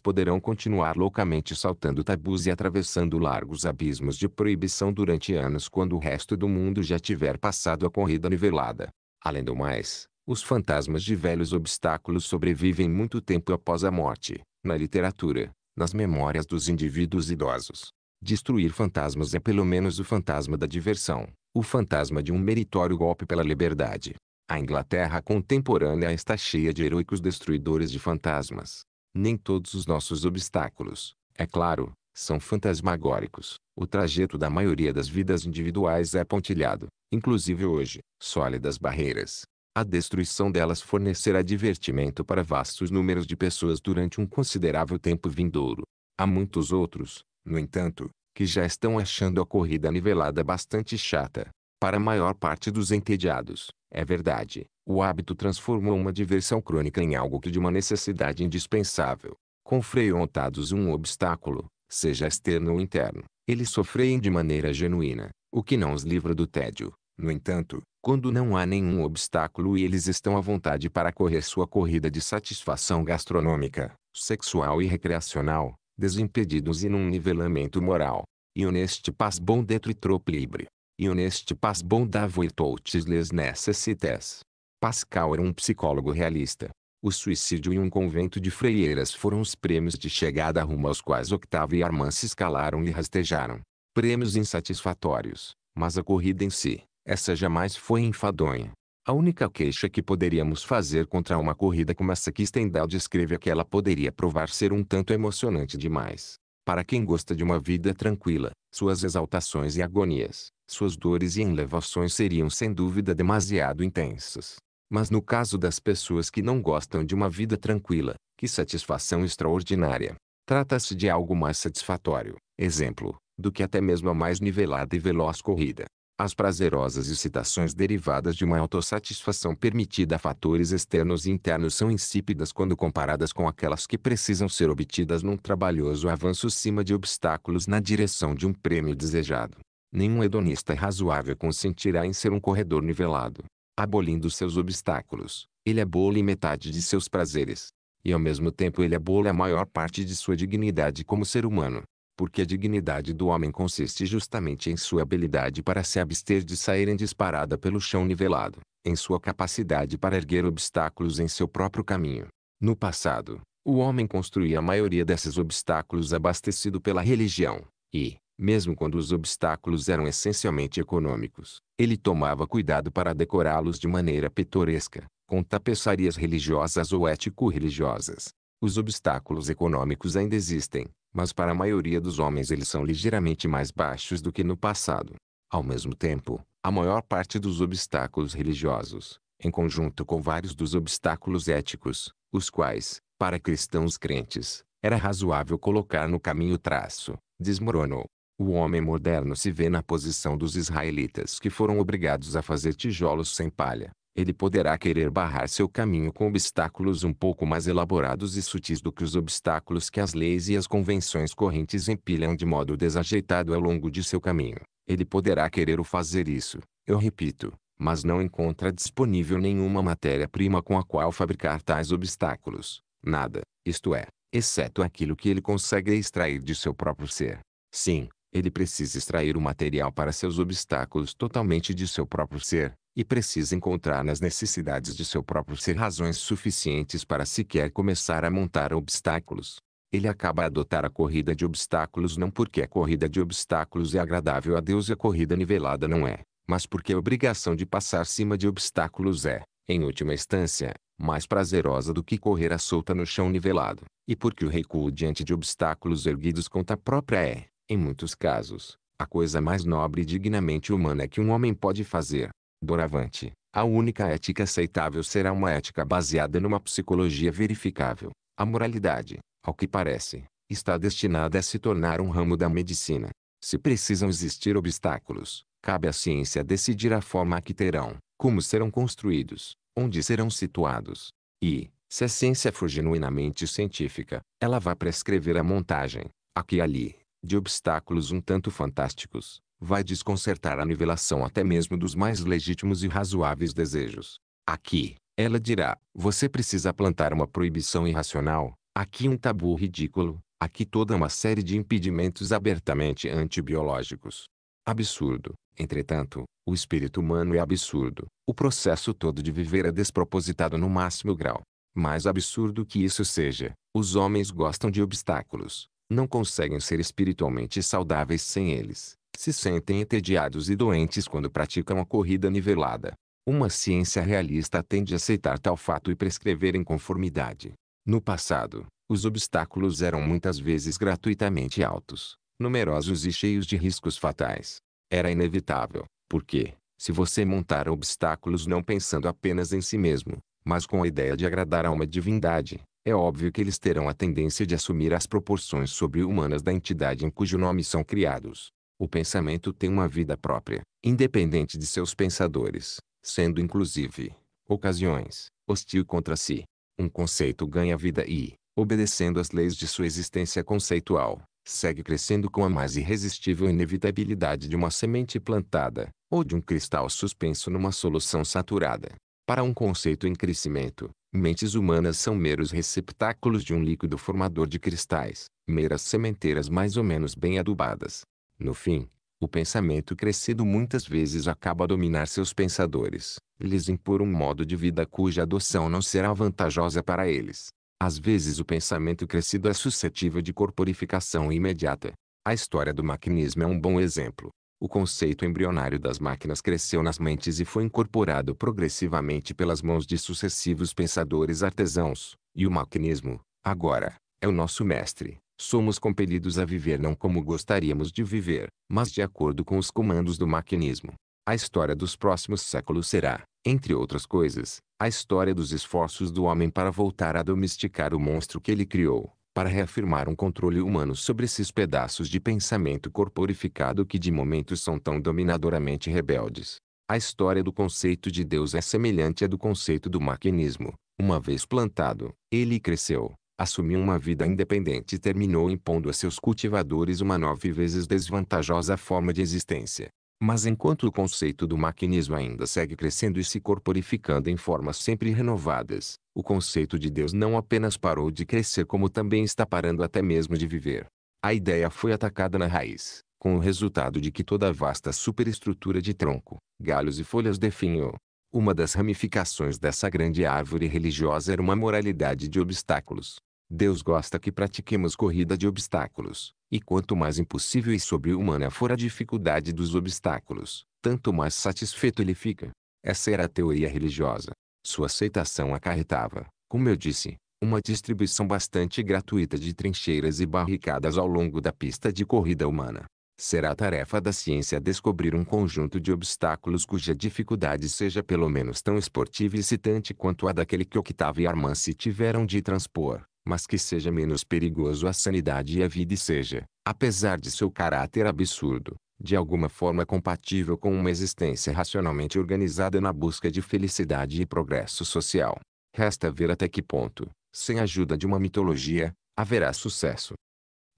poderão continuar loucamente saltando tabus e atravessando largos abismos de proibição durante anos quando o resto do mundo já tiver passado a corrida nivelada. Além do mais, os fantasmas de velhos obstáculos sobrevivem muito tempo após a morte, na literatura, nas memórias dos indivíduos idosos. Destruir fantasmas é pelo menos o fantasma da diversão, o fantasma de um meritório golpe pela liberdade. A Inglaterra contemporânea está cheia de heróicos destruidores de fantasmas. Nem todos os nossos obstáculos, é claro, são fantasmagóricos. O trajeto da maioria das vidas individuais é pontilhado, inclusive hoje, sólidas barreiras. A destruição delas fornecerá divertimento para vastos números de pessoas durante um considerável tempo vindouro. Há muitos outros, no entanto, que já estão achando a corrida nivelada bastante chata. Para a maior parte dos entediados, é verdade, o hábito transformou uma diversão crônica em algo que de uma necessidade indispensável. Com freiontados um obstáculo, seja externo ou interno, eles sofreem de maneira genuína, o que não os livra do tédio. No entanto, quando não há nenhum obstáculo e eles estão à vontade para correr sua corrida de satisfação gastronômica, sexual e recreacional, desimpedidos e num nivelamento moral. E honeste pas bon d'être trop libre. E honeste pas bon d'avoir toutes les necessités. Pascal era um psicólogo realista. O suicídio e um convento de freiras foram os prêmios de chegada rumo aos quais Octavio e Armand se escalaram e rastejaram. Prêmios insatisfatórios, mas a corrida em si, essa jamais foi enfadonha. A única queixa que poderíamos fazer contra uma corrida como essa que Stendhal descreve é que ela poderia provar ser um tanto emocionante demais. Para quem gosta de uma vida tranquila, suas exaltações e agonias, suas dores e elevações seriam sem dúvida demasiado intensas. Mas no caso das pessoas que não gostam de uma vida tranquila, que satisfação extraordinária. Trata-se de algo mais satisfatório, exemplo, do que até mesmo a mais nivelada e veloz corrida. As prazerosas excitações derivadas de uma autossatisfação permitida a fatores externos e internos são insípidas quando comparadas com aquelas que precisam ser obtidas num trabalhoso avanço cima de obstáculos na direção de um prêmio desejado. Nenhum hedonista razoável consentirá em ser um corredor nivelado. Abolindo seus obstáculos, ele abole metade de seus prazeres. E ao mesmo tempo ele abole a maior parte de sua dignidade como ser humano porque a dignidade do homem consiste justamente em sua habilidade para se abster de sair em disparada pelo chão nivelado, em sua capacidade para erguer obstáculos em seu próprio caminho. No passado, o homem construía a maioria desses obstáculos abastecido pela religião, e, mesmo quando os obstáculos eram essencialmente econômicos, ele tomava cuidado para decorá-los de maneira pitoresca, com tapeçarias religiosas ou ético-religiosas. Os obstáculos econômicos ainda existem, mas para a maioria dos homens eles são ligeiramente mais baixos do que no passado. Ao mesmo tempo, a maior parte dos obstáculos religiosos, em conjunto com vários dos obstáculos éticos, os quais, para cristãos crentes, era razoável colocar no caminho traço, desmoronou. O homem moderno se vê na posição dos israelitas que foram obrigados a fazer tijolos sem palha, ele poderá querer barrar seu caminho com obstáculos um pouco mais elaborados e sutis do que os obstáculos que as leis e as convenções correntes empilham de modo desajeitado ao longo de seu caminho. Ele poderá querer o fazer isso, eu repito, mas não encontra disponível nenhuma matéria-prima com a qual fabricar tais obstáculos. Nada, isto é, exceto aquilo que ele consegue extrair de seu próprio ser. Sim, ele precisa extrair o material para seus obstáculos totalmente de seu próprio ser, e precisa encontrar nas necessidades de seu próprio ser razões suficientes para sequer começar a montar obstáculos. Ele acaba a adotar a corrida de obstáculos não porque a corrida de obstáculos é agradável a Deus e a corrida nivelada não é, mas porque a obrigação de passar cima de obstáculos é, em última instância, mais prazerosa do que correr à solta no chão nivelado, e porque o recuo diante de obstáculos erguidos conta própria é, em muitos casos, a coisa mais nobre e dignamente humana que um homem pode fazer. Doravante, a única ética aceitável será uma ética baseada numa psicologia verificável. A moralidade, ao que parece, está destinada a se tornar um ramo da medicina. Se precisam existir obstáculos, cabe à ciência decidir a forma que terão, como serão construídos, onde serão situados. E, se a ciência for genuinamente científica, ela vai prescrever a montagem, aqui e ali, de obstáculos um tanto fantásticos, vai desconcertar a nivelação até mesmo dos mais legítimos e razoáveis desejos. Aqui, ela dirá, você precisa plantar uma proibição irracional, aqui um tabu ridículo, aqui toda uma série de impedimentos abertamente antibiológicos. Absurdo, entretanto, o espírito humano é absurdo, o processo todo de viver é despropositado no máximo grau. Mais absurdo que isso seja, os homens gostam de obstáculos, não conseguem ser espiritualmente saudáveis sem eles se sentem entediados e doentes quando praticam a corrida nivelada. Uma ciência realista tende a aceitar tal fato e prescrever em conformidade. No passado, os obstáculos eram muitas vezes gratuitamente altos, numerosos e cheios de riscos fatais. Era inevitável, porque, Se você montar obstáculos não pensando apenas em si mesmo, mas com a ideia de agradar a uma divindade, é óbvio que eles terão a tendência de assumir as proporções sobre-humanas da entidade em cujo nome são criados. O pensamento tem uma vida própria, independente de seus pensadores, sendo inclusive, ocasiões, hostil contra si. Um conceito ganha vida e, obedecendo às leis de sua existência conceitual, segue crescendo com a mais irresistível inevitabilidade de uma semente plantada, ou de um cristal suspenso numa solução saturada. Para um conceito em crescimento, mentes humanas são meros receptáculos de um líquido formador de cristais, meras sementeiras mais ou menos bem adubadas. No fim, o pensamento crescido muitas vezes acaba a dominar seus pensadores, lhes impor um modo de vida cuja adoção não será vantajosa para eles. Às vezes o pensamento crescido é suscetível de corporificação imediata. A história do maquinismo é um bom exemplo. O conceito embrionário das máquinas cresceu nas mentes e foi incorporado progressivamente pelas mãos de sucessivos pensadores artesãos, e o maquinismo, agora, é o nosso mestre. Somos compelidos a viver não como gostaríamos de viver, mas de acordo com os comandos do maquinismo. A história dos próximos séculos será, entre outras coisas, a história dos esforços do homem para voltar a domesticar o monstro que ele criou, para reafirmar um controle humano sobre esses pedaços de pensamento corporificado que de momento são tão dominadoramente rebeldes. A história do conceito de Deus é semelhante à do conceito do maquinismo. Uma vez plantado, ele cresceu, assumiu uma vida independente e terminou impondo a seus cultivadores uma nove vezes desvantajosa forma de existência. Mas enquanto o conceito do maquinismo ainda segue crescendo e se corporificando em formas sempre renovadas, o conceito de Deus não apenas parou de crescer como também está parando até mesmo de viver. A ideia foi atacada na raiz, com o resultado de que toda a vasta superestrutura de tronco, galhos e folhas definhou. Uma das ramificações dessa grande árvore religiosa era uma moralidade de obstáculos. Deus gosta que pratiquemos corrida de obstáculos, e quanto mais impossível e sobre-humana for a dificuldade dos obstáculos, tanto mais satisfeito ele fica. Essa era a teoria religiosa. Sua aceitação acarretava, como eu disse, uma distribuição bastante gratuita de trincheiras e barricadas ao longo da pista de corrida humana. Será a tarefa da ciência descobrir um conjunto de obstáculos cuja dificuldade seja pelo menos tão esportiva e excitante quanto a daquele que Octave e Armand se tiveram de transpor, mas que seja menos perigoso à sanidade e à vida e seja, apesar de seu caráter absurdo, de alguma forma compatível com uma existência racionalmente organizada na busca de felicidade e progresso social. Resta ver até que ponto, sem a ajuda de uma mitologia, haverá sucesso.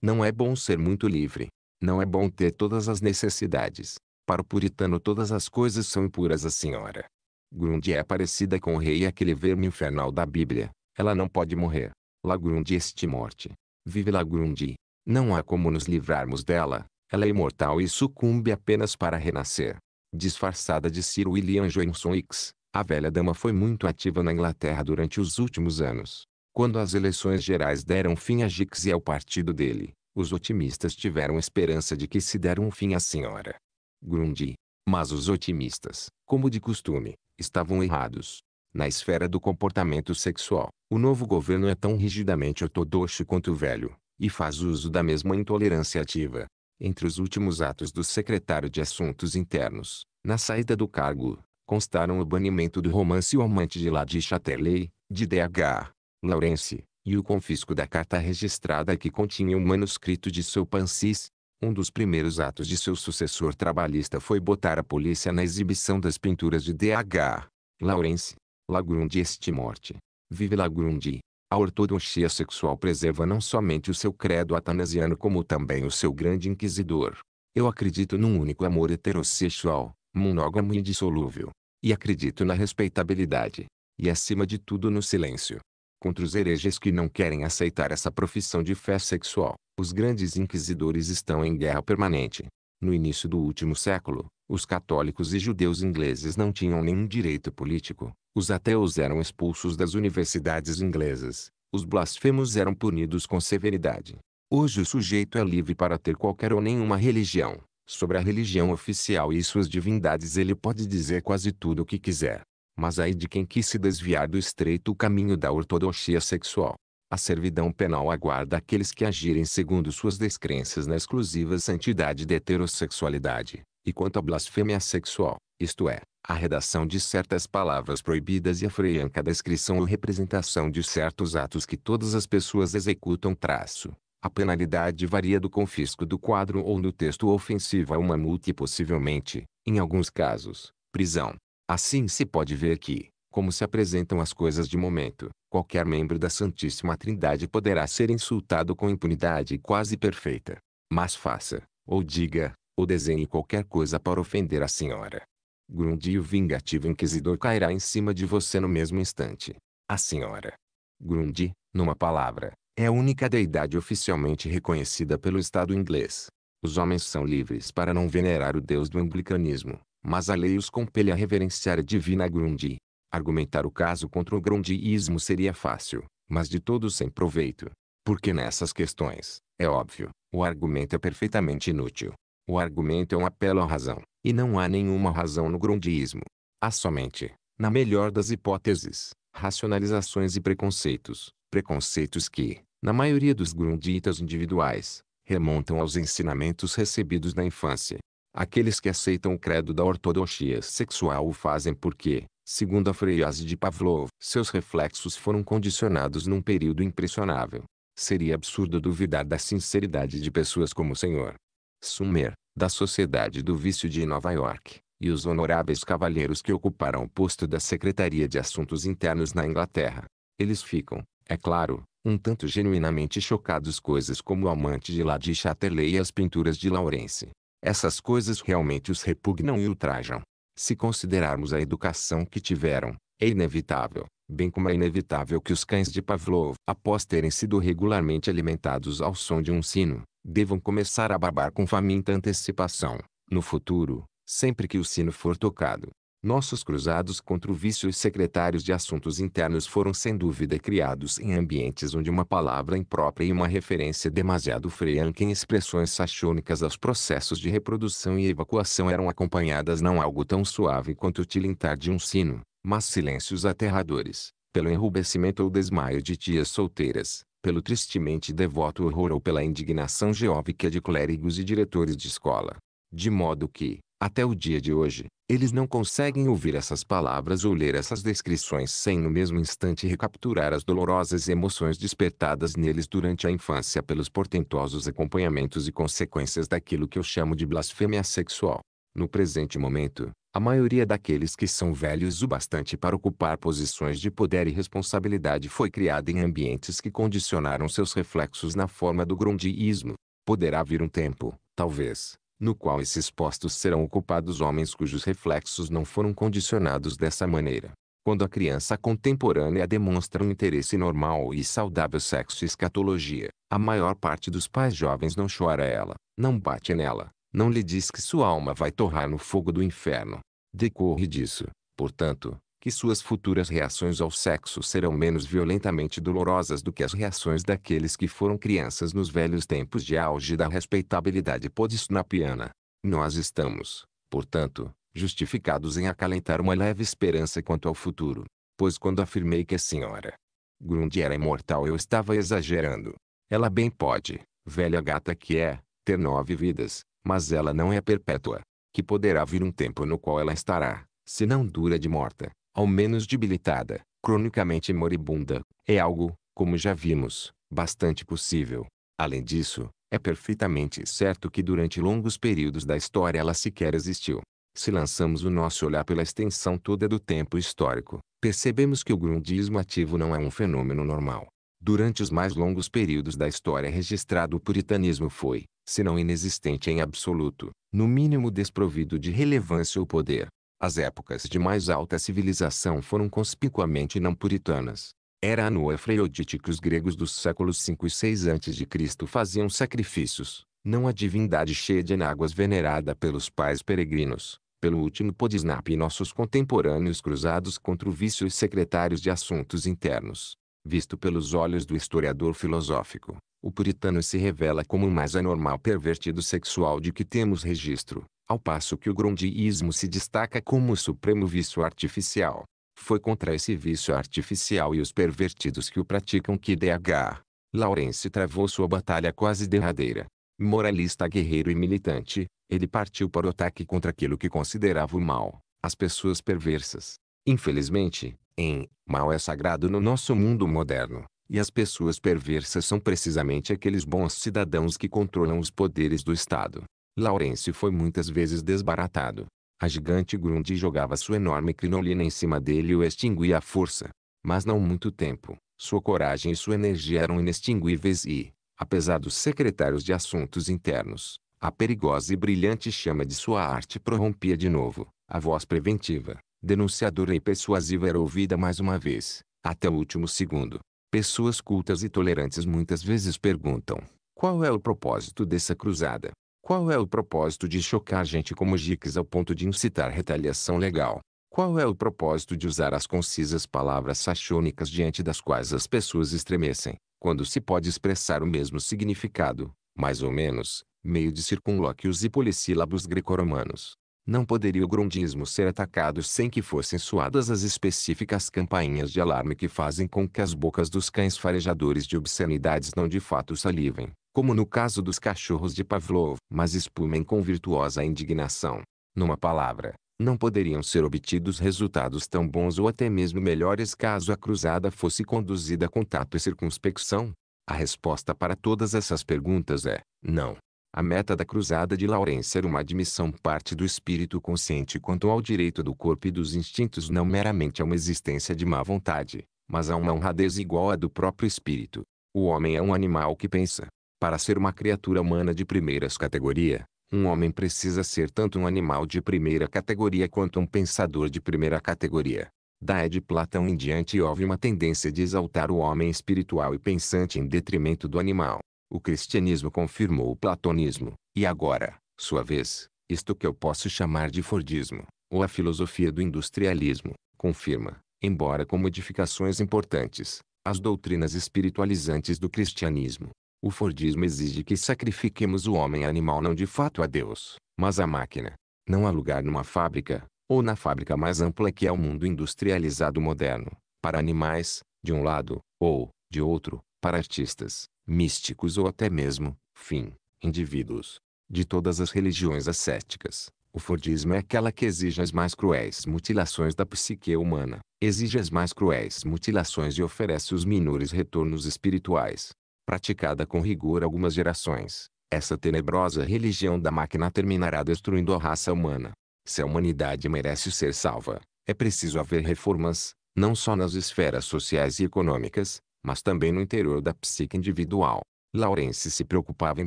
Não é bom ser muito livre, não é bom ter todas as necessidades. Para o puritano todas as coisas são impuras a senhora. Grundy é parecida com o rei aquele verme infernal da Bíblia. Ela não pode morrer. Lagrundi este morte. Vive Lagrundi. Não há como nos livrarmos dela. Ela é imortal e sucumbe apenas para renascer. Disfarçada de Sir William Johnson Hicks, a velha dama foi muito ativa na Inglaterra durante os últimos anos. Quando as eleições gerais deram fim a Hicks e ao partido dele, os otimistas tiveram esperança de que se der um fim à senhora Grundy. Mas os otimistas, como de costume, estavam errados. Na esfera do comportamento sexual, o novo governo é tão rigidamente ortodoxo quanto o velho, e faz uso da mesma intolerância ativa. Entre os últimos atos do secretário de Assuntos Internos, na saída do cargo, constaram o banimento do romance O Amante de Lady Chatterley, de D.H. Lawrence, e o confisco da carta registrada que continha um manuscrito de seu Pansis. Um dos primeiros atos de seu sucessor trabalhista foi botar a polícia na exibição das pinturas de D.H. Lawrence. Lagrundi este morte. Vive Lagrundi. A ortodoxia sexual preserva não somente o seu credo atanasiano como também o seu grande inquisidor. Eu acredito num único amor heterossexual, monógamo e indissolúvel. E acredito na respeitabilidade. E acima de tudo no silêncio contra os hereges que não querem aceitar essa profissão de fé sexual. Os grandes inquisidores estão em guerra permanente. No início do último século, os católicos e judeus ingleses não tinham nenhum direito político. Os ateus eram expulsos das universidades inglesas. Os blasfemos eram punidos com severidade. Hoje o sujeito é livre para ter qualquer ou nenhuma religião. Sobre a religião oficial e suas divindades ele pode dizer quase tudo o que quiser. Mas aí de quem quis se desviar do estreito caminho da ortodoxia sexual. A servidão penal aguarda aqueles que agirem segundo suas descrenças na exclusiva santidade da heterossexualidade. E quanto à blasfêmia sexual, isto é, a redação de certas palavras proibidas e a freianca descrição ou representação de certos atos que todas as pessoas executam traço. A penalidade varia do confisco do quadro ou do texto ofensivo a uma multa e possivelmente, em alguns casos, prisão. Assim se pode ver que, como se apresentam as coisas de momento, qualquer membro da Santíssima Trindade poderá ser insultado com impunidade quase perfeita. Mas faça, ou diga, ou desenhe qualquer coisa para ofender a senhora. Grundy o vingativo inquisidor cairá em cima de você no mesmo instante. A senhora Grundy, numa palavra, é a única deidade oficialmente reconhecida pelo Estado inglês. Os homens são livres para não venerar o Deus do anglicanismo, mas a lei os compele a reverenciar a divina Grundy. Argumentar o caso contra o grundiísmo seria fácil, mas de todo sem proveito. Porque nessas questões, é óbvio, o argumento é perfeitamente inútil. O argumento é um apelo à razão, e não há nenhuma razão no grundiísmo. Há somente, na melhor das hipóteses, racionalizações e preconceitos, preconceitos que, na maioria dos grunditas individuais, remontam aos ensinamentos recebidos na infância. Aqueles que aceitam o credo da ortodoxia sexual o fazem porque, segundo a frase de Pavlov, seus reflexos foram condicionados num período impressionável. Seria absurdo duvidar da sinceridade de pessoas como o Sr. Sumer, da Sociedade do Vício de Nova York, e os honoráveis cavalheiros que ocuparam o posto da Secretaria de Assuntos Internos na Inglaterra. Eles ficam, é claro, um tanto genuinamente chocados coisas como o amante de Lady Chatterley e as pinturas de Lawrence. Essas coisas realmente os repugnam e ultrajam. Se considerarmos a educação que tiveram, é inevitável, bem como é inevitável que os cães de Pavlov, após terem sido regularmente alimentados ao som de um sino, devam começar a babar com faminta antecipação, no futuro, sempre que o sino for tocado. Nossos cruzados contra o vício e secretários de assuntos internos foram sem dúvida criados em ambientes onde uma palavra imprópria e uma referência demasiado freanca em expressões sachônicas aos processos de reprodução e evacuação eram acompanhadas não algo tão suave quanto o tilintar de um sino, mas silêncios aterradores, pelo enrubescimento ou desmaio de tias solteiras, pelo tristemente devoto horror ou pela indignação geóvica de clérigos e diretores de escola. De modo que, até o dia de hoje, eles não conseguem ouvir essas palavras ou ler essas descrições sem no mesmo instante recapturar as dolorosas emoções despertadas neles durante a infância pelos portentosos acompanhamentos e consequências daquilo que eu chamo de blasfêmia sexual. No presente momento, a maioria daqueles que são velhos o bastante para ocupar posições de poder e responsabilidade foi criada em ambientes que condicionaram seus reflexos na forma do grundiísmo. Poderá vir um tempo, talvez, no qual esses postos serão ocupados homens cujos reflexos não foram condicionados dessa maneira. Quando a criança contemporânea demonstra um interesse normal e saudável sexo e escatologia, a maior parte dos pais jovens não chora ela, não bate nela, não lhe diz que sua alma vai torrar no fogo do inferno. Decorre disso, portanto, que suas futuras reações ao sexo serão menos violentamente dolorosas do que as reações daqueles que foram crianças nos velhos tempos de auge da respeitabilidade podsnapiana. Nós estamos, portanto, justificados em acalentar uma leve esperança quanto ao futuro, pois quando afirmei que a senhora Grundy era imortal eu estava exagerando. Ela bem pode, velha gata que é, ter nove vidas, mas ela não é perpétua. Que poderá vir um tempo no qual ela estará, se não dura de morta, ao menos debilitada, cronicamente moribunda, é algo, como já vimos, bastante possível. Além disso, é perfeitamente certo que durante longos períodos da história ela sequer existiu. Se lançamos o nosso olhar pela extensão toda do tempo histórico, percebemos que o grundismo ativo não é um fenômeno normal. Durante os mais longos períodos da história registrado o puritanismo foi, se não inexistente em absoluto, no mínimo desprovido de relevância ou poder. As épocas de mais alta civilização foram conspicuamente não puritanas. Era a Noa Freudite que os gregos dos séculos 5 e 6 a.C. faziam sacrifícios, não a divindade cheia de enáguas venerada pelos pais peregrinos, pelo último Podisnap e nossos contemporâneos cruzados contra o vício e secretários de assuntos internos. Visto pelos olhos do historiador filosófico, o puritano se revela como o mais anormal pervertido sexual de que temos registro, ao passo que o grundiísmo se destaca como o supremo vício artificial. Foi contra esse vício artificial e os pervertidos que o praticam que D.H. Lawrence travou sua batalha quase derradeira. Moralista guerreiro e militante, ele partiu para o ataque contra aquilo que considerava o mal, As pessoas perversas. Infelizmente, em mal é sagrado no nosso mundo moderno. E as pessoas perversas são precisamente aqueles bons cidadãos que controlam os poderes do Estado. Laurence foi muitas vezes desbaratado. A gigante Grundy jogava sua enorme crinolina em cima dele e o extinguia à força. Mas não muito tempo. Sua coragem e sua energia eram inextinguíveis e, apesar dos secretários de assuntos internos, a perigosa e brilhante chama de sua arte prorrompia de novo. A voz preventiva, denunciadora e persuasiva era ouvida mais uma vez, até o último segundo. Pessoas cultas e tolerantes muitas vezes perguntam: qual é o propósito dessa cruzada? Qual é o propósito de chocar gente como Gix ao ponto de incitar retaliação legal? Qual é o propósito de usar as concisas palavras sachônicas diante das quais as pessoas estremecem, quando se pode expressar o mesmo significado, mais ou menos, meio de circunlóquios e polissílabos greco-romanos? Não poderia o grundismo ser atacado sem que fossem suadas as específicas campainhas de alarme que fazem com que as bocas dos cães farejadores de obscenidades não de fato salivem, como no caso dos cachorros de Pavlov, mas espumem com virtuosa indignação. Numa palavra, não poderiam ser obtidos resultados tão bons ou até mesmo melhores caso a cruzada fosse conduzida com tato e circunspecção? A resposta para todas essas perguntas é: não. A meta da cruzada de Laurence era uma admissão parte do espírito consciente quanto ao direito do corpo e dos instintos não meramente a uma existência de má vontade, mas a uma honradez igual à do próprio espírito. O homem é um animal que pensa. Para ser uma criatura humana de primeiras categoria, um homem precisa ser tanto um animal de primeira categoria quanto um pensador de primeira categoria. Da é de Platão em diante houve uma tendência de exaltar o homem espiritual e pensante em detrimento do animal. O cristianismo confirmou o platonismo, e agora, sua vez, isto que eu posso chamar de Fordismo, ou a filosofia do industrialismo, confirma, embora com modificações importantes, as doutrinas espiritualizantes do cristianismo. O Fordismo exige que sacrifiquemos o homem animal não de fato a Deus, mas à máquina. Não há lugar numa fábrica, ou na fábrica mais ampla que é o mundo industrializado moderno, para animais, de um lado, ou, de outro, para artistas, místicos ou até mesmo, fim, indivíduos. De todas as religiões ascéticas, o Fordismo é aquela que exige as mais cruéis mutilações da psique humana, exige as mais cruéis mutilações e oferece os menores retornos espirituais. Praticada com rigor algumas gerações, essa tenebrosa religião da máquina terminará destruindo a raça humana. Se a humanidade merece ser salva, é preciso haver reformas, não só nas esferas sociais e econômicas, mas também no interior da psique individual. Laurence se preocupava em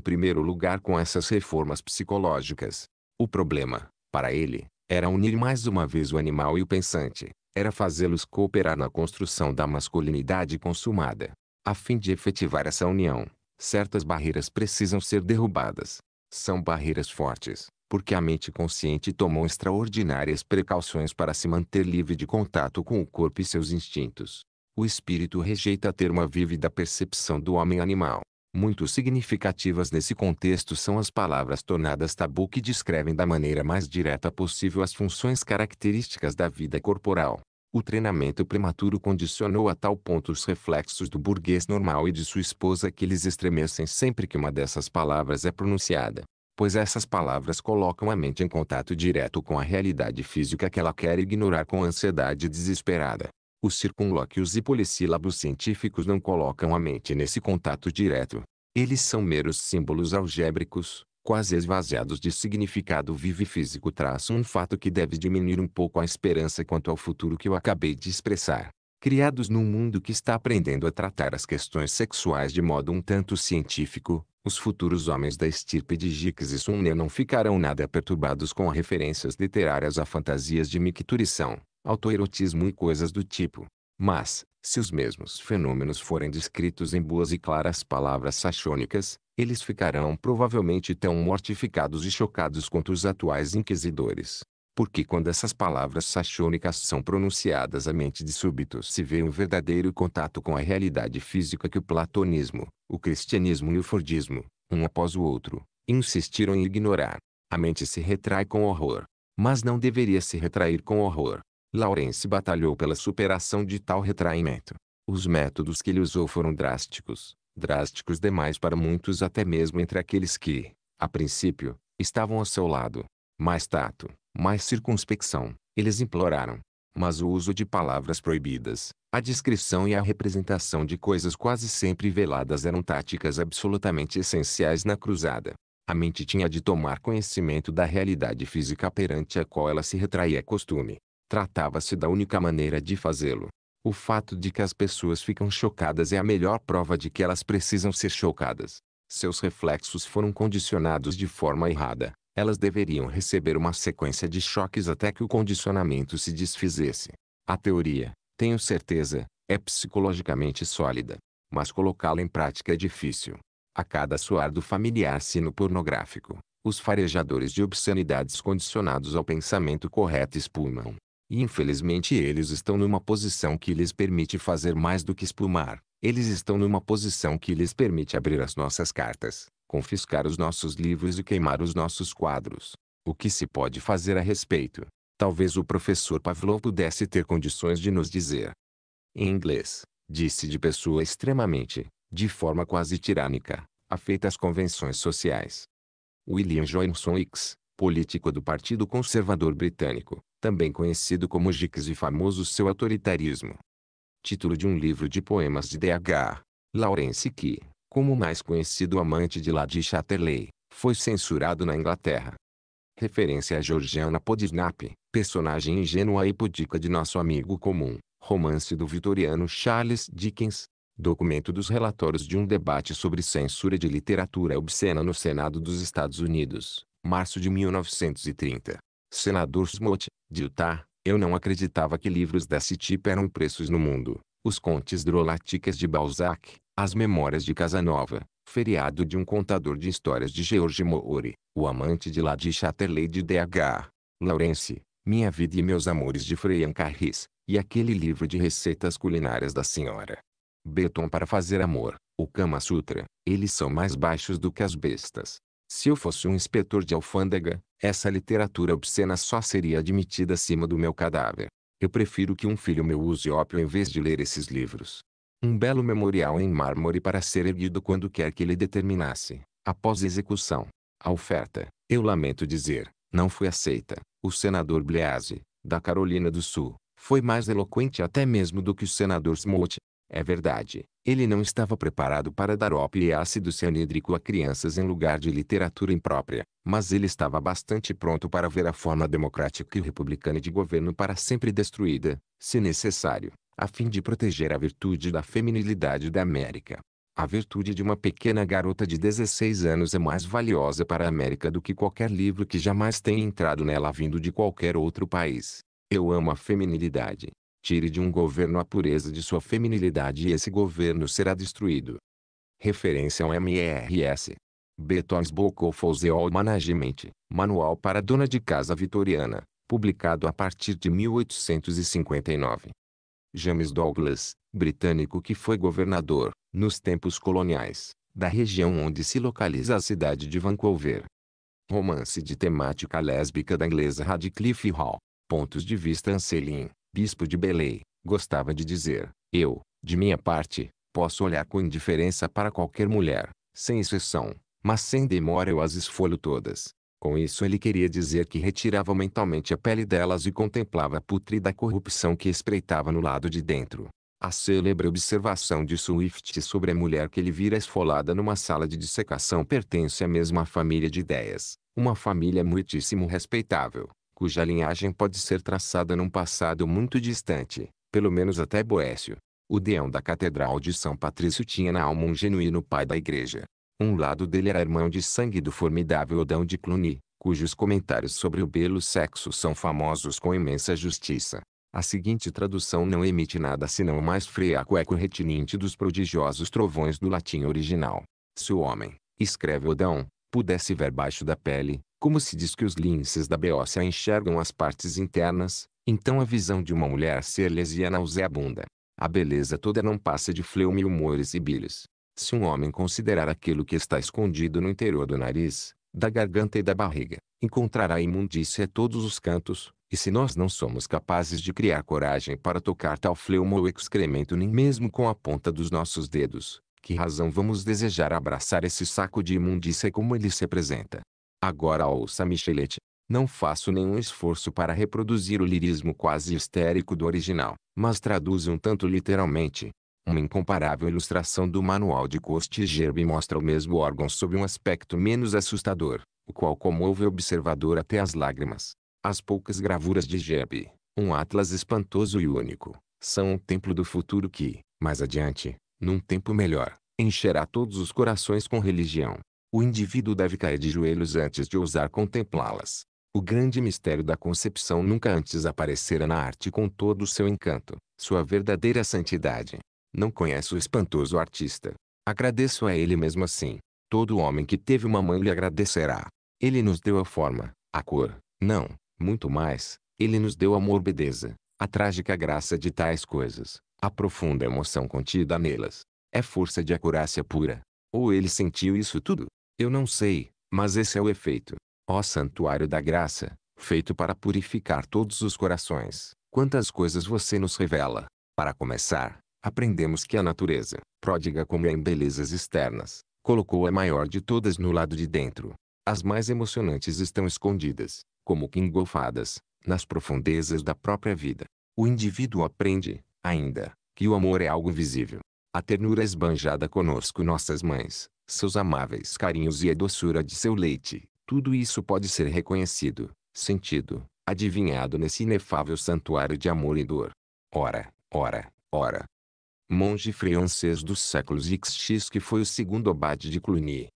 primeiro lugar com essas reformas psicológicas. O problema, para ele, era unir mais uma vez o animal e o pensante, era fazê-los cooperar na construção da masculinidade consumada. A fim de efetivar essa união, certas barreiras precisam ser derrubadas. São barreiras fortes, porque a mente consciente tomou extraordinárias precauções para se manter livre de contato com o corpo e seus instintos. O espírito rejeita ter uma vívida percepção do homem animal. Muito significativas nesse contexto são as palavras tornadas tabu que descrevem da maneira mais direta possível as funções características da vida corporal. O treinamento prematuro condicionou a tal ponto os reflexos do burguês normal e de sua esposa que eles estremecem sempre que uma dessas palavras é pronunciada, pois essas palavras colocam a mente em contato direto com a realidade física que ela quer ignorar com ansiedade desesperada. Os circunlóquios e polissílabos científicos não colocam a mente nesse contato direto. Eles são meros símbolos algébricos, quase esvaziados de significado vivo e físico traçam um fato que deve diminuir um pouco a esperança quanto ao futuro que eu acabei de expressar. Criados num mundo que está aprendendo a tratar as questões sexuais de modo um tanto científico, os futuros homens da estirpe de Gix e Sumner não ficarão nada perturbados com referências literárias a fantasias de micturição autoerotismo e coisas do tipo. Mas, se os mesmos fenômenos forem descritos em boas e claras palavras sachônicas, eles ficarão provavelmente tão mortificados e chocados quanto os atuais inquisidores. Porque quando essas palavras sachônicas são pronunciadas a mente de súbito se vê um verdadeiro contato com a realidade física que o platonismo, o cristianismo e o fordismo, um após o outro, insistiram em ignorar. A mente se retrai com horror. Mas não deveria se retrair com horror. Laurence batalhou pela superação de tal retraimento. Os métodos que ele usou foram drásticos, drásticos demais para muitos até mesmo entre aqueles que, a princípio, estavam ao seu lado. Mais tato, mais circunspecção, Eles imploraram. Mas o uso de palavras proibidas, a descrição e a representação de coisas quase sempre veladas eram táticas absolutamente essenciais na cruzada. A mente tinha de tomar conhecimento da realidade física perante a qual ela se retraía costume. Tratava-se da única maneira de fazê-lo. O fato de que as pessoas ficam chocadas é a melhor prova de que elas precisam ser chocadas. Seus reflexos foram condicionados de forma errada. Elas deveriam receber uma sequência de choques até que o condicionamento se desfizesse. A teoria, tenho certeza, é psicologicamente sólida. Mas colocá-la em prática é difícil. A cada suar do familiar sino pornográfico, os farejadores de obscenidades condicionados ao pensamento correto espumam. E infelizmente eles estão numa posição que lhes permite fazer mais do que espumar. Eles estão numa posição que lhes permite abrir as nossas cartas, confiscar os nossos livros e queimar os nossos quadros. O que se pode fazer a respeito? Talvez o professor Pavlov pudesse ter condições de nos dizer. Em inglês, disse de pessoa extremamente, de forma quase tirânica, afeita às convenções sociais. William Johnson Hicks, político do Partido Conservador Britânico, também conhecido como Hicks e famoso seu autoritarismo. Título de um livro de poemas de D.H. Lawrence que, como mais conhecido amante de Lady Chatterley, foi censurado na Inglaterra. Referência a Georgiana Podnap, personagem ingênua e pudica de nosso amigo comum, romance do vitoriano Charles Dickens, documento dos relatórios de um debate sobre censura de literatura obscena no Senado dos Estados Unidos, março de 1930. Senador Smoot, de Utah, eu não acreditava que livros desse tipo eram preços no mundo. Os contes droláticas de Balzac, as Memórias de Casanova, Feriado de um Contador de Histórias de George Moore, O Amante de Lady Chatterley de D.H. Lawrence, Minha Vida e Meus Amores de Freyan Carris, e aquele livro de receitas culinárias da senhora Beton para fazer amor, o Kama Sutra, eles são mais baixos do que as bestas. Se eu fosse um inspetor de alfândega, essa literatura obscena só seria admitida acima do meu cadáver. Eu prefiro que um filho meu use ópio em vez de ler esses livros. Um belo memorial em mármore para ser erguido quando quer que ele determinasse, após execução. A oferta, eu lamento dizer, não foi aceita. O senador Blease, da Carolina do Sul, foi mais eloquente até mesmo do que o senador Smoot. É verdade, ele não estava preparado para dar ópio e ácido cianídrico a crianças em lugar de literatura imprópria, mas ele estava bastante pronto para ver a forma democrática e republicana de governo para sempre destruída, se necessário a fim de proteger a virtude da feminilidade da América. A virtude de uma pequena garota de 16 anos é mais valiosa para a América do que qualquer livro que jamais tenha entrado nela vindo de qualquer outro país. Eu amo a feminilidade. Tire de um governo a pureza de sua feminilidade e esse governo será destruído. Referência ao MERS. Betons Book of All Management, Manual para Dona de Casa Vitoriana, publicado a partir de 1859. James Douglas, britânico que foi governador, nos tempos coloniais, da região onde se localiza a cidade de Vancouver. Romance de temática lésbica da inglesa Radcliffe Hall. Pontos de vista Anselin, bispo de Belém, gostava de dizer, eu, de minha parte, posso olhar com indiferença para qualquer mulher, sem exceção, mas sem demora eu as esfolho todas. Com isso ele queria dizer que retirava mentalmente a pele delas e contemplava a putrida corrupção que espreitava no lado de dentro. A célebre observação de Swift sobre a mulher que ele vira esfolada numa sala de dissecação pertence à mesma família de ideias, uma família muitíssimo respeitável, cuja linhagem pode ser traçada num passado muito distante, pelo menos até Boécio. O deão da Catedral de São Patrício tinha na alma um genuíno pai da igreja, um lado dele era irmão de sangue do formidável Odão de Cluny, cujos comentários sobre o belo sexo são famosos com imensa justiça. A seguinte tradução não emite nada senão o mais freaco eco retininte dos prodigiosos trovões do latim original. Se o homem, escreve Odão, pudesse ver baixo da pele, como se diz que os linces da beócia enxergam as partes internas, então a visão de uma mulher ser lesiana nauseabunda. A beleza toda não passa de fleume humores e bilis. Se um homem considerar aquilo que está escondido no interior do nariz, da garganta e da barriga, encontrará imundícia a todos os cantos, e se nós não somos capazes de criar coragem para tocar tal fleuma ou excremento nem mesmo com a ponta dos nossos dedos, que razão vamos desejar abraçar esse saco de imundícia como ele se apresenta? Agora ouça Michelet. Não faço nenhum esforço para reproduzir o lirismo quase histérico do original, mas traduzo um tanto literalmente. Uma incomparável ilustração do manual de Coste Gerbe mostra o mesmo órgão sob um aspecto menos assustador, o qual comove o observador até as lágrimas. As poucas gravuras de Gerbe, um atlas espantoso e único, são um templo do futuro que, mais adiante, num tempo melhor, encherá todos os corações com religião. O indivíduo deve cair de joelhos antes de ousar contemplá-las. O grande mistério da concepção nunca antes aparecera na arte com todo o seu encanto, sua verdadeira santidade. Não conheço o espantoso artista. Agradeço a ele mesmo assim. Todo homem que teve uma mãe lhe agradecerá. Ele nos deu a forma, a cor, não, muito mais, ele nos deu a morbideza, a trágica graça de tais coisas, a profunda emoção contida nelas. É força de acurácia pura. Ou ele sentiu isso tudo? Eu não sei, mas esse é o efeito. Ó santuário da graça, feito para purificar todos os corações, quantas coisas você nos revela. Para começar, aprendemos que a natureza, pródiga como é em belezas externas, colocou a maior de todas no lado de dentro. As mais emocionantes estão escondidas, como que engolfadas, nas profundezas da própria vida. O indivíduo aprende, ainda, que o amor é algo invisível. A ternura esbanjada conosco nossas mães, seus amáveis carinhos e a doçura de seu leite, tudo isso pode ser reconhecido, sentido, adivinhado nesse inefável santuário de amor e dor. Ora, ora, ora. Monge francês dos séculos XX que foi o segundo abade de Cluny.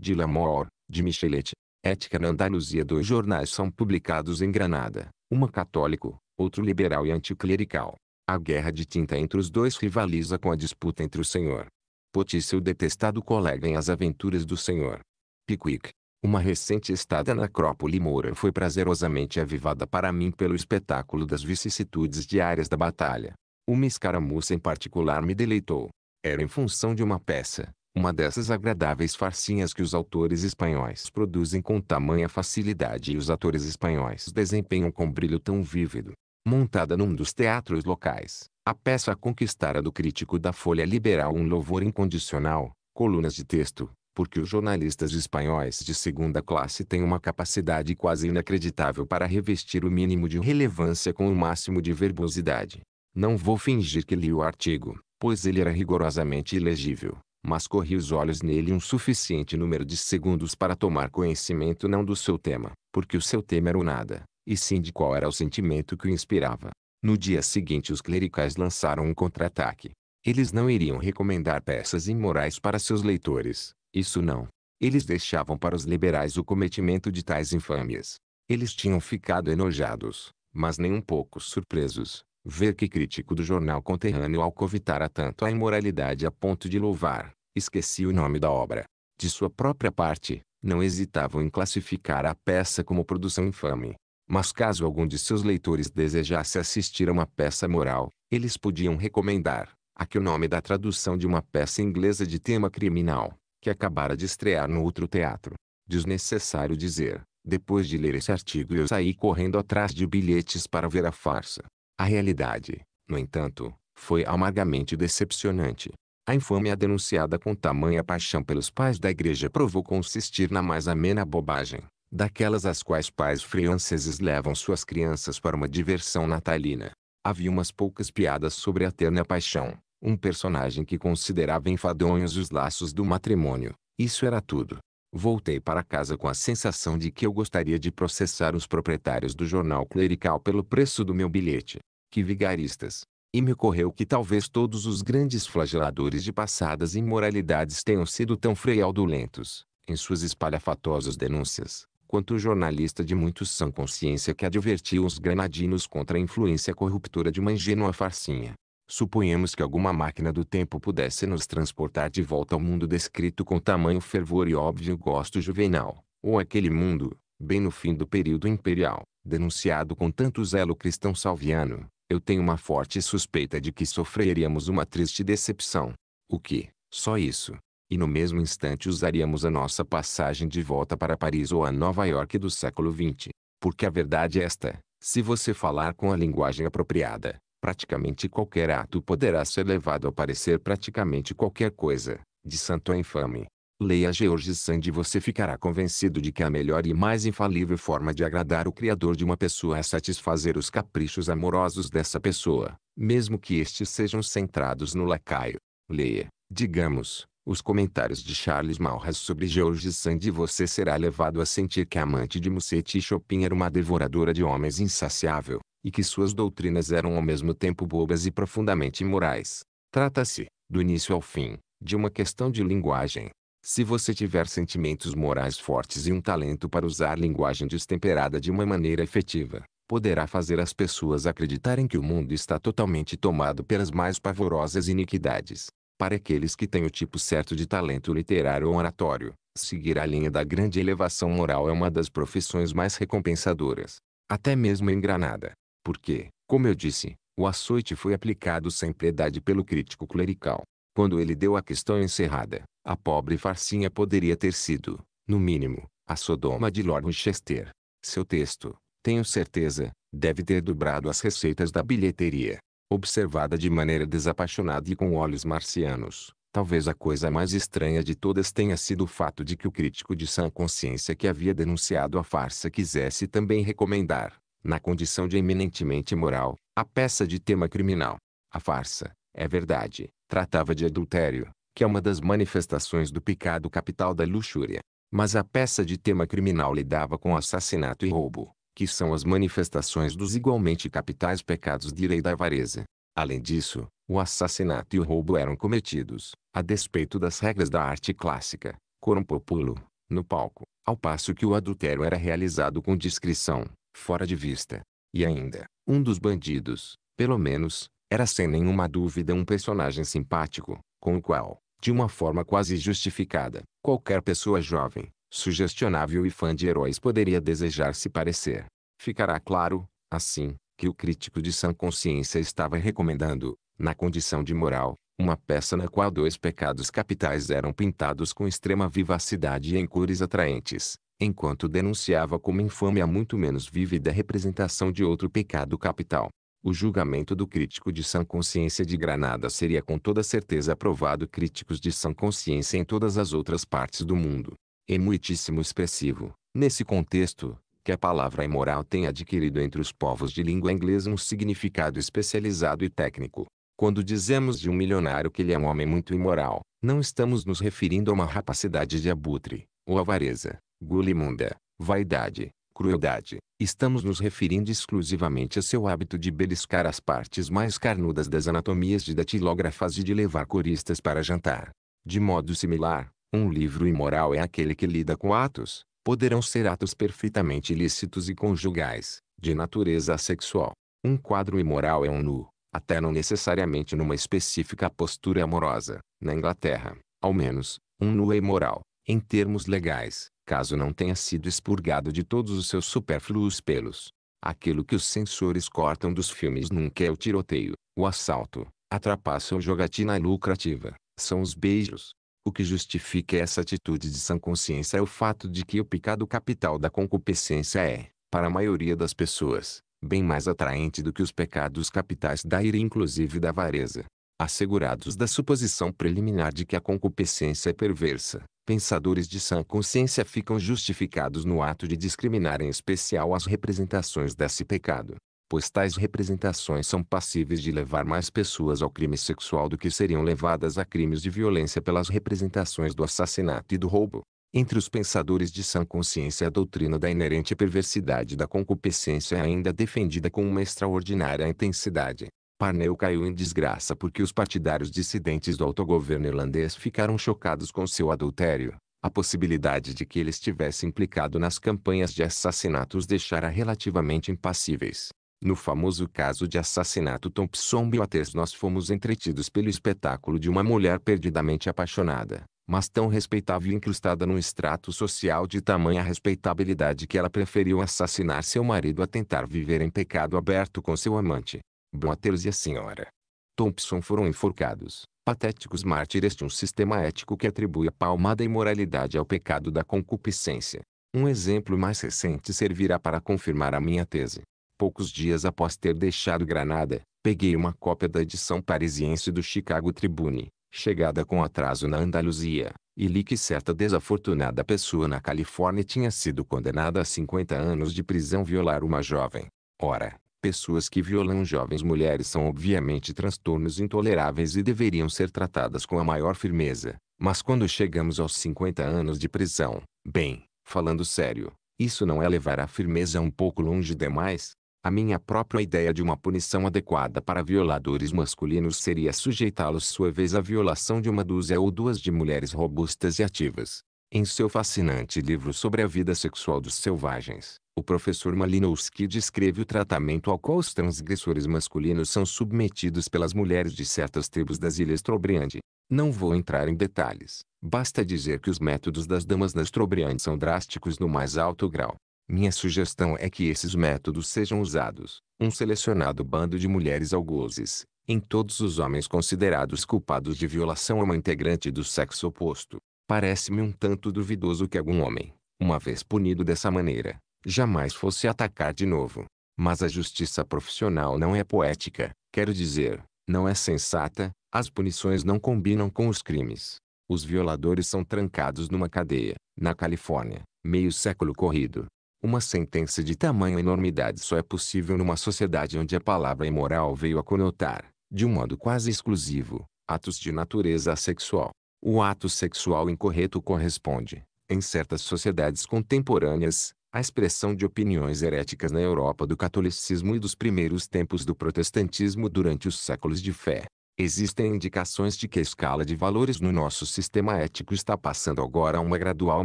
De Lamor, de Michelet, Ética na Andaluzia Dois jornais são publicados em Granada, uma católico, outro liberal e anticlerical. A guerra de tinta entre os dois rivaliza com a disputa entre o senhor Poti seu detestado colega em As Aventuras do Senhor Pickwick, uma recente estada na Acrópole Moura foi prazerosamente avivada para mim pelo espetáculo das vicissitudes diárias da batalha. Uma escaramuça em particular me deleitou. Era em função de uma peça, uma dessas agradáveis farcinhas que os autores espanhóis produzem com tamanha facilidade e os atores espanhóis desempenham com brilho tão vívido. Montada num dos teatros locais, a peça conquistara do crítico da Folha Liberal um louvor incondicional, colunas de texto, porque os jornalistas espanhóis de segunda classe têm uma capacidade quase inacreditável para revestir o mínimo de relevância com o máximo de verbosidade. Não vou fingir que li o artigo, pois ele era rigorosamente ilegível, mas corri os olhos nele um suficiente número de segundos para tomar conhecimento não do seu tema, porque o seu tema era o nada, e sim de qual era o sentimento que o inspirava. No dia seguinte os clericais lançaram um contra-ataque. Eles não iriam recomendar peças imorais para seus leitores, isso não. Eles deixavam para os liberais o cometimento de tais infâmias. Eles tinham ficado enojados, mas nem um pouco surpresos, ver que crítico do jornal conterrâneo alcovitara tanto a imoralidade a ponto de louvar, esqueci o nome da obra. De sua própria parte, não hesitavam em classificar a peça como produção infame. Mas caso algum de seus leitores desejasse assistir a uma peça moral, eles podiam recomendar, aqui o nome da tradução de uma peça inglesa de tema criminal, que acabara de estrear no outro teatro. Desnecessário dizer, depois de ler esse artigo eu saí correndo atrás de bilhetes para ver a farsa. A realidade, no entanto, foi amargamente decepcionante. A infâmia denunciada com tamanha paixão pelos pais da igreja provou consistir na mais amena bobagem, daquelas às quais pais franceses levam suas crianças para uma diversão natalina. Havia umas poucas piadas sobre a terna paixão, um personagem que considerava enfadonhos os laços do matrimônio. Isso era tudo. Voltei para casa com a sensação de que eu gostaria de processar os proprietários do jornal clerical pelo preço do meu bilhete. Que vigaristas! E me ocorreu que talvez todos os grandes flageladores de passadas imoralidades tenham sido tão fraudulentos, em suas espalhafatosas denúncias, quanto o jornalista de muitos sã consciência que advertiu os granadinos contra a influência corruptora de uma ingênua farcinha. Suponhamos que alguma máquina do tempo pudesse nos transportar de volta ao mundo descrito com tamanho fervor e óbvio gosto juvenal, ou aquele mundo, bem no fim do período imperial, denunciado com tanto zelo cristão salviano, eu tenho uma forte suspeita de que sofreríamos uma triste decepção. O que, só isso. E no mesmo instante usaríamos a nossa passagem de volta para Paris ou a Nova York do século XX. Porque a verdade é esta, se você falar com a linguagem apropriada, praticamente qualquer ato poderá ser levado a parecer praticamente qualquer coisa, de santo a infame. Leia George Sand e você ficará convencido de que a melhor e mais infalível forma de agradar o Criador de uma pessoa é satisfazer os caprichos amorosos dessa pessoa, mesmo que estes sejam centrados no lacaio. Leia, digamos, os comentários de Charles Malras sobre George Sand e você será levado a sentir que a amante de Musset e Chopin era uma devoradora de homens insaciável, e que suas doutrinas eram ao mesmo tempo bobas e profundamente imorais. Trata-se, do início ao fim, de uma questão de linguagem. Se você tiver sentimentos morais fortes e um talento para usar linguagem destemperada de uma maneira efetiva, poderá fazer as pessoas acreditarem que o mundo está totalmente tomado pelas mais pavorosas iniquidades. Para aqueles que têm o tipo certo de talento literário ou oratório, seguir a linha da grande elevação moral é uma das profissões mais recompensadoras. Até mesmo em Granada. Porque, como eu disse, o açoite foi aplicado sem piedade pelo crítico clerical. Quando ele deu a questão encerrada, a pobre farcinha poderia ter sido, no mínimo, a Sodoma de Lord Winchester. Seu texto, tenho certeza, deve ter dobrado as receitas da bilheteria. Observada de maneira desapaixonada e com olhos marcianos, talvez a coisa mais estranha de todas tenha sido o fato de que o crítico de sã consciência que havia denunciado a farsa quisesse também recomendar, na condição de eminentemente moral, a peça de tema criminal. A farsa, é verdade, tratava de adultério, que é uma das manifestações do pecado capital da luxúria. Mas a peça de tema criminal lidava com assassinato e roubo, que são as manifestações dos igualmente capitais pecados de lei da avareza. Além disso, o assassinato e o roubo eram cometidos, a despeito das regras da arte clássica, corum populo, no palco, ao passo que o adultério era realizado com discrição, fora de vista. E ainda, um dos bandidos, pelo menos, era sem nenhuma dúvida um personagem simpático, com o qual, de uma forma quase justificada, qualquer pessoa jovem, sugestionável e fã de heróis poderia desejar se parecer. Ficará claro, assim, que o crítico de sã consciência estava recomendando, na condição de moral, uma peça na qual dois pecados capitais eram pintados com extrema vivacidade e em cores atraentes, enquanto denunciava como infame a muito menos vívida representação de outro pecado capital. O julgamento do crítico de sã consciência de Granada seria com toda certeza aprovado críticos de sã consciência em todas as outras partes do mundo. É muitíssimo expressivo, nesse contexto, que a palavra imoral tem adquirido entre os povos de língua inglesa um significado especializado e técnico. Quando dizemos de um milionário que ele é um homem muito imoral, não estamos nos referindo a uma rapacidade de abutre, ou avareza, gula imunda, vaidade, crueldade. Estamos nos referindo exclusivamente a seu hábito de beliscar as partes mais carnudas das anatomias de datilógrafas e de levar coristas para jantar. De modo similar, um livro imoral é aquele que lida com atos, poderão ser atos perfeitamente ilícitos e conjugais, de natureza sexual. Um quadro imoral é um nu, até não necessariamente numa específica postura amorosa. Na Inglaterra, ao menos, um nu é imoral, em termos legais, caso não tenha sido expurgado de todos os seus supérfluos pelos. Aquilo que os censores cortam dos filmes nunca é o tiroteio, o assalto, a trapaça ou jogatina lucrativa, são os beijos, o que justifica essa atitude de sã consciência é o fato de que o pecado capital da concupiscência é, para a maioria das pessoas, bem mais atraente do que os pecados capitais da ira e inclusive da avareza. Assegurados da suposição preliminar de que a concupiscência é perversa, pensadores de sã consciência ficam justificados no ato de discriminar em especial as representações desse pecado pois tais representações são passíveis de levar mais pessoas ao crime sexual do que seriam levadas a crimes de violência pelas representações do assassinato e do roubo. Entre os pensadores de sã consciência a doutrina da inerente perversidade da concupiscência é ainda defendida com uma extraordinária intensidade. Parnell caiu em desgraça porque os partidários dissidentes do autogoverno irlandês ficaram chocados com seu adultério. A possibilidade de que ele estivesse implicado nas campanhas de assassinato os deixara relativamente impassíveis. No famoso caso de assassinato Thompson Waters nós fomos entretidos pelo espetáculo de uma mulher perdidamente apaixonada, mas tão respeitável e incrustada num extrato social de tamanha respeitabilidade que ela preferiu assassinar seu marido a tentar viver em pecado aberto com seu amante. Waters e a senhora Thompson foram enforcados, patéticos mártires de um sistema ético que atribui a palmada imoralidade ao pecado da concupiscência. Um exemplo mais recente servirá para confirmar a minha tese. Poucos dias após ter deixado Granada, peguei uma cópia da edição parisiense do Chicago Tribune, chegada com atraso na Andaluzia, e li que certa desafortunada pessoa na Califórnia tinha sido condenada a 50 anos de prisão violar uma jovem. Ora, pessoas que violam jovens mulheres são obviamente transtornos intoleráveis e deveriam ser tratadas com a maior firmeza. Mas quando chegamos aos 50 anos de prisão, bem, falando sério, isso não é levar a firmeza um pouco longe demais? A minha própria ideia de uma punição adequada para violadores masculinos seria sujeitá-los sua vez à violação de uma dúzia ou duas de mulheres robustas e ativas. Em seu fascinante livro sobre a vida sexual dos selvagens, o professor Malinowski descreve o tratamento ao qual os transgressores masculinos são submetidos pelas mulheres de certas tribos das Ilhas Trobriand. Não vou entrar em detalhes, basta dizer que os métodos das damas nas Trobriand são drásticos no mais alto grau. Minha sugestão é que esses métodos sejam usados, um selecionado bando de mulheres algozes, em todos os homens considerados culpados de violação a uma integrante do sexo oposto. Parece-me um tanto duvidoso que algum homem, uma vez punido dessa maneira, jamais fosse atacar de novo. Mas a justiça profissional não é poética, quero dizer, não é sensata, as punições não combinam com os crimes. Os violadores são trancados numa cadeia, na Califórnia, meio século corrido, uma sentença de tamanha enormidade só é possível numa sociedade onde a palavra imoral veio a conotar, de um modo quase exclusivo, atos de natureza sexual. O ato sexual incorreto corresponde, em certas sociedades contemporâneas, à expressão de opiniões heréticas na Europa do catolicismo e dos primeiros tempos do protestantismo durante os séculos de fé. Existem indicações de que a escala de valores no nosso sistema ético está passando agora a uma gradual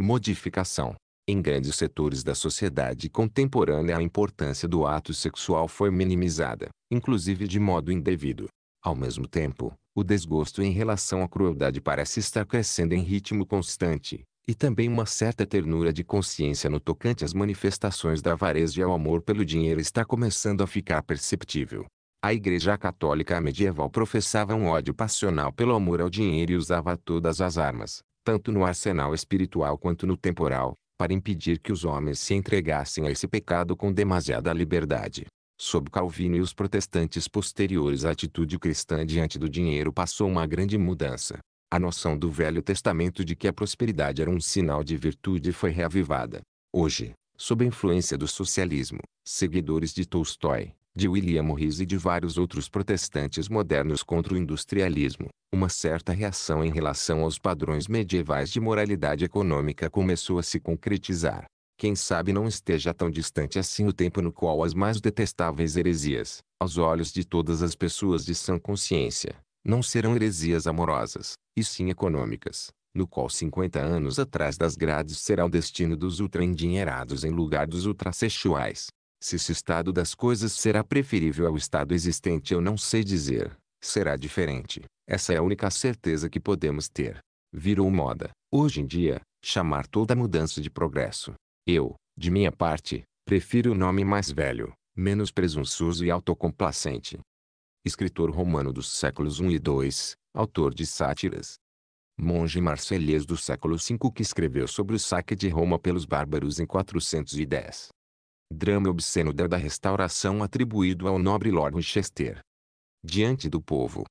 modificação. Em grandes setores da sociedade contemporânea a importância do ato sexual foi minimizada, inclusive de modo indevido. Ao mesmo tempo, o desgosto em relação à crueldade parece estar crescendo em ritmo constante, e também uma certa ternura de consciência no tocante às manifestações da avareza e ao amor pelo dinheiro está começando a ficar perceptível. A Igreja Católica medieval professava um ódio passional pelo amor ao dinheiro e usava todas as armas, tanto no arsenal espiritual quanto no temporal, para impedir que os homens se entregassem a esse pecado com demasiada liberdade. Sob Calvino e os protestantes posteriores a atitude cristã diante do dinheiro passou uma grande mudança. A noção do Velho Testamento de que a prosperidade era um sinal de virtude foi reavivada. Hoje, sob a influência do socialismo, seguidores de Tolstói, de William Morris e de vários outros protestantes modernos contra o industrialismo, uma certa reação em relação aos padrões medievais de moralidade econômica começou a se concretizar. Quem sabe não esteja tão distante assim o tempo no qual as mais detestáveis heresias, aos olhos de todas as pessoas de sã consciência, não serão heresias amorosas, e sim econômicas, no qual 50 anos atrás das grades será o destino dos ultra-endinheirados em lugar dos ultrasexuais. Se esse estado das coisas será preferível ao estado existente eu não sei dizer. Será diferente. Essa é a única certeza que podemos ter. Virou moda, hoje em dia, chamar toda mudança de progresso. Eu, de minha parte, prefiro o nome mais velho, menos presunçoso e autocomplacente. Escritor romano dos séculos I e II, autor de sátiras. Monge marselhês do século V que escreveu sobre o saque de Roma pelos bárbaros em 410 drama obsceno da restauração atribuído ao nobre Lord Winchester. Diante do povo.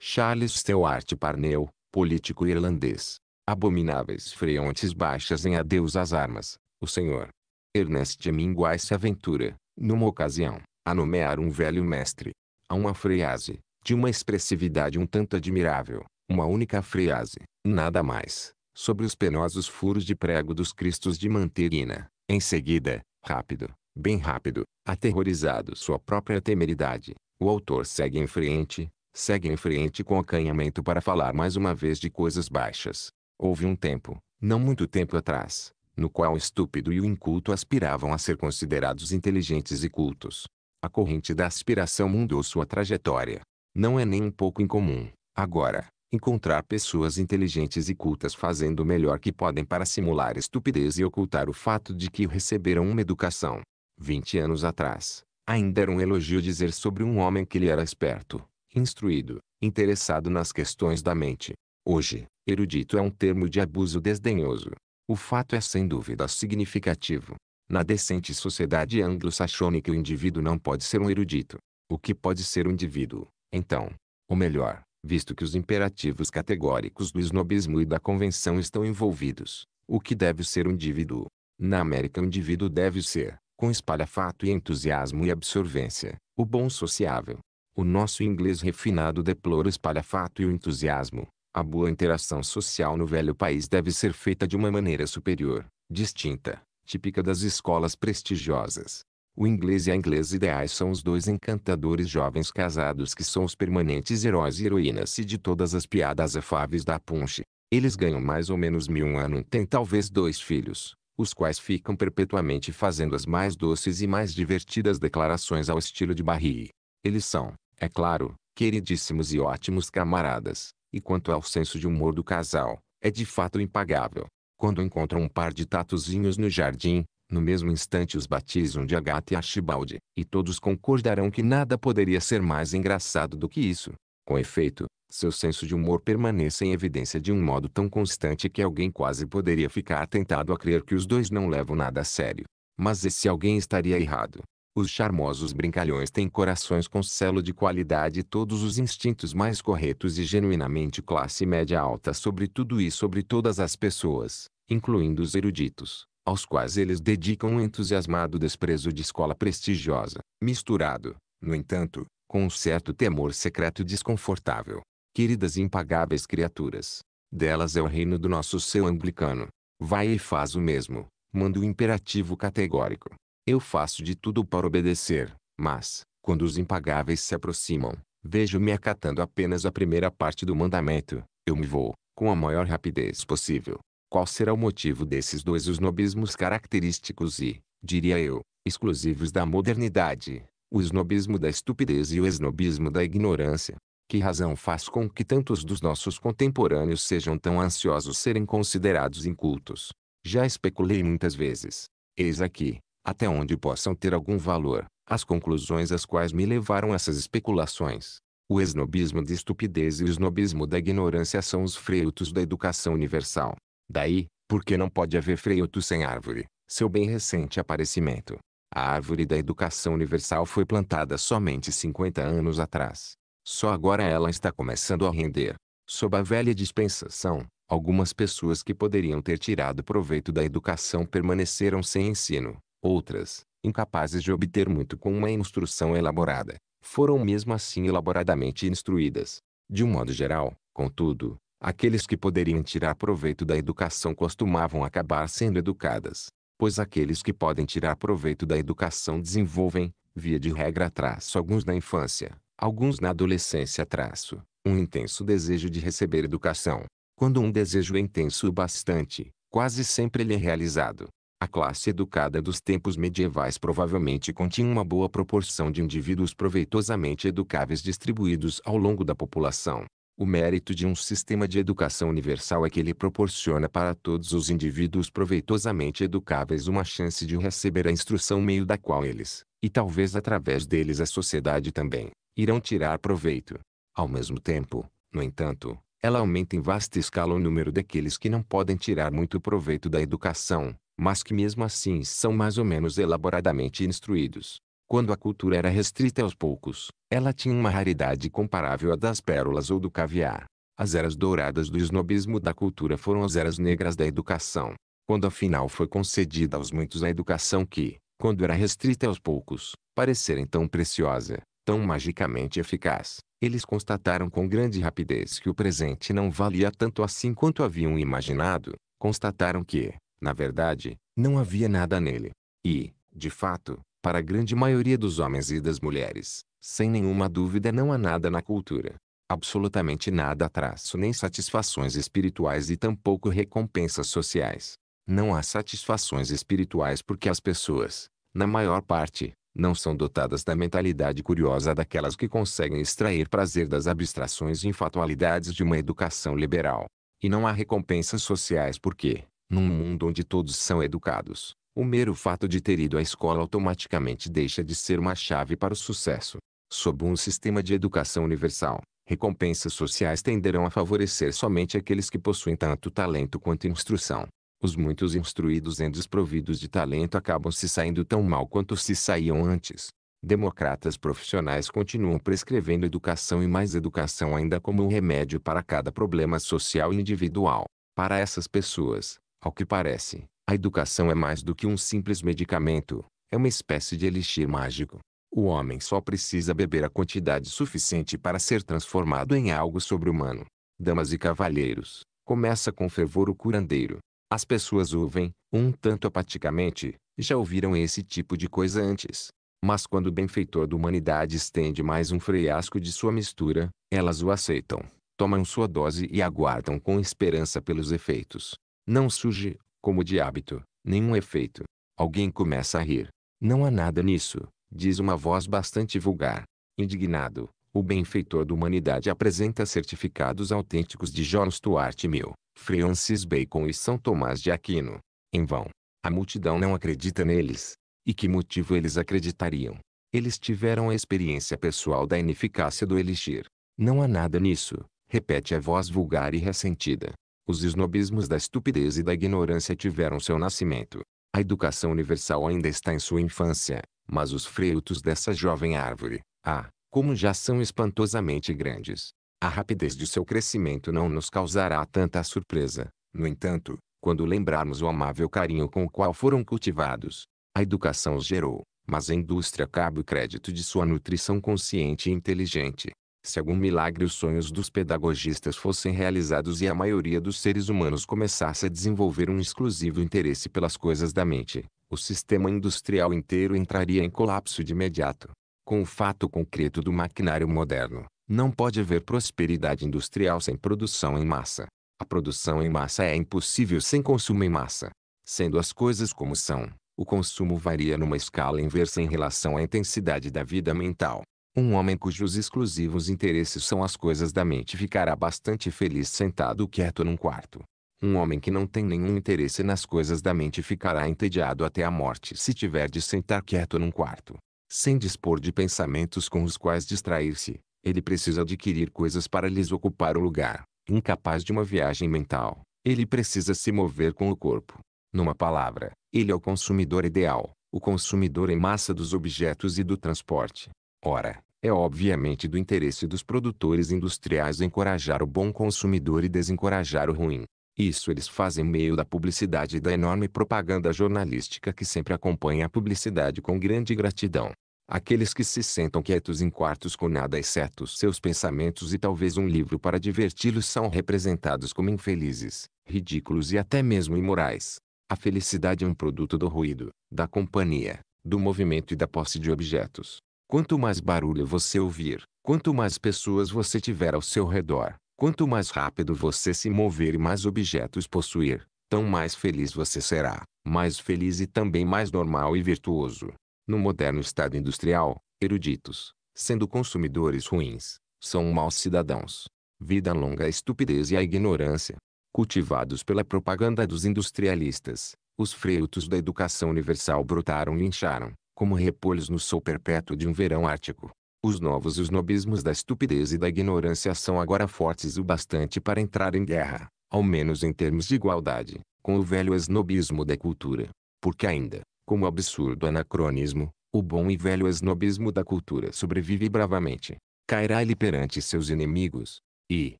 Charles Stewart Parnell, político irlandês. Abomináveis freontes baixas em adeus às armas, o senhor. Ernest Hemingway se aventura, numa ocasião, a nomear um velho mestre. A uma frase, de uma expressividade um tanto admirável, uma única frase, nada mais, sobre os penosos furos de prego dos cristos de Manterina. Em seguida, Rápido, bem rápido, aterrorizado sua própria temeridade, o autor segue em frente, segue em frente com acanhamento para falar mais uma vez de coisas baixas. Houve um tempo, não muito tempo atrás, no qual o estúpido e o inculto aspiravam a ser considerados inteligentes e cultos. A corrente da aspiração mudou sua trajetória. Não é nem um pouco incomum, agora, encontrar pessoas inteligentes e cultas fazendo o melhor que podem para simular estupidez e ocultar o fato de que receberam uma educação. Vinte anos atrás, ainda era um elogio dizer sobre um homem que ele era esperto, instruído, interessado nas questões da mente. Hoje, erudito é um termo de abuso desdenhoso. O fato é sem dúvida significativo. Na decente sociedade anglo-saxônica o indivíduo não pode ser um erudito. O que pode ser um indivíduo, então? Ou melhor, visto que os imperativos categóricos do snobismo e da convenção estão envolvidos. O que deve ser o indivíduo? Na América o indivíduo deve ser, com espalhafato e entusiasmo e absorvência, o bom sociável. O nosso inglês refinado deplora o espalhafato e o entusiasmo. A boa interação social no velho país deve ser feita de uma maneira superior, distinta, típica das escolas prestigiosas. O inglês e a inglesa ideais são os dois encantadores jovens casados que são os permanentes heróis e heroínas e de todas as piadas afáveis da punch. Eles ganham mais ou menos mil um ano e têm talvez dois filhos, os quais ficam perpetuamente fazendo as mais doces e mais divertidas declarações ao estilo de Barry. Eles são, é claro, queridíssimos e ótimos camaradas, e quanto ao senso de humor do casal, é de fato impagável. Quando encontram um par de tatuzinhos no jardim, no mesmo instante os batizam de Agatha e Archibald, e todos concordarão que nada poderia ser mais engraçado do que isso. Com efeito, seu senso de humor permanece em evidência de um modo tão constante que alguém quase poderia ficar tentado a crer que os dois não levam nada a sério. Mas esse alguém estaria errado. Os charmosos brincalhões têm corações com selo de qualidade e todos os instintos mais corretos e genuinamente classe média alta sobre tudo e sobre todas as pessoas, incluindo os eruditos aos quais eles dedicam um entusiasmado desprezo de escola prestigiosa, misturado, no entanto, com um certo temor secreto e desconfortável. Queridas e impagáveis criaturas, delas é o reino do nosso seu anglicano. Vai e faz o mesmo, manda o imperativo categórico. Eu faço de tudo para obedecer, mas, quando os impagáveis se aproximam, vejo-me acatando apenas a primeira parte do mandamento, eu me vou, com a maior rapidez possível, qual será o motivo desses dois snobismos característicos e, diria eu, exclusivos da modernidade? O snobismo da estupidez e o snobismo da ignorância. Que razão faz com que tantos dos nossos contemporâneos sejam tão ansiosos serem considerados incultos? Já especulei muitas vezes. Eis aqui, até onde possam ter algum valor, as conclusões às quais me levaram essas especulações. O snobismo de estupidez e o snobismo da ignorância são os frutos da educação universal. Daí, porque não pode haver freio-tu sem árvore, seu bem recente aparecimento. A árvore da educação universal foi plantada somente 50 anos atrás. Só agora ela está começando a render. Sob a velha dispensação, algumas pessoas que poderiam ter tirado proveito da educação permaneceram sem ensino. Outras, incapazes de obter muito com uma instrução elaborada, foram mesmo assim elaboradamente instruídas. De um modo geral, contudo, Aqueles que poderiam tirar proveito da educação costumavam acabar sendo educadas, pois aqueles que podem tirar proveito da educação desenvolvem, via de regra traço alguns na infância, alguns na adolescência traço, um intenso desejo de receber educação. Quando um desejo é intenso o bastante, quase sempre ele é realizado. A classe educada dos tempos medievais provavelmente continha uma boa proporção de indivíduos proveitosamente educáveis distribuídos ao longo da população. O mérito de um sistema de educação universal é que ele proporciona para todos os indivíduos proveitosamente educáveis uma chance de receber a instrução meio da qual eles, e talvez através deles a sociedade também, irão tirar proveito. Ao mesmo tempo, no entanto, ela aumenta em vasta escala o número daqueles que não podem tirar muito proveito da educação, mas que mesmo assim são mais ou menos elaboradamente instruídos. Quando a cultura era restrita aos poucos, ela tinha uma raridade comparável à das pérolas ou do caviar. As eras douradas do snobismo da cultura foram as eras negras da educação. Quando afinal foi concedida aos muitos a educação que, quando era restrita aos poucos, parecera tão preciosa, tão magicamente eficaz, eles constataram com grande rapidez que o presente não valia tanto assim quanto haviam imaginado, constataram que, na verdade, não havia nada nele. E, de fato, para a grande maioria dos homens e das mulheres, sem nenhuma dúvida não há nada na cultura. Absolutamente nada traço nem satisfações espirituais e tampouco recompensas sociais. Não há satisfações espirituais porque as pessoas, na maior parte, não são dotadas da mentalidade curiosa daquelas que conseguem extrair prazer das abstrações e infatualidades de uma educação liberal. E não há recompensas sociais porque, num mundo onde todos são educados, o mero fato de ter ido à escola automaticamente deixa de ser uma chave para o sucesso. Sob um sistema de educação universal, recompensas sociais tenderão a favorecer somente aqueles que possuem tanto talento quanto instrução. Os muitos instruídos e desprovidos de talento acabam se saindo tão mal quanto se saíam antes. Democratas profissionais continuam prescrevendo educação e mais educação ainda como um remédio para cada problema social individual. Para essas pessoas, ao que parece, a educação é mais do que um simples medicamento, é uma espécie de elixir mágico. O homem só precisa beber a quantidade suficiente para ser transformado em algo sobre-humano. Damas e cavalheiros, começa com fervor o curandeiro. As pessoas ouvem, um tanto apaticamente, já ouviram esse tipo de coisa antes. Mas quando o benfeitor da humanidade estende mais um frasco de sua mistura, elas o aceitam, tomam sua dose e aguardam com esperança pelos efeitos. Não surge, como de hábito, nenhum efeito. Alguém começa a rir. Não há nada nisso, diz uma voz bastante vulgar. Indignado, o benfeitor da humanidade apresenta certificados autênticos de John Stuart Mill, Francis Bacon e São Tomás de Aquino. Em vão. A multidão não acredita neles, e que motivo eles acreditariam? Eles tiveram a experiência pessoal da ineficácia do elixir. Não há nada nisso, repete a voz vulgar e ressentida. Os esnobismos da estupidez e da ignorância tiveram seu nascimento. A educação universal ainda está em sua infância, mas os frutos dessa jovem árvore, ah, como já são espantosamente grandes. A rapidez de seu crescimento não nos causará tanta surpresa. No entanto, quando lembrarmos o amável carinho com o qual foram cultivados, a educação os gerou, mas a indústria cabe o crédito de sua nutrição consciente e inteligente. Se algum milagre os sonhos dos pedagogistas fossem realizados e a maioria dos seres humanos começasse a desenvolver um exclusivo interesse pelas coisas da mente, o sistema industrial inteiro entraria em colapso de imediato. Com o fato concreto do maquinário moderno, não pode haver prosperidade industrial sem produção em massa. A produção em massa é impossível sem consumo em massa. Sendo as coisas como são, o consumo varia numa escala inversa em relação à intensidade da vida mental. Um homem cujos exclusivos interesses são as coisas da mente ficará bastante feliz sentado quieto num quarto. Um homem que não tem nenhum interesse nas coisas da mente ficará entediado até a morte se tiver de sentar quieto num quarto. Sem dispor de pensamentos com os quais distrair-se, ele precisa adquirir coisas para lhes ocupar o lugar. Incapaz de uma viagem mental, ele precisa se mover com o corpo. Numa palavra, ele é o consumidor ideal, o consumidor em massa dos objetos e do transporte. Ora, é obviamente do interesse dos produtores industriais encorajar o bom consumidor e desencorajar o ruim. Isso eles fazem meio da publicidade e da enorme propaganda jornalística que sempre acompanha a publicidade com grande gratidão. Aqueles que se sentam quietos em quartos com nada exceto seus pensamentos e talvez um livro para diverti-los são representados como infelizes, ridículos e até mesmo imorais. A felicidade é um produto do ruído, da companhia, do movimento e da posse de objetos. Quanto mais barulho você ouvir, quanto mais pessoas você tiver ao seu redor, quanto mais rápido você se mover e mais objetos possuir, tão mais feliz você será, mais feliz e também mais normal e virtuoso. No moderno estado industrial, eruditos, sendo consumidores ruins, são maus cidadãos. Vida longa a estupidez e a ignorância, Cultivados pela propaganda dos industrialistas, os frutos da educação universal brotaram e incharam, como repolhos no sol perpétuo de um verão ártico. Os novos snobismos da estupidez e da ignorância são agora fortes o bastante para entrar em guerra, ao menos em termos de igualdade, com o velho snobismo da cultura. Porque ainda, como absurdo anacronismo, o bom e velho snobismo da cultura sobrevive bravamente. Cairá ele perante seus inimigos. E,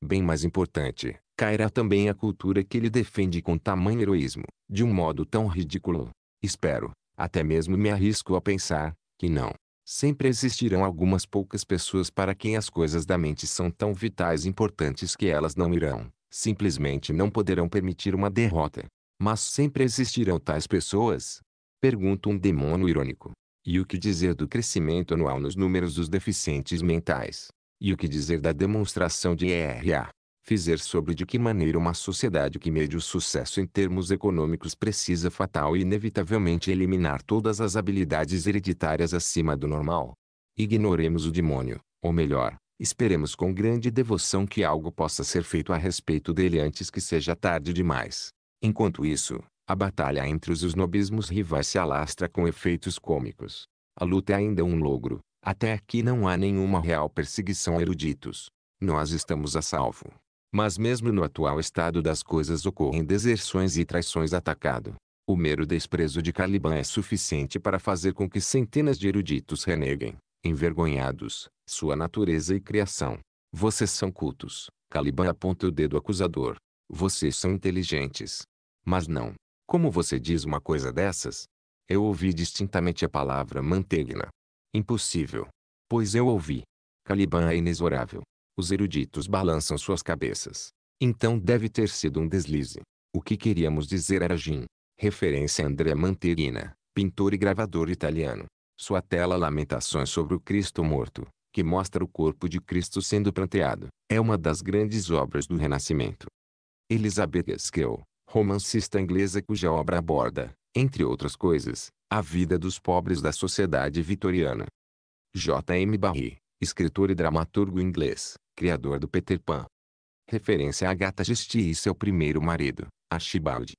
bem mais importante, cairá também a cultura que ele defende com tamanho heroísmo, de um modo tão ridículo. Espero, até mesmo me arrisco a pensar, que não. Sempre existirão algumas poucas pessoas para quem as coisas da mente são tão vitais e importantes que elas não irão, simplesmente não poderão permitir uma derrota. Mas sempre existirão tais pessoas? Pergunta um demônio irônico. E o que dizer do crescimento anual nos números dos deficientes mentais? E o que dizer da demonstração de ERA? Fizer sobre de que maneira uma sociedade que mede o sucesso em termos econômicos precisa fatal e inevitavelmente eliminar todas as habilidades hereditárias acima do normal. Ignoremos o demônio, ou melhor, esperemos com grande devoção que algo possa ser feito a respeito dele antes que seja tarde demais. Enquanto isso, a batalha entre os snobismos rivais se alastra com efeitos cômicos. A luta é ainda um logro, até aqui não há nenhuma real perseguição a eruditos. Nós estamos a salvo. Mas mesmo no atual estado das coisas ocorrem deserções e traições atacado. O mero desprezo de Caliban é suficiente para fazer com que centenas de eruditos reneguem, envergonhados, sua natureza e criação. Vocês são cultos. Caliban aponta o dedo acusador. Vocês são inteligentes. Mas não. Como você diz uma coisa dessas? Eu ouvi distintamente a palavra mantegna. Impossível. Pois eu ouvi. Caliban é inexorável. Os eruditos balançam suas cabeças. Então deve ter sido um deslize. O que queríamos dizer era Jim. Referência a Andrea Mantegna, pintor e gravador italiano. Sua tela Lamentações sobre o Cristo Morto, que mostra o corpo de Cristo sendo pranteado, é uma das grandes obras do Renascimento. Elizabeth Gaskell, romancista inglesa cuja obra aborda, entre outras coisas, a vida dos pobres da sociedade vitoriana. J. M. Barrie, escritor e dramaturgo inglês, criador do Peter Pan. Referência a Agatha Christie e seu primeiro marido, Archibald.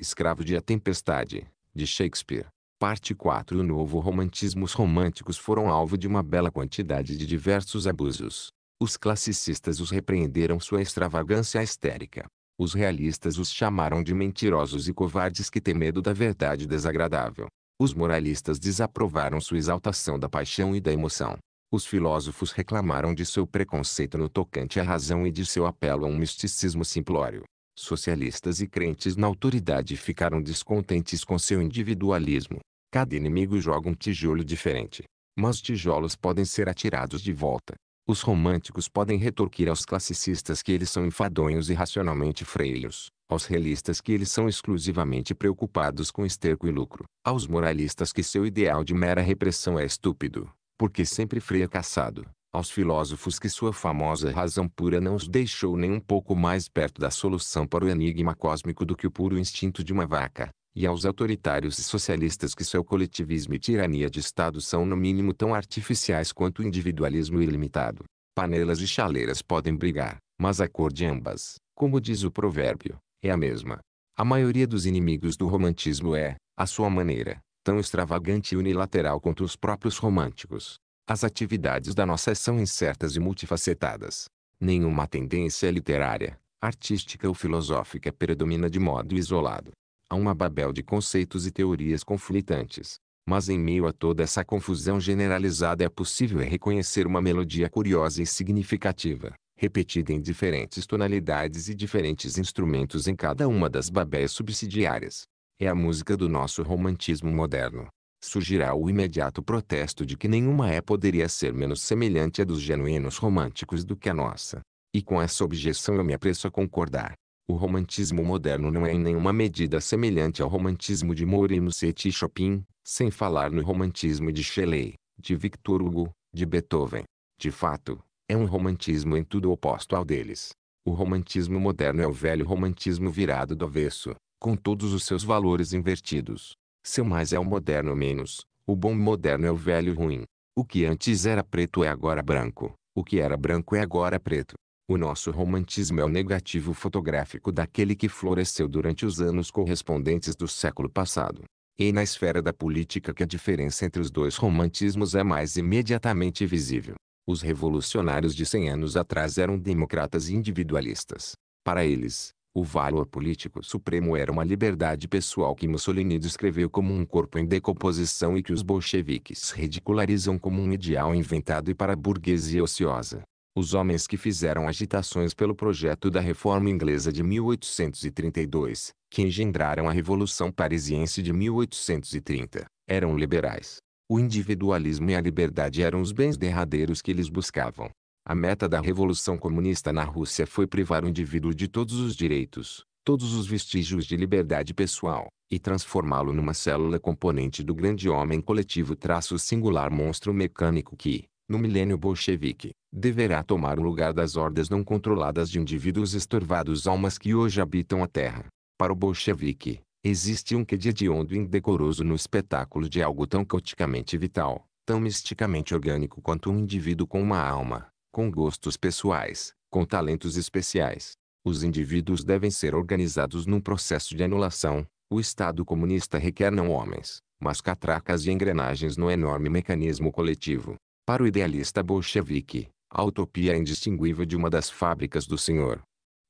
Escravo de A Tempestade, de Shakespeare. Parte 4 O novo romantismo Os românticos foram alvo de uma bela quantidade de diversos abusos. Os classicistas os repreenderam sua extravagância histérica. Os realistas os chamaram de mentirosos e covardes que têm medo da verdade desagradável. Os moralistas desaprovaram sua exaltação da paixão e da emoção. Os filósofos reclamaram de seu preconceito no tocante à razão e de seu apelo a um misticismo simplório. Socialistas e crentes na autoridade ficaram descontentes com seu individualismo. Cada inimigo joga um tijolo diferente. Mas tijolos podem ser atirados de volta. Os românticos podem retorquir aos classicistas que eles são enfadonhos e racionalmente freios, aos realistas que eles são exclusivamente preocupados com esterco e lucro, aos moralistas que seu ideal de mera repressão é estúpido, porque sempre freia caçado, aos filósofos que sua famosa razão pura não os deixou nem um pouco mais perto da solução para o enigma cósmico do que o puro instinto de uma vaca, e aos autoritários e socialistas que seu coletivismo e tirania de Estado são no mínimo tão artificiais quanto o individualismo ilimitado. Panelas e chaleiras podem brigar, mas a cor de ambas, como diz o provérbio, é a mesma. A maioria dos inimigos do romantismo é, à sua maneira, tão extravagante e unilateral quanto os próprios românticos. As atividades da nossa são incertas e multifacetadas. Nenhuma tendência literária, artística ou filosófica predomina de modo isolado. Há uma babel de conceitos e teorias conflitantes. Mas em meio a toda essa confusão generalizada é possível reconhecer uma melodia curiosa e significativa, repetida em diferentes tonalidades e diferentes instrumentos em cada uma das babéis subsidiárias. É a música do nosso romantismo moderno surgirá o imediato protesto de que nenhuma é poderia ser menos semelhante à dos genuínos românticos do que a nossa. E com essa objeção eu me apresso a concordar. O romantismo moderno não é em nenhuma medida semelhante ao romantismo de Moreau-Musset e Chopin, sem falar no romantismo de Shelley, de Victor Hugo, de Beethoven. De fato, é um romantismo em tudo oposto ao deles. O romantismo moderno é o velho romantismo virado do avesso, com todos os seus valores invertidos, seu mais é o moderno menos. O bom moderno é o velho ruim. O que antes era preto é agora branco. O que era branco é agora preto. O nosso romantismo é o negativo fotográfico daquele que floresceu durante os anos correspondentes do século passado. E na esfera da política que a diferença entre os dois romantismos é mais imediatamente visível. Os revolucionários de 100 anos atrás eram democratas e individualistas. Para eles, o valor político supremo era uma liberdade pessoal que Mussolini descreveu como um corpo em decomposição e que os bolcheviques ridicularizam como um ideal inventado e para a burguesia ociosa. Os homens que fizeram agitações pelo projeto da reforma inglesa de 1832, que engendraram a Revolução Parisiense de 1830, eram liberais. O individualismo e a liberdade eram os bens derradeiros que eles buscavam. A meta da Revolução Comunista na Rússia foi privar o indivíduo de todos os direitos, todos os vestígios de liberdade pessoal, e transformá-lo numa célula componente do grande homem coletivo traço singular monstro mecânico que, no milênio bolchevique, deverá tomar o lugar das hordas não controladas de indivíduos estorvados almas que hoje habitam a Terra. Para o bolchevique, existe um quê de hediondo e indecoroso no espetáculo de algo tão caoticamente vital, tão misticamente orgânico quanto um indivíduo com uma alma, com gostos pessoais, com talentos especiais. Os indivíduos devem ser organizados num processo de anulação. O Estado comunista requer não homens, mas catracas e engrenagens no enorme mecanismo coletivo. Para o idealista bolchevique, a utopia é indistinguível de uma das fábricas do Senhor.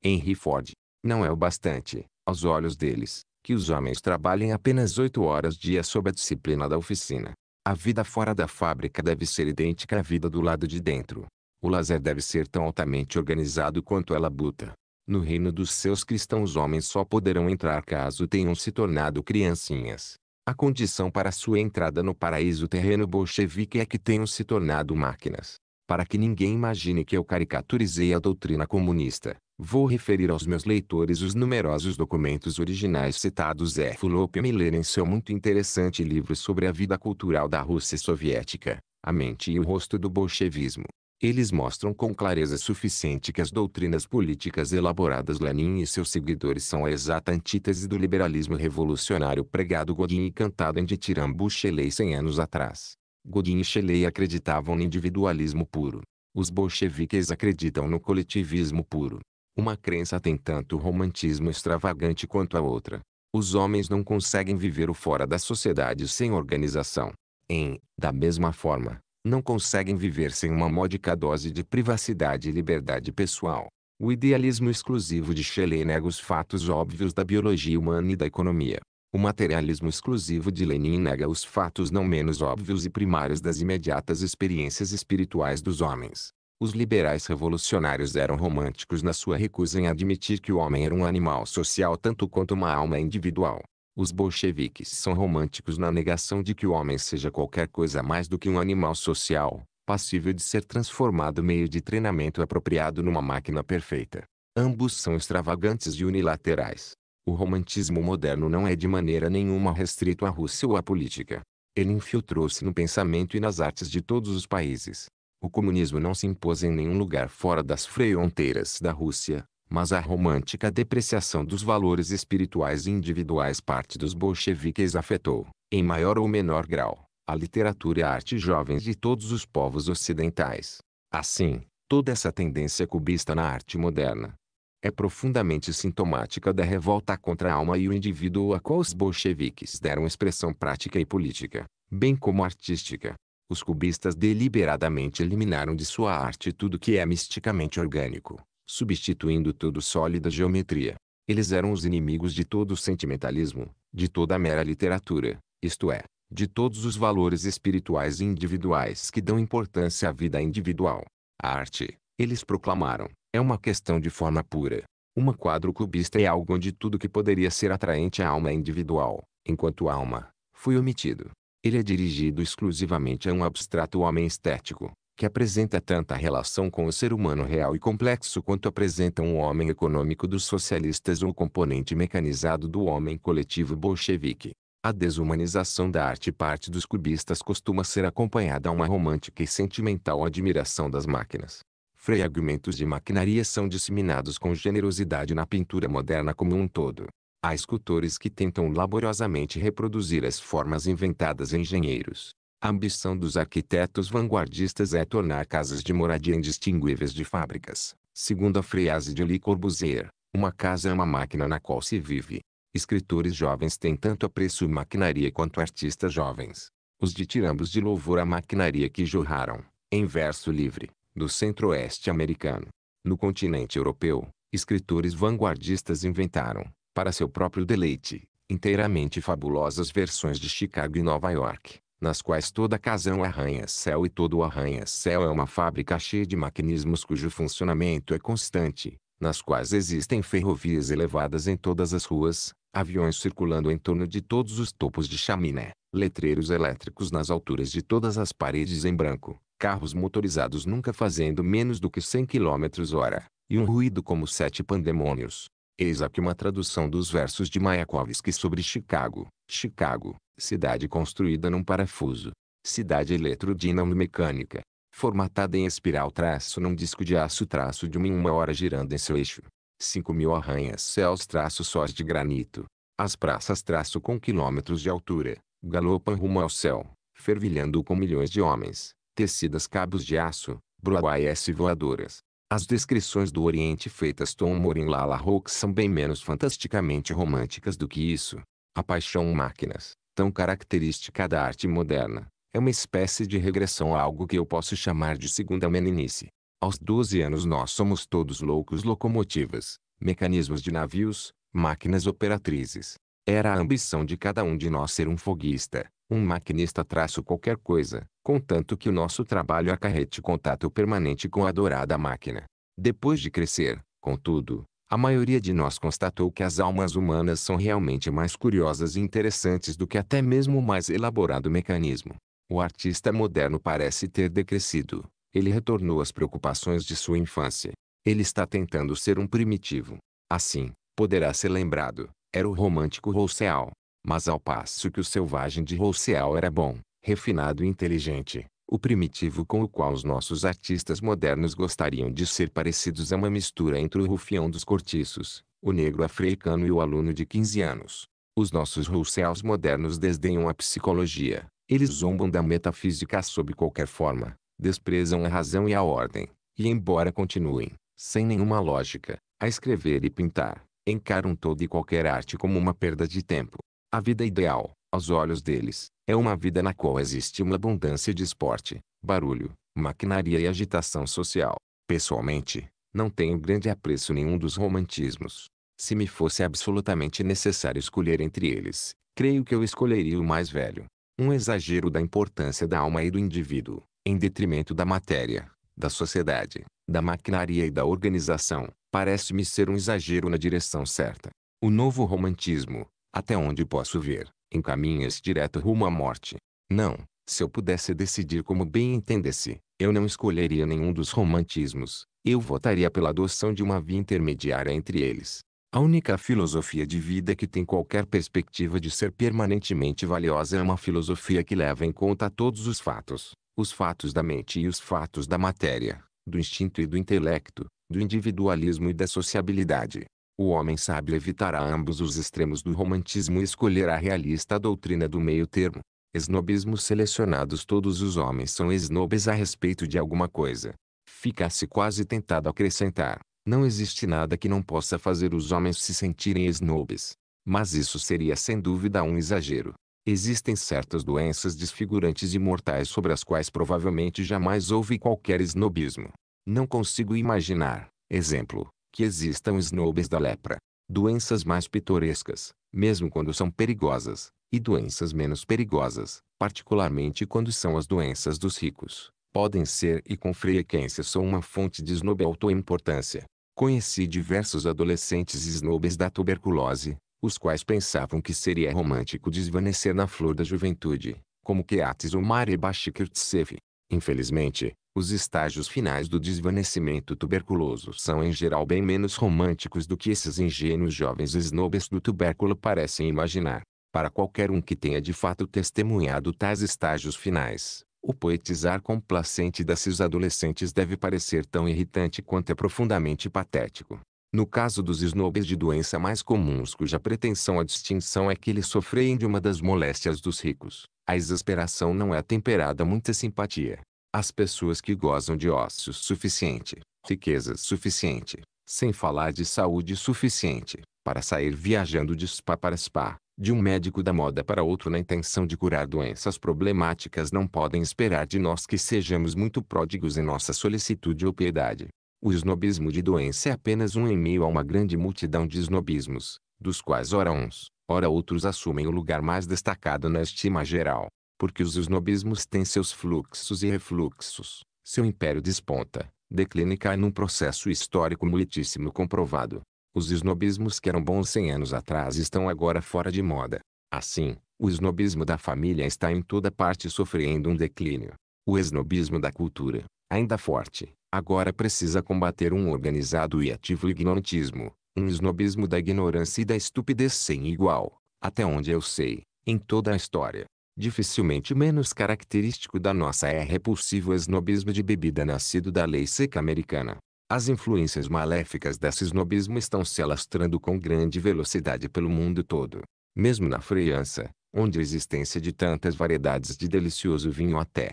Henry Ford. Não é o bastante, aos olhos deles, Que os homens trabalhem apenas oito horas dia sob a disciplina da oficina. A vida fora da fábrica deve ser idêntica à vida do lado de dentro. O lazer deve ser tão altamente organizado quanto a labuta. No reino dos seus cristãos homens só poderão entrar caso tenham se tornado criancinhas. A condição para sua entrada no paraíso terreno bolchevique é que tenham se tornado máquinas. Para que ninguém imagine que eu caricaturizei a doutrina comunista, vou referir aos meus leitores os numerosos documentos originais citados F. Lope Miller em seu muito interessante livro sobre a vida cultural da Rússia soviética, a mente e o rosto do bolchevismo. Eles mostram com clareza suficiente que as doutrinas políticas elaboradas Lenin e seus seguidores são a exata antítese do liberalismo revolucionário pregado Godin e cantado em Ditirambu Shelley 100 anos atrás. Godin e Shelley acreditavam no individualismo puro. Os bolcheviques acreditam no coletivismo puro. Uma crença tem tanto romantismo extravagante quanto a outra. Os homens não conseguem viver o fora da sociedade sem organização. Em, da mesma forma, não conseguem viver sem uma módica dose de privacidade e liberdade pessoal. O idealismo exclusivo de Shelley nega os fatos óbvios da biologia humana e da economia. O materialismo exclusivo de Lenin nega os fatos não menos óbvios e primários das imediatas experiências espirituais dos homens. Os liberais revolucionários eram românticos na sua recusa em admitir que o homem era um animal social tanto quanto uma alma individual. Os bolcheviques são românticos na negação de que o homem seja qualquer coisa mais do que um animal social, passível de ser transformado meio de treinamento apropriado numa máquina perfeita. Ambos são extravagantes e unilaterais. O romantismo moderno não é de maneira nenhuma restrito à Rússia ou à política. Ele infiltrou-se no pensamento e nas artes de todos os países. O comunismo não se impôs em nenhum lugar fora das fronteiras da Rússia, mas a romântica depreciação dos valores espirituais individuais parte dos bolcheviques afetou, em maior ou menor grau, a literatura e a arte jovens de todos os povos ocidentais. Assim, toda essa tendência cubista na arte moderna é profundamente sintomática da revolta contra a alma e o indivíduo a qual os bolcheviques deram expressão prática e política, bem como artística. Os cubistas deliberadamente eliminaram de sua arte tudo que é misticamente orgânico, substituindo tudo sólida geometria. Eles eram os inimigos de todo sentimentalismo, de toda a mera literatura, isto é, de todos os valores espirituais e individuais que dão importância à vida individual. A arte, eles proclamaram, é uma questão de forma pura. Uma quadro cubista é algo onde tudo que poderia ser atraente à alma individual, enquanto alma, foi omitido. Ele é dirigido exclusivamente a um abstrato homem estético, que apresenta tanta relação com o ser humano real e complexo quanto apresenta um homem econômico dos socialistas ou o componente mecanizado do homem coletivo bolchevique. A desumanização da arte parte dos cubistas costuma ser acompanhada a uma romântica e sentimental admiração das máquinas. Fragmentos de maquinaria são disseminados com generosidade na pintura moderna como um todo. Há escultores que tentam laboriosamente reproduzir as formas inventadas em engenheiros, a ambição dos arquitetos vanguardistas é tornar casas de moradia indistinguíveis de fábricas. Segundo a frase de Le Corbusier, uma casa é uma máquina na qual se vive. Escritores jovens têm tanto apreço maquinaria quanto artistas jovens. Os ditirambos de louvor à maquinaria que jorraram, em verso livre, do centro-oeste americano. No continente europeu, escritores vanguardistas inventaram, para seu próprio deleite, inteiramente fabulosas versões de Chicago e Nova York nas quais toda casa é arranha-céu e todo arranha-céu é uma fábrica cheia de mecanismos cujo funcionamento é constante, nas quais existem ferrovias elevadas em todas as ruas, aviões circulando em torno de todos os topos de chaminé, letreiros elétricos nas alturas de todas as paredes em branco, carros motorizados nunca fazendo menos do que 100 km hora, e um ruído como sete pandemônios. Eis aqui uma tradução dos versos de Mayakovsky sobre Chicago. Chicago, cidade construída num parafuso. Cidade eletrodinamo-mecânica. Formatada em espiral traço num disco de aço traço de uma em uma hora girando em seu eixo. 5 mil arranha-céus traço sós de granito. As praças traço com quilômetros de altura, galopam rumo ao céu, fervilhando com milhões de homens, tecidas cabos de aço, broaias voadoras. As descrições do Oriente feitas Tom Moore Lala Rock são bem menos fantasticamente românticas do que isso. A paixão máquinas, tão característica da arte moderna, é uma espécie de regressão a algo que eu posso chamar de segunda meninice. Aos 12 anos nós somos todos loucos locomotivas, mecanismos de navios, máquinas operatrizes. Era a ambição de cada um de nós ser um foguista, um maquinista traço qualquer coisa, contanto que o nosso trabalho acarrete contato permanente com a adorada máquina. Depois de crescer, contudo, a maioria de nós constatou que as almas humanas são realmente mais curiosas e interessantes do que até mesmo o mais elaborado mecanismo. O artista moderno parece ter decrescido. Ele retornou às preocupações de sua infância. Ele está tentando ser um primitivo. Assim, poderá ser lembrado, era o romântico Rousseau. Mas ao passo que o selvagem de Rousseau era bom, refinado e inteligente, o primitivo com o qual os nossos artistas modernos gostariam de ser parecidos é uma mistura entre o rufião dos cortiços, o negro africano e o aluno de 15 anos. Os nossos Rousseaus modernos desdenham a psicologia. Eles zombam da metafísica sob qualquer forma, desprezam a razão e a ordem, e embora continuem, sem nenhuma lógica, a escrever e pintar, encaram toda e qualquer arte como uma perda de tempo. A vida ideal, aos olhos deles, é uma vida na qual existe uma abundância de esporte, barulho, maquinaria e agitação social. Pessoalmente, não tenho grande apreço nenhum dos romantismos. Se me fosse absolutamente necessário escolher entre eles, creio que eu escolheria o mais velho. Um exagero da importância da alma e do indivíduo, em detrimento da matéria, da sociedade, da maquinaria e da organização, parece-me ser um exagero na direção certa. O novo romantismo, até onde posso ver, encaminha-se direto rumo à morte. Não, se eu pudesse decidir como bem entendesse, eu não escolheria nenhum dos romantismos, eu votaria pela adoção de uma via intermediária entre eles. A única filosofia de vida que tem qualquer perspectiva de ser permanentemente valiosa é uma filosofia que leva em conta todos os fatos, os fatos da mente e os fatos da matéria, do instinto e do intelecto, do individualismo e da sociabilidade, o homem sábio evitará ambos os extremos do romantismo e escolherá realista a doutrina do meio termo. Esnobismo selecionados Todos os homens são esnobes a respeito de alguma coisa. Fica-se quase tentado acrescentar, não existe nada que não possa fazer os homens se sentirem esnobes. Mas isso seria sem dúvida um exagero. Existem certas doenças desfigurantes e mortais sobre as quais provavelmente jamais houve qualquer esnobismo. Não consigo imaginar, exemplo, que existam snobes da lepra, doenças mais pitorescas, mesmo quando são perigosas, e doenças menos perigosas, particularmente quando são as doenças dos ricos, podem ser e com frequência são uma fonte de snob autoimportância. Conheci diversos adolescentes snobes da tuberculose, os quais pensavam que seria romântico desvanecer na flor da juventude, como Keats ou Mare Bashkirtsev. Infelizmente, os estágios finais do desvanecimento tuberculoso são em geral bem menos românticos do que esses ingênuos jovens snobes do tubérculo parecem imaginar. Para qualquer um que tenha de fato testemunhado tais estágios finais, o poetizar complacente desses adolescentes deve parecer tão irritante quanto é profundamente patético. No caso dos snobes de doença mais comuns cuja pretensão à distinção é que eles sofreem de uma das moléstias dos ricos, a exasperação não é temperada muita simpatia. As pessoas que gozam de ócios suficiente, riqueza suficiente, sem falar de saúde suficiente, para sair viajando de spa para spa, de um médico da moda para outro na intenção de curar doenças problemáticas não podem esperar de nós que sejamos muito pródigos em nossa solicitude ou piedade. O snobismo de doença é apenas um em meio a uma grande multidão de snobismos, dos quais ora uns, ora outros assumem o lugar mais destacado na estima geral porque os snobismos têm seus fluxos e refluxos. Seu império desponta, declina e cai num processo histórico muitíssimo comprovado. Os snobismos que eram bons 100 anos atrás estão agora fora de moda. Assim, o snobismo da família está em toda parte sofrendo um declínio. O snobismo da cultura, ainda forte, agora precisa combater um organizado e ativo ignorantismo, um snobismo da ignorância e da estupidez sem igual, até onde eu sei, em toda a história. Dificilmente menos característico da nossa é repulsivo snobismo de bebida nascido da lei seca americana. As influências maléficas desse snobismo estão se alastrando com grande velocidade pelo mundo todo. Mesmo na França, onde a existência de tantas variedades de delicioso vinho até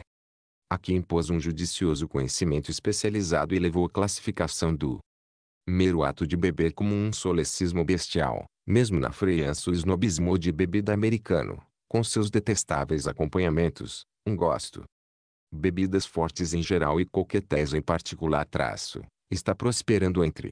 aqui impôs um judicioso conhecimento especializado e levou a classificação do mero ato de beber como um solecismo bestial. Mesmo na França o snobismo de bebida americano, com seus detestáveis acompanhamentos, um gosto. Bebidas fortes em geral e coquetéis em particular traço, está prosperando entre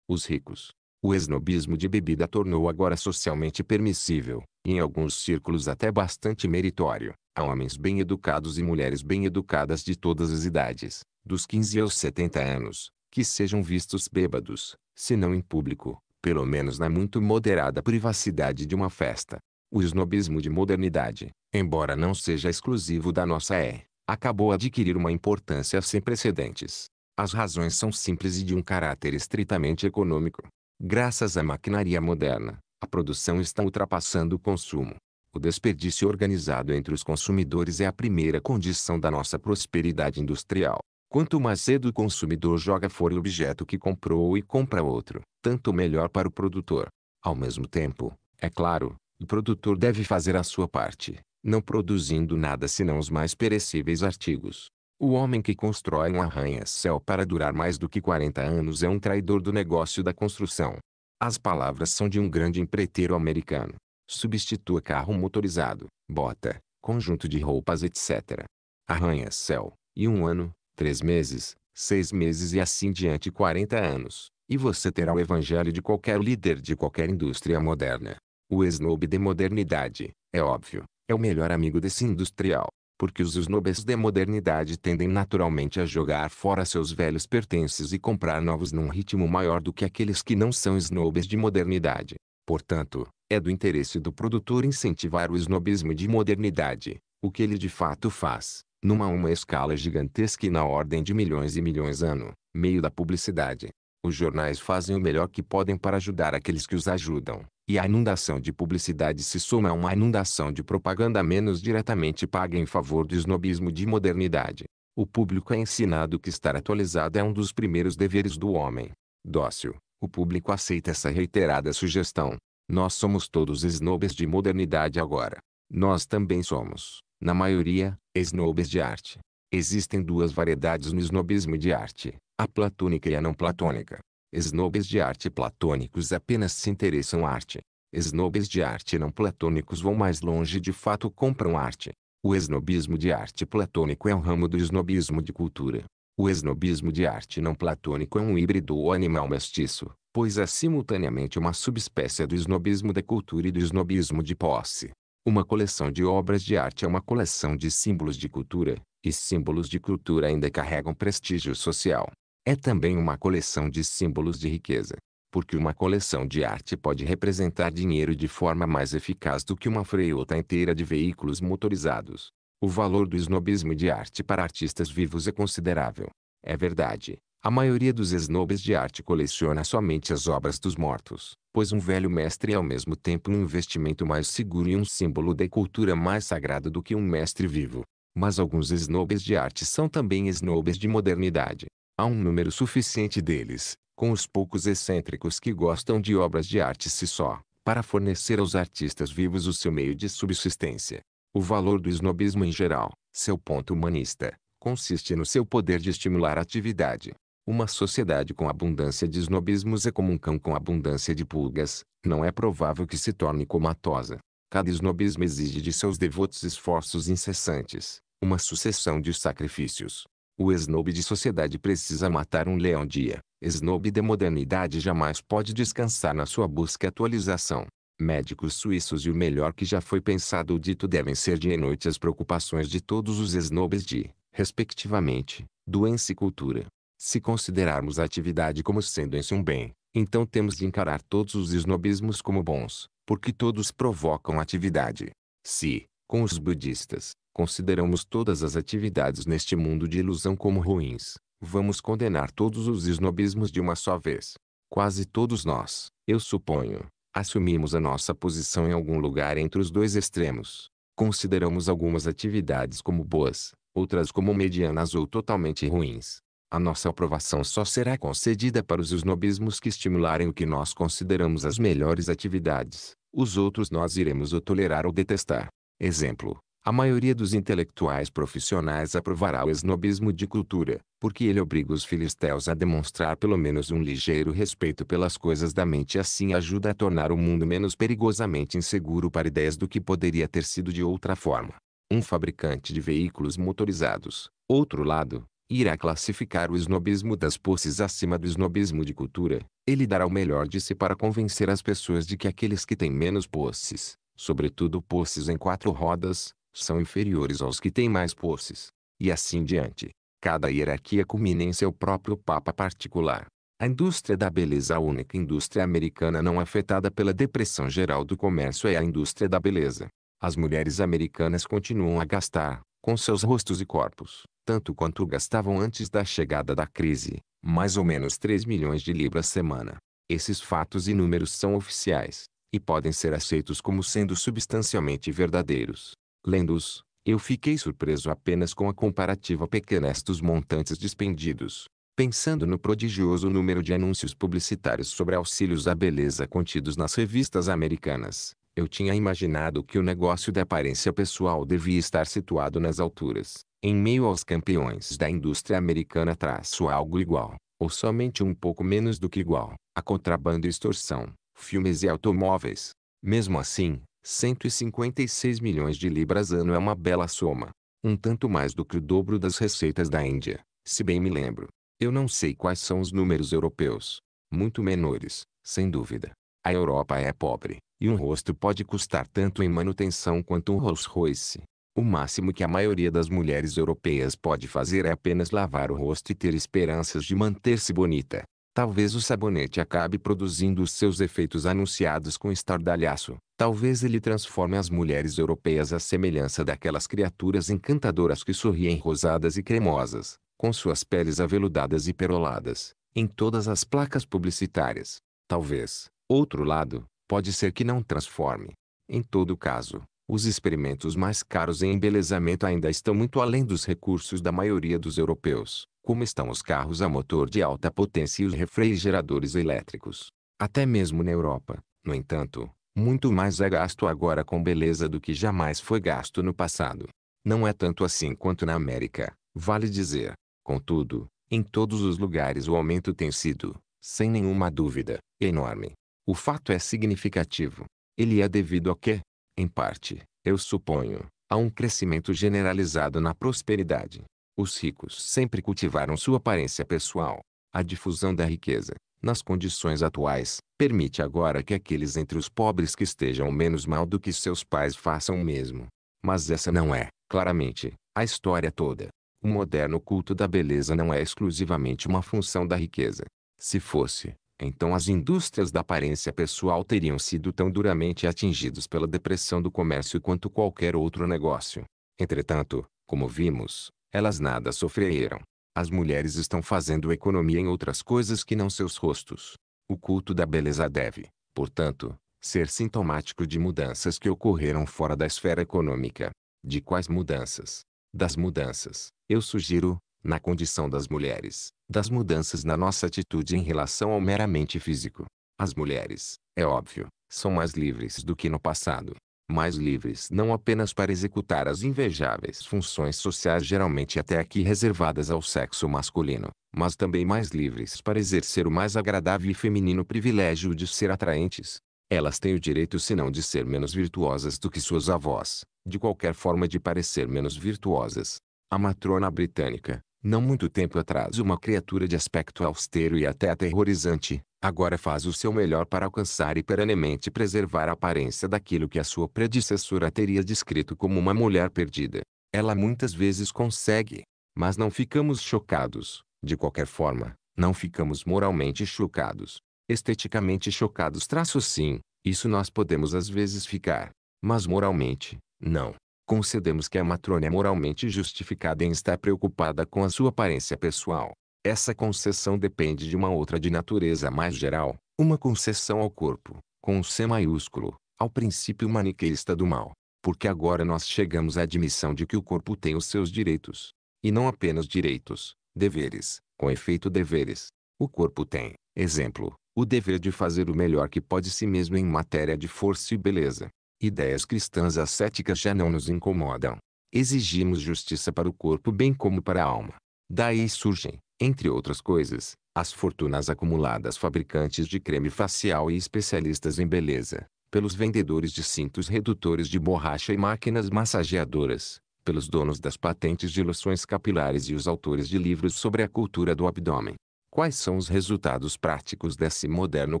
os ricos. O esnobismo de bebida tornou agora socialmente permissível, e em alguns círculos até bastante meritório, a homens bem educados e mulheres bem educadas de todas as idades, dos 15 aos 70 anos, que sejam vistos bêbados, se não em público, pelo menos na muito moderada privacidade de uma festa. O snobismo de modernidade, embora não seja exclusivo da nossa é, acabou adquirir uma importância sem precedentes. As razões são simples e de um caráter estritamente econômico. Graças à maquinaria moderna, a produção está ultrapassando o consumo. O desperdício organizado entre os consumidores é a primeira condição da nossa prosperidade industrial. Quanto mais cedo o consumidor joga fora o objeto que comprou e compra outro, tanto melhor para o produtor. Ao mesmo tempo, é claro, o produtor deve fazer a sua parte, não produzindo nada senão os mais perecíveis artigos. O homem que constrói um arranha-céu para durar mais do que 40 anos é um traidor do negócio da construção. As palavras são de um grande empreiteiro americano. Substitua carro motorizado, bota, conjunto de roupas etc. Arranha-céu, e um ano, três meses, seis meses e assim diante 40 anos, e você terá o evangelho de qualquer líder de qualquer indústria moderna. O snob de modernidade, é óbvio, é o melhor amigo desse industrial, porque os snobs de modernidade tendem naturalmente a jogar fora seus velhos pertences e comprar novos num ritmo maior do que aqueles que não são snobs de modernidade. Portanto, é do interesse do produtor incentivar o snobismo de modernidade, o que ele de fato faz, numa uma escala gigantesca e na ordem de milhões e milhões ano, meio da publicidade. Os jornais fazem o melhor que podem para ajudar aqueles que os ajudam, e a inundação de publicidade se soma a uma inundação de propaganda menos diretamente paga em favor do snobismo de modernidade. O público é ensinado que estar atualizado é um dos primeiros deveres do homem. Dócil, o público aceita essa reiterada sugestão. Nós somos todos snobes de modernidade agora. Nós também somos, na maioria, snobes de arte. Existem duas variedades no snobismo de arte, a platônica e a não platônica. Snobes de arte platônicos apenas se interessam arte. Snobes de arte não platônicos vão mais longe e de fato compram arte. O snobismo de arte platônico é um ramo do snobismo de cultura. O snobismo de arte não platônico é um híbrido ou animal mestiço, pois é simultaneamente uma subespécie do snobismo da cultura e do snobismo de posse. Uma coleção de obras de arte é uma coleção de símbolos de cultura, e símbolos de cultura ainda carregam prestígio social. É também uma coleção de símbolos de riqueza, porque uma coleção de arte pode representar dinheiro de forma mais eficaz do que uma freiota inteira de veículos motorizados. O valor do snobismo de arte para artistas vivos é considerável. É verdade, a maioria dos snobs de arte coleciona somente as obras dos mortos, pois um velho mestre é ao mesmo tempo um investimento mais seguro e um símbolo da cultura mais sagrado do que um mestre vivo. Mas alguns snobs de arte são também snobs de modernidade. Há um número suficiente deles, com os poucos excêntricos que gostam de obras de arte se só, para fornecer aos artistas vivos o seu meio de subsistência. O valor do snobismo em geral, seu ponto humanista, consiste no seu poder de estimular a atividade. Uma sociedade com abundância de snobismos é como um cão com abundância de pulgas, não é provável que se torne comatosa. Cada snobismo exige de seus devotos esforços incessantes, uma sucessão de sacrifícios. O snob de sociedade precisa matar um leão dia. Snob de modernidade jamais pode descansar na sua busca atualização médicos suíços e o melhor que já foi pensado ou dito devem ser dia e noite as preocupações de todos os snobs de, respectivamente, doença e cultura. Se considerarmos a atividade como sendo em si um bem, então temos de encarar todos os snobismos como bons, porque todos provocam atividade. Se, com os budistas, consideramos todas as atividades neste mundo de ilusão como ruins, vamos condenar todos os snobismos de uma só vez. Quase todos nós, eu suponho, assumimos a nossa posição em algum lugar entre os dois extremos. Consideramos algumas atividades como boas, outras como medianas ou totalmente ruins. A nossa aprovação só será concedida para os snobismos que estimularem o que nós consideramos as melhores atividades. Os outros nós iremos ou tolerar ou detestar. Exemplo: a maioria dos intelectuais profissionais aprovará o snobismo de cultura, porque ele obriga os filisteus a demonstrar pelo menos um ligeiro respeito pelas coisas da mente e assim ajuda a tornar o mundo menos perigosamente inseguro para ideias do que poderia ter sido de outra forma. Um fabricante de veículos motorizados, outro lado, Irá classificar o snobismo das posses acima do snobismo de cultura. Ele dará o melhor de si para convencer as pessoas de que aqueles que têm menos posses, sobretudo posses em quatro rodas, são inferiores aos que têm mais posses. E assim diante. Cada hierarquia culmina em seu próprio papa particular. A indústria da beleza A única indústria americana não afetada pela depressão geral do comércio é a indústria da beleza. As mulheres americanas continuam a gastar, com seus rostos e corpos, tanto quanto gastavam antes da chegada da crise, mais ou menos 3 milhões de libras semana. Esses fatos e números são oficiais, e podem ser aceitos como sendo substancialmente verdadeiros. Lendo-os, eu fiquei surpreso apenas com a comparativa pequenez dos montantes dispendidos, Pensando no prodigioso número de anúncios publicitários sobre auxílios à beleza contidos nas revistas americanas, eu tinha imaginado que o negócio da aparência pessoal devia estar situado nas alturas, em meio aos campeões da indústria americana traço algo igual, ou somente um pouco menos do que igual, a contrabando e extorsão, filmes e automóveis. Mesmo assim, 156 milhões de libras ano é uma bela soma. Um tanto mais do que o dobro das receitas da Índia, se bem me lembro. Eu não sei quais são os números europeus. Muito menores, sem dúvida. A Europa é pobre, e um rosto pode custar tanto em manutenção quanto um Rolls Royce. O máximo que a maioria das mulheres europeias pode fazer é apenas lavar o rosto e ter esperanças de manter-se bonita. Talvez o sabonete acabe produzindo os seus efeitos anunciados com estardalhaço. Talvez ele transforme as mulheres europeias à semelhança daquelas criaturas encantadoras que sorriem rosadas e cremosas, com suas peles aveludadas e peroladas, em todas as placas publicitárias. Talvez, outro lado, pode ser que não transforme. Em todo caso, os experimentos mais caros em embelezamento ainda estão muito além dos recursos da maioria dos europeus, como estão os carros a motor de alta potência e os refrigeradores elétricos. Até mesmo na Europa, no entanto, muito mais é gasto agora com beleza do que jamais foi gasto no passado. Não é tanto assim quanto na América, vale dizer, Contudo, em todos os lugares o aumento tem sido, sem nenhuma dúvida, enorme. O fato é significativo. Ele é devido a que, em parte, eu suponho, a um crescimento generalizado na prosperidade. Os ricos sempre cultivaram sua aparência pessoal. A difusão da riqueza, nas condições atuais, permite agora que aqueles entre os pobres que estejam menos mal do que seus pais façam o mesmo. Mas essa não é, claramente, a história toda. O moderno culto da beleza não é exclusivamente uma função da riqueza. Se fosse, então as indústrias da aparência pessoal teriam sido tão duramente atingidos pela depressão do comércio quanto qualquer outro negócio. Entretanto, como vimos, elas nada sofreram. As mulheres estão fazendo economia em outras coisas que não seus rostos. O culto da beleza deve, portanto, ser sintomático de mudanças que ocorreram fora da esfera econômica. De quais mudanças? Das mudanças, eu sugiro, na condição das mulheres, das mudanças na nossa atitude em relação ao meramente físico. As mulheres, é óbvio, são mais livres do que no passado. Mais livres não apenas para executar as invejáveis funções sociais geralmente até aqui reservadas ao sexo masculino, mas também mais livres para exercer o mais agradável e feminino privilégio de ser atraentes. Elas têm o direito se não de ser menos virtuosas do que suas avós, de qualquer forma de parecer menos virtuosas, a matrona britânica, não muito tempo atrás uma criatura de aspecto austero e até aterrorizante, agora faz o seu melhor para alcançar e perenemente preservar a aparência daquilo que a sua predecessora teria descrito como uma mulher perdida. Ela muitas vezes consegue, mas não ficamos chocados, de qualquer forma, não ficamos moralmente chocados. Esteticamente chocados traço sim, isso nós podemos às vezes ficar, mas moralmente, não. Concedemos que a matrona é moralmente justificada em estar preocupada com a sua aparência pessoal. Essa concessão depende de uma outra de natureza mais geral, uma concessão ao corpo, com um C maiúsculo, ao princípio maniqueísta do mal. Porque agora nós chegamos à admissão de que o corpo tem os seus direitos. E não apenas direitos, deveres, com efeito deveres. O corpo tem, exemplo, o dever de fazer o melhor que pode si mesmo em matéria de força e beleza. Ideias cristãs ascéticas já não nos incomodam. Exigimos justiça para o corpo bem como para a alma. Daí surgem, entre outras coisas, as fortunas acumuladas fabricantes de creme facial e especialistas em beleza, pelos vendedores de cintos redutores de borracha e máquinas massageadoras, pelos donos das patentes de loções capilares e os autores de livros sobre a cultura do abdômen. Quais são os resultados práticos desse moderno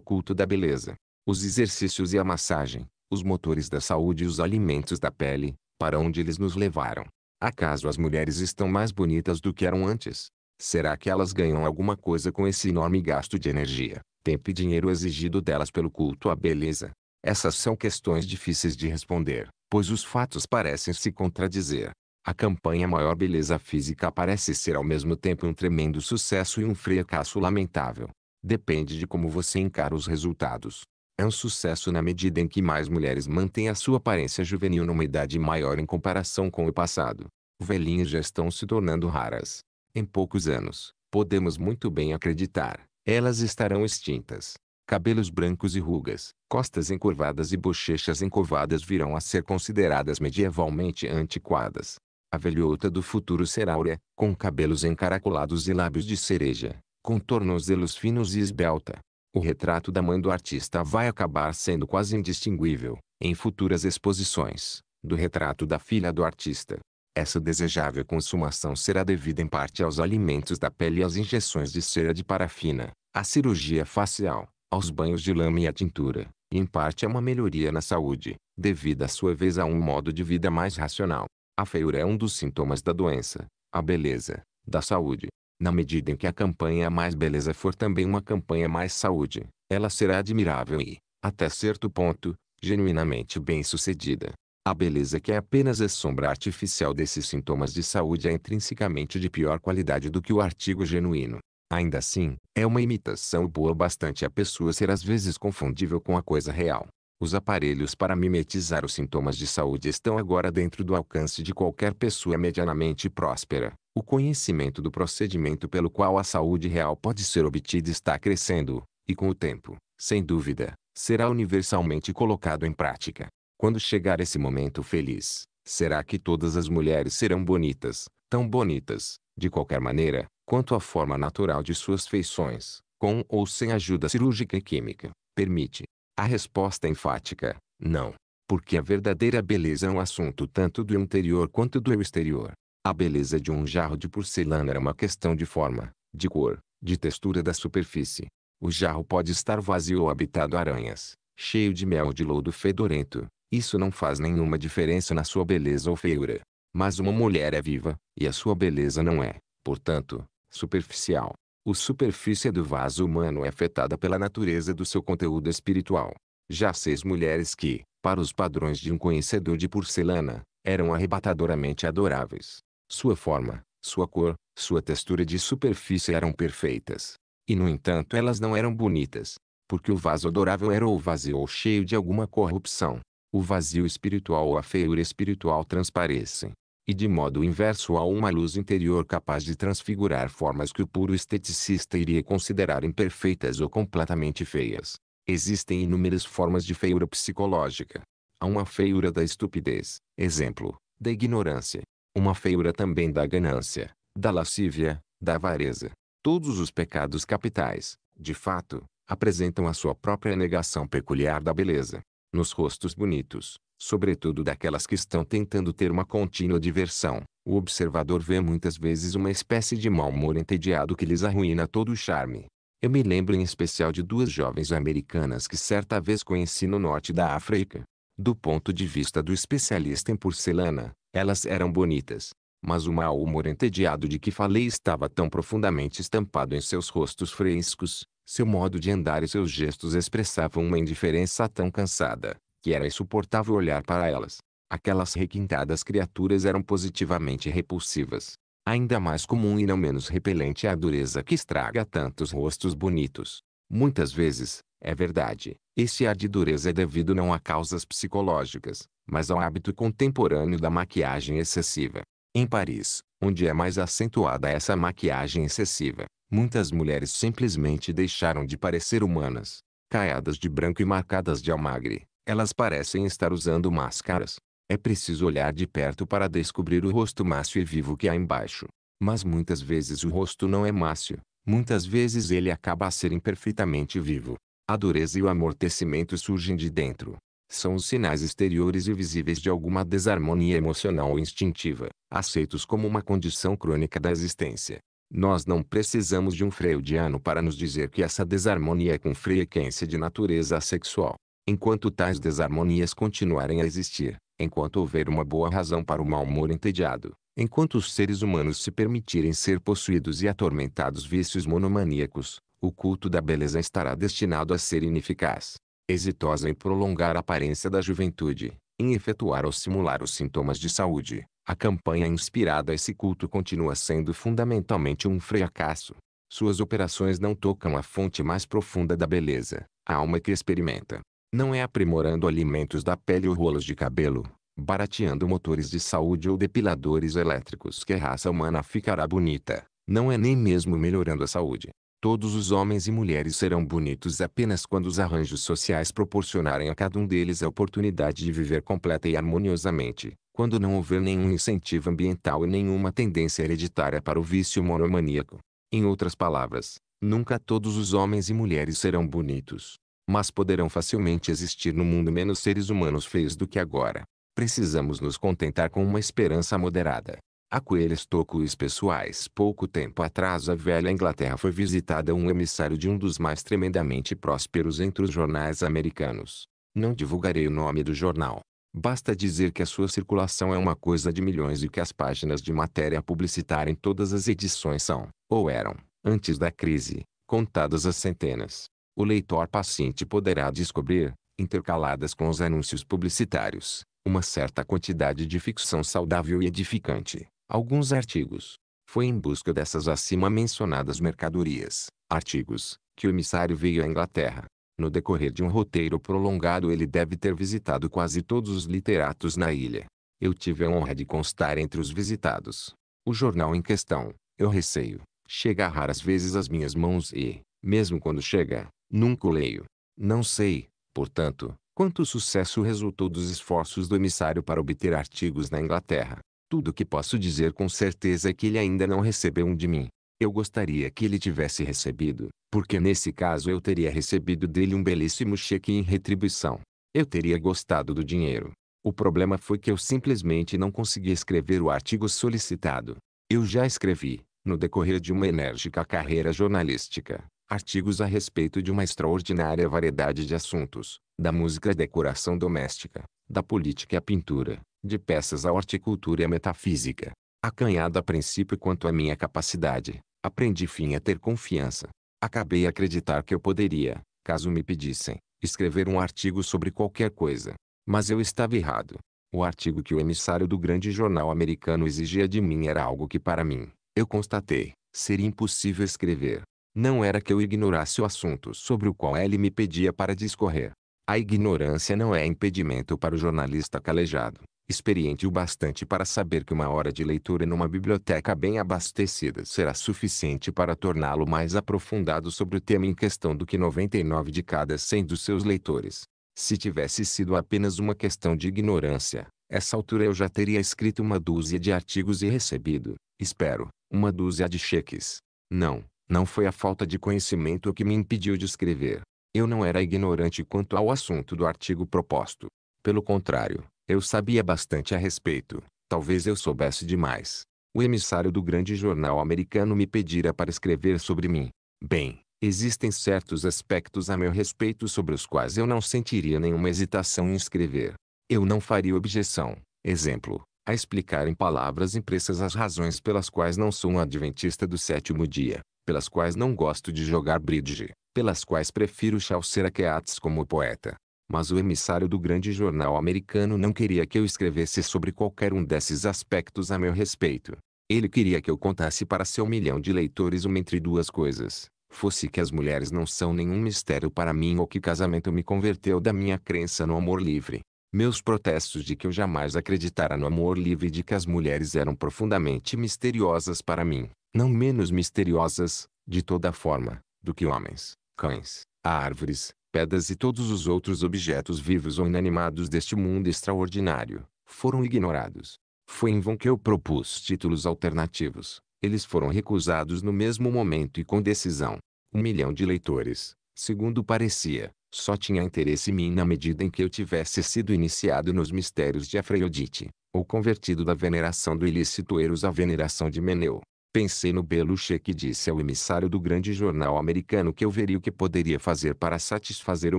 culto da beleza? Os exercícios e a massagem, os motores da saúde e os alimentos da pele, para onde eles nos levaram? Acaso as mulheres estão mais bonitas do que eram antes? Será que elas ganham alguma coisa com esse enorme gasto de energia, tempo e dinheiro exigido delas pelo culto à beleza? Essas são questões difíceis de responder, pois os fatos parecem se contradizer. A campanha Maior Beleza Física parece ser ao mesmo tempo um tremendo sucesso e um fracasso lamentável. Depende de como você encara os resultados. É um sucesso na medida em que mais mulheres mantêm a sua aparência juvenil numa idade maior em comparação com o passado. Velhinhas já estão se tornando raras. Em poucos anos, podemos muito bem acreditar, elas estarão extintas cabelos brancos e rugas, costas encurvadas e bochechas encurvadas virão a ser consideradas medievalmente antiquadas. A velhota do futuro será áurea, com cabelos encaracolados e lábios de cereja, com tornozelos finos e esbelta. O retrato da mãe do artista vai acabar sendo quase indistinguível, em futuras exposições, do retrato da filha do artista. Essa desejável consumação será devida em parte aos alimentos da pele e às injeções de cera de parafina, à cirurgia facial, aos banhos de lama e à tintura, e em parte a uma melhoria na saúde, devido à sua vez a um modo de vida mais racional. A feiura é um dos sintomas da doença, a beleza, da saúde. Na medida em que a campanha Mais Beleza for também uma campanha Mais Saúde, ela será admirável e, até certo ponto, genuinamente bem-sucedida. A beleza que é apenas a sombra artificial desses sintomas de saúde é intrinsecamente de pior qualidade do que o artigo genuíno. Ainda assim, é uma imitação boa bastante a pessoa ser às vezes confundível com a coisa real. Os aparelhos para mimetizar os sintomas de saúde estão agora dentro do alcance de qualquer pessoa medianamente próspera. O conhecimento do procedimento pelo qual a saúde real pode ser obtida está crescendo, e com o tempo, sem dúvida, será universalmente colocado em prática. Quando chegar esse momento feliz, será que todas as mulheres serão bonitas, tão bonitas, de qualquer maneira, quanto à forma natural de suas feições, com ou sem ajuda cirúrgica e química, permite? A resposta é enfática, não. Porque a verdadeira beleza é um assunto tanto do interior quanto do exterior. A beleza de um jarro de porcelana era uma questão de forma, de cor, de textura da superfície. O jarro pode estar vazio ou habitado aranhas, cheio de mel ou de lodo fedorento. Isso não faz nenhuma diferença na sua beleza ou feiura. Mas uma mulher é viva, e a sua beleza não é, portanto, superficial. O superfície do vaso humano é afetada pela natureza do seu conteúdo espiritual. Já seis mulheres que, para os padrões de um conhecedor de porcelana, eram arrebatadoramente adoráveis. Sua forma, sua cor, sua textura de superfície eram perfeitas. E no entanto elas não eram bonitas, porque o vaso adorável era ou vazio ou cheio de alguma corrupção. O vazio espiritual ou a feiura espiritual transparecem, e de modo inverso há uma luz interior capaz de transfigurar formas que o puro esteticista iria considerar imperfeitas ou completamente feias. Existem inúmeras formas de feiura psicológica. Há uma feiura da estupidez, exemplo, da ignorância. Uma feiura também da ganância, da lascívia, da avareza. Todos os pecados capitais, de fato, apresentam a sua própria negação peculiar da beleza. Nos rostos bonitos, sobretudo daquelas que estão tentando ter uma contínua diversão. O observador vê muitas vezes uma espécie de mau humor entediado que lhes arruína todo o charme. Eu me lembro em especial de duas jovens americanas que certa vez conheci no norte da África. Do ponto de vista do especialista em porcelana, elas eram bonitas. Mas o mau humor entediado de que falei estava tão profundamente estampado em seus rostos frescos, seu modo de andar e seus gestos expressavam uma indiferença tão cansada, que era insuportável olhar para elas. Aquelas requintadas criaturas eram positivamente repulsivas. Ainda mais comum e não menos repelente é a dureza que estraga tantos rostos bonitos. Muitas vezes, é verdade, esse ar de dureza é devido não a causas psicológicas, mas ao hábito contemporâneo da maquiagem excessiva. Em Paris, onde é mais acentuada essa maquiagem excessiva, muitas mulheres simplesmente deixaram de parecer humanas. Caiadas de branco e marcadas de almagre, elas parecem estar usando máscaras. É preciso olhar de perto para descobrir o rosto mácio e vivo que há embaixo. Mas muitas vezes o rosto não é mácio. Muitas vezes ele acaba a ser imperfeitamente vivo. A dureza e o amortecimento surgem de dentro. São os sinais exteriores e visíveis de alguma desarmonia emocional ou instintiva, aceitos como uma condição crônica da existência. Nós não precisamos de um freudiano para nos dizer que essa desarmonia é com frequência de natureza sexual. Enquanto tais desarmonias continuarem a existir, enquanto houver uma boa razão para o mau humor entediado, enquanto os seres humanos se permitirem ser possuídos e atormentados vícios monomaníacos, o culto da beleza estará destinado a ser ineficaz, exitosa em prolongar a aparência da juventude, em efetuar ou simular os sintomas de saúde. A campanha inspirada a esse culto continua sendo fundamentalmente um fracasso. Suas operações não tocam a fonte mais profunda da beleza, a alma que experimenta. Não é aprimorando alimentos da pele ou rolos de cabelo, barateando motores de saúde ou depiladores elétricos que a raça humana ficará bonita. Não é nem mesmo melhorando a saúde. Todos os homens e mulheres serão bonitos apenas quando os arranjos sociais proporcionarem a cada um deles a oportunidade de viver completa e harmoniosamente, quando não houver nenhum incentivo ambiental e nenhuma tendência hereditária para o vício monomaníaco. Em outras palavras, nunca todos os homens e mulheres serão bonitos, mas poderão facilmente existir no mundo menos seres humanos feios do que agora. Precisamos nos contentar com uma esperança moderada. A tocos pessoais Pouco tempo atrás a velha Inglaterra foi visitada um emissário de um dos mais tremendamente prósperos entre os jornais americanos. Não divulgarei o nome do jornal. Basta dizer que a sua circulação é uma coisa de milhões e que as páginas de matéria publicitária em todas as edições são, ou eram, antes da crise, contadas a centenas o leitor paciente poderá descobrir, intercaladas com os anúncios publicitários, uma certa quantidade de ficção saudável e edificante. Alguns artigos. Foi em busca dessas acima mencionadas mercadorias, artigos, que o emissário veio à Inglaterra. No decorrer de um roteiro prolongado ele deve ter visitado quase todos os literatos na ilha. Eu tive a honra de constar entre os visitados. O jornal em questão, eu receio, chega raras vezes às minhas mãos e, mesmo quando chega, Nunca o leio. Não sei, portanto, quanto sucesso resultou dos esforços do emissário para obter artigos na Inglaterra. Tudo o que posso dizer com certeza é que ele ainda não recebeu um de mim. Eu gostaria que ele tivesse recebido, porque nesse caso eu teria recebido dele um belíssimo cheque em retribuição. Eu teria gostado do dinheiro. O problema foi que eu simplesmente não consegui escrever o artigo solicitado. Eu já escrevi, no decorrer de uma enérgica carreira jornalística, artigos a respeito de uma extraordinária variedade de assuntos, da música à decoração doméstica, da política à pintura, de peças à horticultura e à metafísica. Acanhado a princípio quanto à minha capacidade, aprendi fim a ter confiança. Acabei a acreditar que eu poderia, caso me pedissem, escrever um artigo sobre qualquer coisa. Mas eu estava errado. O artigo que o emissário do grande jornal americano exigia de mim era algo que para mim, eu constatei, seria impossível escrever. Não era que eu ignorasse o assunto sobre o qual ele me pedia para discorrer. A ignorância não é impedimento para o jornalista calejado, experiente o bastante para saber que uma hora de leitura numa biblioteca bem abastecida será suficiente para torná-lo mais aprofundado sobre o tema em questão do que 99 de cada 100 dos seus leitores. Se tivesse sido apenas uma questão de ignorância, essa altura eu já teria escrito uma dúzia de artigos e recebido, espero, uma dúzia de cheques. Não, não foi a falta de conhecimento o que me impediu de escrever. Eu não era ignorante quanto ao assunto do artigo proposto. Pelo contrário, eu sabia bastante a respeito. Talvez eu soubesse demais. O emissário do grande jornal americano me pedira para escrever sobre mim. Bem, existem certos aspectos a meu respeito sobre os quais eu não sentiria nenhuma hesitação em escrever. Eu não faria objeção, exemplo, a explicar em palavras impressas as razões pelas quais não sou um adventista do sétimo dia pelas quais não gosto de jogar bridge, pelas quais prefiro Chaucer Keats como poeta. Mas o emissário do grande jornal americano não queria que eu escrevesse sobre qualquer um desses aspectos a meu respeito. Ele queria que eu contasse para seu milhão de leitores uma entre duas coisas. Fosse que as mulheres não são nenhum mistério para mim ou que casamento me converteu da minha crença no amor livre. Meus protestos de que eu jamais acreditara no amor livre e de que as mulheres eram profundamente misteriosas para mim, não menos misteriosas, de toda forma, do que homens, cães, árvores, pedras e todos os outros objetos vivos ou inanimados deste mundo extraordinário, foram ignorados. Foi em vão que eu propus títulos alternativos. Eles foram recusados no mesmo momento e com decisão. Um milhão de leitores, segundo parecia, Só tinha interesse em mim na medida em que eu tivesse sido iniciado nos mistérios de Afrodite, ou convertido da veneração do ilícito Eros à veneração de Meneu. Pensei no Beluche que disse ao emissário do grande jornal americano que eu veria o que poderia fazer para satisfazer um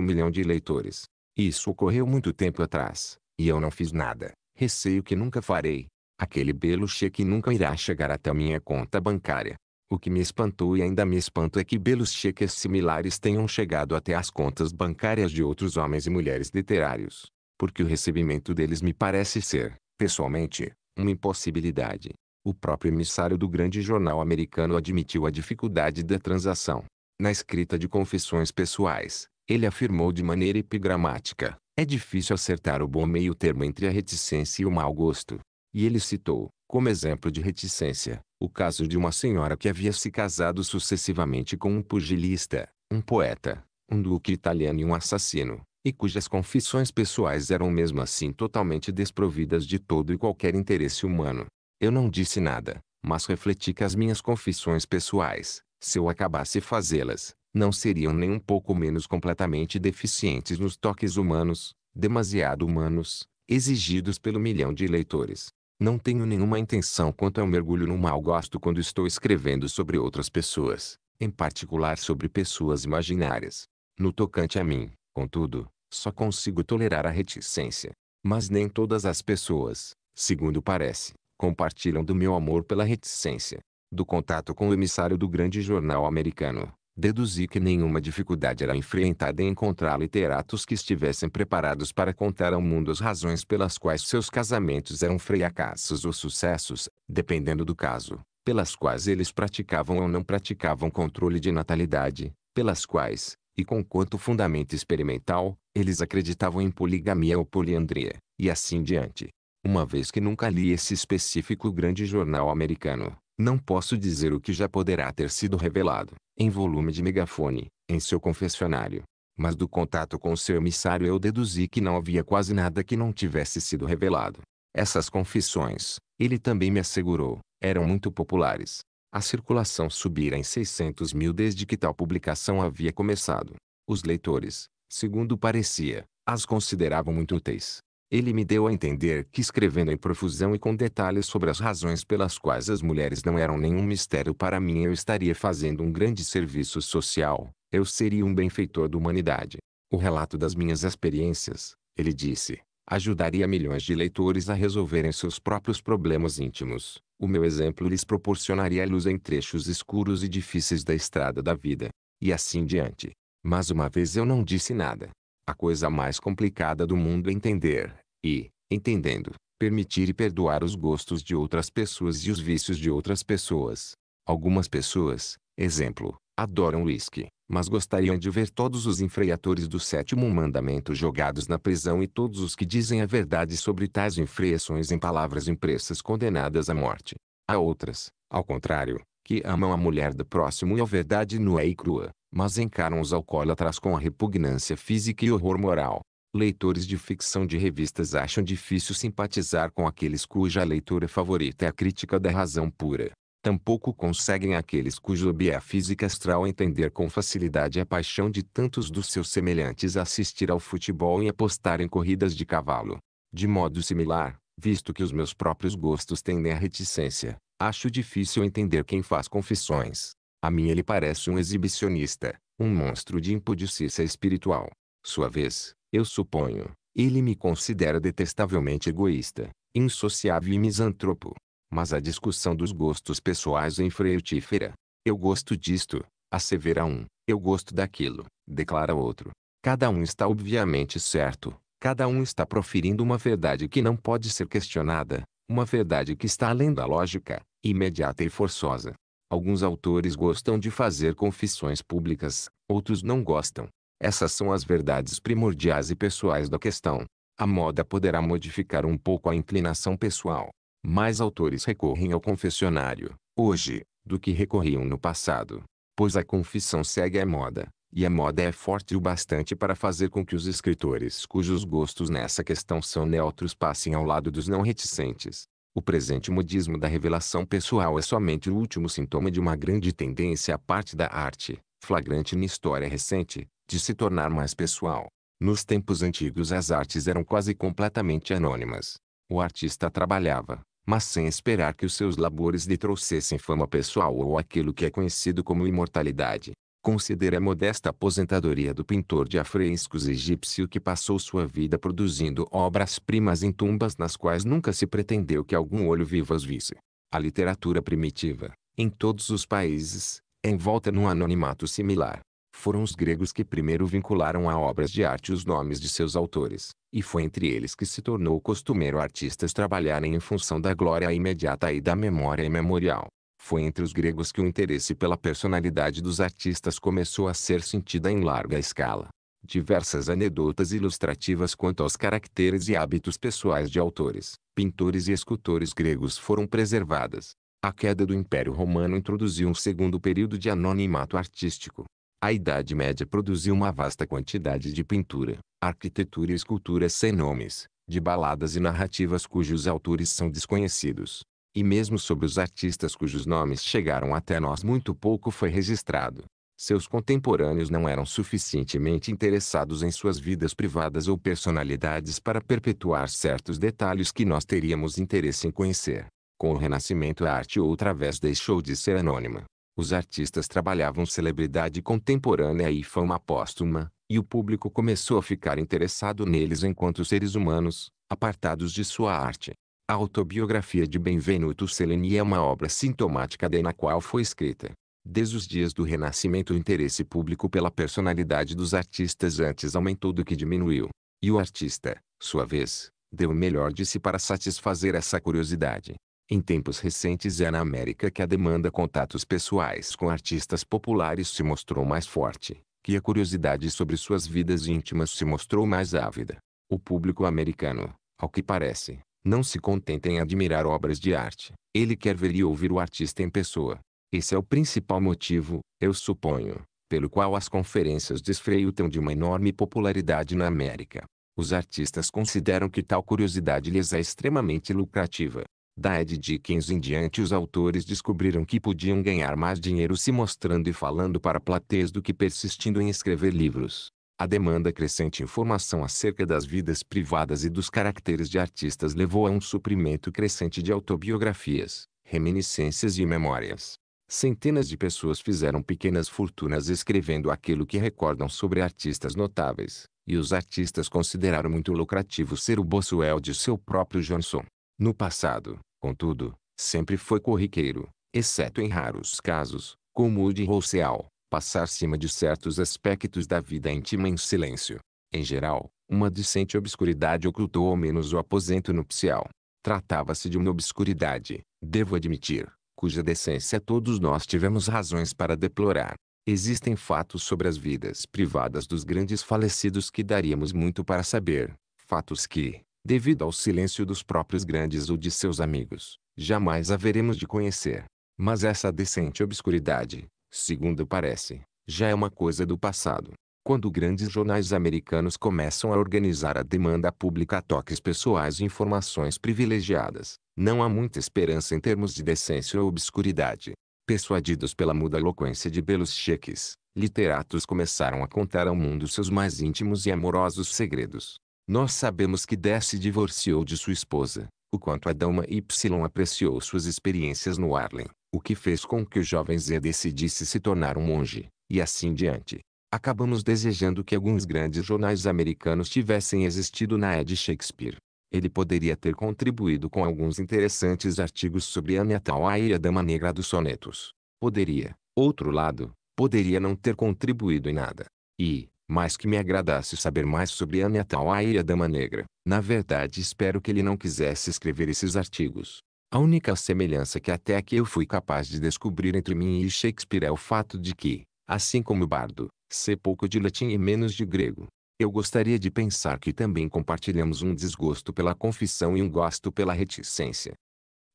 milhão de leitores. Isso ocorreu muito tempo atrás, e eu não fiz nada. Receio que nunca farei. Aquele Beluche que nunca irá chegar até minha conta bancária. O que me espantou e ainda me espanto é que belos cheques similares tenham chegado até as contas bancárias de outros homens e mulheres literários. Porque o recebimento deles me parece ser, pessoalmente, uma impossibilidade. O próprio emissário do grande jornal americano admitiu a dificuldade da transação. Na escrita de confissões pessoais, ele afirmou de maneira epigramática: é difícil acertar o bom meio termo entre a reticência e o mau gosto. E ele citou, como exemplo de reticência, o caso de uma senhora que havia se casado sucessivamente com um pugilista, um poeta, um duque italiano e um assassino, e cujas confissões pessoais eram mesmo assim totalmente desprovidas de todo e qualquer interesse humano. Eu não disse nada, mas refleti que as minhas confissões pessoais, se eu acabasse fazê-las, não seriam nem um pouco menos completamente deficientes nos toques humanos, demasiado humanos, exigidos pelo milhão de leitores. Não tenho nenhuma intenção quanto ao mergulho no mau gosto quando estou escrevendo sobre outras pessoas, em particular sobre pessoas imaginárias. No tocante a mim, contudo, só consigo tolerar a reticência. Mas nem todas as pessoas, segundo parece, compartilham do meu amor pela reticência. Do contato com o emissário do grande jornal americano, deduzi que nenhuma dificuldade era enfrentada em encontrar literatos que estivessem preparados para contar ao mundo as razões pelas quais seus casamentos eram fracassos ou sucessos, dependendo do caso, pelas quais eles praticavam ou não praticavam controle de natalidade, pelas quais, e com quanto fundamento experimental, eles acreditavam em poligamia ou poliandria, e assim diante. Uma vez que nunca li esse específico grande jornal americano, não posso dizer o que já poderá ter sido revelado, em volume de megafone, em seu confessionário. Mas do contato com seu emissário eu deduzi que não havia quase nada que não tivesse sido revelado. Essas confissões, ele também me assegurou, eram muito populares. A circulação subira em 600 mil desde que tal publicação havia começado. Os leitores, segundo parecia, as consideravam muito úteis. Ele me deu a entender que escrevendo em profusão e com detalhes sobre as razões pelas quais as mulheres não eram nenhum mistério para mim eu estaria fazendo um grande serviço social, eu seria um benfeitor da humanidade. O relato das minhas experiências, ele disse, ajudaria milhões de leitores a resolverem seus próprios problemas íntimos. O meu exemplo lhes proporcionaria luz em trechos escuros e difíceis da estrada da vida. E assim diante. Mas uma vez eu não disse nada a coisa mais complicada do mundo é entender, e, entendendo, permitir e perdoar os gostos de outras pessoas e os vícios de outras pessoas. Algumas pessoas, exemplo, adoram whisky, mas gostariam de ver todos os enfreatores do sétimo mandamento jogados na prisão e todos os que dizem a verdade sobre tais infreações em palavras impressas condenadas à morte. Há outras, ao contrário, que amam a mulher do próximo e a verdade nua e crua, mas encaram os alcoólatras com a repugnância física e horror moral. Leitores de ficção de revistas acham difícil simpatizar com aqueles cuja leitura favorita é a crítica da razão pura. Tampouco conseguem aqueles cujo hobby a física astral entender com facilidade a paixão de tantos dos seus semelhantes a assistir ao futebol e apostar em corridas de cavalo. De modo similar, visto que os meus próprios gostos tendem à reticência, acho difícil entender quem faz confissões, a mim ele parece um exibicionista, um monstro de impudicícia espiritual. Sua vez, eu suponho, ele me considera detestavelmente egoísta, insociável e misantropo. Mas a discussão dos gostos pessoais é infrutífera. Eu gosto disto, assevera um, eu gosto daquilo, declara outro. Cada um está obviamente certo, cada um está proferindo uma verdade que não pode ser questionada, uma verdade que está além da lógica, imediata e forçosa. Alguns autores gostam de fazer confissões públicas, outros não gostam. Essas são as verdades primordiais e pessoais da questão. A moda poderá modificar um pouco a inclinação pessoal. Mais autores recorrem ao confessionário, hoje, do que recorriam no passado. Pois a confissão segue a moda, e a moda é forte o bastante para fazer com que os escritores cujos gostos nessa questão são neutros passem ao lado dos não reticentes. O presente modismo da revelação pessoal é somente o último sintoma de uma grande tendência à parte da arte, flagrante na história recente, de se tornar mais pessoal. Nos tempos antigos as artes eram quase completamente anônimas. O artista trabalhava, mas sem esperar que os seus labores lhe trouxessem fama pessoal ou aquilo que é conhecido como imortalidade. Considere a modesta aposentadoria do pintor de afrescos egípcio que passou sua vida produzindo obras-primas em tumbas nas quais nunca se pretendeu que algum olho vivo as visse. A literatura primitiva, em todos os países, é envolta num anonimato similar. Foram os gregos que primeiro vincularam a obras de arte os nomes de seus autores, e foi entre eles que se tornou costumeiro artistas trabalharem em função da glória imediata e da memória imemorial. Foi entre os gregos que o interesse pela personalidade dos artistas começou a ser sentida em larga escala. Diversas anedotas ilustrativas quanto aos caracteres e hábitos pessoais de autores, pintores e escultores gregos foram preservadas. A queda do Império Romano introduziu um segundo período de anonimato artístico. A Idade Média produziu uma vasta quantidade de pintura, arquitetura e escultura sem nomes, de baladas e narrativas cujos autores são desconhecidos. E mesmo sobre os artistas cujos nomes chegaram até nós muito pouco foi registrado. Seus contemporâneos não eram suficientemente interessados em suas vidas privadas ou personalidades para perpetuar certos detalhes que nós teríamos interesse em conhecer. Com o Renascimento a arte outra vez deixou de ser anônima. Os artistas trabalhavam celebridade contemporânea e fama póstuma, e o público começou a ficar interessado neles enquanto seres humanos, apartados de sua arte. A autobiografia de Benvenuto Cellini é uma obra sintomática de na qual foi escrita. Desde os dias do Renascimento o interesse público pela personalidade dos artistas antes aumentou do que diminuiu. E o artista, sua vez, deu o melhor de si para satisfazer essa curiosidade. Em tempos recentes é na América que a demanda contatos pessoais com artistas populares se mostrou mais forte, que a curiosidade sobre suas vidas íntimas se mostrou mais ávida. O público americano, ao que parece, não se contenta em admirar obras de arte. Ele quer ver e ouvir o artista em pessoa. Esse é o principal motivo, eu suponho, pelo qual as conferências de têm de uma enorme popularidade na América. Os artistas consideram que tal curiosidade lhes é extremamente lucrativa. Da Ed Dickens em diante os autores descobriram que podiam ganhar mais dinheiro se mostrando e falando para plateias do que persistindo em escrever livros. A demanda crescente de informação acerca das vidas privadas e dos caracteres de artistas levou a um suprimento crescente de autobiografias, reminiscências e memórias. Centenas de pessoas fizeram pequenas fortunas escrevendo aquilo que recordam sobre artistas notáveis, e os artistas consideraram muito lucrativo ser o Boswell de seu próprio Johnson. No passado, contudo, sempre foi corriqueiro, exceto em raros casos, como o de Rousseau, passar cima de certos aspectos da vida íntima em silêncio. Em geral, uma decente obscuridade ocultou ao menos o aposento nupcial. Tratava-se de uma obscuridade, devo admitir, cuja decência todos nós tivemos razões para deplorar. Existem fatos sobre as vidas privadas dos grandes falecidos que daríamos muito para saber, fatos que, devido ao silêncio dos próprios grandes ou de seus amigos, jamais haveremos de conhecer. Mas essa decente obscuridade, segundo parece, já é uma coisa do passado. Quando grandes jornais americanos começam a organizar a demanda pública a toques pessoais e informações privilegiadas, não há muita esperança em termos de decência ou obscuridade. Persuadidos pela muda eloquência de belos cheques, literatos começaram a contar ao mundo seus mais íntimos e amorosos segredos. Nós sabemos que Dé se divorciou de sua esposa, o quanto a Dama Y apreciou suas experiências no Harlem, o que fez com que o jovem Z decidisse se tornar um monge, e assim diante. Acabamos desejando que alguns grandes jornais americanos tivessem existido na de Shakespeare. Ele poderia ter contribuído com alguns interessantes artigos sobre a Natal e a Dama Negra dos sonetos. Poderia, outro lado, poderia não ter contribuído em nada. E, mais que me agradasse saber mais sobre a Natal e a Dama Negra, na verdade espero que ele não quisesse escrever esses artigos. A única semelhança que até aqui eu fui capaz de descobrir entre mim e Shakespeare é o fato de que, assim como o bardo, sei pouco de latim e menos de grego. Eu gostaria de pensar que também compartilhamos um desgosto pela confissão e um gosto pela reticência.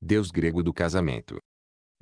Deus grego do casamento.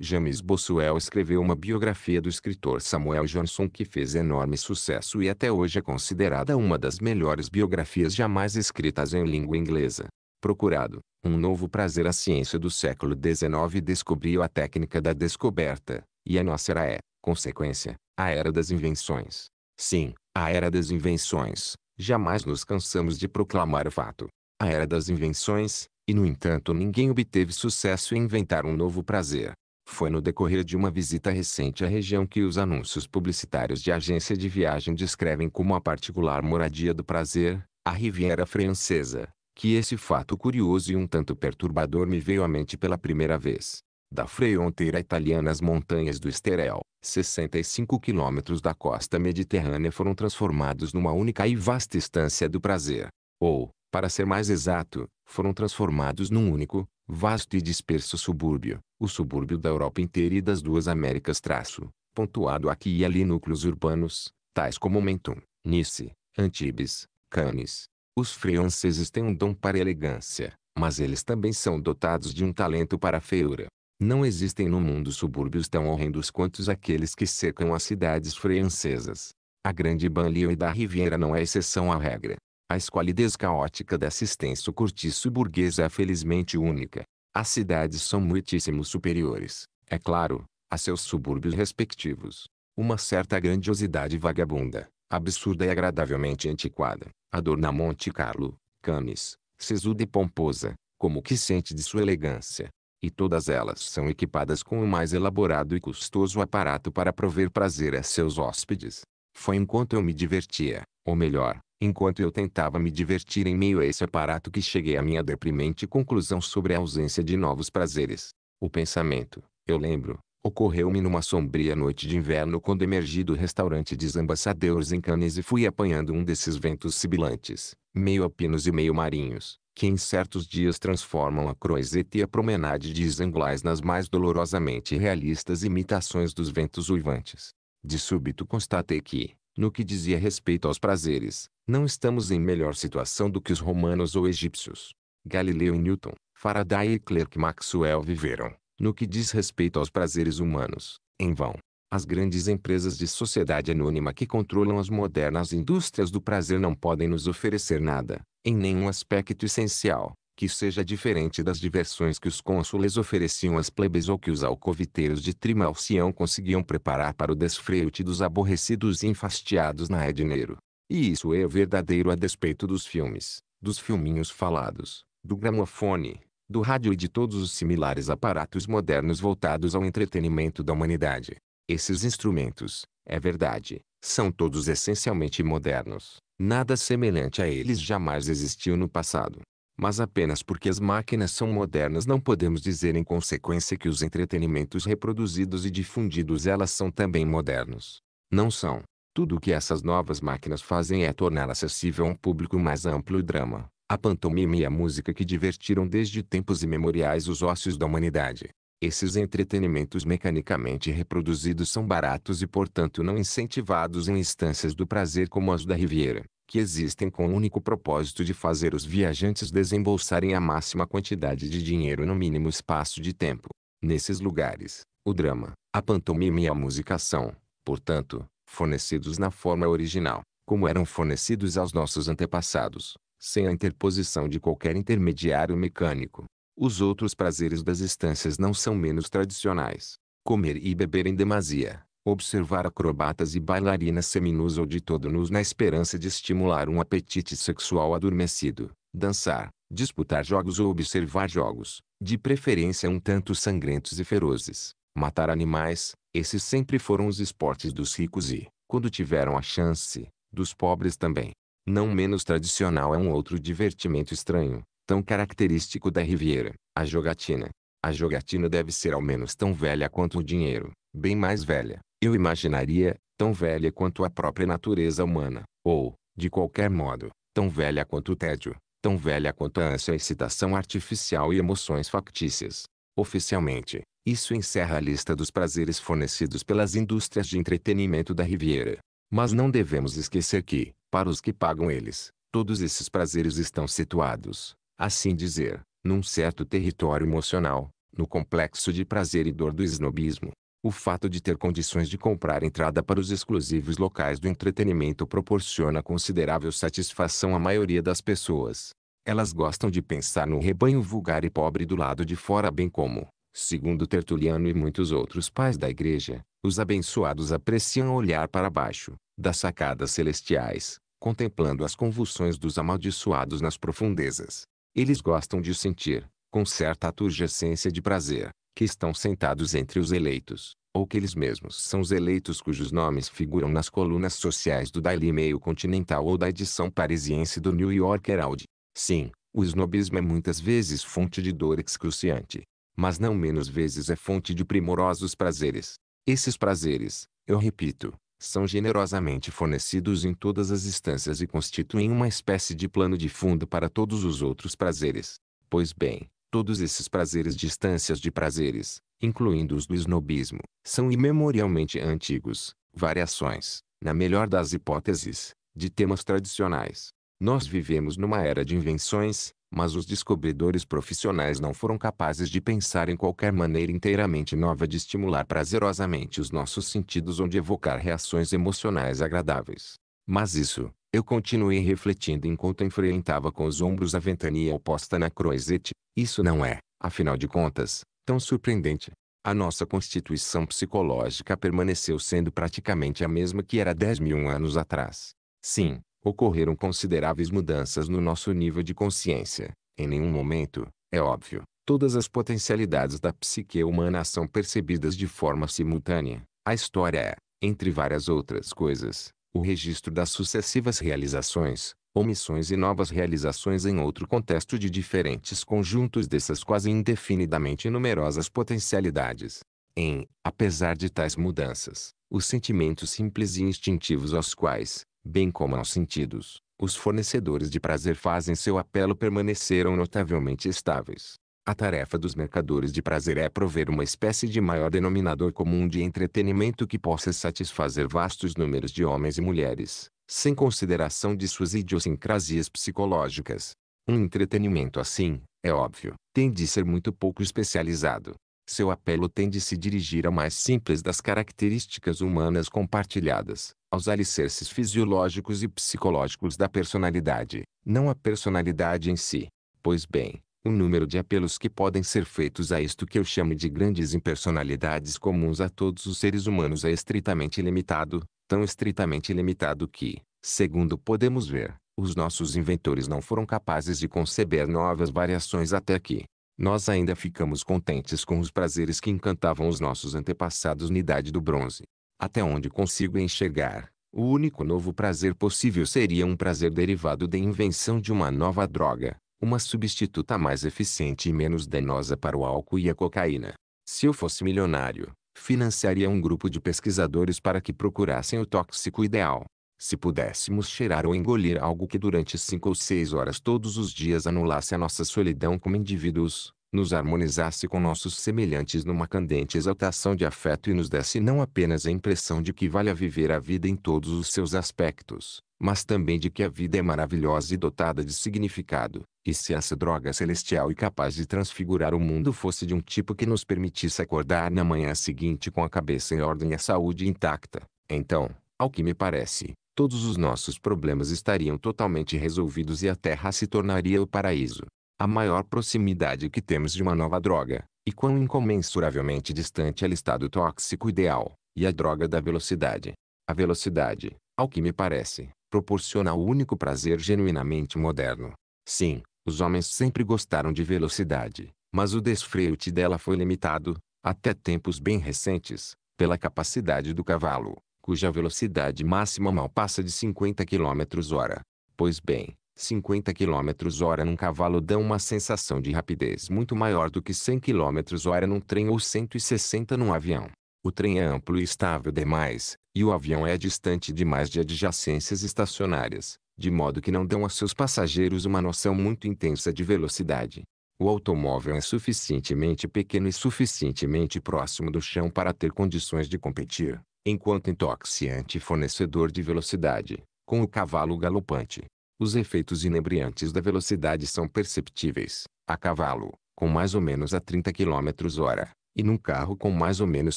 James Boswell escreveu uma biografia do escritor Samuel Johnson que fez enorme sucesso e até hoje é considerada uma das melhores biografias jamais escritas em língua inglesa procurado. Um novo prazer a ciência do século XIX descobriu a técnica da descoberta, e a nossa era é, consequência, a era das invenções. Sim, A era das invenções. Jamais nos cansamos de proclamar o fato. A era das invenções, e no entanto ninguém obteve sucesso em inventar um novo prazer. Foi no decorrer de uma visita recente à região que os anúncios publicitários de agência de viagem descrevem como a particular moradia do prazer, a Riviera Francesa, que esse fato curioso e um tanto perturbador me veio à mente pela primeira vez. Da fronteira italiana às montanhas do Esterel, 65 quilômetros da costa mediterrânea foram transformados numa única e vasta estância do prazer. Ou, para ser mais exato, foram transformados num único, vasto e disperso subúrbio, o subúrbio da Europa inteira e das duas Américas traço, pontuado aqui e ali núcleos urbanos, tais como Menton, Nice, Antibes, Cannes. Os franceses têm um dom para elegância, mas eles também são dotados de um talento para a feiura. Não existem no mundo subúrbios tão horrendos quanto aqueles que cercam as cidades francesas. A grande banlieue da Riviera não é exceção à regra. A esqualidez caótica dessa extenso cortiço burguês é felizmente única. As cidades são muitíssimo superiores, é claro, a seus subúrbios respectivos. Uma certa grandiosidade vagabunda, absurda e agradavelmente antiquada, adorna Monte Carlo, Cannes, sesuda e pomposa, como que sente de sua elegância. E todas elas são equipadas com o mais elaborado e custoso aparato para prover prazer a seus hóspedes. Foi enquanto eu me divertia, ou melhor, Enquanto eu tentava me divertir em meio a esse aparato que cheguei à minha deprimente conclusão sobre a ausência de novos prazeres. O pensamento, eu lembro, ocorreu-me numa sombria noite de inverno quando emergi do restaurante de Ambassadeurs em Cannes e fui apanhando um desses ventos sibilantes, meio alpinos e meio marinhos, que em certos dias transformam a croisette e a promenade de Isanglais nas mais dolorosamente realistas imitações dos ventos uivantes. De súbito constatei que, no que dizia respeito aos prazeres, não estamos em melhor situação do que os romanos ou egípcios. Galileu e Newton, Faraday e Clerk Maxwell viveram, no que diz respeito aos prazeres humanos, em vão. As grandes empresas de sociedade anônima que controlam as modernas indústrias do prazer não podem nos oferecer nada, em nenhum aspecto essencial, que seja diferente das diversões que os cônsules ofereciam às plebes ou que os alcoviteiros de Trimalcião conseguiam preparar para o desfreute dos aborrecidos e enfastiados na Edneiro. E isso é verdadeiro a despeito dos filmes, dos filminhos falados, do gramofone, do rádio e de todos os similares aparatos modernos voltados ao entretenimento da humanidade. Esses instrumentos, é verdade, são todos essencialmente modernos. Nada semelhante a eles jamais existiu no passado. Mas apenas porque as máquinas são modernas não podemos dizer em consequência que os entretenimentos reproduzidos e difundidos elas são também modernos. Não são. Tudo o que essas novas máquinas fazem é tornar acessível a um público mais amplo o drama, a pantomima e a música que divertiram desde tempos imemoriais os ócios da humanidade. Esses entretenimentos mecanicamente reproduzidos são baratos e portanto não incentivados em instâncias do prazer como as da Riviera que existem com o único propósito de fazer os viajantes desembolsarem a máxima quantidade de dinheiro no mínimo espaço de tempo. Nesses lugares, o drama, a pantomima e a música são, portanto, fornecidos na forma original, como eram fornecidos aos nossos antepassados, sem a interposição de qualquer intermediário mecânico. Os outros prazeres das estâncias não são menos tradicionais. Comer e beber em demasia, observar acrobatas e bailarinas seminus ou de todo nus na esperança de estimular um apetite sexual adormecido, dançar, disputar jogos ou observar jogos, de preferência um tanto sangrentos e ferozes, matar animais, esses sempre foram os esportes dos ricos e, quando tiveram a chance, dos pobres também. Não menos tradicional é um outro divertimento estranho, tão característico da Riviera, a jogatina. A jogatina deve ser ao menos tão velha quanto o dinheiro, bem mais velha, eu imaginaria, tão velha quanto a própria natureza humana, ou, de qualquer modo, tão velha quanto o tédio, tão velha quanto a ânsia excitação artificial e emoções factícias. Oficialmente, isso encerra a lista dos prazeres fornecidos pelas indústrias de entretenimento da Riviera. Mas não devemos esquecer que, para os que pagam eles, todos esses prazeres estão situados, assim dizer, num certo território emocional, no complexo de prazer e dor do snobismo, o fato de ter condições de comprar entrada para os exclusivos locais do entretenimento proporciona considerável satisfação à maioria das pessoas. Elas gostam de pensar no rebanho vulgar e pobre do lado de fora bem como, Segundo Tertuliano e muitos outros pais da igreja, os abençoados apreciam olhar para baixo, das sacadas celestiais, contemplando as convulsões dos amaldiçoados nas profundezas. Eles gostam de sentir, com certa turgescência de prazer, que estão sentados entre os eleitos, ou que eles mesmos são os eleitos cujos nomes figuram nas colunas sociais do Daily Mail Continental ou da edição parisiense do New York Herald. Sim, o snobismo é muitas vezes fonte de dor excruciante, mas não menos vezes é fonte de primorosos prazeres. Esses prazeres, eu repito, são generosamente fornecidos em todas as instâncias e constituem uma espécie de plano de fundo para todos os outros prazeres. Pois bem, todos esses prazeres de instâncias de prazeres, incluindo os do snobismo, são imemorialmente antigos, variações, na melhor das hipóteses, de temas tradicionais. Nós vivemos numa era de invenções, mas os descobridores profissionais não foram capazes de pensar em qualquer maneira inteiramente nova de estimular prazerosamente os nossos sentidos ou de evocar reações emocionais agradáveis. Mas isso, eu continuei refletindo enquanto enfrentava com os ombros a ventania oposta na croisette, isso não é, afinal de contas, tão surpreendente. A nossa constituição psicológica permaneceu sendo praticamente a mesma que era 10 mil anos atrás. Sim, Ocorreram consideráveis mudanças no nosso nível de consciência. Em nenhum momento, é óbvio, todas as potencialidades da psique humana são percebidas de forma simultânea. A história é, entre várias outras coisas, o registro das sucessivas realizações, omissões e novas realizações em outro contexto de diferentes conjuntos dessas quase indefinidamente numerosas potencialidades. Em, apesar de tais mudanças, os sentimentos simples e instintivos aos quais, bem como aos sentidos, os fornecedores de prazer fazem seu apelo permaneceram notavelmente estáveis. A tarefa dos mercadores de prazer é prover uma espécie de maior denominador comum de entretenimento que possa satisfazer vastos números de homens e mulheres, sem consideração de suas idiosincrasias psicológicas. Um entretenimento assim, é óbvio, tem de ser muito pouco especializado. Seu apelo tem de se dirigir à mais simples das características humanas compartilhadas, aos alicerces fisiológicos e psicológicos da personalidade, não a personalidade em si. Pois bem, o número de apelos que podem ser feitos a isto que eu chamo de grandes impersonalidades comuns a todos os seres humanos é estritamente limitado, tão estritamente limitado que, segundo podemos ver, os nossos inventores não foram capazes de conceber novas variações até aqui. Nós ainda ficamos contentes com os prazeres que encantavam os nossos antepassados na idade do bronze. Até onde consigo enxergar, o único novo prazer possível seria um prazer derivado da invenção de uma nova droga, uma substituta mais eficiente e menos danosa para o álcool e a cocaína. Se eu fosse milionário, financiaria um grupo de pesquisadores para que procurassem o tóxico ideal. Se pudéssemos cheirar ou engolir algo que durante cinco ou seis horas todos os dias anulasse a nossa solidão como indivíduos, nos harmonizasse com nossos semelhantes numa candente exaltação de afeto e nos desse não apenas a impressão de que vale a viver a vida em todos os seus aspectos, mas também de que a vida é maravilhosa e dotada de significado, e se essa droga celestial e capaz de transfigurar o mundo fosse de um tipo que nos permitisse acordar na manhã seguinte com a cabeça em ordem e a saúde intacta, então, ao que me parece, todos os nossos problemas estariam totalmente resolvidos e a Terra se tornaria o paraíso a maior proximidade que temos de uma nova droga, e quão incomensuravelmente distante é o estado tóxico ideal, e a droga da velocidade. A velocidade, ao que me parece, proporciona o único prazer genuinamente moderno. Sim, os homens sempre gostaram de velocidade, mas o desfreute dela foi limitado, até tempos bem recentes, pela capacidade do cavalo, cuja velocidade máxima mal passa de 50 km hora. Pois bem, 50 km hora num cavalo dão uma sensação de rapidez muito maior do que 100 km hora num trem ou 160 num avião. O trem é amplo e estável demais, e o avião é distante demais de adjacências estacionárias, de modo que não dão a seus passageiros uma noção muito intensa de velocidade. O automóvel é suficientemente pequeno e suficientemente próximo do chão para ter condições de competir, enquanto intoxicante fornecedor de velocidade, com o cavalo galopante. Os efeitos inebriantes da velocidade são perceptíveis, a cavalo, com mais ou menos a 30 km hora, e num carro com mais ou menos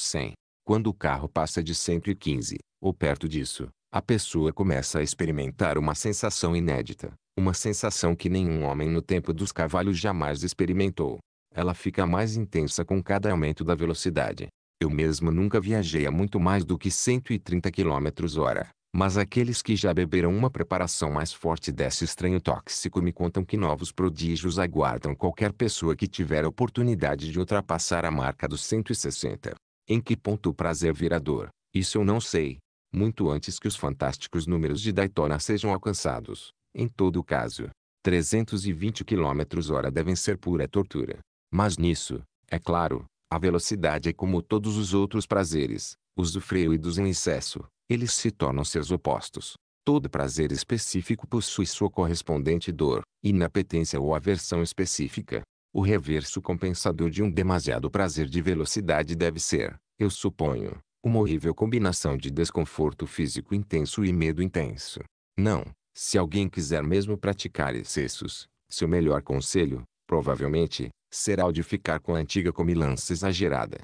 100. Quando o carro passa de 115, ou perto disso, a pessoa começa a experimentar uma sensação inédita, uma sensação que nenhum homem no tempo dos cavalos jamais experimentou. ela fica mais intensa com cada aumento da velocidade. Eu mesmo nunca viajei a muito mais do que 130 km hora, mas aqueles que já beberam uma preparação mais forte desse estranho tóxico me contam que novos prodígios aguardam qualquer pessoa que tiver a oportunidade de ultrapassar a marca dos 160. Em que ponto o prazer virador? Isso eu não sei. Muito antes que os fantásticos números de Daytona sejam alcançados. Em todo caso, 320 km hora devem ser pura tortura. Mas nisso, é claro, a velocidade é como todos os outros prazeres, usufruídos em excesso, eles se tornam seus opostos. Todo prazer específico possui sua correspondente dor, inapetência ou aversão específica. O reverso compensador de um demasiado prazer de velocidade deve ser, eu suponho, uma horrível combinação de desconforto físico intenso e medo intenso. Não, se alguém quiser mesmo praticar excessos, seu melhor conselho, provavelmente, será o de ficar com a antiga comilança exagerada.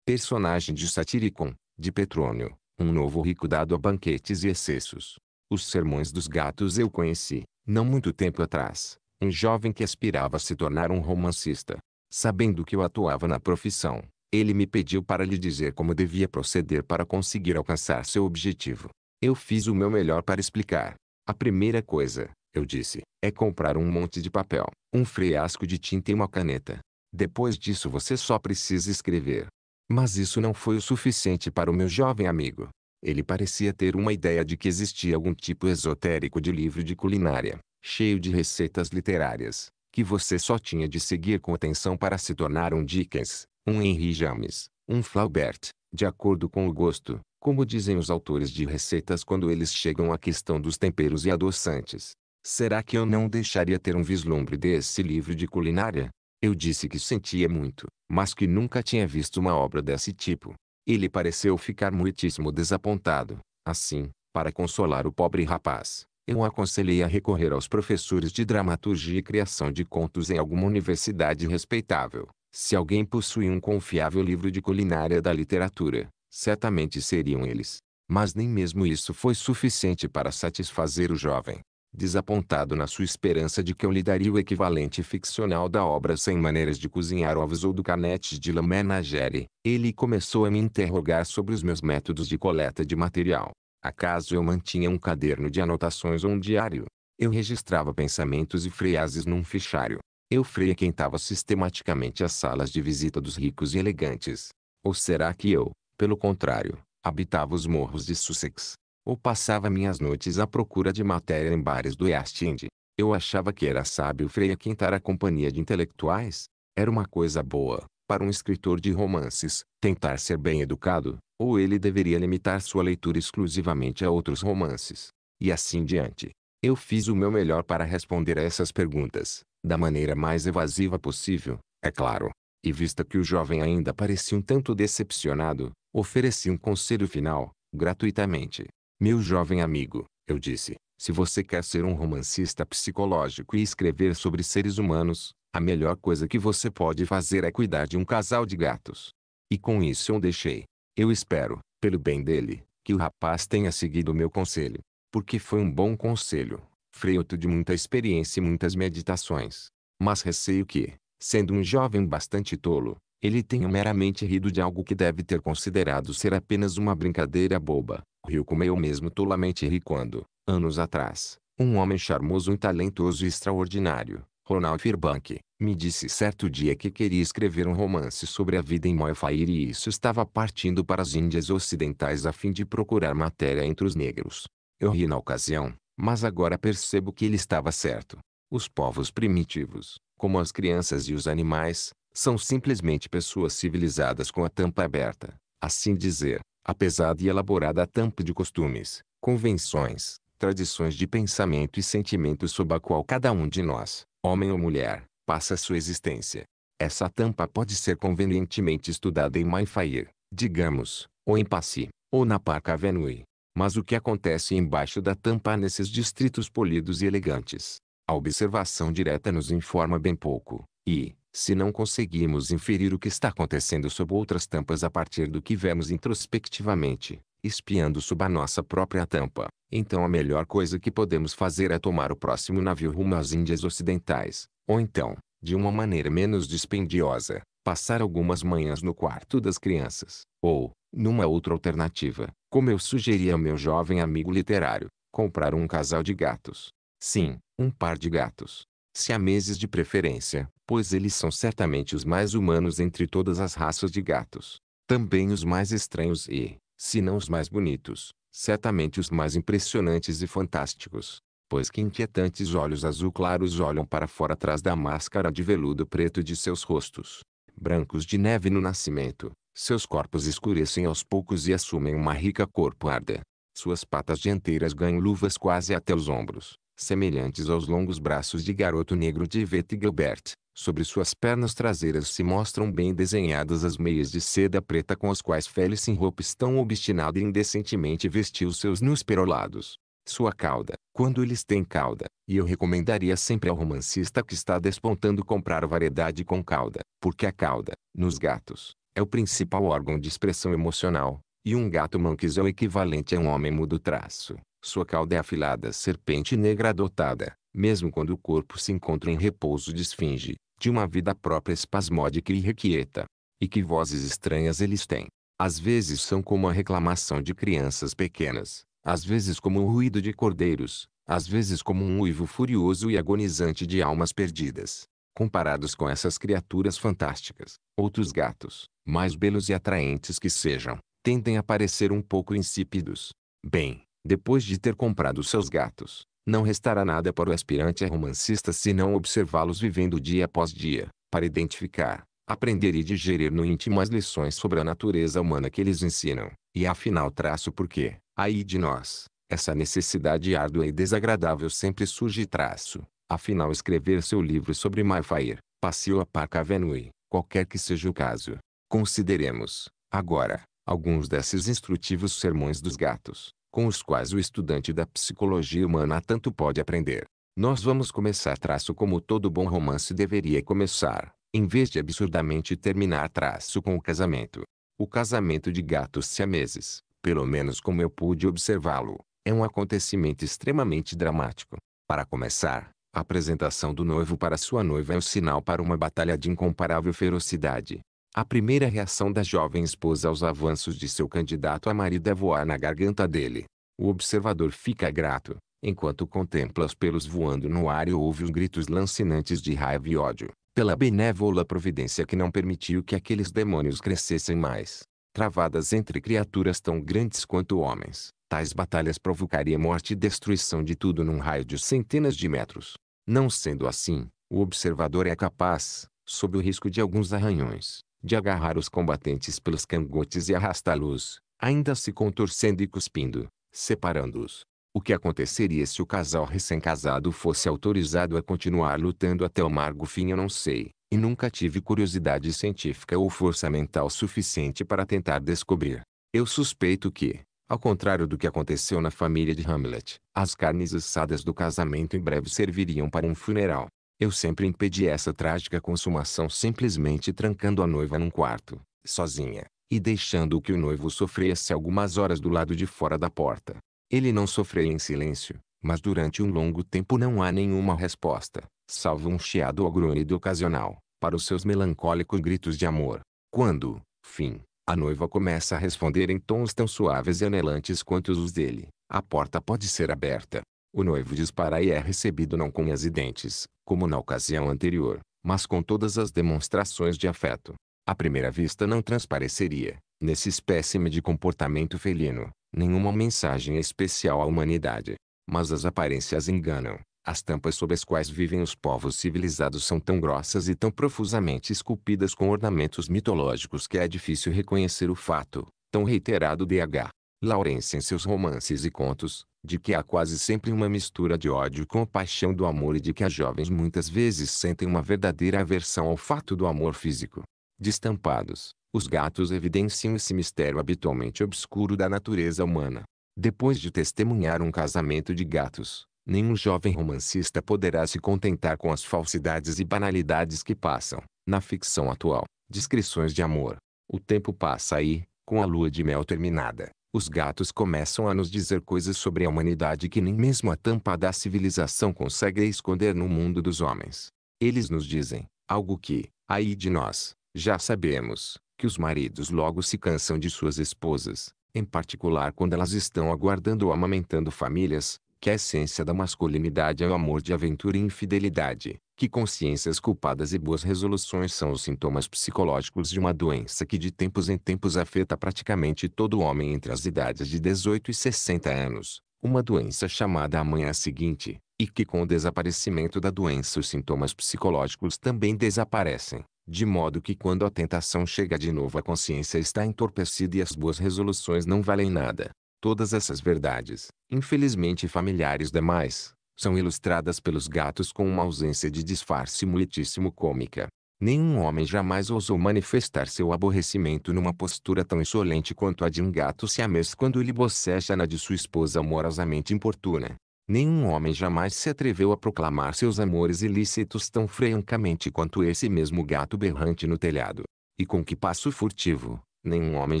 Personagem de Satiricon, de Petrônio, um novo rico dado a banquetes e excessos. Os sermões dos gatos eu conheci, não muito tempo atrás, um jovem que aspirava a se tornar um romancista. Sabendo que eu atuava na profissão, ele me pediu para lhe dizer como devia proceder para conseguir alcançar seu objetivo. Eu fiz o meu melhor para explicar. A primeira coisa, eu disse, é comprar um monte de papel, um frasco de tinta e uma caneta. Depois disso você só precisa escrever. Mas isso não foi o suficiente para o meu jovem amigo. Ele parecia ter uma ideia de que existia algum tipo esotérico de livro de culinária, cheio de receitas literárias, que você só tinha de seguir com atenção para se tornar um Dickens, um Henry James, um Flaubert, de acordo com o gosto, como dizem os autores de receitas quando eles chegam à questão dos temperos e adoçantes. Será que eu não deixaria ter um vislumbre desse livro de culinária? Eu disse que sentia muito, mas que nunca tinha visto uma obra desse tipo. Ele pareceu ficar muitíssimo desapontado. Assim, para consolar o pobre rapaz, eu aconselhei a recorrer aos professores de dramaturgia e criação de contos em alguma universidade respeitável. Se alguém possui um confiável livro de culinária da literatura, certamente seriam eles. Mas nem mesmo isso foi suficiente para satisfazer o jovem. Desapontado na sua esperança de que eu lhe daria o equivalente ficcional da obra Sem Maneiras de Cozinhar Ovos ou do Canete de La Menagere, ele começou a me interrogar sobre os meus métodos de coleta de material. Acaso eu mantinha um caderno de anotações ou um diário? Eu registrava pensamentos e frases num fichário. Eu frequentava sistematicamente as salas de visita dos ricos e elegantes. Ou será que eu, pelo contrário, habitava os morros de Sussex? Ou passava minhas noites à procura de matéria em bares do East End? Eu achava que era sábio frequentar a companhia de intelectuais? Era uma coisa boa, para um escritor de romances, tentar ser bem educado, ou ele deveria limitar sua leitura exclusivamente a outros romances. E assim diante. Eu fiz o meu melhor para responder a essas perguntas, da maneira mais evasiva possível, é claro. E vista que o jovem ainda parecia um tanto decepcionado, ofereci um conselho final, gratuitamente. Meu jovem amigo, eu disse, se você quer ser um romancista psicológico e escrever sobre seres humanos, a melhor coisa que você pode fazer é cuidar de um casal de gatos. E com isso eu deixei. Eu espero, pelo bem dele, que o rapaz tenha seguido o meu conselho. Porque foi um bom conselho, fruto de muita experiência e muitas meditações. Mas receio que, sendo um jovem bastante tolo, ele tenha meramente rido de algo que deve ter considerado ser apenas uma brincadeira boba. Riu como eu mesmo tolamente ri quando, anos atrás, um homem charmoso e talentoso e extraordinário, Ronald Fairbank, me disse certo dia que queria escrever um romance sobre a vida em Moifair e isso estava partindo para as Índias Ocidentais a fim de procurar matéria entre os negros. Eu ri na ocasião, mas agora percebo que ele estava certo. Os povos primitivos, como as crianças e os animais, são simplesmente pessoas civilizadas com a tampa aberta, assim dizer, a pesada e elaborada tampa de costumes, convenções, tradições de pensamento e sentimentos sob a qual cada um de nós, homem ou mulher, passa sua existência. Essa tampa pode ser convenientemente estudada em Mayfair, digamos, ou em Passy, ou na Park Avenue. Mas o que acontece embaixo da tampa nesses distritos polidos e elegantes? A observação direta nos informa bem pouco, e, se não conseguimos inferir o que está acontecendo sob outras tampas a partir do que vemos introspectivamente, espiando sob a nossa própria tampa, então a melhor coisa que podemos fazer é tomar o próximo navio rumo às Índias Ocidentais, ou então, de uma maneira menos dispendiosa, passar algumas manhãs no quarto das crianças, ou, numa outra alternativa, como eu sugeri ao meu jovem amigo literário, comprar um casal de gatos. Sim, um par de gatos. Siameses de preferência, pois eles são certamente os mais humanos entre todas as raças de gatos. Também os mais estranhos e, se não os mais bonitos, certamente os mais impressionantes e fantásticos. Pois que inquietantes olhos azul claros olham para fora atrás da máscara de veludo preto de seus rostos. Brancos de neve no nascimento, seus corpos escurecem aos poucos e assumem uma rica cor parda. Suas patas dianteiras ganham luvas quase até os ombros, semelhantes aos longos braços de garoto negro de Yvette Gilbert. Sobre suas pernas traseiras se mostram bem desenhadas as meias de seda preta com as quais Felicin Hope tão obstinado e indecentemente vestiu seus nus perolados. Sua cauda, quando eles têm cauda, e eu recomendaria sempre ao romancista que está despontando comprar variedade com cauda, porque a cauda, nos gatos, é o principal órgão de expressão emocional, e um gato manquis é o equivalente a um homem mudo traço. Sua cauda é afilada serpente negra adotada, mesmo quando o corpo se encontra em repouso de esfinge, de uma vida própria espasmódica e irrequieta. E que vozes estranhas eles têm. Às vezes são como a reclamação de crianças pequenas, às vezes como o ruído de cordeiros, às vezes como um uivo furioso e agonizante de almas perdidas. Comparados com essas criaturas fantásticas, outros gatos, mais belos e atraentes que sejam, tendem a parecer um pouco insípidos. Bem, depois de ter comprado seus gatos, não restará nada para o aspirante a romancista senão observá-los vivendo dia após dia, para identificar, aprender e digerir no íntimo as lições sobre a natureza humana que eles ensinam, e afinal traço porque, aí de nós, essa necessidade árdua e desagradável sempre surge traço, afinal escrever seu livro sobre Mayfair, passeou a Park Avenue, qualquer que seja o caso. Consideremos, agora, alguns desses instrutivos sermões dos gatos, com os quais o estudante da psicologia humana tanto pode aprender. Nós vamos começar traço como todo bom romance deveria começar, em vez de absurdamente terminar traço com o casamento. O casamento de gatos siameses, pelo menos como eu pude observá-lo, é um acontecimento extremamente dramático. Para começar, a apresentação do noivo para sua noiva é o sinal para uma batalha de incomparável ferocidade. A primeira reação da jovem esposa aos avanços de seu candidato a marido é voar na garganta dele. O observador fica grato, enquanto contempla os pelos voando no ar e ouve os gritos lancinantes de raiva e ódio, pela benévola providência que não permitiu que aqueles demônios crescessem mais. Travadas entre criaturas tão grandes quanto homens, tais batalhas provocariam morte e destruição de tudo num raio de centenas de metros. Não sendo assim, o observador é capaz, sob o risco de alguns arranhões, de agarrar os combatentes pelos cangotes e arrastá-los, ainda se contorcendo e cuspindo, separando-os. O que aconteceria se o casal recém-casado fosse autorizado a continuar lutando até o amargo fim eu não sei, e nunca tive curiosidade científica ou força mental suficiente para tentar descobrir. Eu suspeito que, ao contrário do que aconteceu na família de Hamlet, as carnes assadas do casamento em breve serviriam para um funeral. Eu sempre impedi essa trágica consumação simplesmente trancando a noiva num quarto, sozinha, e deixando que o noivo sofresse algumas horas do lado de fora da porta. Ele não sofreu em silêncio, mas durante um longo tempo não há nenhuma resposta, salvo um chiado ou grunhido ocasional, para os seus melancólicos gritos de amor. Quando, fim, a noiva começa a responder em tons tão suaves e anelantes quanto os dele, a porta pode ser aberta, o noivo dispara e é recebido não com e dentes, como na ocasião anterior, mas com todas as demonstrações de afeto. À primeira vista não transpareceria, nesse espécime de comportamento felino, nenhuma mensagem especial à humanidade. Mas as aparências enganam. As tampas sob as quais vivem os povos civilizados são tão grossas e tão profusamente esculpidas com ornamentos mitológicos que é difícil reconhecer o fato, tão reiterado de H. Lawrence em seus romances e contos, de que há quase sempre uma mistura de ódio com a paixão do amor e de que as jovens muitas vezes sentem uma verdadeira aversão ao fato do amor físico. Destampados, os gatos evidenciam esse mistério habitualmente obscuro da natureza humana. Depois de testemunhar um casamento de gatos, nenhum jovem romancista poderá se contentar com as falsidades e banalidades que passam, na ficção atual, descrições de amor. O tempo passa aí, com a lua de mel terminada, os gatos começam a nos dizer coisas sobre a humanidade que nem mesmo a tampa da civilização consegue esconder no mundo dos homens. Eles nos dizem, algo que, aí de nós, já sabemos, que os maridos logo se cansam de suas esposas, em particular quando elas estão aguardando ou amamentando famílias, que a essência da masculinidade é o amor de aventura e infidelidade, que consciências culpadas e boas resoluções são os sintomas psicológicos de uma doença que de tempos em tempos afeta praticamente todo homem entre as idades de 18 e 60 anos, uma doença chamada a manhã seguinte, e que com o desaparecimento da doença os sintomas psicológicos também desaparecem, de modo que quando a tentação chega de novo a consciência está entorpecida e as boas resoluções não valem nada. Todas essas verdades, infelizmente familiares demais, são ilustradas pelos gatos com uma ausência de disfarce muitíssimo cômica. Nenhum homem jamais ousou manifestar seu aborrecimento numa postura tão insolente quanto a de um gato siamês quando ele boceja na de sua esposa amorosamente importuna. Nenhum homem jamais se atreveu a proclamar seus amores ilícitos tão francamente quanto esse mesmo gato berrante no telhado. E com que passo furtivo, nenhum homem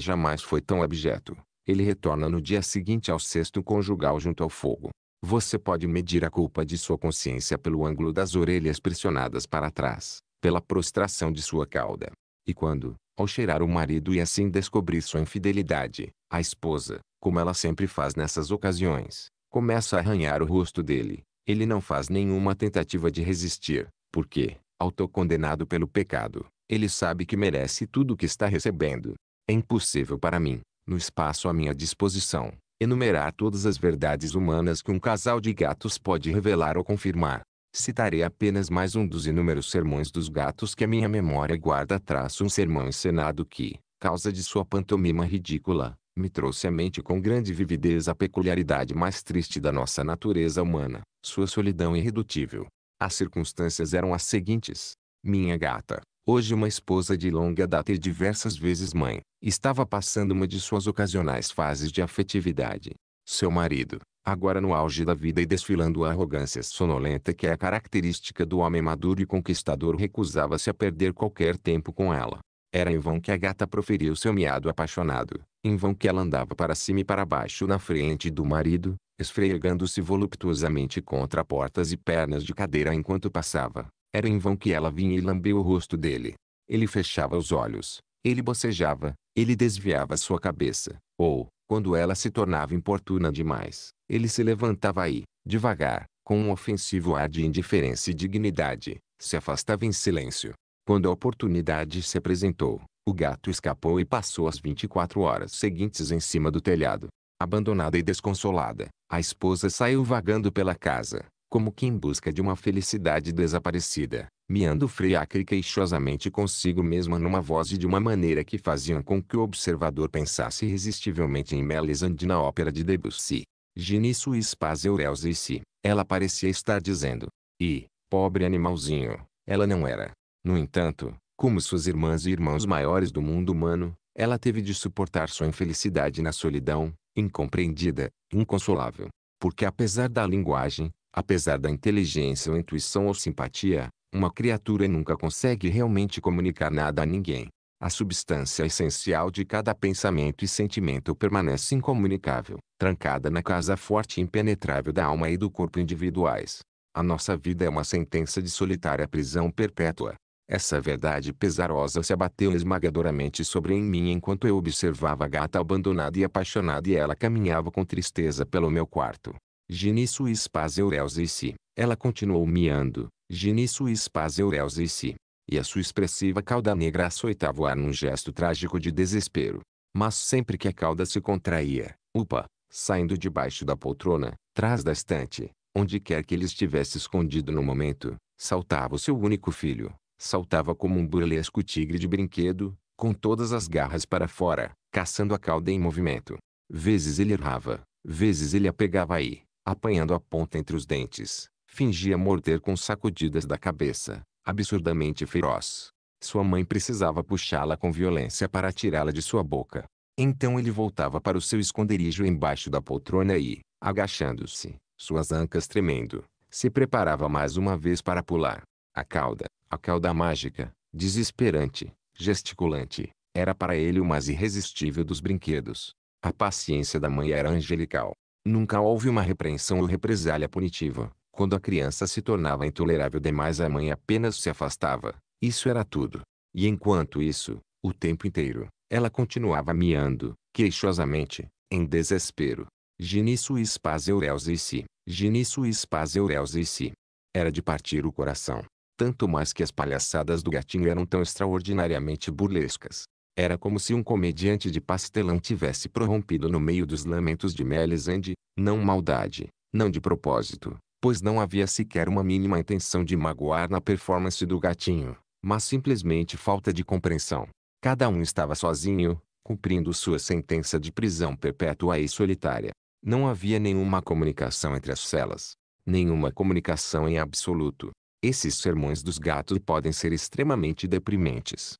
jamais foi tão abjeto, ele retorna no dia seguinte ao cesto conjugal junto ao fogo. Você pode medir a culpa de sua consciência pelo ângulo das orelhas pressionadas para trás, pela prostração de sua cauda. E quando, ao cheirar o marido e assim descobrir sua infidelidade, a esposa, como ela sempre faz nessas ocasiões, começa a arranhar o rosto dele, ele não faz nenhuma tentativa de resistir, porque, autocondenado pelo pecado, ele sabe que merece tudo o que está recebendo. É impossível para mim, no espaço à minha disposição, enumerar todas as verdades humanas que um casal de gatos pode revelar ou confirmar. Citarei apenas mais um dos inúmeros sermões dos gatos que a minha memória guarda traço um sermão encenado que, causa de sua pantomima ridícula, me trouxe à mente com grande vividez a peculiaridade mais triste da nossa natureza humana, sua solidão irredutível. As circunstâncias eram as seguintes. Minha gata, hoje uma esposa de longa data e diversas vezes mãe, estava passando uma de suas ocasionais fases de afetividade. Seu marido, agora no auge da vida e desfilando a arrogância sonolenta que é característica do homem maduro e conquistador recusava-se a perder qualquer tempo com ela. Era em vão que a gata proferiu seu miado apaixonado, em vão que ela andava para cima e para baixo na frente do marido, esfregando-se voluptuosamente contra portas e pernas de cadeira enquanto passava. Era em vão que ela vinha e lambeu o rosto dele. Ele fechava os olhos, ele bocejava, ele desviava sua cabeça, ou, quando ela se tornava importuna demais, ele se levantava e, devagar, com um ofensivo ar de indiferença e dignidade, se afastava em silêncio. Quando a oportunidade se apresentou, o gato escapou e passou as 24 horas seguintes em cima do telhado. Abandonada e desconsolada, a esposa saiu vagando pela casa, como que em busca de uma felicidade desaparecida, miando friaca e queixosamente consigo mesma numa voz e de uma maneira que faziam com que o observador pensasse irresistivelmente em Melisande na ópera de Debussy. Gini suis pas eurels ici, ela parecia estar dizendo. E, pobre animalzinho, ela não era. No entanto, como suas irmãs e irmãos maiores do mundo humano, ela teve de suportar sua infelicidade na solidão, incompreendida, inconsolável. Porque apesar da linguagem, apesar da inteligência ou intuição ou simpatia, uma criatura nunca consegue realmente comunicar nada a ninguém. A substância essencial de cada pensamento e sentimento permanece incomunicável, trancada na casa forte e impenetrável da alma e do corpo individuais. A nossa vida é uma sentença de solitária prisão perpétua. Essa verdade pesarosa se abateu esmagadoramente sobre mim enquanto eu observava a gata abandonada e apaixonada e ela caminhava com tristeza pelo meu quarto. Gini suis pas eurels ici. Ela continuou miando. Gini suis pas eurels ici. E a sua expressiva cauda negra açoitava o ar num gesto trágico de desespero. Mas sempre que a cauda se contraía, upa, saindo debaixo da poltrona, trás da estante, onde quer que ele estivesse escondido no momento, saltava o seu único filho, Saltava como um burlesco tigre de brinquedo, com todas as garras para fora, caçando a cauda em movimento. Vezes ele errava, vezes ele a pegava aí, apanhando a ponta entre os dentes, fingia morder com sacudidas da cabeça, absurdamente feroz. Sua mãe precisava puxá-la com violência para tirá-la de sua boca. Então ele voltava para o seu esconderijo embaixo da poltrona e, agachando-se, suas ancas tremendo, se preparava mais uma vez para pular. A cauda, a cauda mágica, desesperante, gesticulante, era para ele o mais irresistível dos brinquedos. A paciência da mãe era angelical. Nunca houve uma repreensão ou represália punitiva, Quando a criança se tornava intolerável demais a mãe apenas se afastava. Isso era tudo. E enquanto isso, o tempo inteiro, ela continuava miando, queixosamente, em desespero. Ginisso spas eurelsi, Ginisso spas eurelsi. Era de partir o coração. Tanto mais que as palhaçadas do gatinho eram tão extraordinariamente burlescas. Era como se um comediante de pastelão tivesse prorrompido no meio dos lamentos de Melisande, não maldade, não de propósito, pois não havia sequer uma mínima intenção de magoar na performance do gatinho, mas simplesmente falta de compreensão. Cada um estava sozinho, cumprindo sua sentença de prisão perpétua e solitária. Não havia nenhuma comunicação entre as celas. Nenhuma comunicação em absoluto. Esses sermões dos gatos podem ser extremamente deprimentes.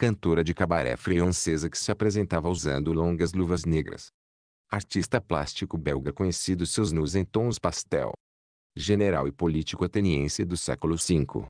Cantora de cabaré francesa que se apresentava usando longas luvas negras. Artista plástico belga conhecido seus nus em tons pastel. General e político ateniense do século V.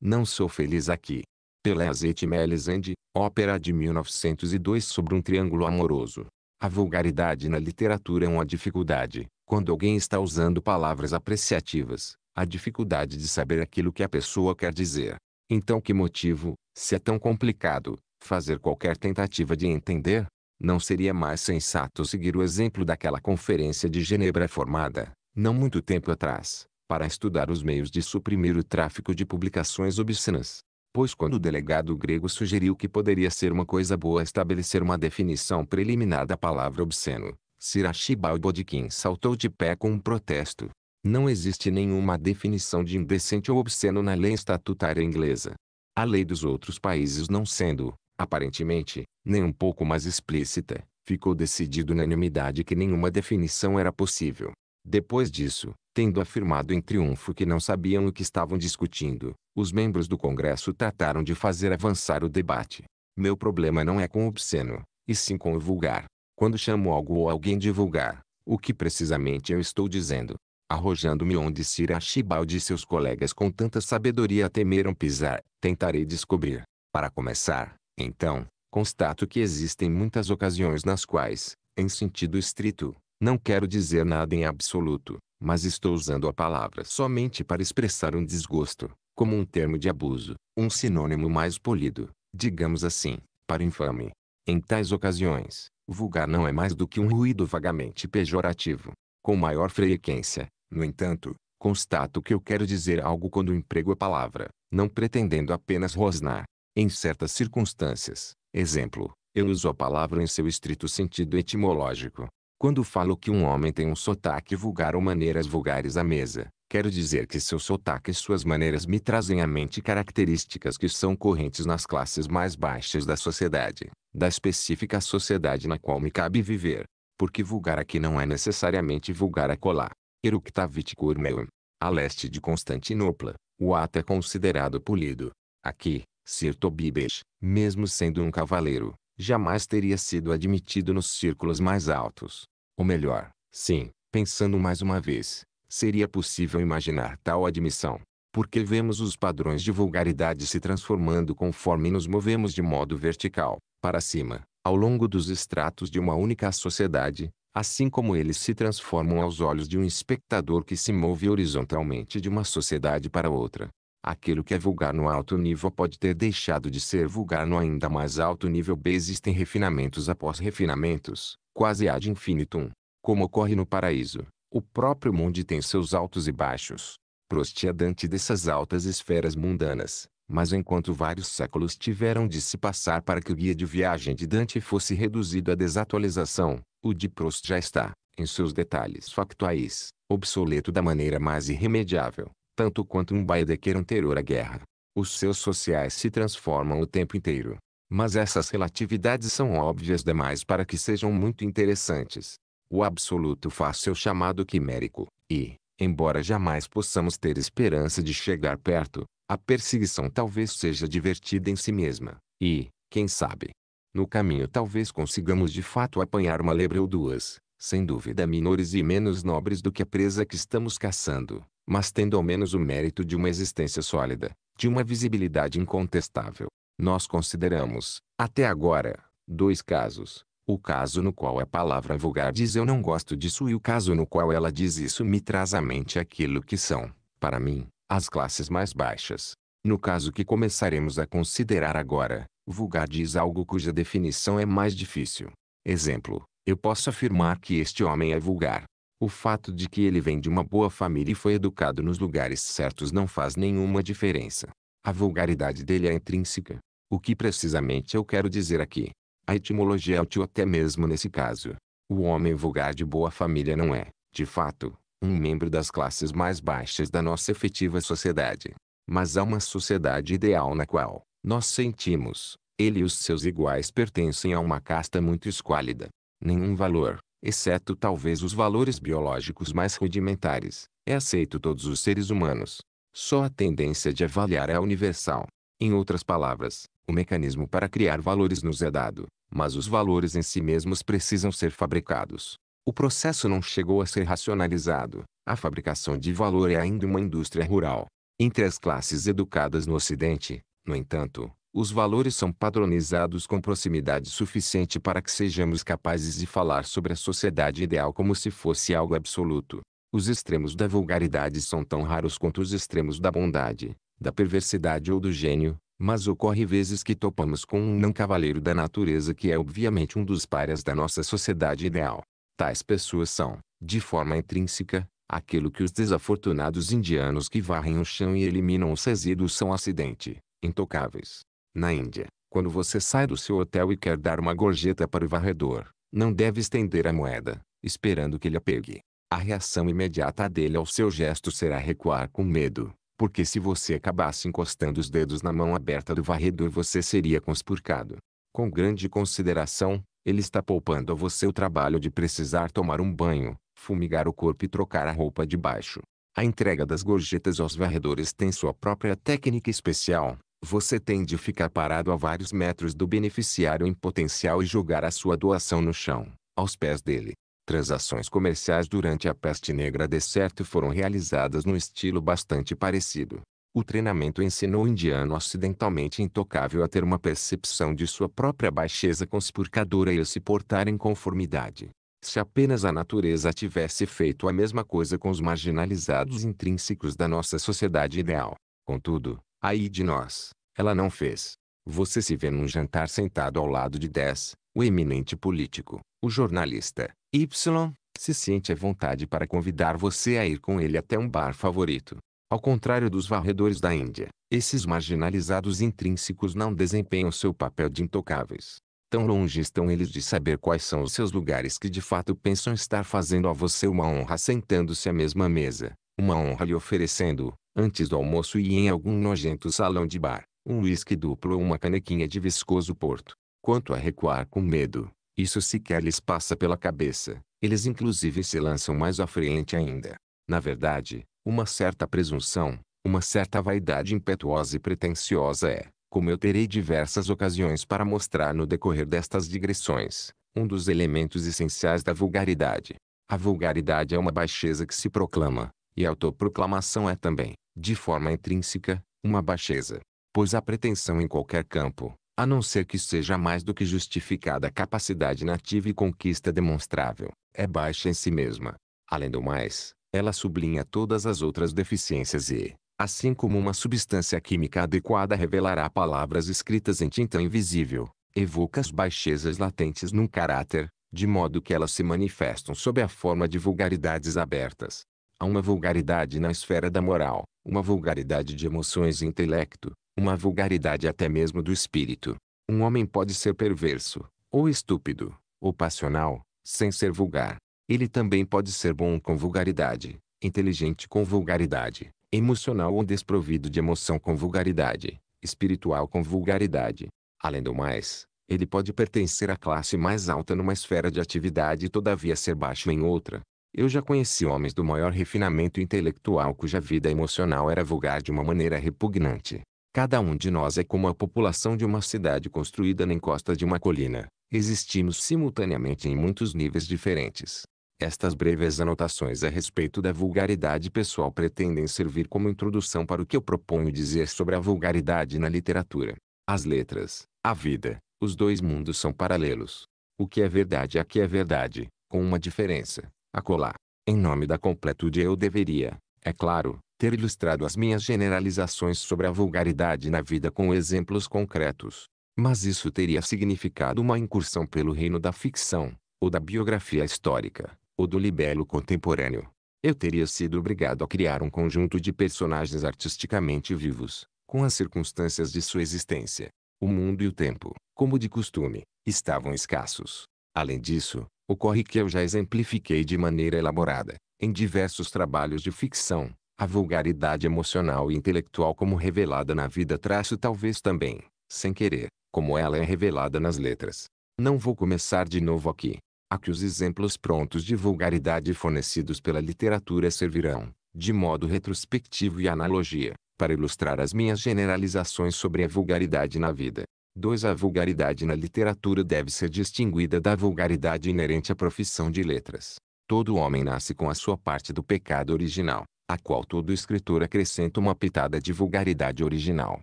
Não sou feliz aqui. Pelé Azeite Melisande, ópera de 1902 sobre um triângulo amoroso. A vulgaridade na literatura é uma dificuldade, quando alguém está usando palavras apreciativas, a dificuldade de saber aquilo que a pessoa quer dizer. Então que motivo, se é tão complicado, fazer qualquer tentativa de entender? Não seria mais sensato seguir o exemplo daquela conferência de Genebra formada, não muito tempo atrás, para estudar os meios de suprimir o tráfico de publicações obscenas, pois quando o delegado grego sugeriu que poderia ser uma coisa boa estabelecer uma definição preliminar da palavra obsceno, Sirachibal Bodkin saltou de pé com um protesto. Não existe nenhuma definição de indecente ou obsceno na lei estatutária inglesa. A lei dos outros países não sendo, aparentemente, nem um pouco mais explícita, ficou decidido unanimidade que nenhuma definição era possível. Depois disso, tendo afirmado em triunfo que não sabiam o que estavam discutindo, os membros do Congresso trataram de fazer avançar o debate. Meu problema não é com o obsceno, e sim com o vulgar. Quando chamo algo ou alguém de vulgar, o que precisamente eu estou dizendo? Arrojando-me onde Sir Archibald e seus colegas com tanta sabedoria temeram pisar, tentarei descobrir. Para começar, então, constato que existem muitas ocasiões nas quais, em sentido estrito, não quero dizer nada em absoluto, mas estou usando a palavra somente para expressar um desgosto, como um termo de abuso, um sinônimo mais polido, digamos assim, para infame. Em tais ocasiões, vulgar não é mais do que um ruído vagamente pejorativo. Com maior frequência, no entanto, constato que eu quero dizer algo quando emprego a palavra, não pretendendo apenas rosnar. Em certas circunstâncias, exemplo, eu uso a palavra em seu estrito sentido etimológico, quando falo que um homem tem um sotaque vulgar ou maneiras vulgares à mesa, quero dizer que seu sotaque e suas maneiras me trazem à mente características que são correntes nas classes mais baixas da sociedade, da específica sociedade na qual me cabe viver. Porque vulgar aqui não é necessariamente vulgar acolá. Eructavit Kurmeum, a leste de Constantinopla, o ato é considerado polido. Aqui, Sir Tobias, mesmo sendo um cavaleiro, jamais teria sido admitido nos círculos mais altos. Ou melhor, sim, pensando mais uma vez, seria possível imaginar tal admissão. Porque vemos os padrões de vulgaridade se transformando conforme nos movemos de modo vertical, para cima, ao longo dos estratos de uma única sociedade, assim como eles se transformam aos olhos de um espectador que se move horizontalmente de uma sociedade para outra. Aquilo que é vulgar no alto nível pode ter deixado de ser vulgar no ainda mais alto nível. B existem refinamentos após refinamentos, quase ad infinitum. Como ocorre no paraíso, o próprio mundo tem seus altos e baixos. Prost é Dante dessas altas esferas mundanas, mas enquanto vários séculos tiveram de se passar para que o guia de viagem de Dante fosse reduzido à desatualização, o de Prost já está, em seus detalhes factuais, obsoleto da maneira mais irremediável, tanto quanto um Baedeker anterior à guerra. Os seus sociais se transformam o tempo inteiro, mas essas relatividades são óbvias demais para que sejam muito interessantes. O absoluto faz seu chamado quimérico, e, embora jamais possamos ter esperança de chegar perto, a perseguição talvez seja divertida em si mesma, e, quem sabe, no caminho talvez consigamos de fato apanhar uma lebre ou duas, sem dúvida menores e menos nobres do que a presa que estamos caçando, mas tendo ao menos o mérito de uma existência sólida, de uma visibilidade incontestável. Nós consideramos, até agora, dois casos, O caso no qual a palavra vulgar diz eu não gosto disso e o caso no qual ela diz isso me traz à mente aquilo que são, para mim, as classes mais baixas. No caso que começaremos a considerar agora, vulgar diz algo cuja definição é mais difícil. Exemplo, eu posso afirmar que este homem é vulgar. O fato de que ele vem de uma boa família e foi educado nos lugares certos não faz nenhuma diferença. A vulgaridade dele é intrínseca. O que precisamente eu quero dizer aqui? A etimologia é útil até mesmo nesse caso. O homem vulgar de boa família não é, de fato, um membro das classes mais baixas da nossa efetiva sociedade. Mas há uma sociedade ideal na qual, nós sentimos, ele e os seus iguais pertencem a uma casta muito esquálida. Nenhum valor, exceto talvez os valores biológicos mais rudimentares, é aceito todos os seres humanos. Só a tendência de avaliar é universal. Em outras palavras, o mecanismo para criar valores nos é dado, mas os valores em si mesmos precisam ser fabricados. O processo não chegou a ser racionalizado. A fabricação de valor é ainda uma indústria rural. Entre as classes educadas no Ocidente, no entanto, os valores são padronizados com proximidade suficiente para que sejamos capazes de falar sobre a sociedade ideal como se fosse algo absoluto. Os extremos da vulgaridade são tão raros quanto os extremos da bondade, da perversidade ou do gênio, mas ocorre vezes que topamos com um não cavaleiro da natureza que é obviamente um dos párias da nossa sociedade ideal. Tais pessoas são, de forma intrínseca, aquilo que os desafortunados indianos que varrem o chão e eliminam os resíduos são acidente, intocáveis. Na Índia, quando você sai do seu hotel e quer dar uma gorjeta para o varredor, não deve estender a moeda, esperando que ele a pegue. A reação imediata dele ao seu gesto será recuar com medo, porque se você acabasse encostando os dedos na mão aberta do varredor você seria conspurcado. Com grande consideração, ele está poupando a você o trabalho de precisar tomar um banho, fumigar o corpo e trocar a roupa de baixo. A entrega das gorjetas aos varredores tem sua própria técnica especial, você tem de ficar parado a vários metros do beneficiário em potencial e jogar a sua doação no chão, aos pés dele. Transações comerciais durante a peste negra de certo foram realizadas num estilo bastante parecido. O treinamento ensinou o indiano ocidentalmente intocável a ter uma percepção de sua própria baixeza conspurcadora e a se portar em conformidade. Se apenas a natureza tivesse feito a mesma coisa com os marginalizados intrínsecos da nossa sociedade ideal. Contudo, Aí de nós, ela não fez. Você se vê num jantar sentado ao lado de 10, o eminente político, o jornalista, Y, se sente à vontade para convidar você a ir com ele até um bar favorito. Ao contrário dos varredores da Índia, esses marginalizados intrínsecos não desempenham seu papel de intocáveis. Tão longe estão eles de saber quais são os seus lugares que de fato pensam estar fazendo a você uma honra sentando-se à mesma mesa, uma honra lhe oferecendo, antes do almoço e em algum nojento salão de bar, um uísque duplo ou uma canequinha de viscoso porto. Quanto a recuar com medo, isso sequer lhes passa pela cabeça, eles inclusive se lançam mais à frente ainda. Na verdade, uma certa presunção, uma certa vaidade impetuosa e pretensiosa é, como eu terei diversas ocasiões para mostrar no decorrer destas digressões, um dos elementos essenciais da vulgaridade. A vulgaridade é uma baixeza que se proclama, e a autoproclamação é também, de forma intrínseca, uma baixeza. Pois a pretensão em qualquer campo, a não ser que seja mais do que justificada a capacidade nativa e conquista demonstrável, é baixa em si mesma. Além do mais, ela sublinha todas as outras deficiências e, assim como uma substância química adequada revelará palavras escritas em tinta invisível, evoca as baixezas latentes num caráter, de modo que elas se manifestam sob a forma de vulgaridades abertas. Há uma vulgaridade na esfera da moral, uma vulgaridade de emoções e intelecto, uma vulgaridade até mesmo do espírito. Um homem pode ser perverso, ou estúpido, ou passional, sem ser vulgar. Ele também pode ser bom com vulgaridade, inteligente com vulgaridade, emocional ou desprovido de emoção com vulgaridade, espiritual com vulgaridade. Além do mais, ele pode pertencer à classe mais alta numa esfera de atividade e todavia ser baixo em outra, eu já conheci homens do maior refinamento intelectual cuja vida emocional era vulgar de uma maneira repugnante. Cada um de nós é como a população de uma cidade construída na encosta de uma colina. Existimos simultaneamente em muitos níveis diferentes. Estas breves anotações a respeito da vulgaridade pessoal pretendem servir como introdução para o que eu proponho dizer sobre a vulgaridade na literatura. As letras, a vida, os dois mundos são paralelos. O que é verdade aqui é verdade, com uma diferença. Acolá. Em nome da completude eu deveria, é claro, ter ilustrado as minhas generalizações sobre a vulgaridade na vida com exemplos concretos. Mas isso teria significado uma incursão pelo reino da ficção, ou da biografia histórica, ou do libelo contemporâneo. Eu teria sido obrigado a criar um conjunto de personagens artisticamente vivos, com as circunstâncias de sua existência. O mundo e o tempo, como de costume, estavam escassos. Além disso, ocorre que eu já exemplifiquei de maneira elaborada, em diversos trabalhos de ficção, a vulgaridade emocional e intelectual como revelada na vida traço talvez também, sem querer, como ela é revelada nas letras. Não vou começar de novo aqui. Aqui os exemplos prontos de vulgaridade fornecidos pela literatura servirão, de modo retrospectivo e analogia, para ilustrar as minhas generalizações sobre a vulgaridade na vida. 2. A vulgaridade na literatura deve ser distinguida da vulgaridade inerente à profissão de letras. Todo homem nasce com a sua parte do pecado original, a qual todo escritor acrescenta uma pitada de vulgaridade original,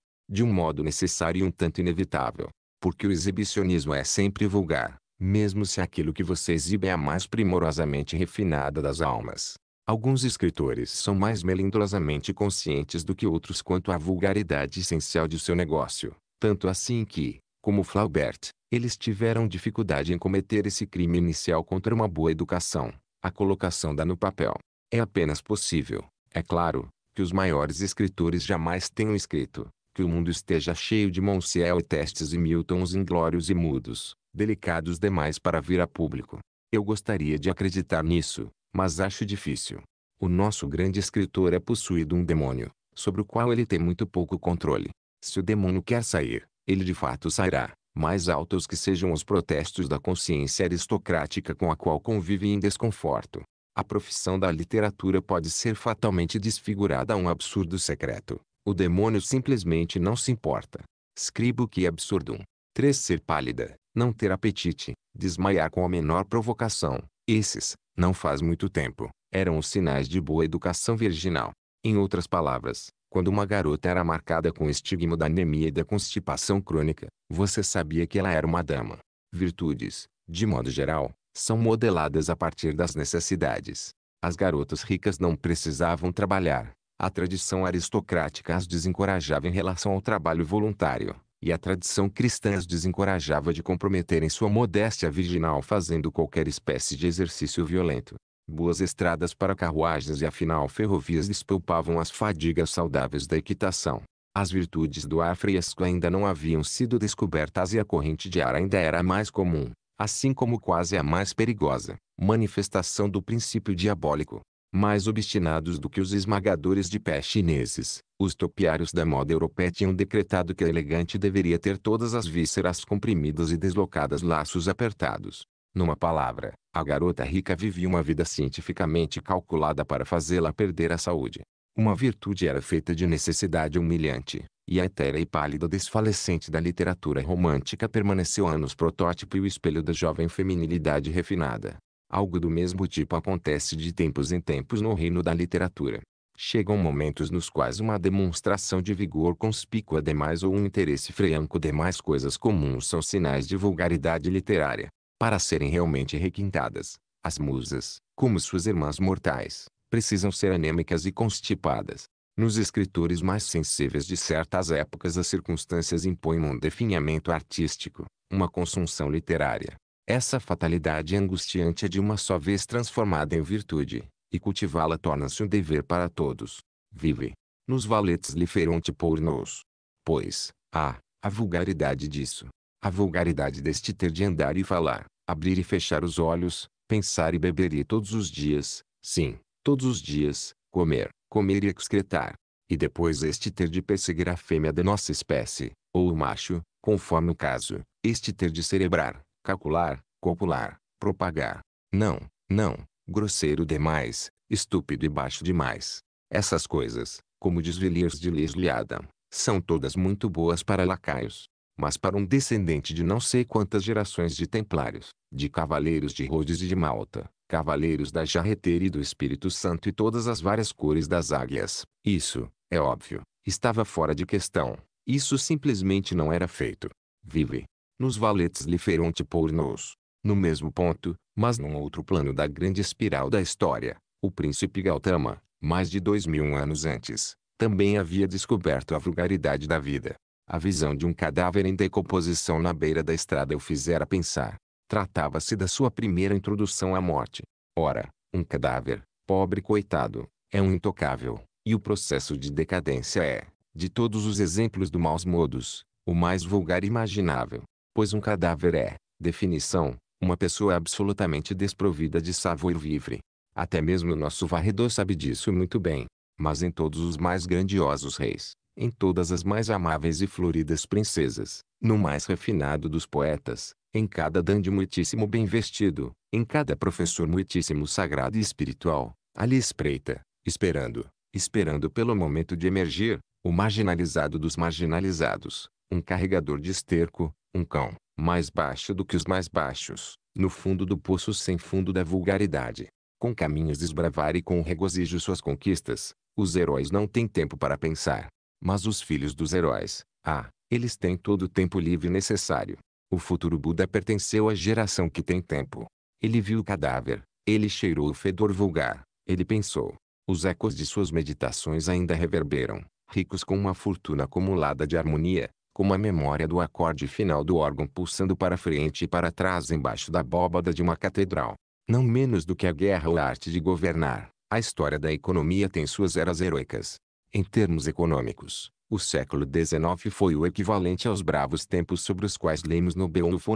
de um modo necessário e um tanto inevitável, porque o exibicionismo é sempre vulgar, mesmo se aquilo que você exibe é a mais primorosamente refinada das almas. Alguns escritores são mais melindrosamente conscientes do que outros quanto à vulgaridade essencial de seu negócio, tanto assim que, como Flaubert, eles tiveram dificuldade em cometer esse crime inicial contra uma boa educação, a colocação da no papel. É apenas possível, é claro, que os maiores escritores jamais tenham escrito, que o mundo esteja cheio de Monsiel e Testes e Miltons inglórios e mudos, delicados demais para vir a público. Eu gostaria de acreditar nisso, mas acho difícil. O nosso grande escritor é possuído um demônio, sobre o qual ele tem muito pouco controle. Se o demônio quer sair, ele de fato sairá, mais altos que sejam os protestos da consciência aristocrática com a qual convive em desconforto. A profissão da literatura pode ser fatalmente desfigurada a um absurdo secreto. O demônio simplesmente não se importa. Escribo que absurdum. 3. Ser pálida, não ter apetite, desmaiar com a menor provocação. Esses, não faz muito tempo, eram os sinais de boa educação virginal. Em outras palavras, quando uma garota era marcada com o estigma da anemia e da constipação crônica, você sabia que ela era uma dama. Virtudes, de modo geral, são modeladas a partir das necessidades. As garotas ricas não precisavam trabalhar. A tradição aristocrática as desencorajava em relação ao trabalho voluntário, e a tradição cristã as desencorajava de comprometerem sua modéstia virginal fazendo qualquer espécie de exercício violento. Boas estradas para carruagens e afinal ferrovias despoupavam as fadigas saudáveis da equitação. As virtudes do ar fresco ainda não haviam sido descobertas e a corrente de ar ainda era mais comum, assim como quase a mais perigosa, manifestação do princípio diabólico. Mais obstinados do que os esmagadores de pé chineses, os topiários da moda europeia tinham decretado que a elegante deveria ter todas as vísceras comprimidas e deslocadas laços apertados. Numa palavra, a garota rica vivia uma vida cientificamente calculada para fazê-la perder a saúde. Uma virtude era feita de necessidade humilhante, e a etérea e pálida desfalecente da literatura romântica permaneceu anos protótipo e o espelho da jovem feminilidade refinada. Algo do mesmo tipo acontece de tempos em tempos no reino da literatura. Chegam momentos nos quais uma demonstração de vigor conspícua demais ou um interesse franco demais coisas comuns são sinais de vulgaridade literária. Para serem realmente requintadas, as musas, como suas irmãs mortais, precisam ser anêmicas e constipadas. Nos escritores mais sensíveis de certas épocas as circunstâncias impõem um definhamento artístico, uma consunção literária. Essa fatalidade angustiante é de uma só vez transformada em virtude, e cultivá-la torna-se um dever para todos. Vive. Nos valetes liferonte por nos. Pois, há, ah, a vulgaridade disso. A vulgaridade deste ter de andar e falar, abrir e fechar os olhos, pensar e beber e todos os dias, sim, todos os dias, comer, comer e excretar. E depois este ter de perseguir a fêmea da nossa espécie, ou o macho, conforme o caso, este ter de cerebrar, calcular, copular, propagar. Não, não, grosseiro demais, estúpido e baixo demais. Essas coisas, como diz Villiers de Leslie Adam, são todas muito boas para lacaios. Mas para um descendente de não sei quantas gerações de templários, de cavaleiros de Rhodes e de Malta, cavaleiros da jarreteira e do Espírito Santo e todas as várias cores das águias, isso, é óbvio, estava fora de questão. Isso simplesmente não era feito. Vive. Nos valetes liferonte por nos. No mesmo ponto, mas num outro plano da grande espiral da história, o príncipe Gautama, mais de dois mil anos antes, também havia descoberto a vulgaridade da vida. A visão de um cadáver em decomposição na beira da estrada o fizera pensar. Tratava-se da sua primeira introdução à morte. Ora, um cadáver, pobre coitado, é um intocável, e o processo de decadência é, de todos os exemplos do maus modos, o mais vulgar imaginável. Pois um cadáver é, definição, uma pessoa absolutamente desprovida de sabor vivre. Até mesmo o nosso varredor sabe disso muito bem. Mas em todos os mais grandiosos reis, em todas as mais amáveis e floridas princesas, no mais refinado dos poetas, em cada dandy muitíssimo bem vestido, em cada professor muitíssimo sagrado e espiritual, ali espreita, esperando, esperando pelo momento de emergir, o marginalizado dos marginalizados, um carregador de esterco, um cão, mais baixo do que os mais baixos, no fundo do poço sem fundo da vulgaridade. Com caminhos desbravar e com regozijo suas conquistas, os heróis não têm tempo para pensar. Mas os filhos dos heróis, ah, eles têm todo o tempo livre necessário. O futuro Buda pertenceu à geração que tem tempo. Ele viu o cadáver, ele cheirou o fedor vulgar, ele pensou. Os ecos de suas meditações ainda reverberam, ricos com uma fortuna acumulada de harmonia, como a memória do acorde final do órgão pulsando para frente e para trás embaixo da abóbada de uma catedral. Não menos do que a guerra ou a arte de governar, a história da economia tem suas eras heroicas. Em termos econômicos, o século XIX foi o equivalente aos bravos tempos sobre os quais lemos no Beowulf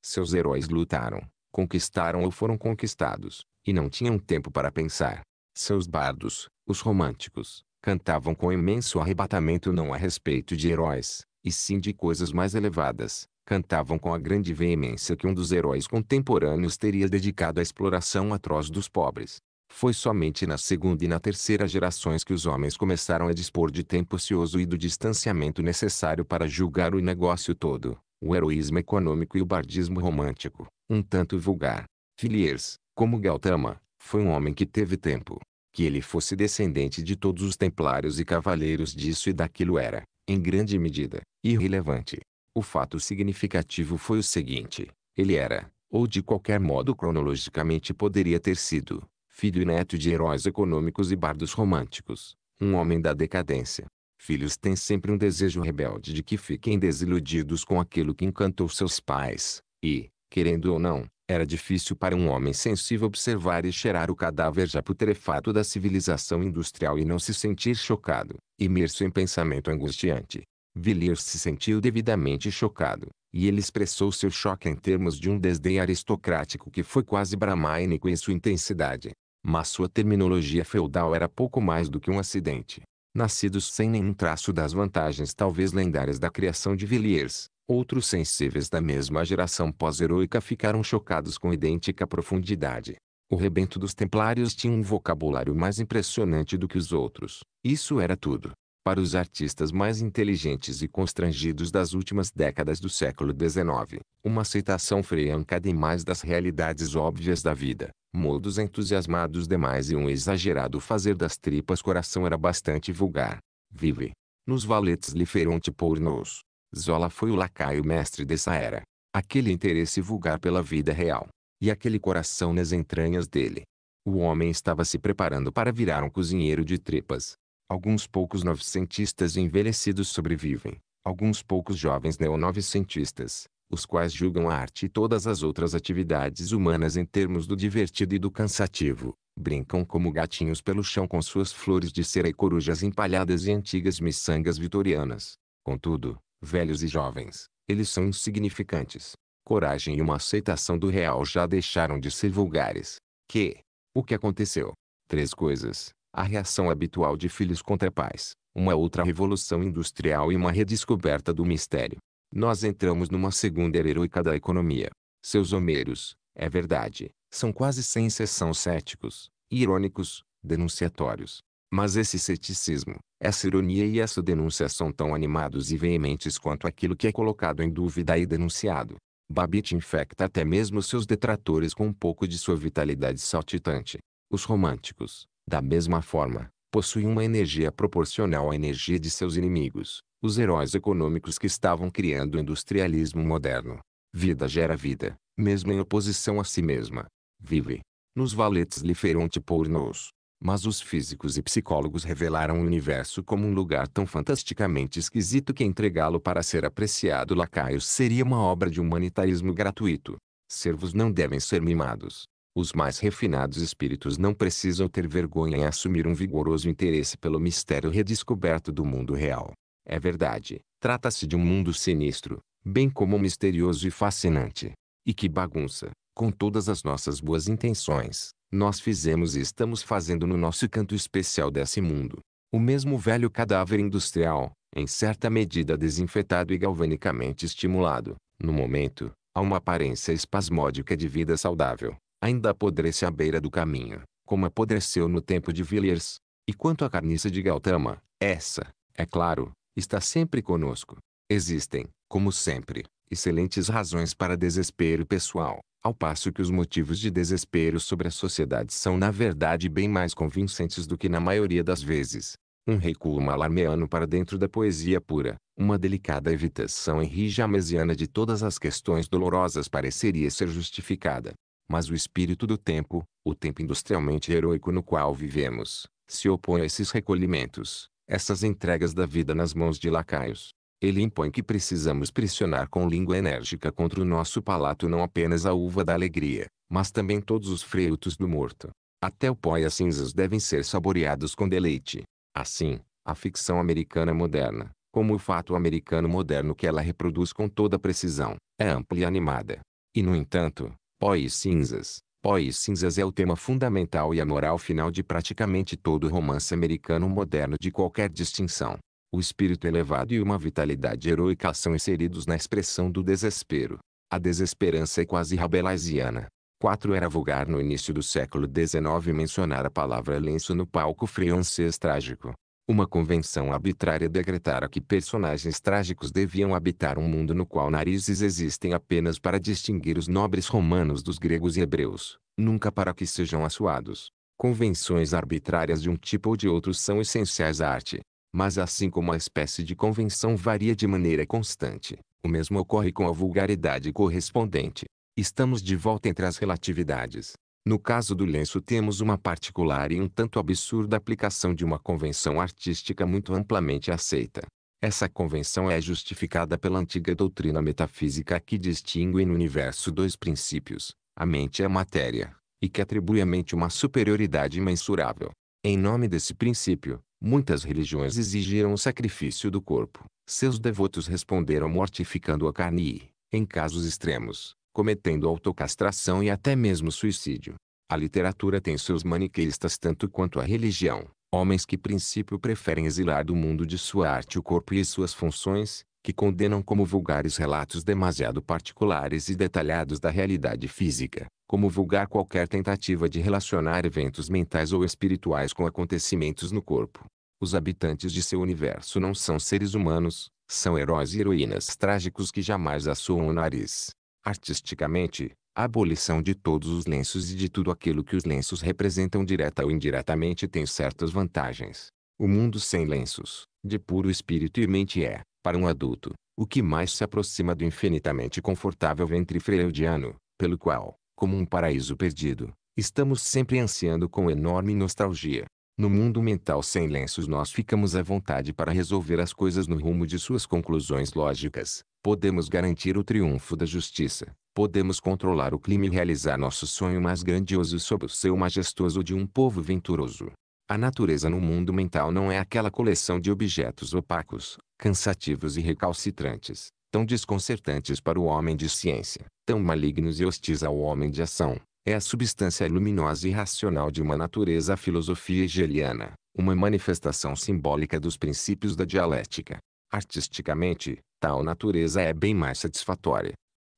Seus heróis lutaram, conquistaram ou foram conquistados, e não tinham tempo para pensar. Seus bardos, os românticos, cantavam com imenso arrebatamento não a respeito de heróis, e sim de coisas mais elevadas, cantavam com a grande veemência que um dos heróis contemporâneos teria dedicado à exploração atroz dos pobres. Foi somente na segunda e na terceira gerações que os homens começaram a dispor de tempo ocioso e do distanciamento necessário para julgar o negócio todo, o heroísmo econômico e o bardismo romântico, um tanto vulgar. Villiers, como Gautama, foi um homem que teve tempo. Que ele fosse descendente de todos os templários e cavaleiros disso e daquilo era, em grande medida, irrelevante. O fato significativo foi o seguinte: ele era, ou de qualquer modo cronologicamente poderia ter sido, filho e neto de heróis econômicos e bardos românticos, um homem da decadência. Filhos têm sempre um desejo rebelde de que fiquem desiludidos com aquilo que encantou seus pais, e, querendo ou não, era difícil para um homem sensível observar e cheirar o cadáver já putrefato da civilização industrial e não se sentir chocado, imerso em pensamento angustiante. Villiers se sentiu devidamente chocado, e ele expressou seu choque em termos de um desdém aristocrático que foi quase bramânico em sua intensidade. Mas sua terminologia feudal era pouco mais do que um acidente. Nascidos sem nenhum traço das vantagens talvez lendárias da criação de Villiers, Outros sensíveis da mesma geração pós-heroica ficaram chocados com idêntica profundidade. O rebento dos templários tinha um vocabulário mais impressionante do que os outros. Isso era tudo. Para os artistas mais inteligentes e constrangidos das últimas décadas do século XIX, uma aceitação freanca demais das realidades óbvias da vida, modos entusiasmados demais e um exagerado fazer das tripas coração era bastante vulgar. Vive. Nos valetes liferonte pornos, Zola foi o lacaio mestre dessa era. Aquele interesse vulgar pela vida real. E aquele coração nas entranhas dele. O homem estava se preparando para virar um cozinheiro de tripas. Alguns poucos novecentistas envelhecidos sobrevivem. Alguns poucos jovens neonovecentistas, os quais julgam a arte e todas as outras atividades humanas em termos do divertido e do cansativo, brincam como gatinhos pelo chão com suas flores de cera e corujas empalhadas e antigas miçangas vitorianas. Contudo, velhos e jovens, eles são insignificantes. Coragem e uma aceitação do real já deixaram de ser vulgares. Que? O que aconteceu? Três coisas. A reação habitual de filhos contra pais, uma outra revolução industrial e uma redescoberta do mistério. Nós entramos numa segunda era heroica da economia. Seus homeiros, é verdade, são quase sem exceção céticos, irônicos, denunciatórios. Mas esse ceticismo, essa ironia e essa denúncia são tão animados e veementes quanto aquilo que é colocado em dúvida e denunciado. Babbitt infecta até mesmo seus detratores com um pouco de sua vitalidade saltitante. Os românticos, da mesma forma, possuem uma energia proporcional à energia de seus inimigos, os heróis econômicos que estavam criando o industrialismo moderno. Vida gera vida, mesmo em oposição a si mesma. Vive. Nos valetes liferonte por nos. Mas os físicos e psicólogos revelaram o universo como um lugar tão fantasticamente esquisito que entregá-lo para ser apreciado lacaios seria uma obra de humanitarismo gratuito. Servos não devem ser mimados. Os mais refinados espíritos não precisam ter vergonha em assumir um vigoroso interesse pelo mistério redescoberto do mundo real. É verdade, trata-se de um mundo sinistro, bem como misterioso e fascinante. E que bagunça, com todas as nossas boas intenções, nós fizemos e estamos fazendo no nosso canto especial desse mundo. O mesmo velho cadáver industrial, em certa medida desinfetado e galvanicamente estimulado, no momento, a uma aparência espasmódica de vida saudável, ainda apodrece à beira do caminho, como apodreceu no tempo de Villiers. E quanto à carniça de Gautama, essa, é claro, está sempre conosco. Existem, como sempre, excelentes razões para desespero pessoal, ao passo que os motivos de desespero sobre a sociedade são na verdade bem mais convincentes do que na maioria das vezes. Um recuo malarmeano para dentro da poesia pura, uma delicada evitação enrijamesiana de todas as questões dolorosas pareceria ser justificada. Mas o espírito do tempo, o tempo industrialmente heróico no qual vivemos, se opõe a esses recolhimentos, essas entregas da vida nas mãos de lacaios. Ele impõe que precisamos pressionar com língua enérgica contra o nosso palato não apenas a uva da alegria, mas também todos os frutos do morto. Até o pó e as cinzas devem ser saboreados com deleite. Assim, a ficção americana moderna, como o fato americano moderno que ela reproduz com toda precisão, é ampla e animada. E no entanto, Pó e cinzas. Pó e cinzas é o tema fundamental e a moral final de praticamente todo romance americano moderno de qualquer distinção. O espírito elevado e uma vitalidade heroica são inseridos na expressão do desespero. A desesperança é quase rabelaisiana. 4 era vulgar no início do século XIX mencionar a palavra lenço no palco francês trágico. Uma convenção arbitrária decretara que personagens trágicos deviam habitar um mundo no qual narizes existem apenas para distinguir os nobres romanos dos gregos e hebreus, nunca para que sejam assuados. Convenções arbitrárias de um tipo ou de outro são essenciais à arte. Mas assim como a espécie de convenção varia de maneira constante, o mesmo ocorre com a vulgaridade correspondente. Estamos de volta entre as relatividades. No caso do lenço temos uma particular e um tanto absurda aplicação de uma convenção artística muito amplamente aceita. Essa convenção é justificada pela antiga doutrina metafísica que distingue no universo dois princípios, a mente e a matéria, e que atribui à mente uma superioridade imensurável. Em nome desse princípio, muitas religiões exigiram o sacrifício do corpo. Seus devotos responderam mortificando a carne e, em casos extremos, cometendo autocastração e até mesmo suicídio. A literatura tem seus maniqueístas tanto quanto a religião, homens que princípio preferem exilar do mundo de sua arte o corpo e suas funções, que condenam como vulgares relatos demasiado particulares e detalhados da realidade física, como vulgar qualquer tentativa de relacionar eventos mentais ou espirituais com acontecimentos no corpo. Os habitantes de seu universo não são seres humanos, são heróis e heroínas trágicos que jamais assoam o nariz, Artisticamente, a abolição de todos os lenços e de tudo aquilo que os lenços representam direta ou indiretamente tem certas vantagens. O mundo sem lenços, de puro espírito e mente é, para um adulto, o que mais se aproxima do infinitamente confortável ventre freudiano, pelo qual, como um paraíso perdido, estamos sempre ansiando com enorme nostalgia. No mundo mental sem lenços nós ficamos à vontade para resolver as coisas no rumo de suas conclusões lógicas, Podemos garantir o triunfo da justiça. Podemos controlar o clima e realizar nosso sonho mais grandioso sob o seu majestoso de um povo venturoso. A natureza no mundo mental não é aquela coleção de objetos opacos, cansativos e recalcitrantes, tão desconcertantes para o homem de ciência, tão malignos e hostis ao homem de ação. É a substância luminosa e racional de uma natureza filosofia hegeliana, uma manifestação simbólica dos princípios da dialética. Artisticamente, Tal natureza é bem mais satisfatória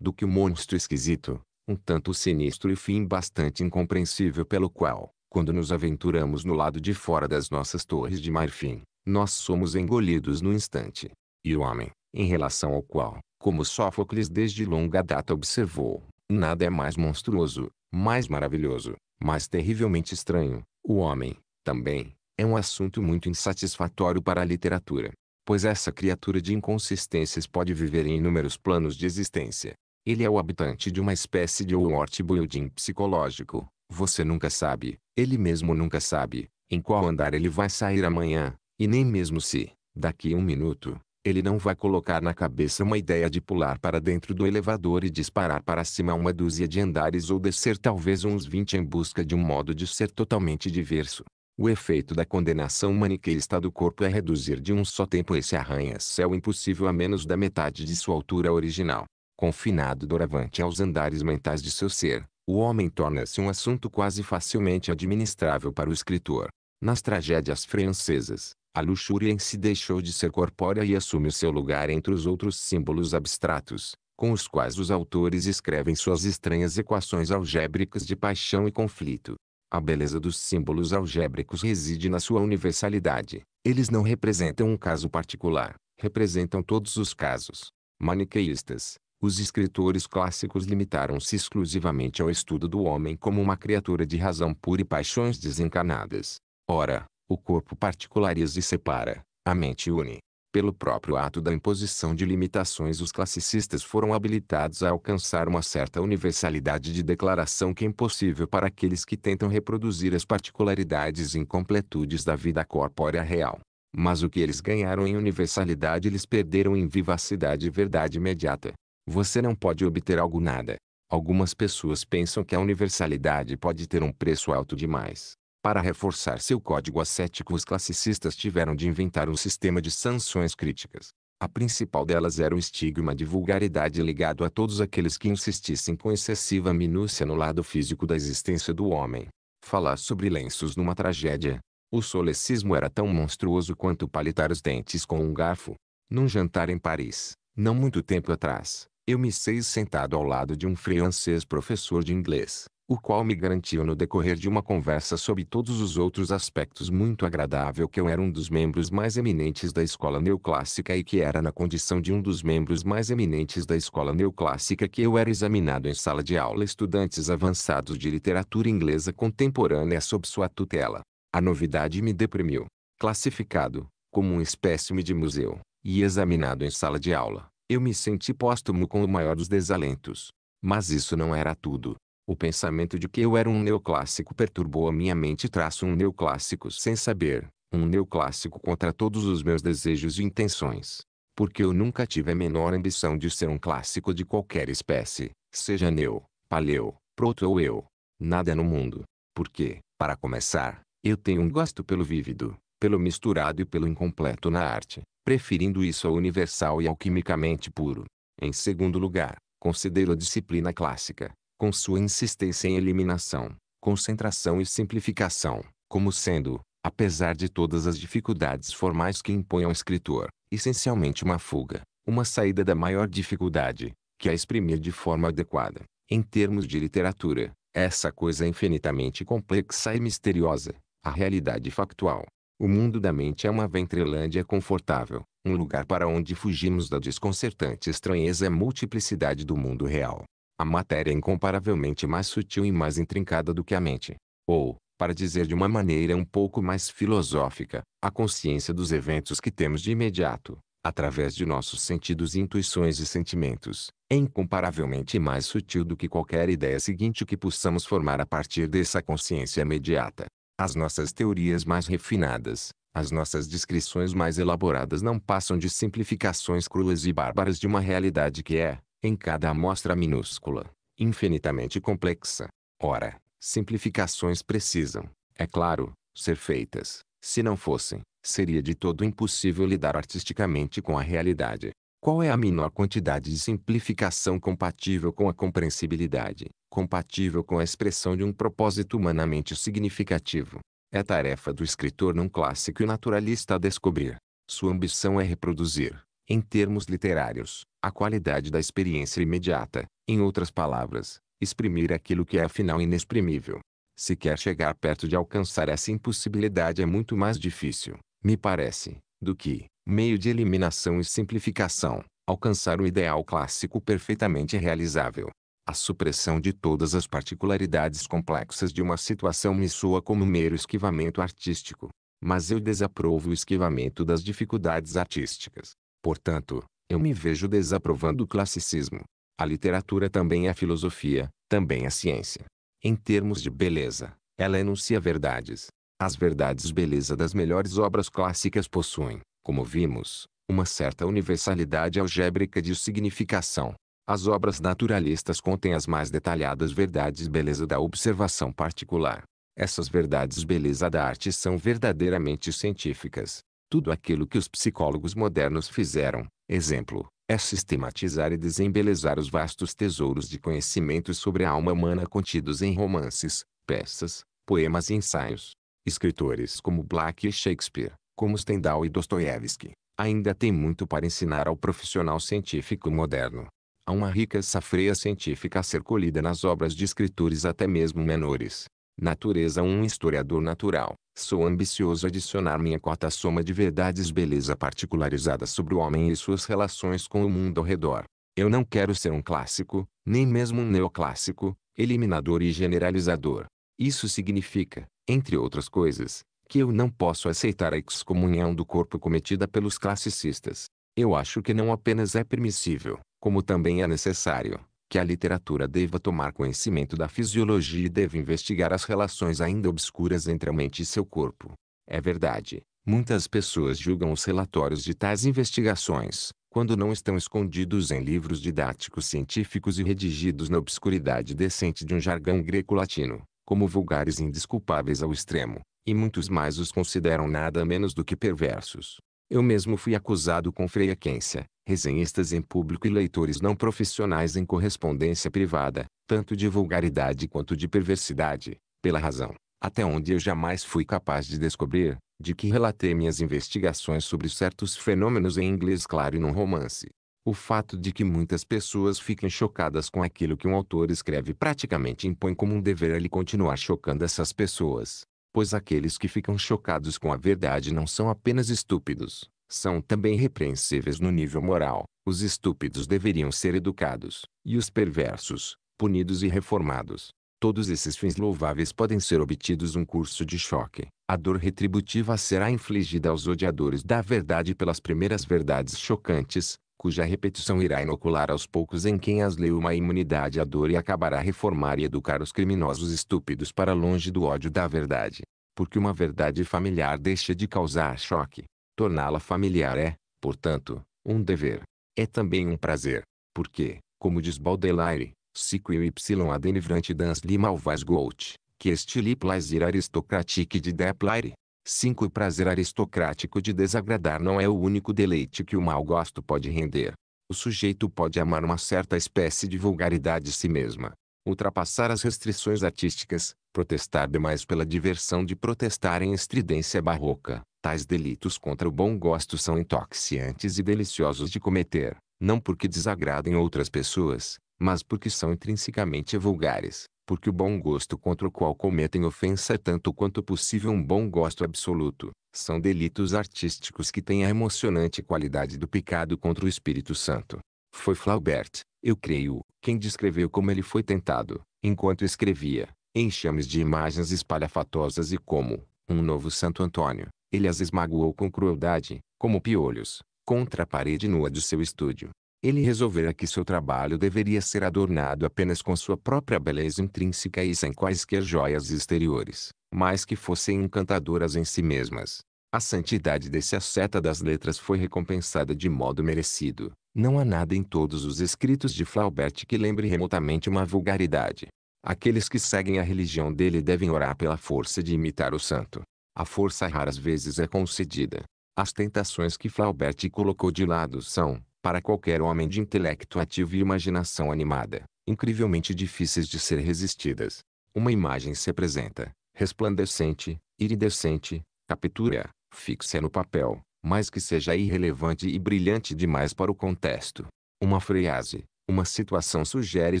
do que o monstro esquisito, um tanto sinistro e fim bastante incompreensível pelo qual, quando nos aventuramos no lado de fora das nossas torres de marfim, nós somos engolidos no instante. E o homem, em relação ao qual, como Sófocles desde longa data observou, nada é mais monstruoso, mais maravilhoso, mais terrivelmente estranho. O homem, também, é um assunto muito insatisfatório para a literatura pois essa criatura de inconsistências pode viver em inúmeros planos de existência. Ele é o habitante de uma espécie de world building psicológico. Você nunca sabe, ele mesmo nunca sabe, em qual andar ele vai sair amanhã, e nem mesmo se, daqui a um minuto, ele não vai colocar na cabeça uma ideia de pular para dentro do elevador e disparar para cima uma dúzia de andares ou descer talvez uns 20 em busca de um modo de ser totalmente diverso. O efeito da condenação maniqueísta do corpo é reduzir de um só tempo esse arranha-céu impossível a menos da metade de sua altura original. Confinado doravante aos andares mentais de seu ser, o homem torna-se um assunto quase facilmente administrável para o escritor. Nas tragédias francesas, a luxúria em si deixou de ser corpórea e assume o seu lugar entre os outros símbolos abstratos, com os quais os autores escrevem suas estranhas equações algébricas de paixão e conflito. A beleza dos símbolos algébricos reside na sua universalidade. Eles não representam um caso particular, representam todos os casos. Maniqueístas, os escritores clássicos limitaram-se exclusivamente ao estudo do homem como uma criatura de razão pura e paixões desencarnadas. Ora, o corpo particulariza e separa, a mente une. Pelo próprio ato da imposição de limitações os classicistas foram habilitados a alcançar uma certa universalidade de declaração que é impossível para aqueles que tentam reproduzir as particularidades e incompletudes da vida corpórea real. Mas o que eles ganharam em universalidade eles perderam em vivacidade e verdade imediata. Você não pode obter algo nada. Algumas pessoas pensam que a universalidade pode ter um preço alto demais. Para reforçar seu código ascético os classicistas tiveram de inventar um sistema de sanções críticas. A principal delas era o estigma de vulgaridade ligado a todos aqueles que insistissem com excessiva minúcia no lado físico da existência do homem. Falar sobre lenços numa tragédia. O solecismo era tão monstruoso quanto palitar os dentes com um garfo. Num jantar em Paris, não muito tempo atrás, eu me sei sentado ao lado de um francês professor de inglês, o qual me garantiu no decorrer de uma conversa sobre todos os outros aspectos muito agradável que eu era um dos membros mais eminentes da escola neoclássica e que era na condição de um dos membros mais eminentes da escola neoclássica que eu era examinado em sala de aula estudantes avançados de literatura inglesa contemporânea sob sua tutela. A novidade me deprimiu. Classificado, como um espécime de museu, e examinado em sala de aula, eu me senti póstumo com o maior dos desalentos. Mas isso não era tudo. O pensamento de que eu era um neoclássico perturbou a minha mente traço um neoclássico sem saber, um neoclássico contra todos os meus desejos e intenções. Porque eu nunca tive a menor ambição de ser um clássico de qualquer espécie, seja neo, paleo, proto ou eu. Nada no mundo. Porque, para começar, eu tenho um gosto pelo vívido, pelo misturado e pelo incompleto na arte, preferindo isso ao universal e ao quimicamente puro. Em segundo lugar, considero a disciplina clássica, com sua insistência em eliminação, concentração e simplificação, como sendo, apesar de todas as dificuldades formais que impõe ao escritor, essencialmente uma fuga, uma saída da maior dificuldade, que é exprimir de forma adequada, em termos de literatura, essa coisa infinitamente complexa e misteriosa, a realidade factual. O mundo da mente é uma ventrelândia confortável, um lugar para onde fugimos da desconcertante estranheza e multiplicidade do mundo real. A matéria é incomparavelmente mais sutil e mais intrincada do que a mente. Ou, para dizer de uma maneira um pouco mais filosófica, a consciência dos eventos que temos de imediato, através de nossos sentidos intuições e sentimentos, é incomparavelmente mais sutil do que qualquer ideia seguinte que possamos formar a partir dessa consciência imediata. As nossas teorias mais refinadas, as nossas descrições mais elaboradas não passam de simplificações cruas e bárbaras de uma realidade que é, em cada amostra minúscula, infinitamente complexa. Ora, simplificações precisam, é claro, ser feitas. Se não fossem, seria de todo impossível lidar artisticamente com a realidade. Qual é a menor quantidade de simplificação compatível com a compreensibilidade, compatível com a expressão de um propósito humanamente significativo? É tarefa do escritor não clássico e naturalista a descobrir. Sua ambição é reproduzir, em termos literários, a qualidade da experiência imediata, em outras palavras, exprimir aquilo que é afinal inexprimível. Se quer chegar perto de alcançar essa impossibilidade é muito mais difícil, me parece, do que, meio de eliminação e simplificação, alcançar o ideal clássico perfeitamente realizável. A supressão de todas as particularidades complexas de uma situação me soa como mero esquivamento artístico. Mas eu desaprovo o esquivamento das dificuldades artísticas. Portanto, eu me vejo desaprovando o classicismo. A literatura também é filosofia, também é ciência. Em termos de beleza, ela enuncia verdades. As verdades beleza das melhores obras clássicas possuem, como vimos, uma certa universalidade algébrica de significação. As obras naturalistas contêm as mais detalhadas verdades beleza da observação particular. Essas verdades beleza da arte são verdadeiramente científicas. Tudo aquilo que os psicólogos modernos fizeram, exemplo, é sistematizar e desembelezar os vastos tesouros de conhecimentos sobre a alma humana contidos em romances, peças, poemas e ensaios. Escritores como Black e Shakespeare, como Stendhal e Dostoiévski, ainda têm muito para ensinar ao profissional científico moderno. Há uma rica safreia científica a ser colhida nas obras de escritores até mesmo menores. Natureza Um historiador natural, sou ambicioso adicionar minha cota soma de verdades beleza particularizada sobre o homem e suas relações com o mundo ao redor. Eu não quero ser um clássico, nem mesmo um neoclássico, eliminador e generalizador. Isso significa, entre outras coisas, que eu não posso aceitar a excomunhão do corpo cometida pelos classicistas. Eu acho que não apenas é permissível, como também é necessário, que a literatura deva tomar conhecimento da fisiologia e deva investigar as relações ainda obscuras entre a mente e seu corpo. É verdade, muitas pessoas julgam os relatórios de tais investigações, quando não estão escondidos em livros didáticos científicos e redigidos na obscuridade decente de um jargão greco-latino, como vulgares e indesculpáveis ao extremo, e muitos mais os consideram nada menos do que perversos. Eu mesmo fui acusado com frequência, resenhistas em público e leitores não profissionais em correspondência privada, tanto de vulgaridade quanto de perversidade, pela razão, até onde eu jamais fui capaz de descobrir, de que relatei minhas investigações sobre certos fenômenos em inglês claro e num romance. O fato de que muitas pessoas fiquem chocadas com aquilo que um autor escreve praticamente impõe como um dever a lhe continuar chocando essas pessoas pois aqueles que ficam chocados com a verdade não são apenas estúpidos, são também repreensíveis no nível moral. Os estúpidos deveriam ser educados, e os perversos, punidos e reformados. Todos esses fins louváveis podem ser obtidos um curso de choque. A dor retributiva será infligida aos odiadores da verdade pelas primeiras verdades chocantes, cuja repetição irá inocular aos poucos em quem as leu uma imunidade à dor e acabará reformar e educar os criminosos estúpidos para longe do ódio da verdade. Porque uma verdade familiar deixa de causar choque. Torná-la familiar é, portanto, um dever. É também um prazer. Porque, como diz Baudelaire, Siquio y adenivrante dans li malvais gout, que estili plaisir aristocratique de deplaire. 5. O prazer aristocrático de desagradar não é o único deleite que o mau gosto pode render. O sujeito pode amar uma certa espécie de vulgaridade de si mesma, ultrapassar as restrições artísticas, protestar demais pela diversão de protestar em estridência barroca. Tais delitos contra o bom gosto são intoxicantes e deliciosos de cometer, não porque desagradem outras pessoas, mas porque são intrinsecamente vulgares porque o bom gosto contra o qual cometem ofensa é tanto quanto possível um bom gosto absoluto. São delitos artísticos que têm a emocionante qualidade do pecado contra o Espírito Santo. Foi Flaubert, eu creio, quem descreveu como ele foi tentado, enquanto escrevia, em chames de imagens espalhafatosas e como, um novo Santo Antônio, ele as esmagoou com crueldade, como piolhos, contra a parede nua de seu estúdio. Ele resolvera que seu trabalho deveria ser adornado apenas com sua própria beleza intrínseca e sem quaisquer joias exteriores, mas que fossem encantadoras em si mesmas. A santidade desse asceta das letras foi recompensada de modo merecido. Não há nada em todos os escritos de Flaubert que lembre remotamente uma vulgaridade. Aqueles que seguem a religião dele devem orar pela força de imitar o santo. A força raras vezes é concedida. As tentações que Flaubert colocou de lado são, para qualquer homem de intelecto ativo e imaginação animada, incrivelmente difíceis de ser resistidas. Uma imagem se apresenta, resplandecente, iridescente, captura, fixa no papel, mas que seja irrelevante e brilhante demais para o contexto. Uma frase, uma situação sugere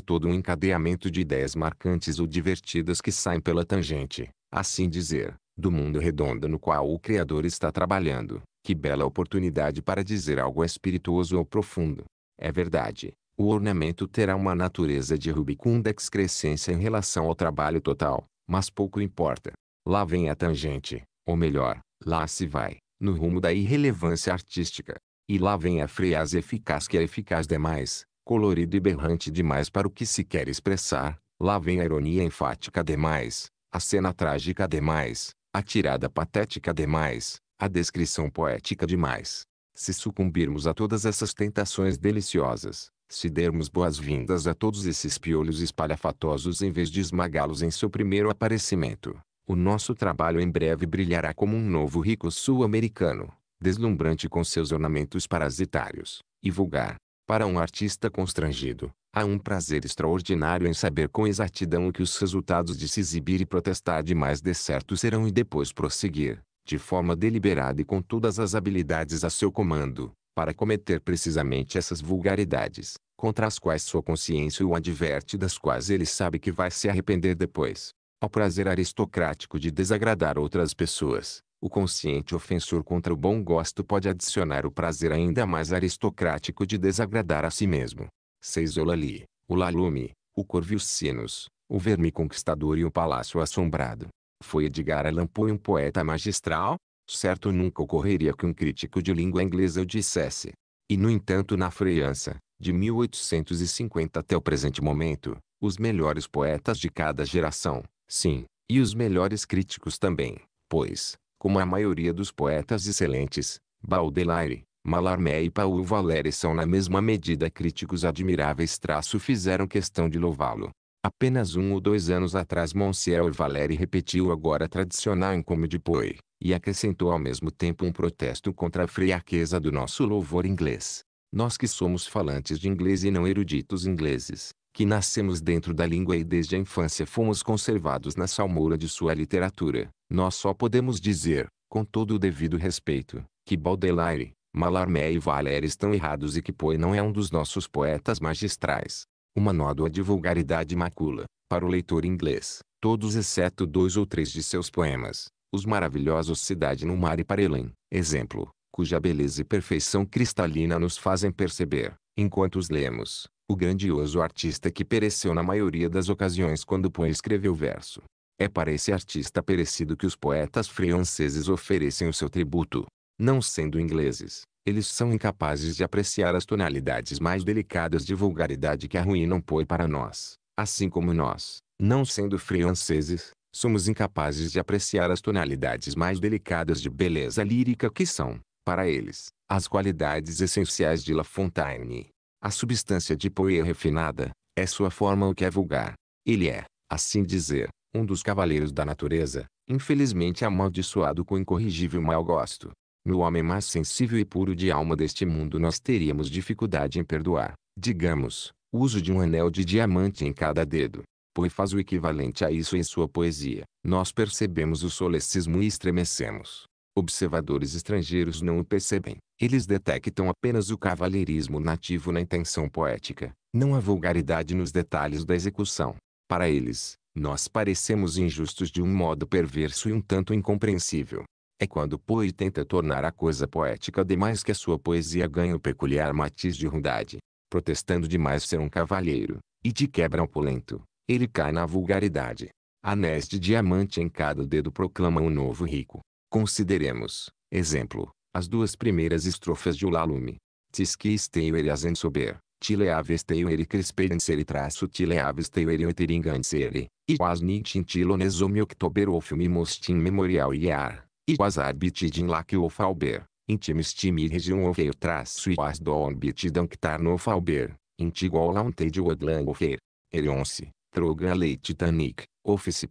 todo um encadeamento de ideias marcantes ou divertidas que saem pela tangente, assim dizer, do mundo redondo no qual o Criador está trabalhando. Que bela oportunidade para dizer algo espirituoso ou profundo. É verdade, o ornamento terá uma natureza de rubicunda excrescência em relação ao trabalho total, mas pouco importa. Lá vem a tangente, ou melhor, lá se vai, no rumo da irrelevância artística. E lá vem a frase eficaz que é eficaz demais, colorido e berrante demais para o que se quer expressar, lá vem a ironia enfática demais, a cena trágica demais, a tirada patética demais, a descrição poética demais. Se sucumbirmos a todas essas tentações deliciosas, se dermos boas-vindas a todos esses piolhos espalhafatosos em vez de esmagá-los em seu primeiro aparecimento, o nosso trabalho em breve brilhará como um novo rico sul-americano, deslumbrante com seus ornamentos parasitários, e vulgar. Para um artista constrangido, há um prazer extraordinário em saber com exatidão o que os resultados de se exibir e protestar demais de certo serão e depois prosseguir, de forma deliberada e com todas as habilidades a seu comando, para cometer precisamente essas vulgaridades, contra as quais sua consciência o adverte das quais ele sabe que vai se arrepender depois. Ao prazer aristocrático de desagradar outras pessoas, o consciente ofensor contra o bom gosto pode adicionar o prazer ainda mais aristocrático de desagradar a si mesmo. 6 Olali, o Lalume, o Corvo os Sinos, o Verme Conquistador e o Palácio Assombrado. Foi Edgar Allan Poe um poeta magistral? Certo nunca ocorreria que um crítico de língua inglesa o dissesse. E no entanto na França, de 1850 até o presente momento, os melhores poetas de cada geração, sim, e os melhores críticos também, pois, como a maioria dos poetas excelentes, Baudelaire, Mallarmé e Paul Valéry são na mesma medida críticos admiráveis traço fizeram questão de louvá-lo. Apenas um ou dois anos atrás Monsieur Valéry repetiu agora tradicional encome de Poe, e acrescentou ao mesmo tempo um protesto contra a friaqueza do nosso louvor inglês. Nós que somos falantes de inglês e não eruditos ingleses, que nascemos dentro da língua e desde a infância fomos conservados na salmoura de sua literatura, nós só podemos dizer, com todo o devido respeito, que Baudelaire, Mallarmé e Valéry estão errados e que Poe não é um dos nossos poetas magistrais. Uma nódoa de vulgaridade macula, para o leitor inglês, todos exceto dois ou três de seus poemas, os maravilhosos Cidade no Mar e Parelém, exemplo, cuja beleza e perfeição cristalina nos fazem perceber, enquanto os lemos, o grandioso artista que pereceu na maioria das ocasiões quando Poe escreveu verso. É para esse artista perecido que os poetas franceses oferecem o seu tributo. Não sendo ingleses, eles são incapazes de apreciar as tonalidades mais delicadas de vulgaridade que arruinam Poe para nós, assim como nós, não sendo franceses, somos incapazes de apreciar as tonalidades mais delicadas de beleza lírica que são, para eles, as qualidades essenciais de La Fontaine. A substância de Poe é refinada, é sua forma o que é vulgar. Ele é, assim dizer, um dos cavaleiros da natureza, infelizmente amaldiçoado com incorrigível mau gosto. No homem mais sensível e puro de alma deste mundo nós teríamos dificuldade em perdoar, digamos, o uso de um anel de diamante em cada dedo, Poe faz o equivalente a isso em sua poesia. Nós percebemos o solecismo e estremecemos. Observadores estrangeiros não o percebem. Eles detectam apenas o cavalheirismo nativo na intenção poética, não a vulgaridade nos detalhes da execução. Para eles, nós parecemos injustos de um modo perverso e um tanto incompreensível. É quando Poe tenta tornar a coisa poética demais que a sua poesia ganha o peculiar matiz de rudade, protestando demais ser um cavalheiro, e de quebra opulento, ele cai na vulgaridade. Anéis de diamante em cada dedo proclamam o novo rico. Consideremos, exemplo, as duas primeiras estrofes de Ulalume. Tisque steuer azen sober, tileaves teuer cresperenser traço tileaves teuer eteringansere, e quas nintintilo nesomi october filme mostin memorial iar, quas arbitidin lac ou falber, intimis timi região ou veio traço e do orbitidam tar no falber, intigo launte de odlan ofer, erionse. Trogan Leite Tanic, Office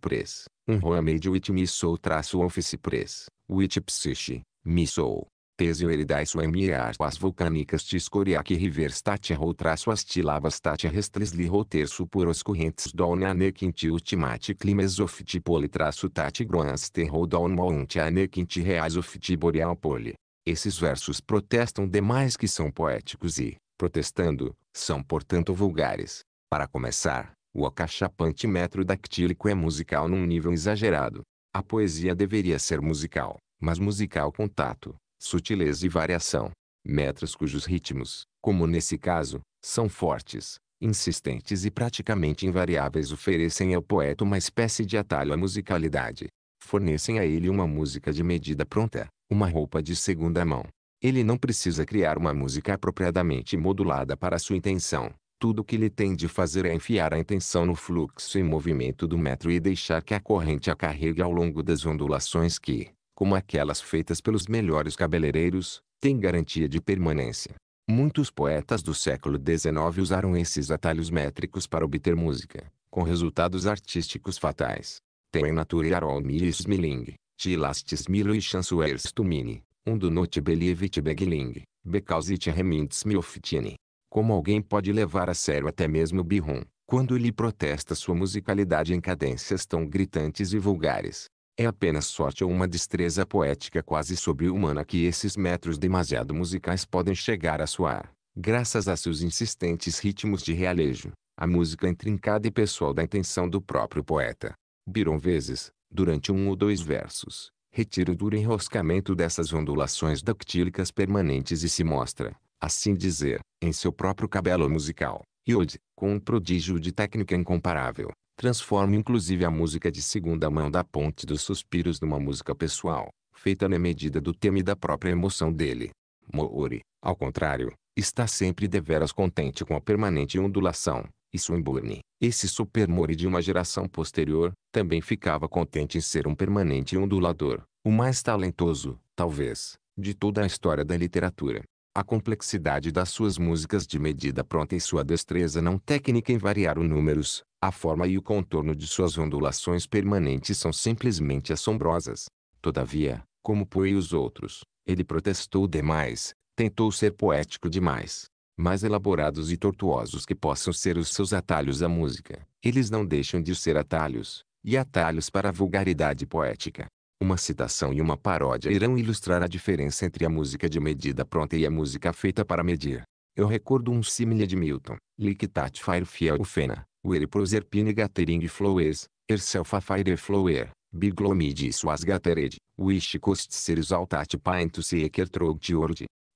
um Homemade with Missou traço Office Press, with Psyche, Missou. Tesio eridais suemiar as vulcânicas tiscoriac riverstat rou traço as tilavas tat restrisli rou terço por os correntes dona anequinti ultimate climesofti poli traço tat groans terrou don mounte anequinti reais ofti boreal poli. Esses versos protestam demais que são poéticos e, protestando, são portanto vulgares. Para começar, o acachapante metro dactílico é musical num nível exagerado. A poesia deveria ser musical, mas musical com tato, sutileza e variação. Metros cujos ritmos, como nesse caso, são fortes, insistentes e praticamente invariáveis oferecem ao poeta uma espécie de atalho à musicalidade. Fornecem a ele uma música de medida pronta, uma roupa de segunda mão. Ele não precisa criar uma música apropriadamente modulada para sua intenção, Tudo o que ele tem de fazer é enfiar a intenção no fluxo e movimento do metro e deixar que a corrente a carregue ao longo das ondulações que, como aquelas feitas pelos melhores cabeleireiros, têm garantia de permanência. Muitos poetas do século XIX usaram esses atalhos métricos para obter música, com resultados artísticos fatais. Tem Nature Arolmi Smiling, Tilastis Milo e Chansuers Tumini, um do Note Believit Begling, Because it reminds me of Tini. Como alguém pode levar a sério até mesmo Bihun, quando ele protesta sua musicalidade em cadências tão gritantes e vulgares? É apenas sorte ou uma destreza poética quase sobre-humana que esses metros demasiado musicais podem chegar a soar, graças a seus insistentes ritmos de realejo, a música intrincada e pessoal da intenção do próprio poeta. Biron vezes, durante um ou dois versos, retira o duro enroscamento dessas ondulações dactílicas permanentes e se mostra, assim dizer, em seu próprio cabelo musical. Yod, com um prodígio de técnica incomparável, transforma inclusive a música de segunda mão da ponte dos suspiros numa música pessoal, feita na medida do tema e da própria emoção dele. Moori, ao contrário, está sempre deveras contente com a permanente ondulação, e Swinburne, esse supermore de uma geração posterior, também ficava contente em ser um permanente ondulador, o mais talentoso, talvez, de toda a história da literatura. A complexidade das suas músicas de medida pronta e sua destreza não técnica em variar os números, a forma e o contorno de suas ondulações permanentes são simplesmente assombrosas. Todavia, como Poe e os outros, ele protestou demais, tentou ser poético demais. Mais elaborados e tortuosos que possam ser os seus atalhos à música, eles não deixam de ser atalhos, e atalhos para a vulgaridade poética. Uma citação e uma paródia irão ilustrar a diferença entre a música de medida pronta e a música feita para medir. Eu recordo um símile de Milton, Lictat fire fiel ufena, Were proserpine gathering flowers, herself a fire flower, biglomid suas gathered, wish cost seres altat painto se eker trout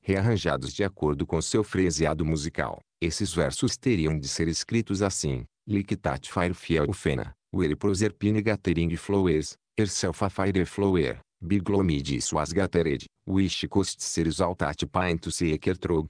Rearranjados de acordo com seu freseado musical, esses versos teriam de ser escritos assim, Lictat fire fiel ufena, Were proserpine gathering flowers, herself a fire flower, biglomid suas gathered, wish cost seres altat painto se eker trout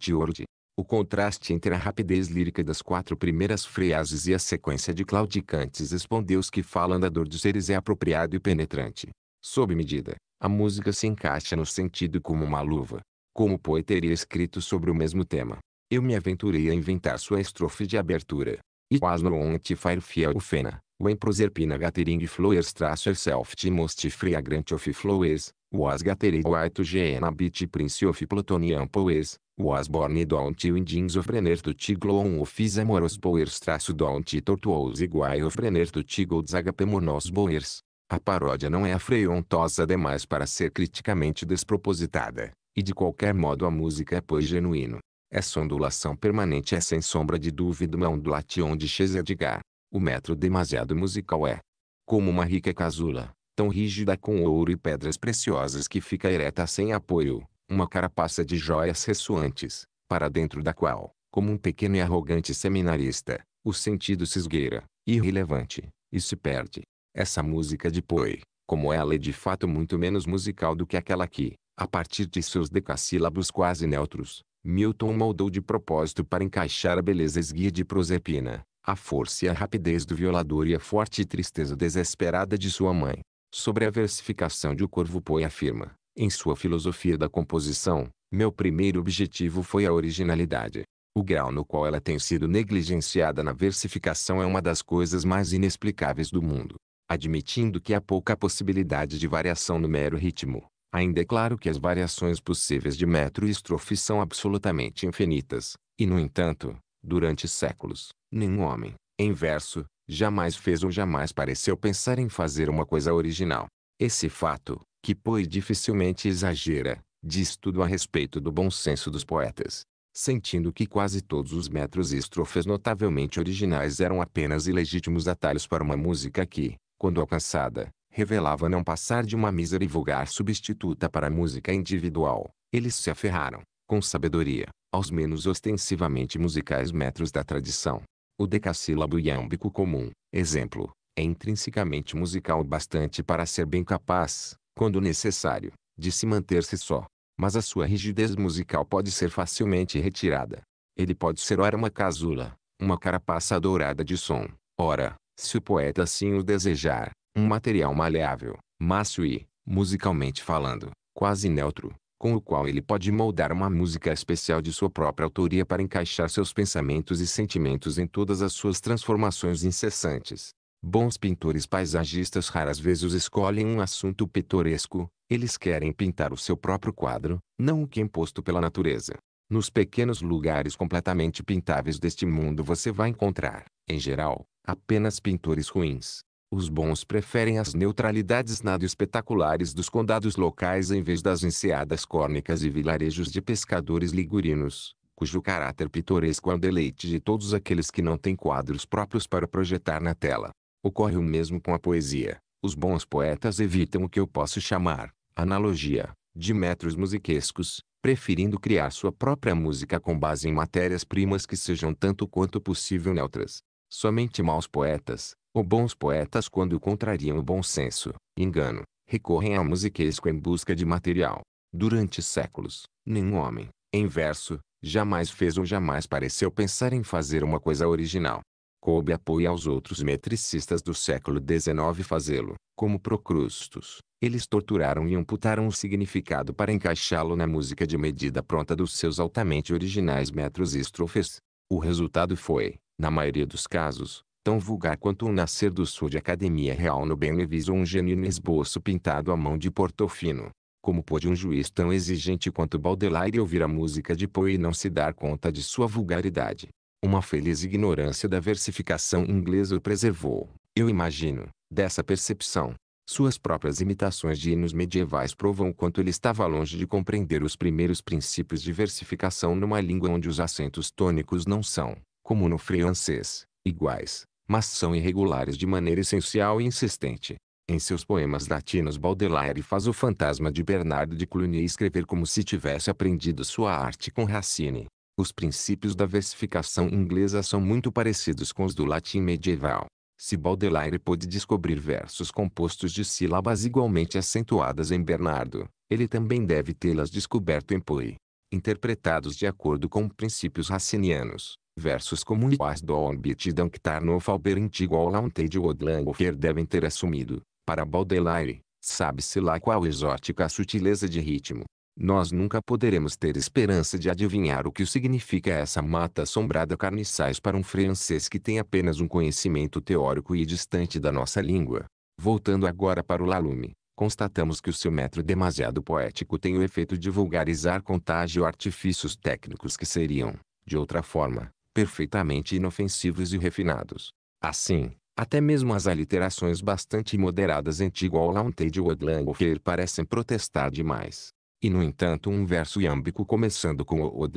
o contraste entre a rapidez lírica das quatro primeiras frases e a sequência de claudicantes espondeus que falam da dor dos seres é apropriado e penetrante. Sob medida, a música se encaixa no sentido como uma luva. Como Poe teria escrito sobre o mesmo tema. Eu me aventurei a inventar sua estrofe de abertura. E was no onte fire fiel ufena, when proserpina gathering flowers trash herself to most fragrant of flowers, was gathered white gena bit prince of plutonian poes, was born don't windings of Brenner to Tiglon of amoros boers traço don't tortuous iguai of Brenner to Tigolds agapemonos boers. A paródia não é afreontosa demais para ser criticamente despropositada, e de qualquer modo a música é pois genuíno. Essa ondulação permanente é sem sombra de dúvida uma ondulation de Edgar. O metro demasiado musical é como uma rica casula, tão rígida com ouro e pedras preciosas que fica ereta sem apoio, uma carapaça de joias ressoantes, para dentro da qual, como um pequeno e arrogante seminarista, o sentido se esgueira, irrelevante, e se perde. Essa música de Poe, como ela é de fato muito menos musical do que aquela que, a partir de seus decassílabos quase neutros, Milton moldou de propósito para encaixar a beleza esguia de Proserpina, a força e a rapidez do violador e a forte tristeza desesperada de sua mãe. Sobre a versificação de O Corvo Poe afirma, em sua filosofia da composição, meu primeiro objetivo foi a originalidade. O grau no qual ela tem sido negligenciada na versificação é uma das coisas mais inexplicáveis do mundo. Admitindo que há pouca possibilidade de variação no mero ritmo, ainda é claro que as variações possíveis de metro e estrofe são absolutamente infinitas, e no entanto, durante séculos, nenhum homem, em verso, jamais fez ou jamais pareceu pensar em fazer uma coisa original. Esse fato, que Poe dificilmente exagera, diz tudo a respeito do bom senso dos poetas. Sentindo que quase todos os metros e estrofes notavelmente originais eram apenas ilegítimos atalhos para uma música que, quando alcançada, revelava não passar de uma mísera e vulgar substituta para a música individual, eles se aferraram, com sabedoria, aos menos ostensivamente musicais metros da tradição. O decassílabo iâmbico comum, exemplo, é intrinsecamente musical bastante para ser bem capaz, quando necessário, de se manter-se só. Mas a sua rigidez musical pode ser facilmente retirada. Ele pode ser ora uma casula, uma carapaça dourada de som. Ora, se o poeta assim o desejar, um material maleável, mácio e, musicalmente falando, quase neutro, com o qual ele pode moldar uma música especial de sua própria autoria para encaixar seus pensamentos e sentimentos em todas as suas transformações incessantes. Bons pintores paisagistas raras vezes escolhem um assunto pitoresco, eles querem pintar o seu próprio quadro, não o que é imposto pela natureza. Nos pequenos lugares completamente pintáveis deste mundo você vai encontrar, em geral, apenas pintores ruins. Os bons preferem as neutralidades nada espetaculares dos condados locais em vez das enseadas córnicas e vilarejos de pescadores ligurinos, cujo caráter pitoresco é o deleite de todos aqueles que não têm quadros próprios para projetar na tela. Ocorre o mesmo com a poesia. Os bons poetas evitam o que eu posso chamar, analogia, de metros musiquescos, preferindo criar sua própria música com base em matérias-primas que sejam tanto quanto possível neutras. Somente maus poetas, ou bons poetas quando contrariam o bom senso, engano, recorrem ao musiquesco em busca de material. Durante séculos, nenhum homem, em verso, jamais fez ou jamais pareceu pensar em fazer uma coisa original. Coube apoio aos outros metricistas do século XIX fazê-lo, como Procrustos. Eles torturaram e amputaram o significado para encaixá-lo na música de medida pronta dos seus altamente originais metros e estrofes. O resultado foi, na maioria dos casos, tão vulgar quanto um nascer do sul de Academia Real no Beneviso ou um genuíno esboço pintado à mão de Portofino. Como pôde um juiz tão exigente quanto Baudelaire ouvir a música de Poe e não se dar conta de sua vulgaridade? Uma feliz ignorância da versificação inglesa o preservou, eu imagino, dessa percepção. Suas próprias imitações de hinos medievais provam quanto ele estava longe de compreender os primeiros princípios de versificação numa língua onde os acentos tônicos não são, como no francês, iguais, mas são irregulares de maneira essencial e insistente. Em seus poemas latinos Baudelaire faz o fantasma de Bernardo de Cluny escrever como se tivesse aprendido sua arte com Racine. Os princípios da versificação inglesa são muito parecidos com os do latim medieval. Se Baudelaire pôde descobrir versos compostos de sílabas igualmente acentuadas em Bernardo, ele também deve tê-las descoberto em Poe. Interpretados de acordo com princípios racinianos, Versos como Iguais do Orbit Danktar no Falberint igual Launted Odlangofer devem ter assumido, para Baudelaire, sabe-se lá qual exótica sutileza de ritmo. Nós nunca poderemos ter esperança de adivinhar o que significa essa mata assombrada carniçais para um francês que tem apenas um conhecimento teórico e distante da nossa língua. Voltando agora para o Lalume, constatamos que o seu metro demasiado poético tem o efeito de vulgarizar contágio artifícios técnicos que seriam, de outra forma, perfeitamente inofensivos e refinados. Assim, até mesmo as aliterações bastante moderadas em Tigolaunted ou Odlangofer parecem protestar demais. E no entanto um verso iâmbico começando com o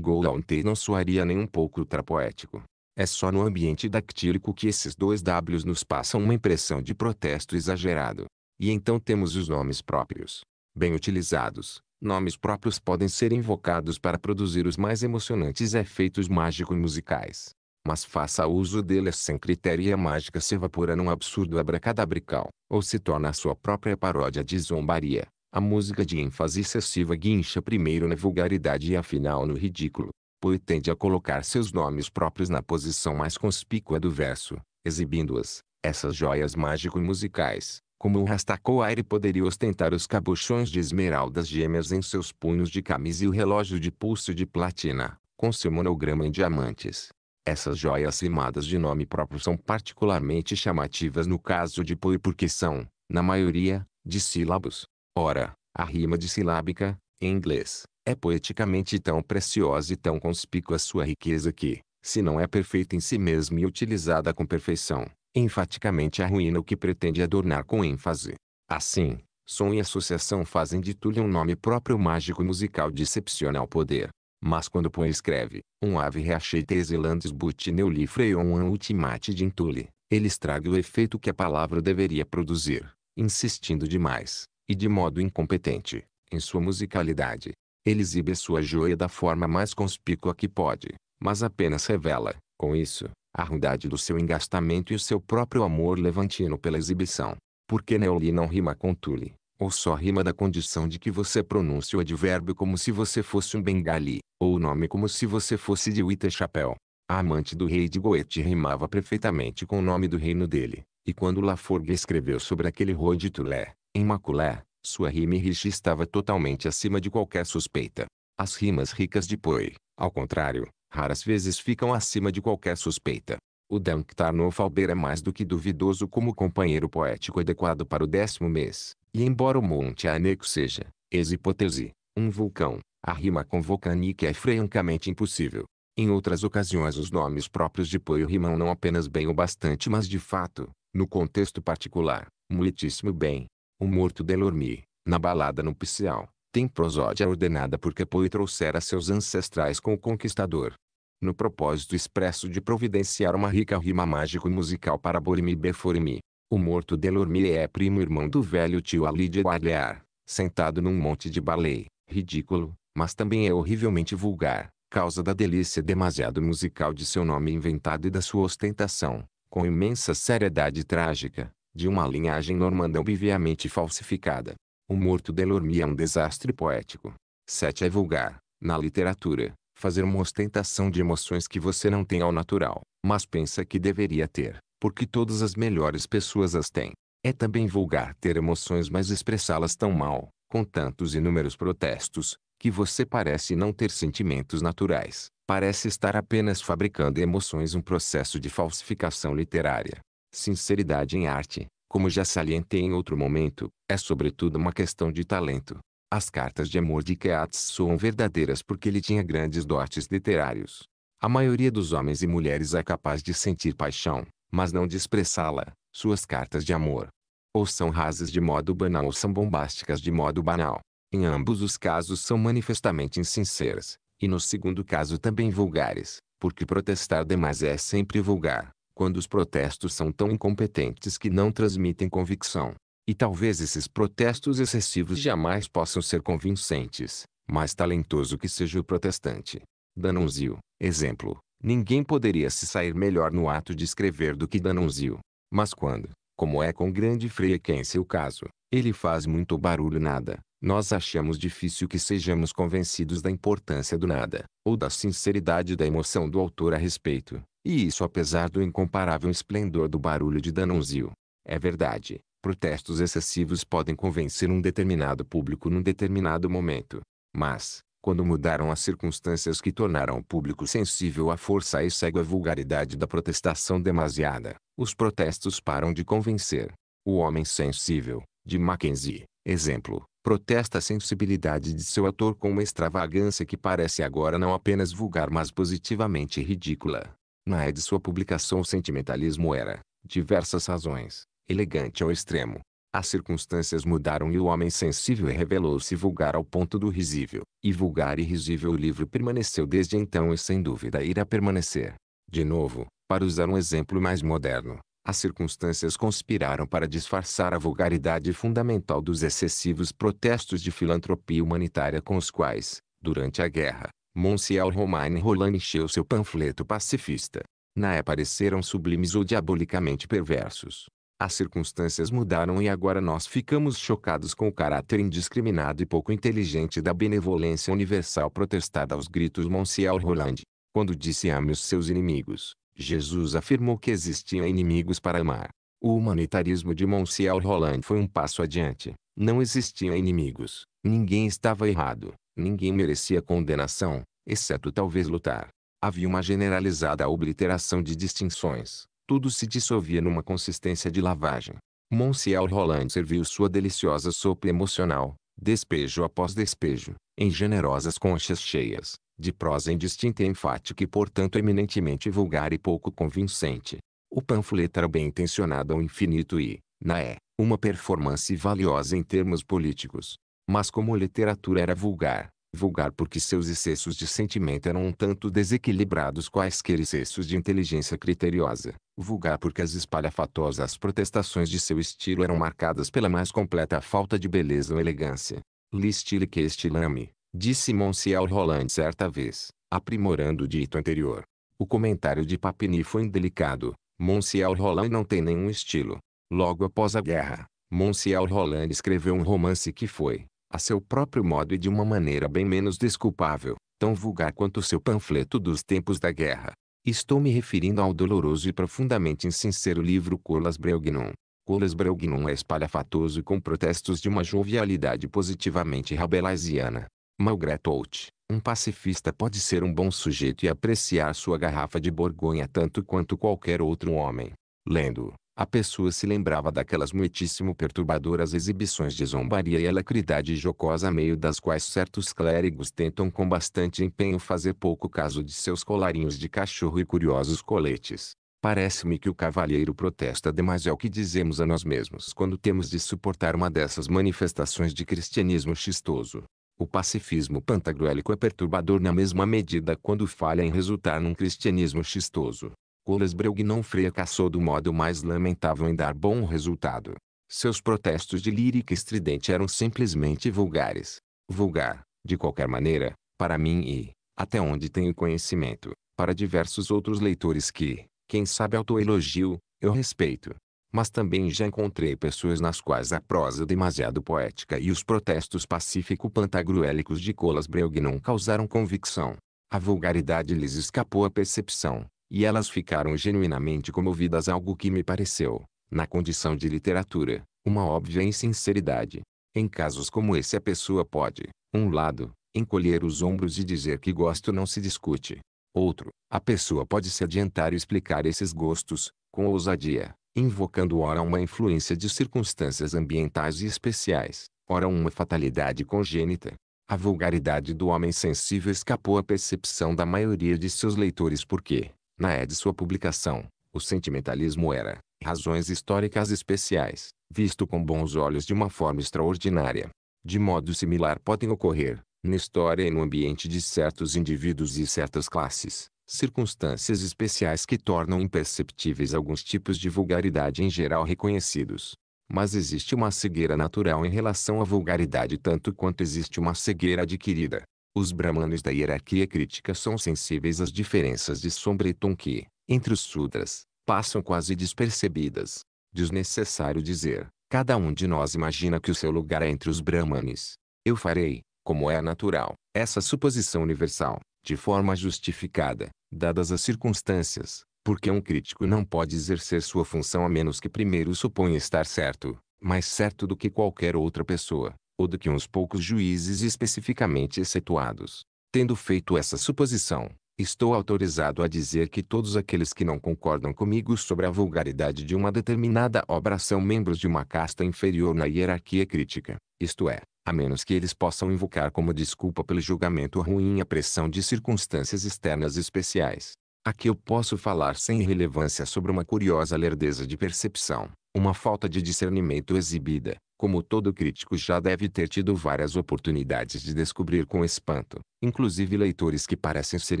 Golaunted não soaria nem um pouco ultrapoético. É só no ambiente dactílico que esses dois Ws nos passam uma impressão de protesto exagerado. E então temos os nomes próprios. Bem utilizados, Nomes próprios podem ser invocados para produzir os mais emocionantes efeitos mágicos musicais. Mas faça uso deles sem critério e a mágica se evapora num absurdo abracadabrical, ou se torna a sua própria paródia de zombaria. A música de ênfase excessiva guincha primeiro na vulgaridade e afinal no ridículo. Poe tende a colocar seus nomes próprios na posição mais conspícua do verso, exibindo-as, essas joias mágico-musicais, como o Rastacoaire poderia ostentar os cabochões de esmeraldas gêmeas em seus punhos de camisa e o relógio de pulso de platina, com seu monograma em diamantes. Essas joias rimadas de nome próprio são particularmente chamativas no caso de Poe porque são, na maioria, de sílabos. Ora, a rima dissilábica, em inglês, é poeticamente tão preciosa e tão conspícua sua riqueza que, se não é perfeita em si mesma e utilizada com perfeição, enfaticamente arruína o que pretende adornar com ênfase. Assim, som e associação fazem de Tully um nome próprio mágico musical de excepcional poder. Mas quando Poe escreve, um ave reachete exelantes but neulifreion an ultimate de Tully, ele estraga o efeito que a palavra deveria produzir, insistindo demais, e de modo incompetente, em sua musicalidade. Ele exibe sua joia da forma mais conspícua que pode, mas apenas revela, com isso, a ruindade do seu engastamento e o seu próprio amor levantino pela exibição. Porque Neoli não rima com Tule, ou só rima da condição de que você pronuncie o advérbio como se você fosse um bengali, ou o nome como se você fosse de Wita Chapéu. A amante do rei de Goethe rimava perfeitamente com o nome do reino dele, e quando Laforgue escreveu sobre aquele roi de Tulé, em Maculé, sua rima riche estava totalmente acima de qualquer suspeita. As rimas ricas de Poe, ao contrário, raras vezes ficam acima de qualquer suspeita. O Danktar Nofalber é mais do que duvidoso como companheiro poético adequado para o décimo mês, e embora o Monte Aneco seja, ex-hipótese, um vulcão, a rima com vulcanique é francamente impossível. Em outras ocasiões os nomes próprios de Poe rimam não apenas bem o bastante mas de fato, no contexto particular, muitíssimo bem. O morto Delorme, na balada nupcial, tem prosódia ordenada porque Poe trouxera seus ancestrais com o conquistador. No propósito expresso de providenciar uma rica rima mágico-musical para Borimi Beforimi, o morto Delorme é primo irmão do velho tio Ali de Guarlear, sentado num monte de balei, ridículo, mas também é horrivelmente vulgar causa da delícia demasiado musical de seu nome inventado e da sua ostentação, com imensa seriedade trágica, de uma linhagem normanda obviamente falsificada. O Morto Delorme é um desastre poético. 7 é vulgar, na literatura, fazer uma ostentação de emoções que você não tem ao natural, mas pensa que deveria ter, porque todas as melhores pessoas as têm. É também vulgar ter emoções mas expressá-las tão mal, com tantos inúmeros protestos, que você parece não ter sentimentos naturais, parece estar apenas fabricando emoções um processo de falsificação literária. Sinceridade em arte, como já salientei em outro momento, é sobretudo uma questão de talento. As cartas de amor de Keats soam verdadeiras porque ele tinha grandes dotes literários. A maioria dos homens e mulheres é capaz de sentir paixão, mas não de expressá-la. Suas cartas de amor, ou são rasas de modo banal ou são bombásticas de modo banal. Em ambos os casos são manifestamente insinceras, e no segundo caso também vulgares, porque protestar demais é sempre vulgar, quando os protestos são tão incompetentes que não transmitem convicção. E talvez esses protestos excessivos jamais possam ser convincentes, mais talentoso que seja o protestante. Danunzio, exemplo, ninguém poderia se sair melhor no ato de escrever do que Danunzio. Mas quando, como é com grande frequência o caso, ele faz muito barulho nada, nós achamos difícil que sejamos convencidos da importância do nada, ou da sinceridade da emoção do autor a respeito, e isso apesar do incomparável esplendor do barulho de Danunzio. É verdade, protestos excessivos podem convencer um determinado público num determinado momento. Mas, quando mudaram as circunstâncias que tornaram o público sensível à força e cego à vulgaridade da protestação demasiada, os protestos param de convencer. O homem sensível, de Mackenzie, exemplo, protesta a sensibilidade de seu ator com uma extravagância que parece agora não apenas vulgar mas positivamente ridícula. Na de sua publicação o sentimentalismo era, diversas razões, elegante ao extremo. As circunstâncias mudaram e o homem sensível revelou-se vulgar ao ponto do risível. E vulgar e risível o livro permaneceu desde então e sem dúvida irá permanecer. De novo, para usar um exemplo mais moderno, as circunstâncias conspiraram para disfarçar a vulgaridade fundamental dos excessivos protestos de filantropia humanitária com os quais, durante a guerra, Monsieur Romain Roland encheu seu panfleto pacifista. Na é pareceram sublimes ou diabolicamente perversos. As circunstâncias mudaram e agora nós ficamos chocados com o caráter indiscriminado e pouco inteligente da benevolência universal protestada aos gritos Monsieur Roland, quando disse ame os seus inimigos, Jesus afirmou que existiam inimigos para amar. O humanitarismo de Monsieur Roland foi um passo adiante. Não existiam inimigos. Ninguém estava errado. Ninguém merecia condenação, exceto talvez lutar. Havia uma generalizada obliteração de distinções. Tudo se dissolvia numa consistência de lavagem. Monsieur Roland serviu sua deliciosa sopa emocional, despejo após despejo, em generosas conchas cheias, de prosa indistinta e enfática e portanto eminentemente vulgar e pouco convincente. O panfleto era bem intencionado ao infinito e, na é, uma performance valiosa em termos políticos. Mas como literatura era vulgar, vulgar porque seus excessos de sentimento eram um tanto desequilibrados quaisquer excessos de inteligência criteriosa, vulgar porque as espalhafatosas protestações de seu estilo eram marcadas pela mais completa falta de beleza ou elegância. L'estile que estilame, Disse Monsieur Roland certa vez, aprimorando o dito anterior. O comentário de Papini foi indelicado. Monsieur Roland não tem nenhum estilo. Logo após a guerra, Monsieur Roland escreveu um romance que foi, a seu próprio modo e de uma maneira bem menos desculpável, tão vulgar quanto seu panfleto dos tempos da guerra. Estou me referindo ao doloroso e profundamente insincero livro Colas Breugnum. Colas Breugnum é espalhafatoso com protestos de uma jovialidade positivamente rabelaisiana. Malgré tout, um pacifista pode ser um bom sujeito e apreciar sua garrafa de Borgonha tanto quanto qualquer outro homem. Lendo, a pessoa se lembrava daquelas muitíssimo perturbadoras exibições de zombaria e alacridade jocosa meio das quais certos clérigos tentam com bastante empenho fazer pouco caso de seus colarinhos de cachorro e curiosos coletes. Parece-me que o cavalheiro protesta demais ao que dizemos a nós mesmos quando temos de suportar uma dessas manifestações de cristianismo chistoso. O pacifismo pantagruélico é perturbador na mesma medida quando falha em resultar num cristianismo chistoso. Colas não fracassou do modo mais lamentável em dar bom resultado. Seus protestos de lírica estridente eram simplesmente vulgares. Vulgar, de qualquer maneira, para mim e, até onde tenho conhecimento, para diversos outros leitores que, quem sabe autoelogio, eu respeito mas também já encontrei pessoas nas quais a prosa demasiado poética e os protestos pacífico-pantagruélicos de Colas não causaram convicção. A vulgaridade lhes escapou à percepção, e elas ficaram genuinamente comovidas algo que me pareceu, na condição de literatura, uma óbvia insinceridade. Em casos como esse a pessoa pode, um lado, encolher os ombros e dizer que gosto não se discute. Outro, a pessoa pode se adiantar e explicar esses gostos, com ousadia, invocando ora uma influência de circunstâncias ambientais e especiais, ora uma fatalidade congênita. A vulgaridade do homem sensível escapou à percepção da maioria de seus leitores porque, na é de sua publicação, o sentimentalismo era, razões históricas especiais, visto com bons olhos de uma forma extraordinária. De modo similar podem ocorrer, na história e no ambiente de certos indivíduos e certas classes, circunstâncias especiais que tornam imperceptíveis alguns tipos de vulgaridade em geral reconhecidos. Mas existe uma cegueira natural em relação à vulgaridade tanto quanto existe uma cegueira adquirida. Os brahmanes da hierarquia crítica são sensíveis às diferenças de sombra e tom que, entre os sudras, passam quase despercebidas. Desnecessário dizer, cada um de nós imagina que o seu lugar é entre os brahmanes. Eu farei, como é natural, essa suposição universal, de forma justificada, dadas as circunstâncias, porque um crítico não pode exercer sua função a menos que primeiro suponha estar certo, mais certo do que qualquer outra pessoa, ou do que uns poucos juízes especificamente excetuados. Tendo feito essa suposição, estou autorizado a dizer que todos aqueles que não concordam comigo sobre a vulgaridade de uma determinada obra são membros de uma casta inferior na hierarquia crítica, isto é, a menos que eles possam invocar como desculpa pelo julgamento ruim a pressão de circunstâncias externas especiais. Aqui eu posso falar sem relevância sobre uma curiosa lerdeza de percepção, uma falta de discernimento exibida, como todo crítico já deve ter tido várias oportunidades de descobrir com espanto, inclusive leitores que parecem ser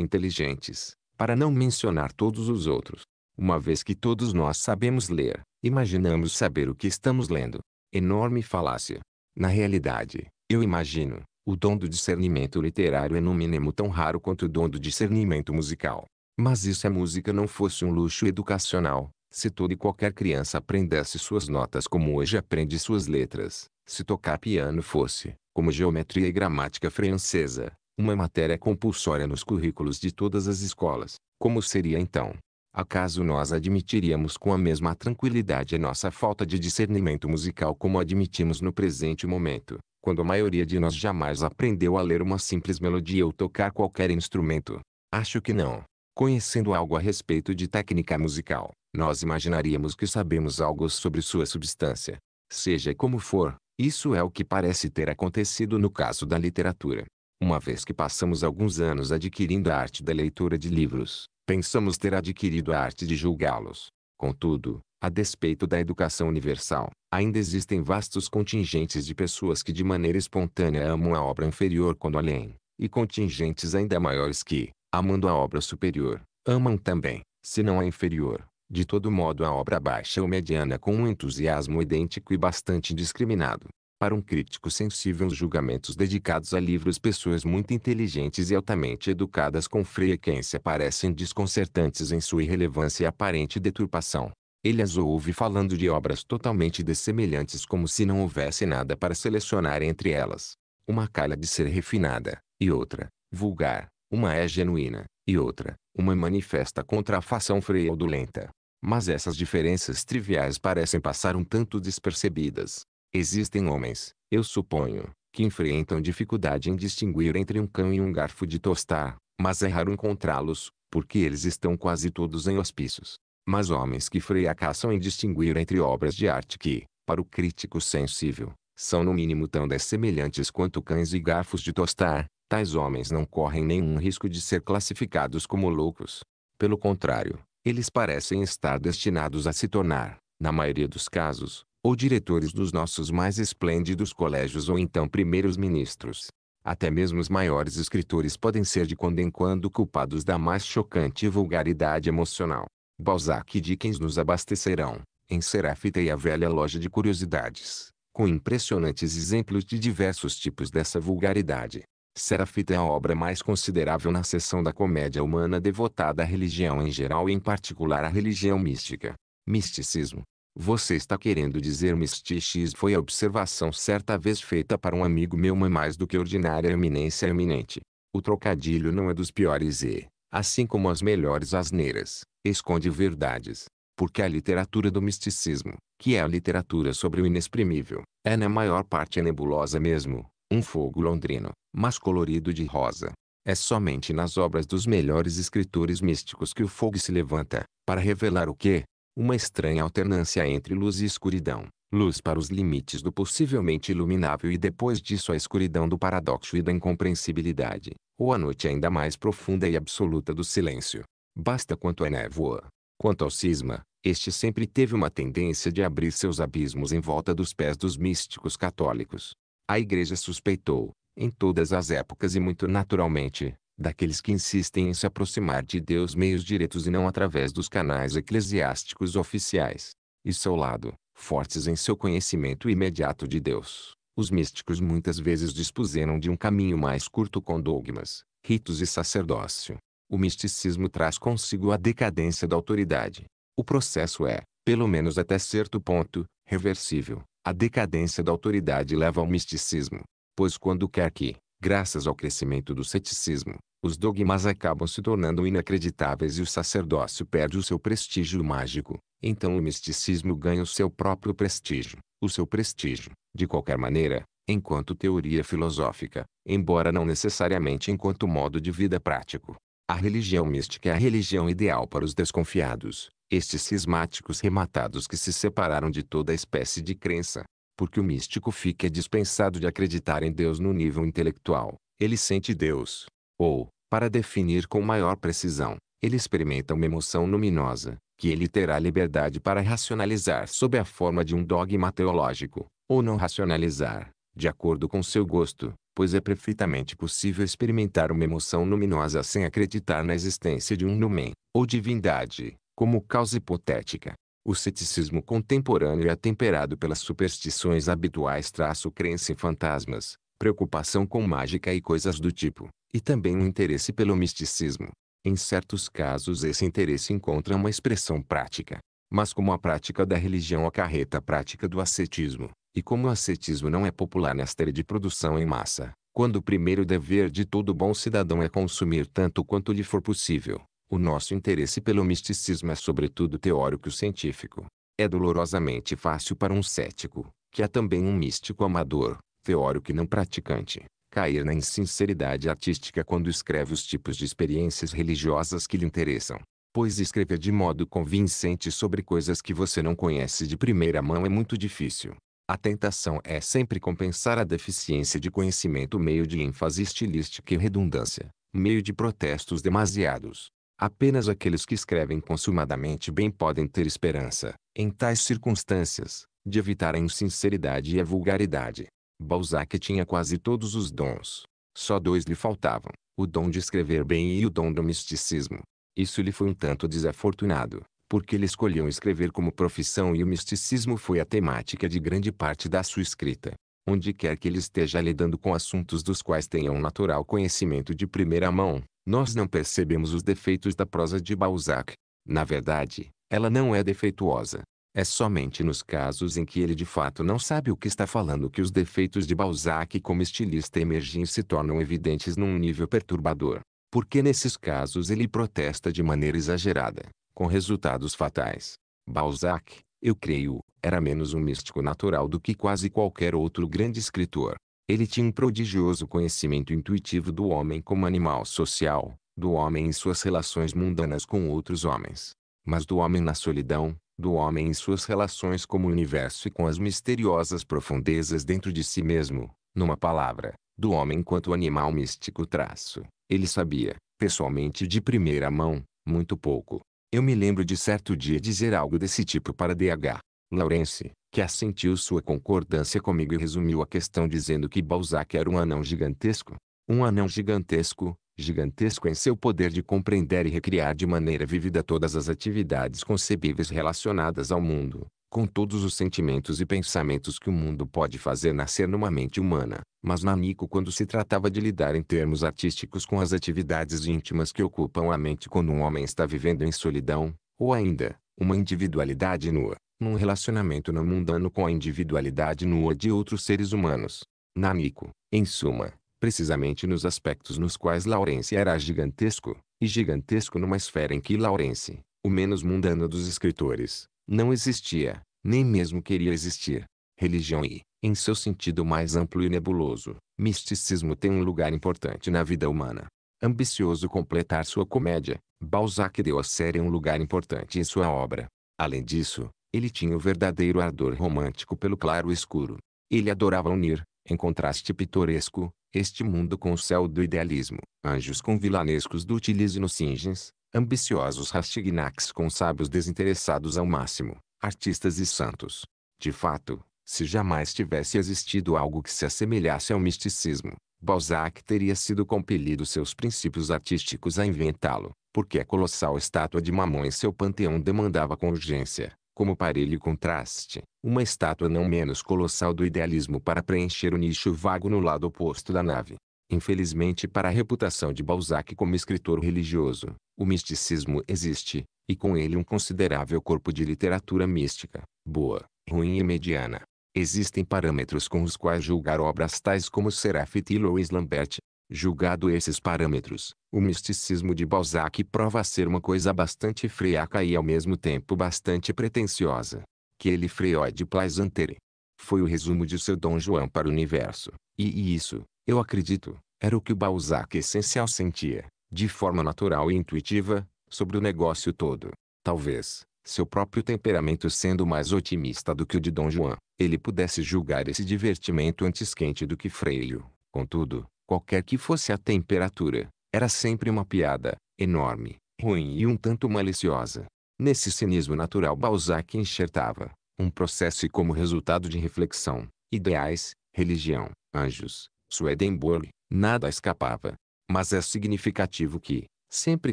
inteligentes, para não mencionar todos os outros. Uma vez que todos nós sabemos ler, imaginamos saber o que estamos lendo. Enorme falácia. Na realidade, eu imagino, o dom do discernimento literário é no mínimo tão raro quanto o dom do discernimento musical. Mas e se a música não fosse um luxo educacional, se toda e qualquer criança aprendesse suas notas como hoje aprende suas letras, se tocar piano fosse, como geometria e gramática francesa, uma matéria compulsória nos currículos de todas as escolas, como seria então? Acaso nós admitiríamos com a mesma tranquilidade a nossa falta de discernimento musical como admitimos no presente momento, quando a maioria de nós jamais aprendeu a ler uma simples melodia ou tocar qualquer instrumento? Acho que não. Conhecendo algo a respeito de técnica musical, nós imaginaríamos que sabemos algo sobre sua substância. Seja como for, isso é o que parece ter acontecido no caso da literatura. Uma vez que passamos alguns anos adquirindo a arte da leitura de livros, pensamos ter adquirido a arte de julgá-los. Contudo, a despeito da educação universal, ainda existem vastos contingentes de pessoas que de maneira espontânea amam a obra inferior quando além, e contingentes ainda maiores que, amando a obra superior, amam também, se não a inferior, de todo modo a obra baixa ou mediana com um entusiasmo idêntico e bastante indiscriminado. Para um crítico sensível os julgamentos dedicados a livros pessoas muito inteligentes e altamente educadas com frequência parecem desconcertantes em sua irrelevância e aparente deturpação. Ele as ouve falando de obras totalmente dessemelhantes como se não houvesse nada para selecionar entre elas. Uma calha de ser refinada, e outra, vulgar. Uma é genuína, e outra, uma manifesta contrafação fraudulenta. Mas essas diferenças triviais parecem passar um tanto despercebidas. Existem homens, eu suponho, que enfrentam dificuldade em distinguir entre um cão e um garfo de tostar, mas é raro encontrá-los, porque eles estão quase todos em hospícios. Mas homens que fracassam em distinguir entre obras de arte que, para o crítico sensível, são no mínimo tão dessemelhantes quanto cães e garfos de tostar, tais homens não correm nenhum risco de ser classificados como loucos. Pelo contrário, eles parecem estar destinados a se tornar, na maioria dos casos, ou diretores dos nossos mais esplêndidos colégios ou então primeiros ministros. Até mesmo os maiores escritores podem ser de quando em quando culpados da mais chocante vulgaridade emocional. Balzac e Dickens nos abastecerão, em Serafita e a velha loja de curiosidades, com impressionantes exemplos de diversos tipos dessa vulgaridade. Serafita é a obra mais considerável na seção da comédia humana devotada à religião em geral e em particular à religião mística. Misticismo, você está querendo dizer X foi a observação certa vez feita para um amigo meu mas mais do que ordinária eminência eminente. O trocadilho não é dos piores e, assim como as melhores asneiras, esconde verdades. Porque a literatura do misticismo, que é a literatura sobre o inexprimível, é na maior parte nebulosa mesmo, um fogo londrino, mas colorido de rosa. É somente nas obras dos melhores escritores místicos que o fogo se levanta, para revelar o que, uma estranha alternância entre luz e escuridão. Luz para os limites do possivelmente iluminável e depois disso a escuridão do paradoxo e da incompreensibilidade, ou a noite ainda mais profunda e absoluta do silêncio. Basta quanto à névoa. Quanto ao cisma, este sempre teve uma tendência de abrir seus abismos em volta dos pés dos místicos católicos. A Igreja suspeitou, em todas as épocas e muito naturalmente, daqueles que insistem em se aproximar de Deus meios diretos e não através dos canais eclesiásticos oficiais. E seu lado, fortes em seu conhecimento imediato de Deus, os místicos muitas vezes dispuseram de um caminho mais curto com dogmas, ritos e sacerdócio. O misticismo traz consigo a decadência da autoridade. O processo é, pelo menos até certo ponto, reversível. A decadência da autoridade leva ao misticismo, pois quando quer que, graças ao crescimento do ceticismo, os dogmas acabam se tornando inacreditáveis e o sacerdócio perde o seu prestígio mágico. Então o misticismo ganha o seu próprio prestígio, o seu prestígio, de qualquer maneira, enquanto teoria filosófica, embora não necessariamente enquanto modo de vida prático. A religião mística é a religião ideal para os desconfiados, estes cismáticos rematados que se separaram de toda espécie de crença. Porque o místico fica dispensado de acreditar em Deus no nível intelectual, ele sente Deus. Ou, para definir com maior precisão, ele experimenta uma emoção luminosa, que ele terá liberdade para racionalizar sob a forma de um dogma teológico, ou não racionalizar, de acordo com seu gosto, pois é perfeitamente possível experimentar uma emoção luminosa sem acreditar na existência de um numen, ou divindade, como causa hipotética. O ceticismo contemporâneo é temperado pelas superstições habituais traço crença em fantasmas, preocupação com mágica e coisas do tipo, e também um interesse pelo misticismo. Em certos casos esse interesse encontra uma expressão prática. Mas como a prática da religião acarreta a prática do ascetismo, e como o ascetismo não é popular nesta era de produção em massa, quando o primeiro dever de todo bom cidadão é consumir tanto quanto lhe for possível, o nosso interesse pelo misticismo é sobretudo teórico científico. É dolorosamente fácil para um cético, que é também um místico amador, teórico e não praticante, cair na insinceridade artística quando escreve os tipos de experiências religiosas que lhe interessam. Pois escrever de modo convincente sobre coisas que você não conhece de primeira mão é muito difícil. A tentação é sempre compensar a deficiência de conhecimento meio de ênfase estilística e redundância, meio de protestos demasiados. Apenas aqueles que escrevem consumadamente bem podem ter esperança, em tais circunstâncias, de evitar a insinceridade e a vulgaridade. Balzac tinha quase todos os dons. Só dois lhe faltavam, o dom de escrever bem e o dom do misticismo. Isso lhe foi um tanto desafortunado, porque ele escolheu escrever como profissão e o misticismo foi a temática de grande parte da sua escrita. Onde quer que ele esteja lidando com assuntos dos quais tenha um natural conhecimento de primeira mão, nós não percebemos os defeitos da prosa de Balzac. Na verdade, ela não é defeituosa, é somente nos casos em que ele de fato não sabe o que está falando que os defeitos de Balzac como estilista emergem e se tornam evidentes num nível perturbador. porque nesses casos ele protesta de maneira exagerada, com resultados fatais. Balzac, eu creio, era menos um místico natural do que quase qualquer outro grande escritor. Ele tinha um prodigioso conhecimento intuitivo do homem como animal social, do homem em suas relações mundanas com outros homens, mas do homem na solidão, do homem em suas relações com o universo e com as misteriosas profundezas dentro de si mesmo, numa palavra, do homem enquanto animal místico traço. Ele sabia, pessoalmente de primeira mão, muito pouco. Eu me lembro de certo dia dizer algo desse tipo para D.H. Lawrence, que assentiu sua concordância comigo e resumiu a questão dizendo que Balzac era um anão gigantesco. Um anão gigantesco, gigantesco em seu poder de compreender e recriar de maneira vívida todas as atividades concebíveis relacionadas ao mundo, com todos os sentimentos e pensamentos que o mundo pode fazer nascer numa mente humana. Mas Nanico quando se tratava de lidar em termos artísticos com as atividades íntimas que ocupam a mente quando um homem está vivendo em solidão, ou ainda, uma individualidade nua, num relacionamento não mundano com a individualidade nua de outros seres humanos. Nanico, em suma, precisamente nos aspectos nos quais Laurence era gigantesco, e gigantesco numa esfera em que Laurence, o menos mundano dos escritores, não existia, nem mesmo queria existir. Religião e, em seu sentido mais amplo e nebuloso, misticismo tem um lugar importante na vida humana. Ambicioso completar sua comédia, Balzac deu à série um lugar importante em sua obra. Além disso, ele tinha o verdadeiro ardor romântico pelo claro escuro. Ele adorava unir, em contraste pitoresco, este mundo com o céu do idealismo, anjos com vilanescos do utilis singens, ambiciosos rastignacs com sábios desinteressados ao máximo, artistas e santos. De fato, se jamais tivesse existido algo que se assemelhasse ao misticismo, Balzac teria sido compelido seus princípios artísticos a inventá-lo, porque a colossal estátua de Mamon em seu panteão demandava com urgência, como parelho contraste, uma estátua não menos colossal do idealismo para preencher o nicho vago no lado oposto da nave. Infelizmente para a reputação de Balzac como escritor religioso, o misticismo existe, e com ele um considerável corpo de literatura mística, boa, ruim e mediana. Existem parâmetros com os quais julgar obras tais como Serafit e Louis Lambert, Julgado esses parâmetros, o misticismo de Balzac prova ser uma coisa bastante friaca e ao mesmo tempo bastante pretensiosa. Que ele freou de plaisantere. Foi o resumo de seu Dom João para o universo. E, e isso, eu acredito, era o que o Balzac essencial sentia, de forma natural e intuitiva, sobre o negócio todo. Talvez, seu próprio temperamento sendo mais otimista do que o de Dom João, ele pudesse julgar esse divertimento antes quente do que freio. Contudo, qualquer que fosse a temperatura, era sempre uma piada, enorme, ruim e um tanto maliciosa. Nesse cinismo natural Balzac enxertava, um processo e como resultado de reflexão, ideais, religião, anjos, Swedenborg, nada escapava. Mas é significativo que, sempre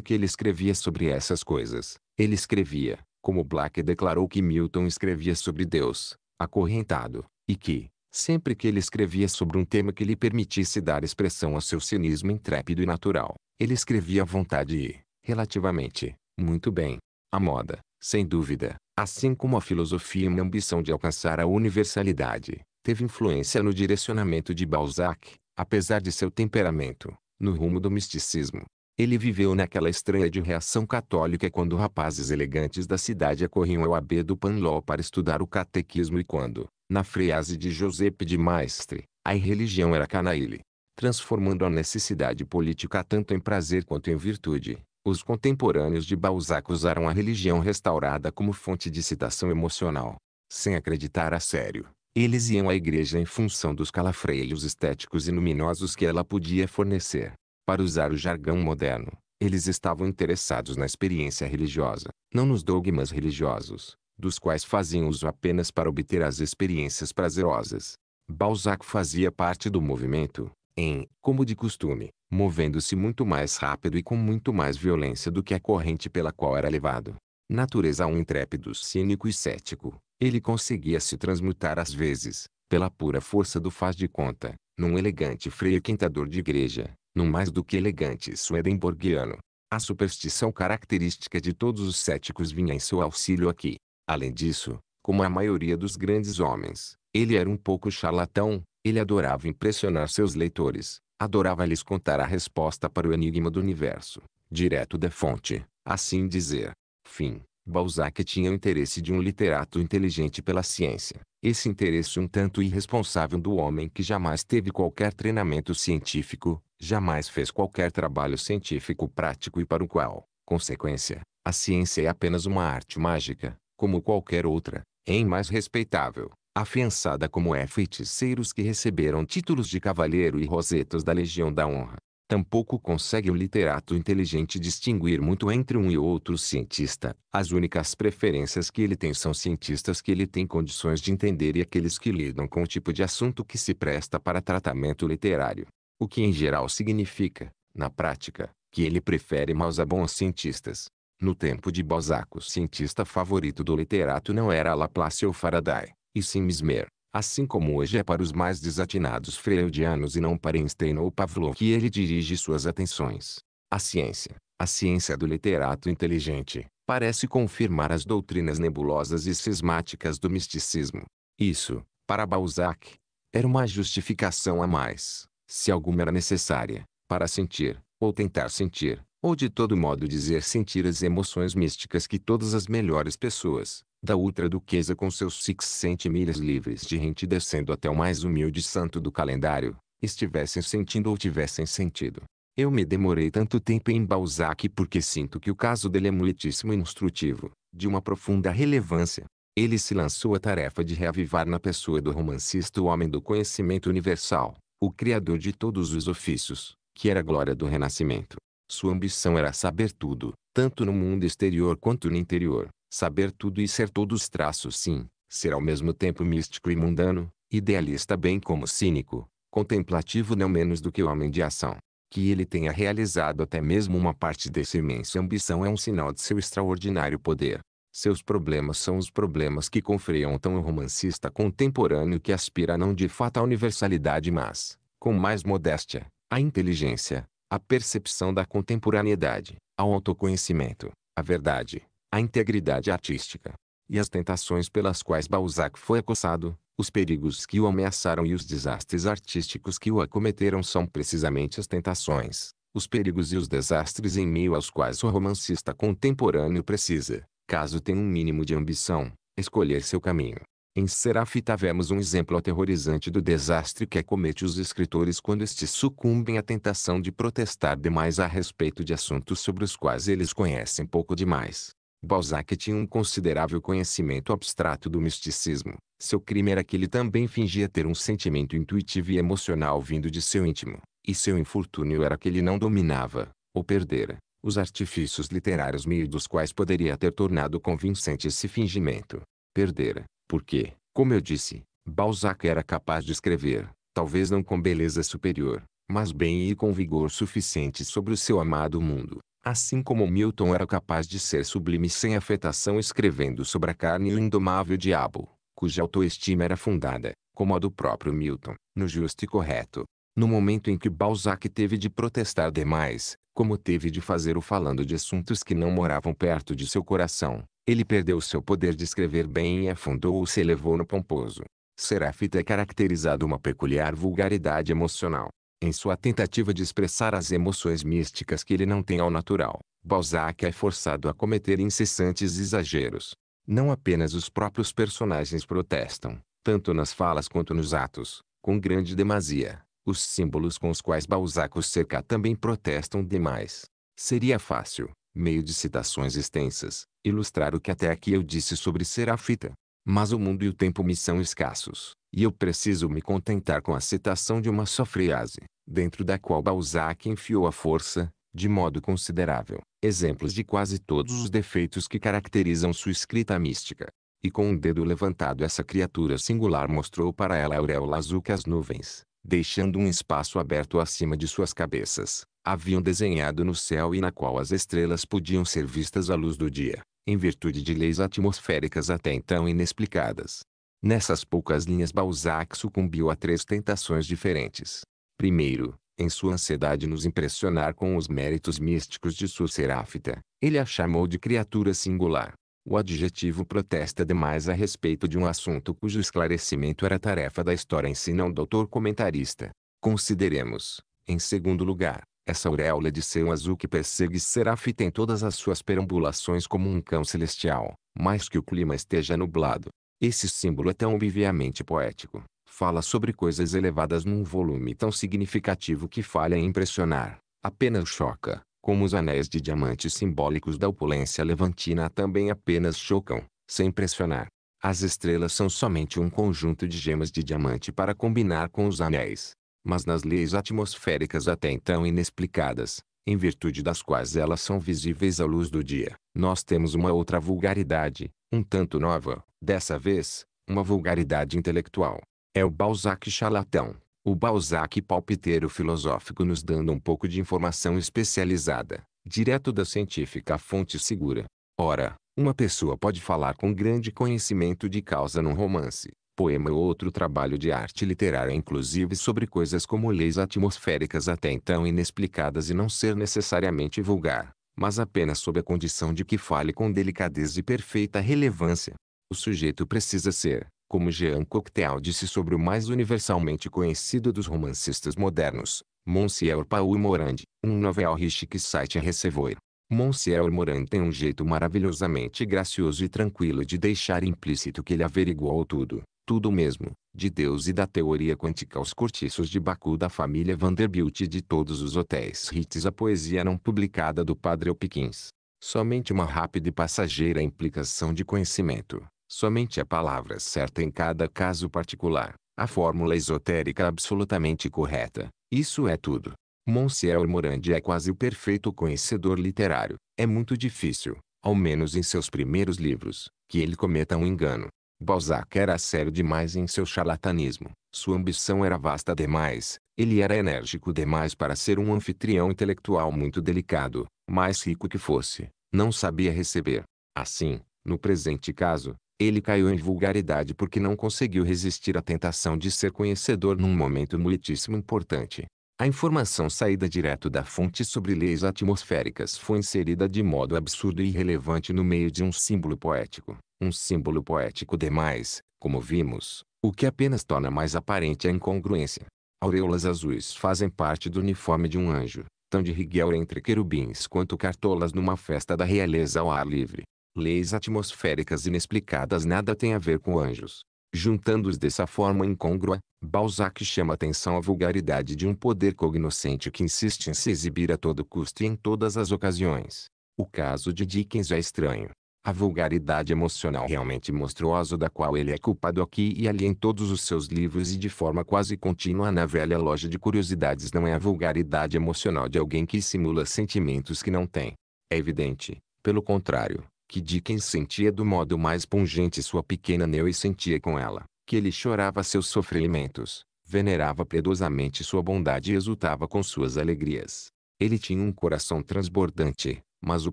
que ele escrevia sobre essas coisas, ele escrevia, como Black declarou que Milton escrevia sobre Deus, acorrentado, e que, Sempre que ele escrevia sobre um tema que lhe permitisse dar expressão ao seu cinismo intrépido e natural, ele escrevia à vontade e, relativamente, muito bem. A moda, sem dúvida, assim como a filosofia e a ambição de alcançar a universalidade, teve influência no direcionamento de Balzac, apesar de seu temperamento, no rumo do misticismo. Ele viveu naquela estranha de reação católica quando rapazes elegantes da cidade acorriam ao AB do Panló para estudar o catequismo e quando, na frase de Giuseppe de Maistre, a irreligião era canaile, transformando a necessidade política tanto em prazer quanto em virtude. Os contemporâneos de Balzac usaram a religião restaurada como fonte de citação emocional. Sem acreditar a sério, eles iam à igreja em função dos calafreios estéticos e luminosos que ela podia fornecer. Para usar o jargão moderno, eles estavam interessados na experiência religiosa, não nos dogmas religiosos dos quais faziam uso apenas para obter as experiências prazerosas. Balzac fazia parte do movimento, em, como de costume, movendo-se muito mais rápido e com muito mais violência do que a corrente pela qual era levado. Natureza um intrépido cínico e cético, ele conseguia se transmutar às vezes, pela pura força do faz de conta, num elegante freio quentador de igreja, num mais do que elegante swedenborgiano. A superstição característica de todos os céticos vinha em seu auxílio aqui. Além disso, como a maioria dos grandes homens, ele era um pouco charlatão, ele adorava impressionar seus leitores, Adorava lhes contar a resposta para o enigma do universo, direto da fonte, assim dizer. Fim. Balzac tinha o interesse de um literato inteligente pela ciência. Esse interesse um tanto irresponsável do homem que jamais teve qualquer treinamento científico, jamais fez qualquer trabalho científico prático e para o qual, consequência, a ciência é apenas uma arte mágica, como qualquer outra, em mais respeitável, afiançada como é feiticeiros que receberam títulos de cavalheiro e rosetas da Legião da Honra. Tampouco consegue o literato inteligente distinguir muito entre um e outro cientista. As únicas preferências que ele tem são cientistas que ele tem condições de entender e aqueles que lidam com o tipo de assunto que se presta para tratamento literário. O que em geral significa, na prática, que ele prefere maus a bons cientistas. No tempo de Balzac o cientista favorito do literato não era Laplace ou Faraday, e sim Mesmer, assim como hoje é para os mais desatinados freudianos e não para Einstein ou Pavlov que ele dirige suas atenções. A ciência, a ciência do literato inteligente, parece confirmar as doutrinas nebulosas e cismáticas do misticismo. Isso, para Balzac, era uma justificação a mais, se alguma era necessária, para sentir, ou tentar sentir, ou de todo modo dizer sentir as emoções místicas que todas as melhores pessoas, da ultra-duquesa com seus six centimilhas livres de rente descendo até o mais humilde santo do calendário, estivessem sentindo ou tivessem sentido. Eu me demorei tanto tempo em Balzac porque sinto que o caso dele é muitíssimo instrutivo, de uma profunda relevância. Ele se lançou a tarefa de reavivar na pessoa do romancista o homem do conhecimento universal, o criador de todos os ofícios, que era a glória do Renascimento. Sua ambição era saber tudo, tanto no mundo exterior quanto no interior, Saber tudo e ser todos traços sim, ser ao mesmo tempo místico e mundano, idealista bem como cínico, contemplativo não menos do que homem de ação. Que ele tenha realizado até mesmo uma parte dessa imensa ambição é um sinal de seu extraordinário poder. Seus problemas são os problemas que confrontam o romancista contemporâneo que aspira não de fato à universalidade mas, com mais modéstia, à inteligência, à percepção da contemporaneidade, ao autoconhecimento, à verdade, a integridade artística, e as tentações pelas quais Balzac foi acossado, os perigos que o ameaçaram e os desastres artísticos que o acometeram são precisamente as tentações, os perigos e os desastres em meio aos quais o romancista contemporâneo precisa, caso tenha um mínimo de ambição, escolher seu caminho. Em Serafita vemos um exemplo aterrorizante do desastre que acomete os escritores quando estes sucumbem à tentação de protestar demais a respeito de assuntos sobre os quais eles conhecem pouco demais. Balzac tinha um considerável conhecimento abstrato do misticismo. Seu crime era que ele também fingia ter um sentimento intuitivo e emocional vindo de seu íntimo, e seu infortúnio era que ele não dominava, ou perdera, os artifícios literários meio dos quais poderia ter tornado convincente esse fingimento. Perdera, porque, como eu disse, Balzac era capaz de escrever, talvez não com beleza superior, mas bem e com vigor suficiente sobre o seu amado mundo, Assim como Milton era capaz de ser sublime sem afetação escrevendo sobre a carne e o indomável diabo, cuja autoestima era fundada, como a do próprio Milton, no justo e correto. No momento em que Balzac teve de protestar demais, como teve de fazer o falando de assuntos que não moravam perto de seu coração, ele perdeu seu poder de escrever bem e afundou ou se elevou no pomposo. Serafita é caracterizado uma peculiar vulgaridade emocional, em sua tentativa de expressar as emoções místicas que ele não tem ao natural, Balzac é forçado a cometer incessantes exageros. Não apenas os próprios personagens protestam, tanto nas falas quanto nos atos, com grande demasia. Os símbolos com os quais Balzac os cerca também protestam demais. Seria fácil, meio de citações extensas, ilustrar o que até aqui eu disse sobre Serafita. Mas o mundo e o tempo me são escassos, e eu preciso me contentar com a citação de uma só frase dentro da qual Balzac enfiou a força, de modo considerável, exemplos de quase todos os defeitos que caracterizam sua escrita mística. E com um dedo levantado essa criatura singular mostrou para ela a auréola azul que as nuvens, deixando um espaço aberto acima de suas cabeças, haviam desenhado no céu e na qual as estrelas podiam ser vistas à luz do dia, em virtude de leis atmosféricas até então inexplicadas. Nessas poucas linhas Balzac sucumbiu a três tentações diferentes. Primeiro, em sua ansiedade nos impressionar com os méritos místicos de sua Seráfita, ele a chamou de criatura singular. O adjetivo protesta demais a respeito de um assunto cujo esclarecimento era tarefa da história em si não doutor comentarista. Consideremos, Em segundo lugar, essa auréola de céu azul que persegue Seraf tem todas as suas perambulações como um cão celestial, mais que o clima esteja nublado. Esse símbolo é tão obviamente poético, fala sobre coisas elevadas num volume tão significativo que falha em impressionar, apenas choca, como os anéis de diamantes simbólicos da opulência levantina também apenas chocam, sem pressionar. As estrelas são somente um conjunto de gemas de diamante para combinar com os anéis mas nas leis atmosféricas até então inexplicadas, em virtude das quais elas são visíveis à luz do dia, nós temos uma outra vulgaridade, um tanto nova, dessa vez, uma vulgaridade intelectual. É o Balzac charlatão, o Balzac palpiteiro filosófico nos dando um pouco de informação especializada, direto da científica fonte segura. Ora, uma pessoa pode falar com grande conhecimento de causa num romance, poema ou outro trabalho de arte literária inclusive sobre coisas como leis atmosféricas até então inexplicadas e não ser necessariamente vulgar, mas apenas sob a condição de que fale com delicadeza e perfeita relevância. O sujeito precisa ser, como Jean Cocteau disse sobre o mais universalmente conhecido dos romancistas modernos, Monsieur Paul Morand, um novel riche que site recevoir. Monsieur Morand tem um jeito maravilhosamente gracioso e tranquilo de deixar implícito que ele averiguou tudo, tudo mesmo, de Deus e da teoria quântica aos cortiços de Baku da família Vanderbilt e de todos os hotéis Ritz a poesia não publicada do padre Opkins. Somente uma rápida e passageira implicação de conhecimento, somente a palavra certa em cada caso particular, a fórmula esotérica absolutamente correta, isso é tudo. Monsieur Morandi é quase o perfeito conhecedor literário, é muito difícil, ao menos em seus primeiros livros, que ele cometa um engano, Balzac era sério demais em seu charlatanismo, sua ambição era vasta demais, ele era enérgico demais para ser um anfitrião intelectual muito delicado, mais rico que fosse, não sabia receber. Assim, no presente caso, ele caiu em vulgaridade porque não conseguiu resistir à tentação de ser conhecedor num momento muitíssimo importante. A informação saída direto da fonte sobre leis atmosféricas foi inserida de modo absurdo e irrelevante no meio de um símbolo poético, um símbolo poético demais, como vimos, o que apenas torna mais aparente a incongruência. Auréolas azuis fazem parte do uniforme de um anjo, tão de rigueur entre querubins quanto cartolas numa festa da realeza ao ar livre. Leis atmosféricas inexplicadas nada têm a ver com anjos, Juntando-os dessa forma incôngrua, Balzac chama atenção à vulgaridade de um poder cognoscente que insiste em se exibir a todo custo e em todas as ocasiões. O caso de Dickens é estranho. A vulgaridade emocional realmente monstruosa da qual ele é culpado aqui e ali em todos os seus livros e de forma quase contínua na velha loja de curiosidades não é a vulgaridade emocional de alguém que simula sentimentos que não tem. É evidente, pelo contrário, que Dickens sentia do modo mais pungente sua pequena Neu e sentia com ela, que ele chorava seus sofrimentos, venerava piedosamente sua bondade e exultava com suas alegrias. Ele tinha um coração transbordante, mas o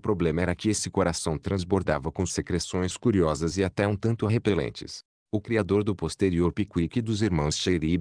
problema era que esse coração transbordava com secreções curiosas e até um tanto repelentes. O criador do posterior Pickwick e dos irmãos Cherry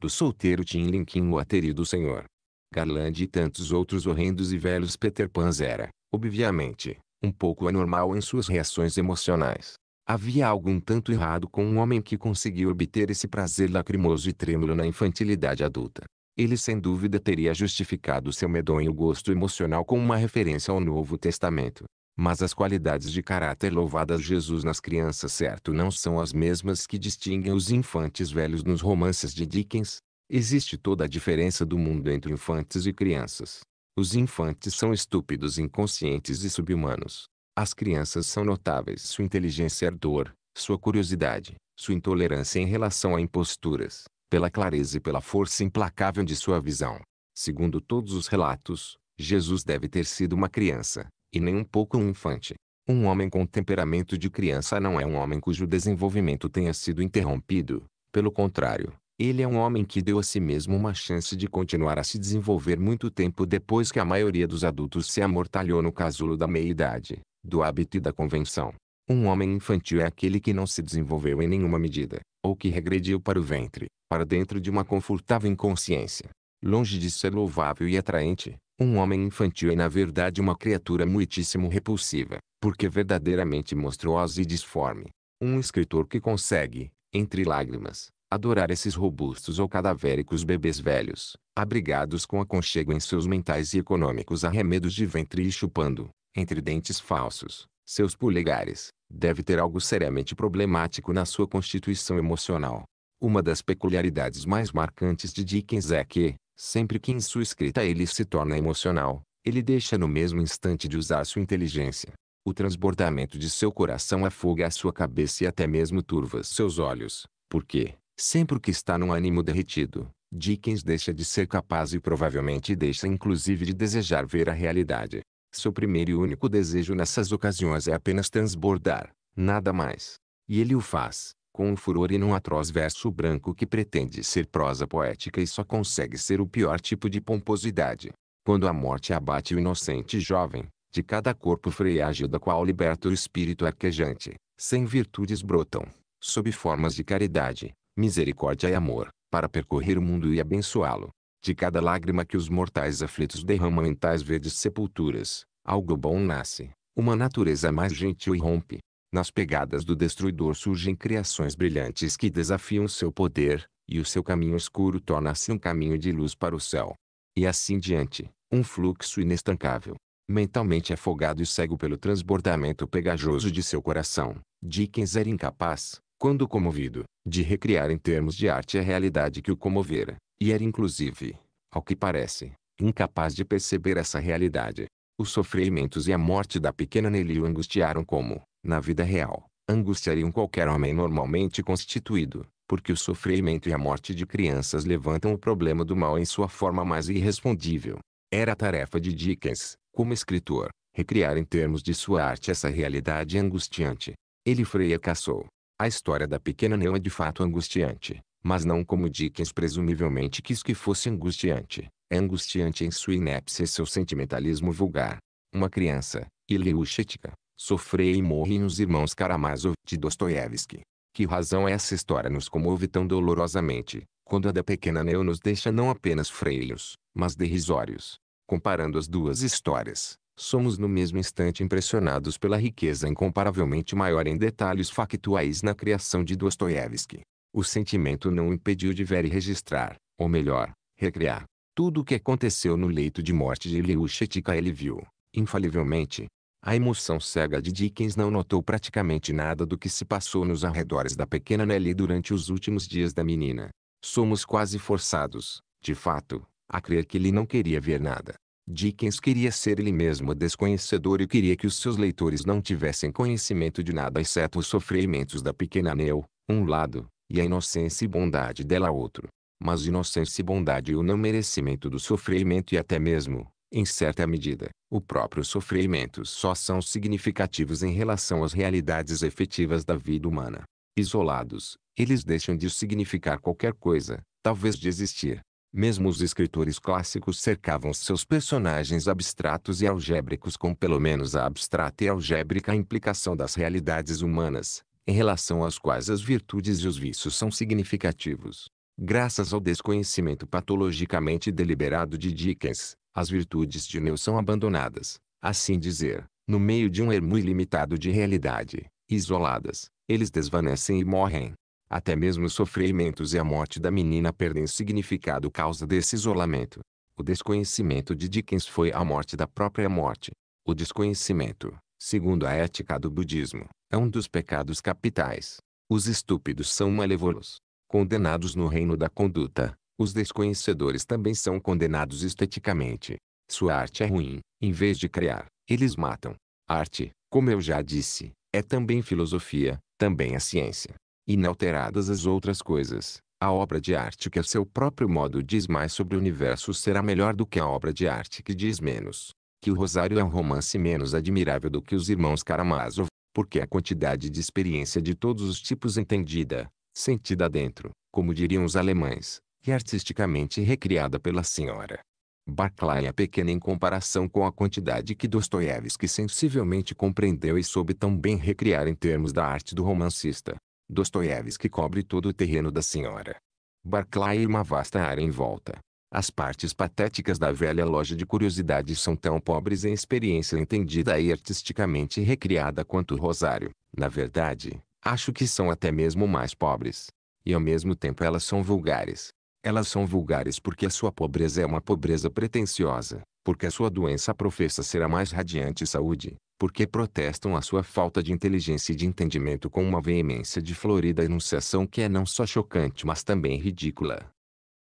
do solteiro Tim Lincoln o aterido Senhor. Garland e tantos outros horrendos e velhos Peter Pans era, obviamente, um pouco anormal em suas reações emocionais. Havia algo um tanto errado com um homem que conseguiu obter esse prazer lacrimoso e trêmulo na infantilidade adulta. Ele sem dúvida teria justificado seu medonho gosto emocional com uma referência ao Novo Testamento. Mas as qualidades de caráter louvadas Jesus nas crianças certo não são as mesmas que distinguem os infantes velhos nos romances de Dickens. Existe toda a diferença do mundo entre infantes e crianças. Os infantes são estúpidos inconscientes e subhumanos. As crianças são notáveis sua inteligência e ardor, sua curiosidade, sua intolerância em relação a imposturas, pela clareza e pela força implacável de sua visão. Segundo todos os relatos, Jesus deve ter sido uma criança, e nem um pouco um infante. Um homem com temperamento de criança não é um homem cujo desenvolvimento tenha sido interrompido. Pelo contrário, ele é um homem que deu a si mesmo uma chance de continuar a se desenvolver muito tempo depois que a maioria dos adultos se amortalhou no casulo da meia-idade, do hábito e da convenção. Um homem infantil é aquele que não se desenvolveu em nenhuma medida, ou que regrediu para o ventre, para dentro de uma confortável inconsciência. Longe de ser louvável e atraente, um homem infantil é na verdade uma criatura muitíssimo repulsiva, porque verdadeiramente monstruosa e disforme. Um escritor que consegue, entre lágrimas, adorar esses robustos ou cadavéricos bebês velhos, abrigados com aconchego em seus mentais e econômicos arremedos de ventre e chupando, entre dentes falsos, seus polegares, deve ter algo seriamente problemático na sua constituição emocional. Uma das peculiaridades mais marcantes de Dickens é que, sempre que em sua escrita ele se torna emocional, ele deixa no mesmo instante de usar sua inteligência. O transbordamento de seu coração afoga a sua cabeça e até mesmo turva seus olhos, porque, sempre que está num ânimo derretido, Dickens deixa de ser capaz e provavelmente deixa inclusive de desejar ver a realidade. Seu primeiro e único desejo nessas ocasiões é apenas transbordar, nada mais. E ele o faz, com um furor e num atroz verso branco que pretende ser prosa poética e só consegue ser o pior tipo de pomposidade. Quando a morte abate o inocente jovem, de cada corpo frágil da qual liberta o espírito arquejante, sem virtudes brotam, sob formas de caridade, misericórdia e amor, para percorrer o mundo e abençoá-lo. De cada lágrima que os mortais aflitos derramam em tais verdes sepulturas, algo bom nasce, uma natureza mais gentil rompe. Nas pegadas do destruidor surgem criações brilhantes que desafiam seu poder, e o seu caminho escuro torna-se um caminho de luz para o céu. E assim diante, um fluxo inestancável. Mentalmente afogado e cego pelo transbordamento pegajoso de seu coração, Dickens era incapaz, quando comovido, de recriar em termos de arte a realidade que o comovera, e era inclusive, ao que parece, incapaz de perceber essa realidade. Os sofrimentos e a morte da pequena Nelly o angustiaram como, na vida real, angustiariam qualquer homem normalmente constituído, porque o sofrimento e a morte de crianças levantam o problema do mal em sua forma mais irrespondível. Era a tarefa de Dickens, como escritor, recriar em termos de sua arte essa realidade angustiante. Ele fracassou, a história da pequena Neu é de fato angustiante, mas não como Dickens presumivelmente quis que fosse angustiante. É angustiante em sua inépcia e seu sentimentalismo vulgar. Uma criança, Ilyushetka, sofreu e morre nos Irmãos Karamazov de Dostoiévski. Que razão essa história nos comove tão dolorosamente, quando a da pequena Neu nos deixa não apenas freios, mas derrisórios. Comparando as duas histórias, somos no mesmo instante impressionados pela riqueza incomparavelmente maior em detalhes factuais na criação de Dostoiévski. O sentimento não o impediu de ver e registrar, ou melhor, recriar, tudo o que aconteceu no leito de morte de Ilyushetika ele viu, infalivelmente. A emoção cega de Dickens não notou praticamente nada do que se passou nos arredores da pequena Nelly durante os últimos dias da menina. Somos quase forçados, de fato, a crer que ele não queria ver nada. Dickens queria ser ele mesmo desconhecedor e queria que os seus leitores não tivessem conhecimento de nada exceto os sofrimentos da pequena Nell, um lado, e a inocência e bondade dela outro. Mas inocência e bondade e o não merecimento do sofrimento e até mesmo, em certa medida, o próprio sofrimento só são significativos em relação às realidades efetivas da vida humana. Isolados, eles deixam de significar qualquer coisa, talvez de existir. Mesmo os escritores clássicos cercavam seus personagens abstratos e algébricos com pelo menos a abstrata e algébrica implicação das realidades humanas, em relação às quais as virtudes e os vícios são significativos. Graças ao desconhecimento patologicamente deliberado de Dickens, as virtudes de Neu são abandonadas, assim dizer, no meio de um ermo ilimitado de realidade, isoladas, eles desvanecem e morrem. Até mesmo os sofrimentos e a morte da menina perdem significado causa desse isolamento. O desconhecimento de Dickens foi a morte da própria morte. O desconhecimento, segundo a ética do budismo, é um dos pecados capitais. Os estúpidos são malévolos, condenados no reino da conduta. Os desconhecedores também são condenados esteticamente. Sua arte é ruim, em vez de criar, eles matam. Arte, como eu já disse, é também filosofia, também a ciência inalteradas as outras coisas, a obra de arte que a seu próprio modo diz mais sobre o universo será melhor do que a obra de arte que diz menos. Que o Rosário é um romance menos admirável do que os Irmãos Karamazov, porque a quantidade de experiência de todos os tipos entendida, sentida dentro, como diriam os alemães, e artisticamente recriada pela senhora. Barclay é pequena em comparação com a quantidade que Dostoiévski sensivelmente compreendeu e soube tão bem recriar em termos da arte do romancista. Dostoiévski cobre todo o terreno da senhora. Barclay e uma vasta área em volta. As partes patéticas da velha loja de curiosidades são tão pobres em experiência entendida e artisticamente recriada quanto o Rosário. Na verdade, acho que são até mesmo mais pobres. E ao mesmo tempo elas são vulgares. Elas são vulgares porque a sua pobreza é uma pobreza pretensiosa, porque a sua doença professa ser a mais radiante saúde, porque protestam a sua falta de inteligência e de entendimento com uma veemência de florida enunciação que é não só chocante mas também ridícula.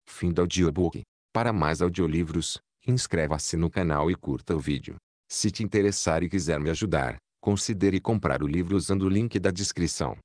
Fim do audiobook. Para mais audiolivros, inscreva-se no canal e curta o vídeo. Se te interessar e quiser me ajudar, considere comprar o livro usando o link da descrição.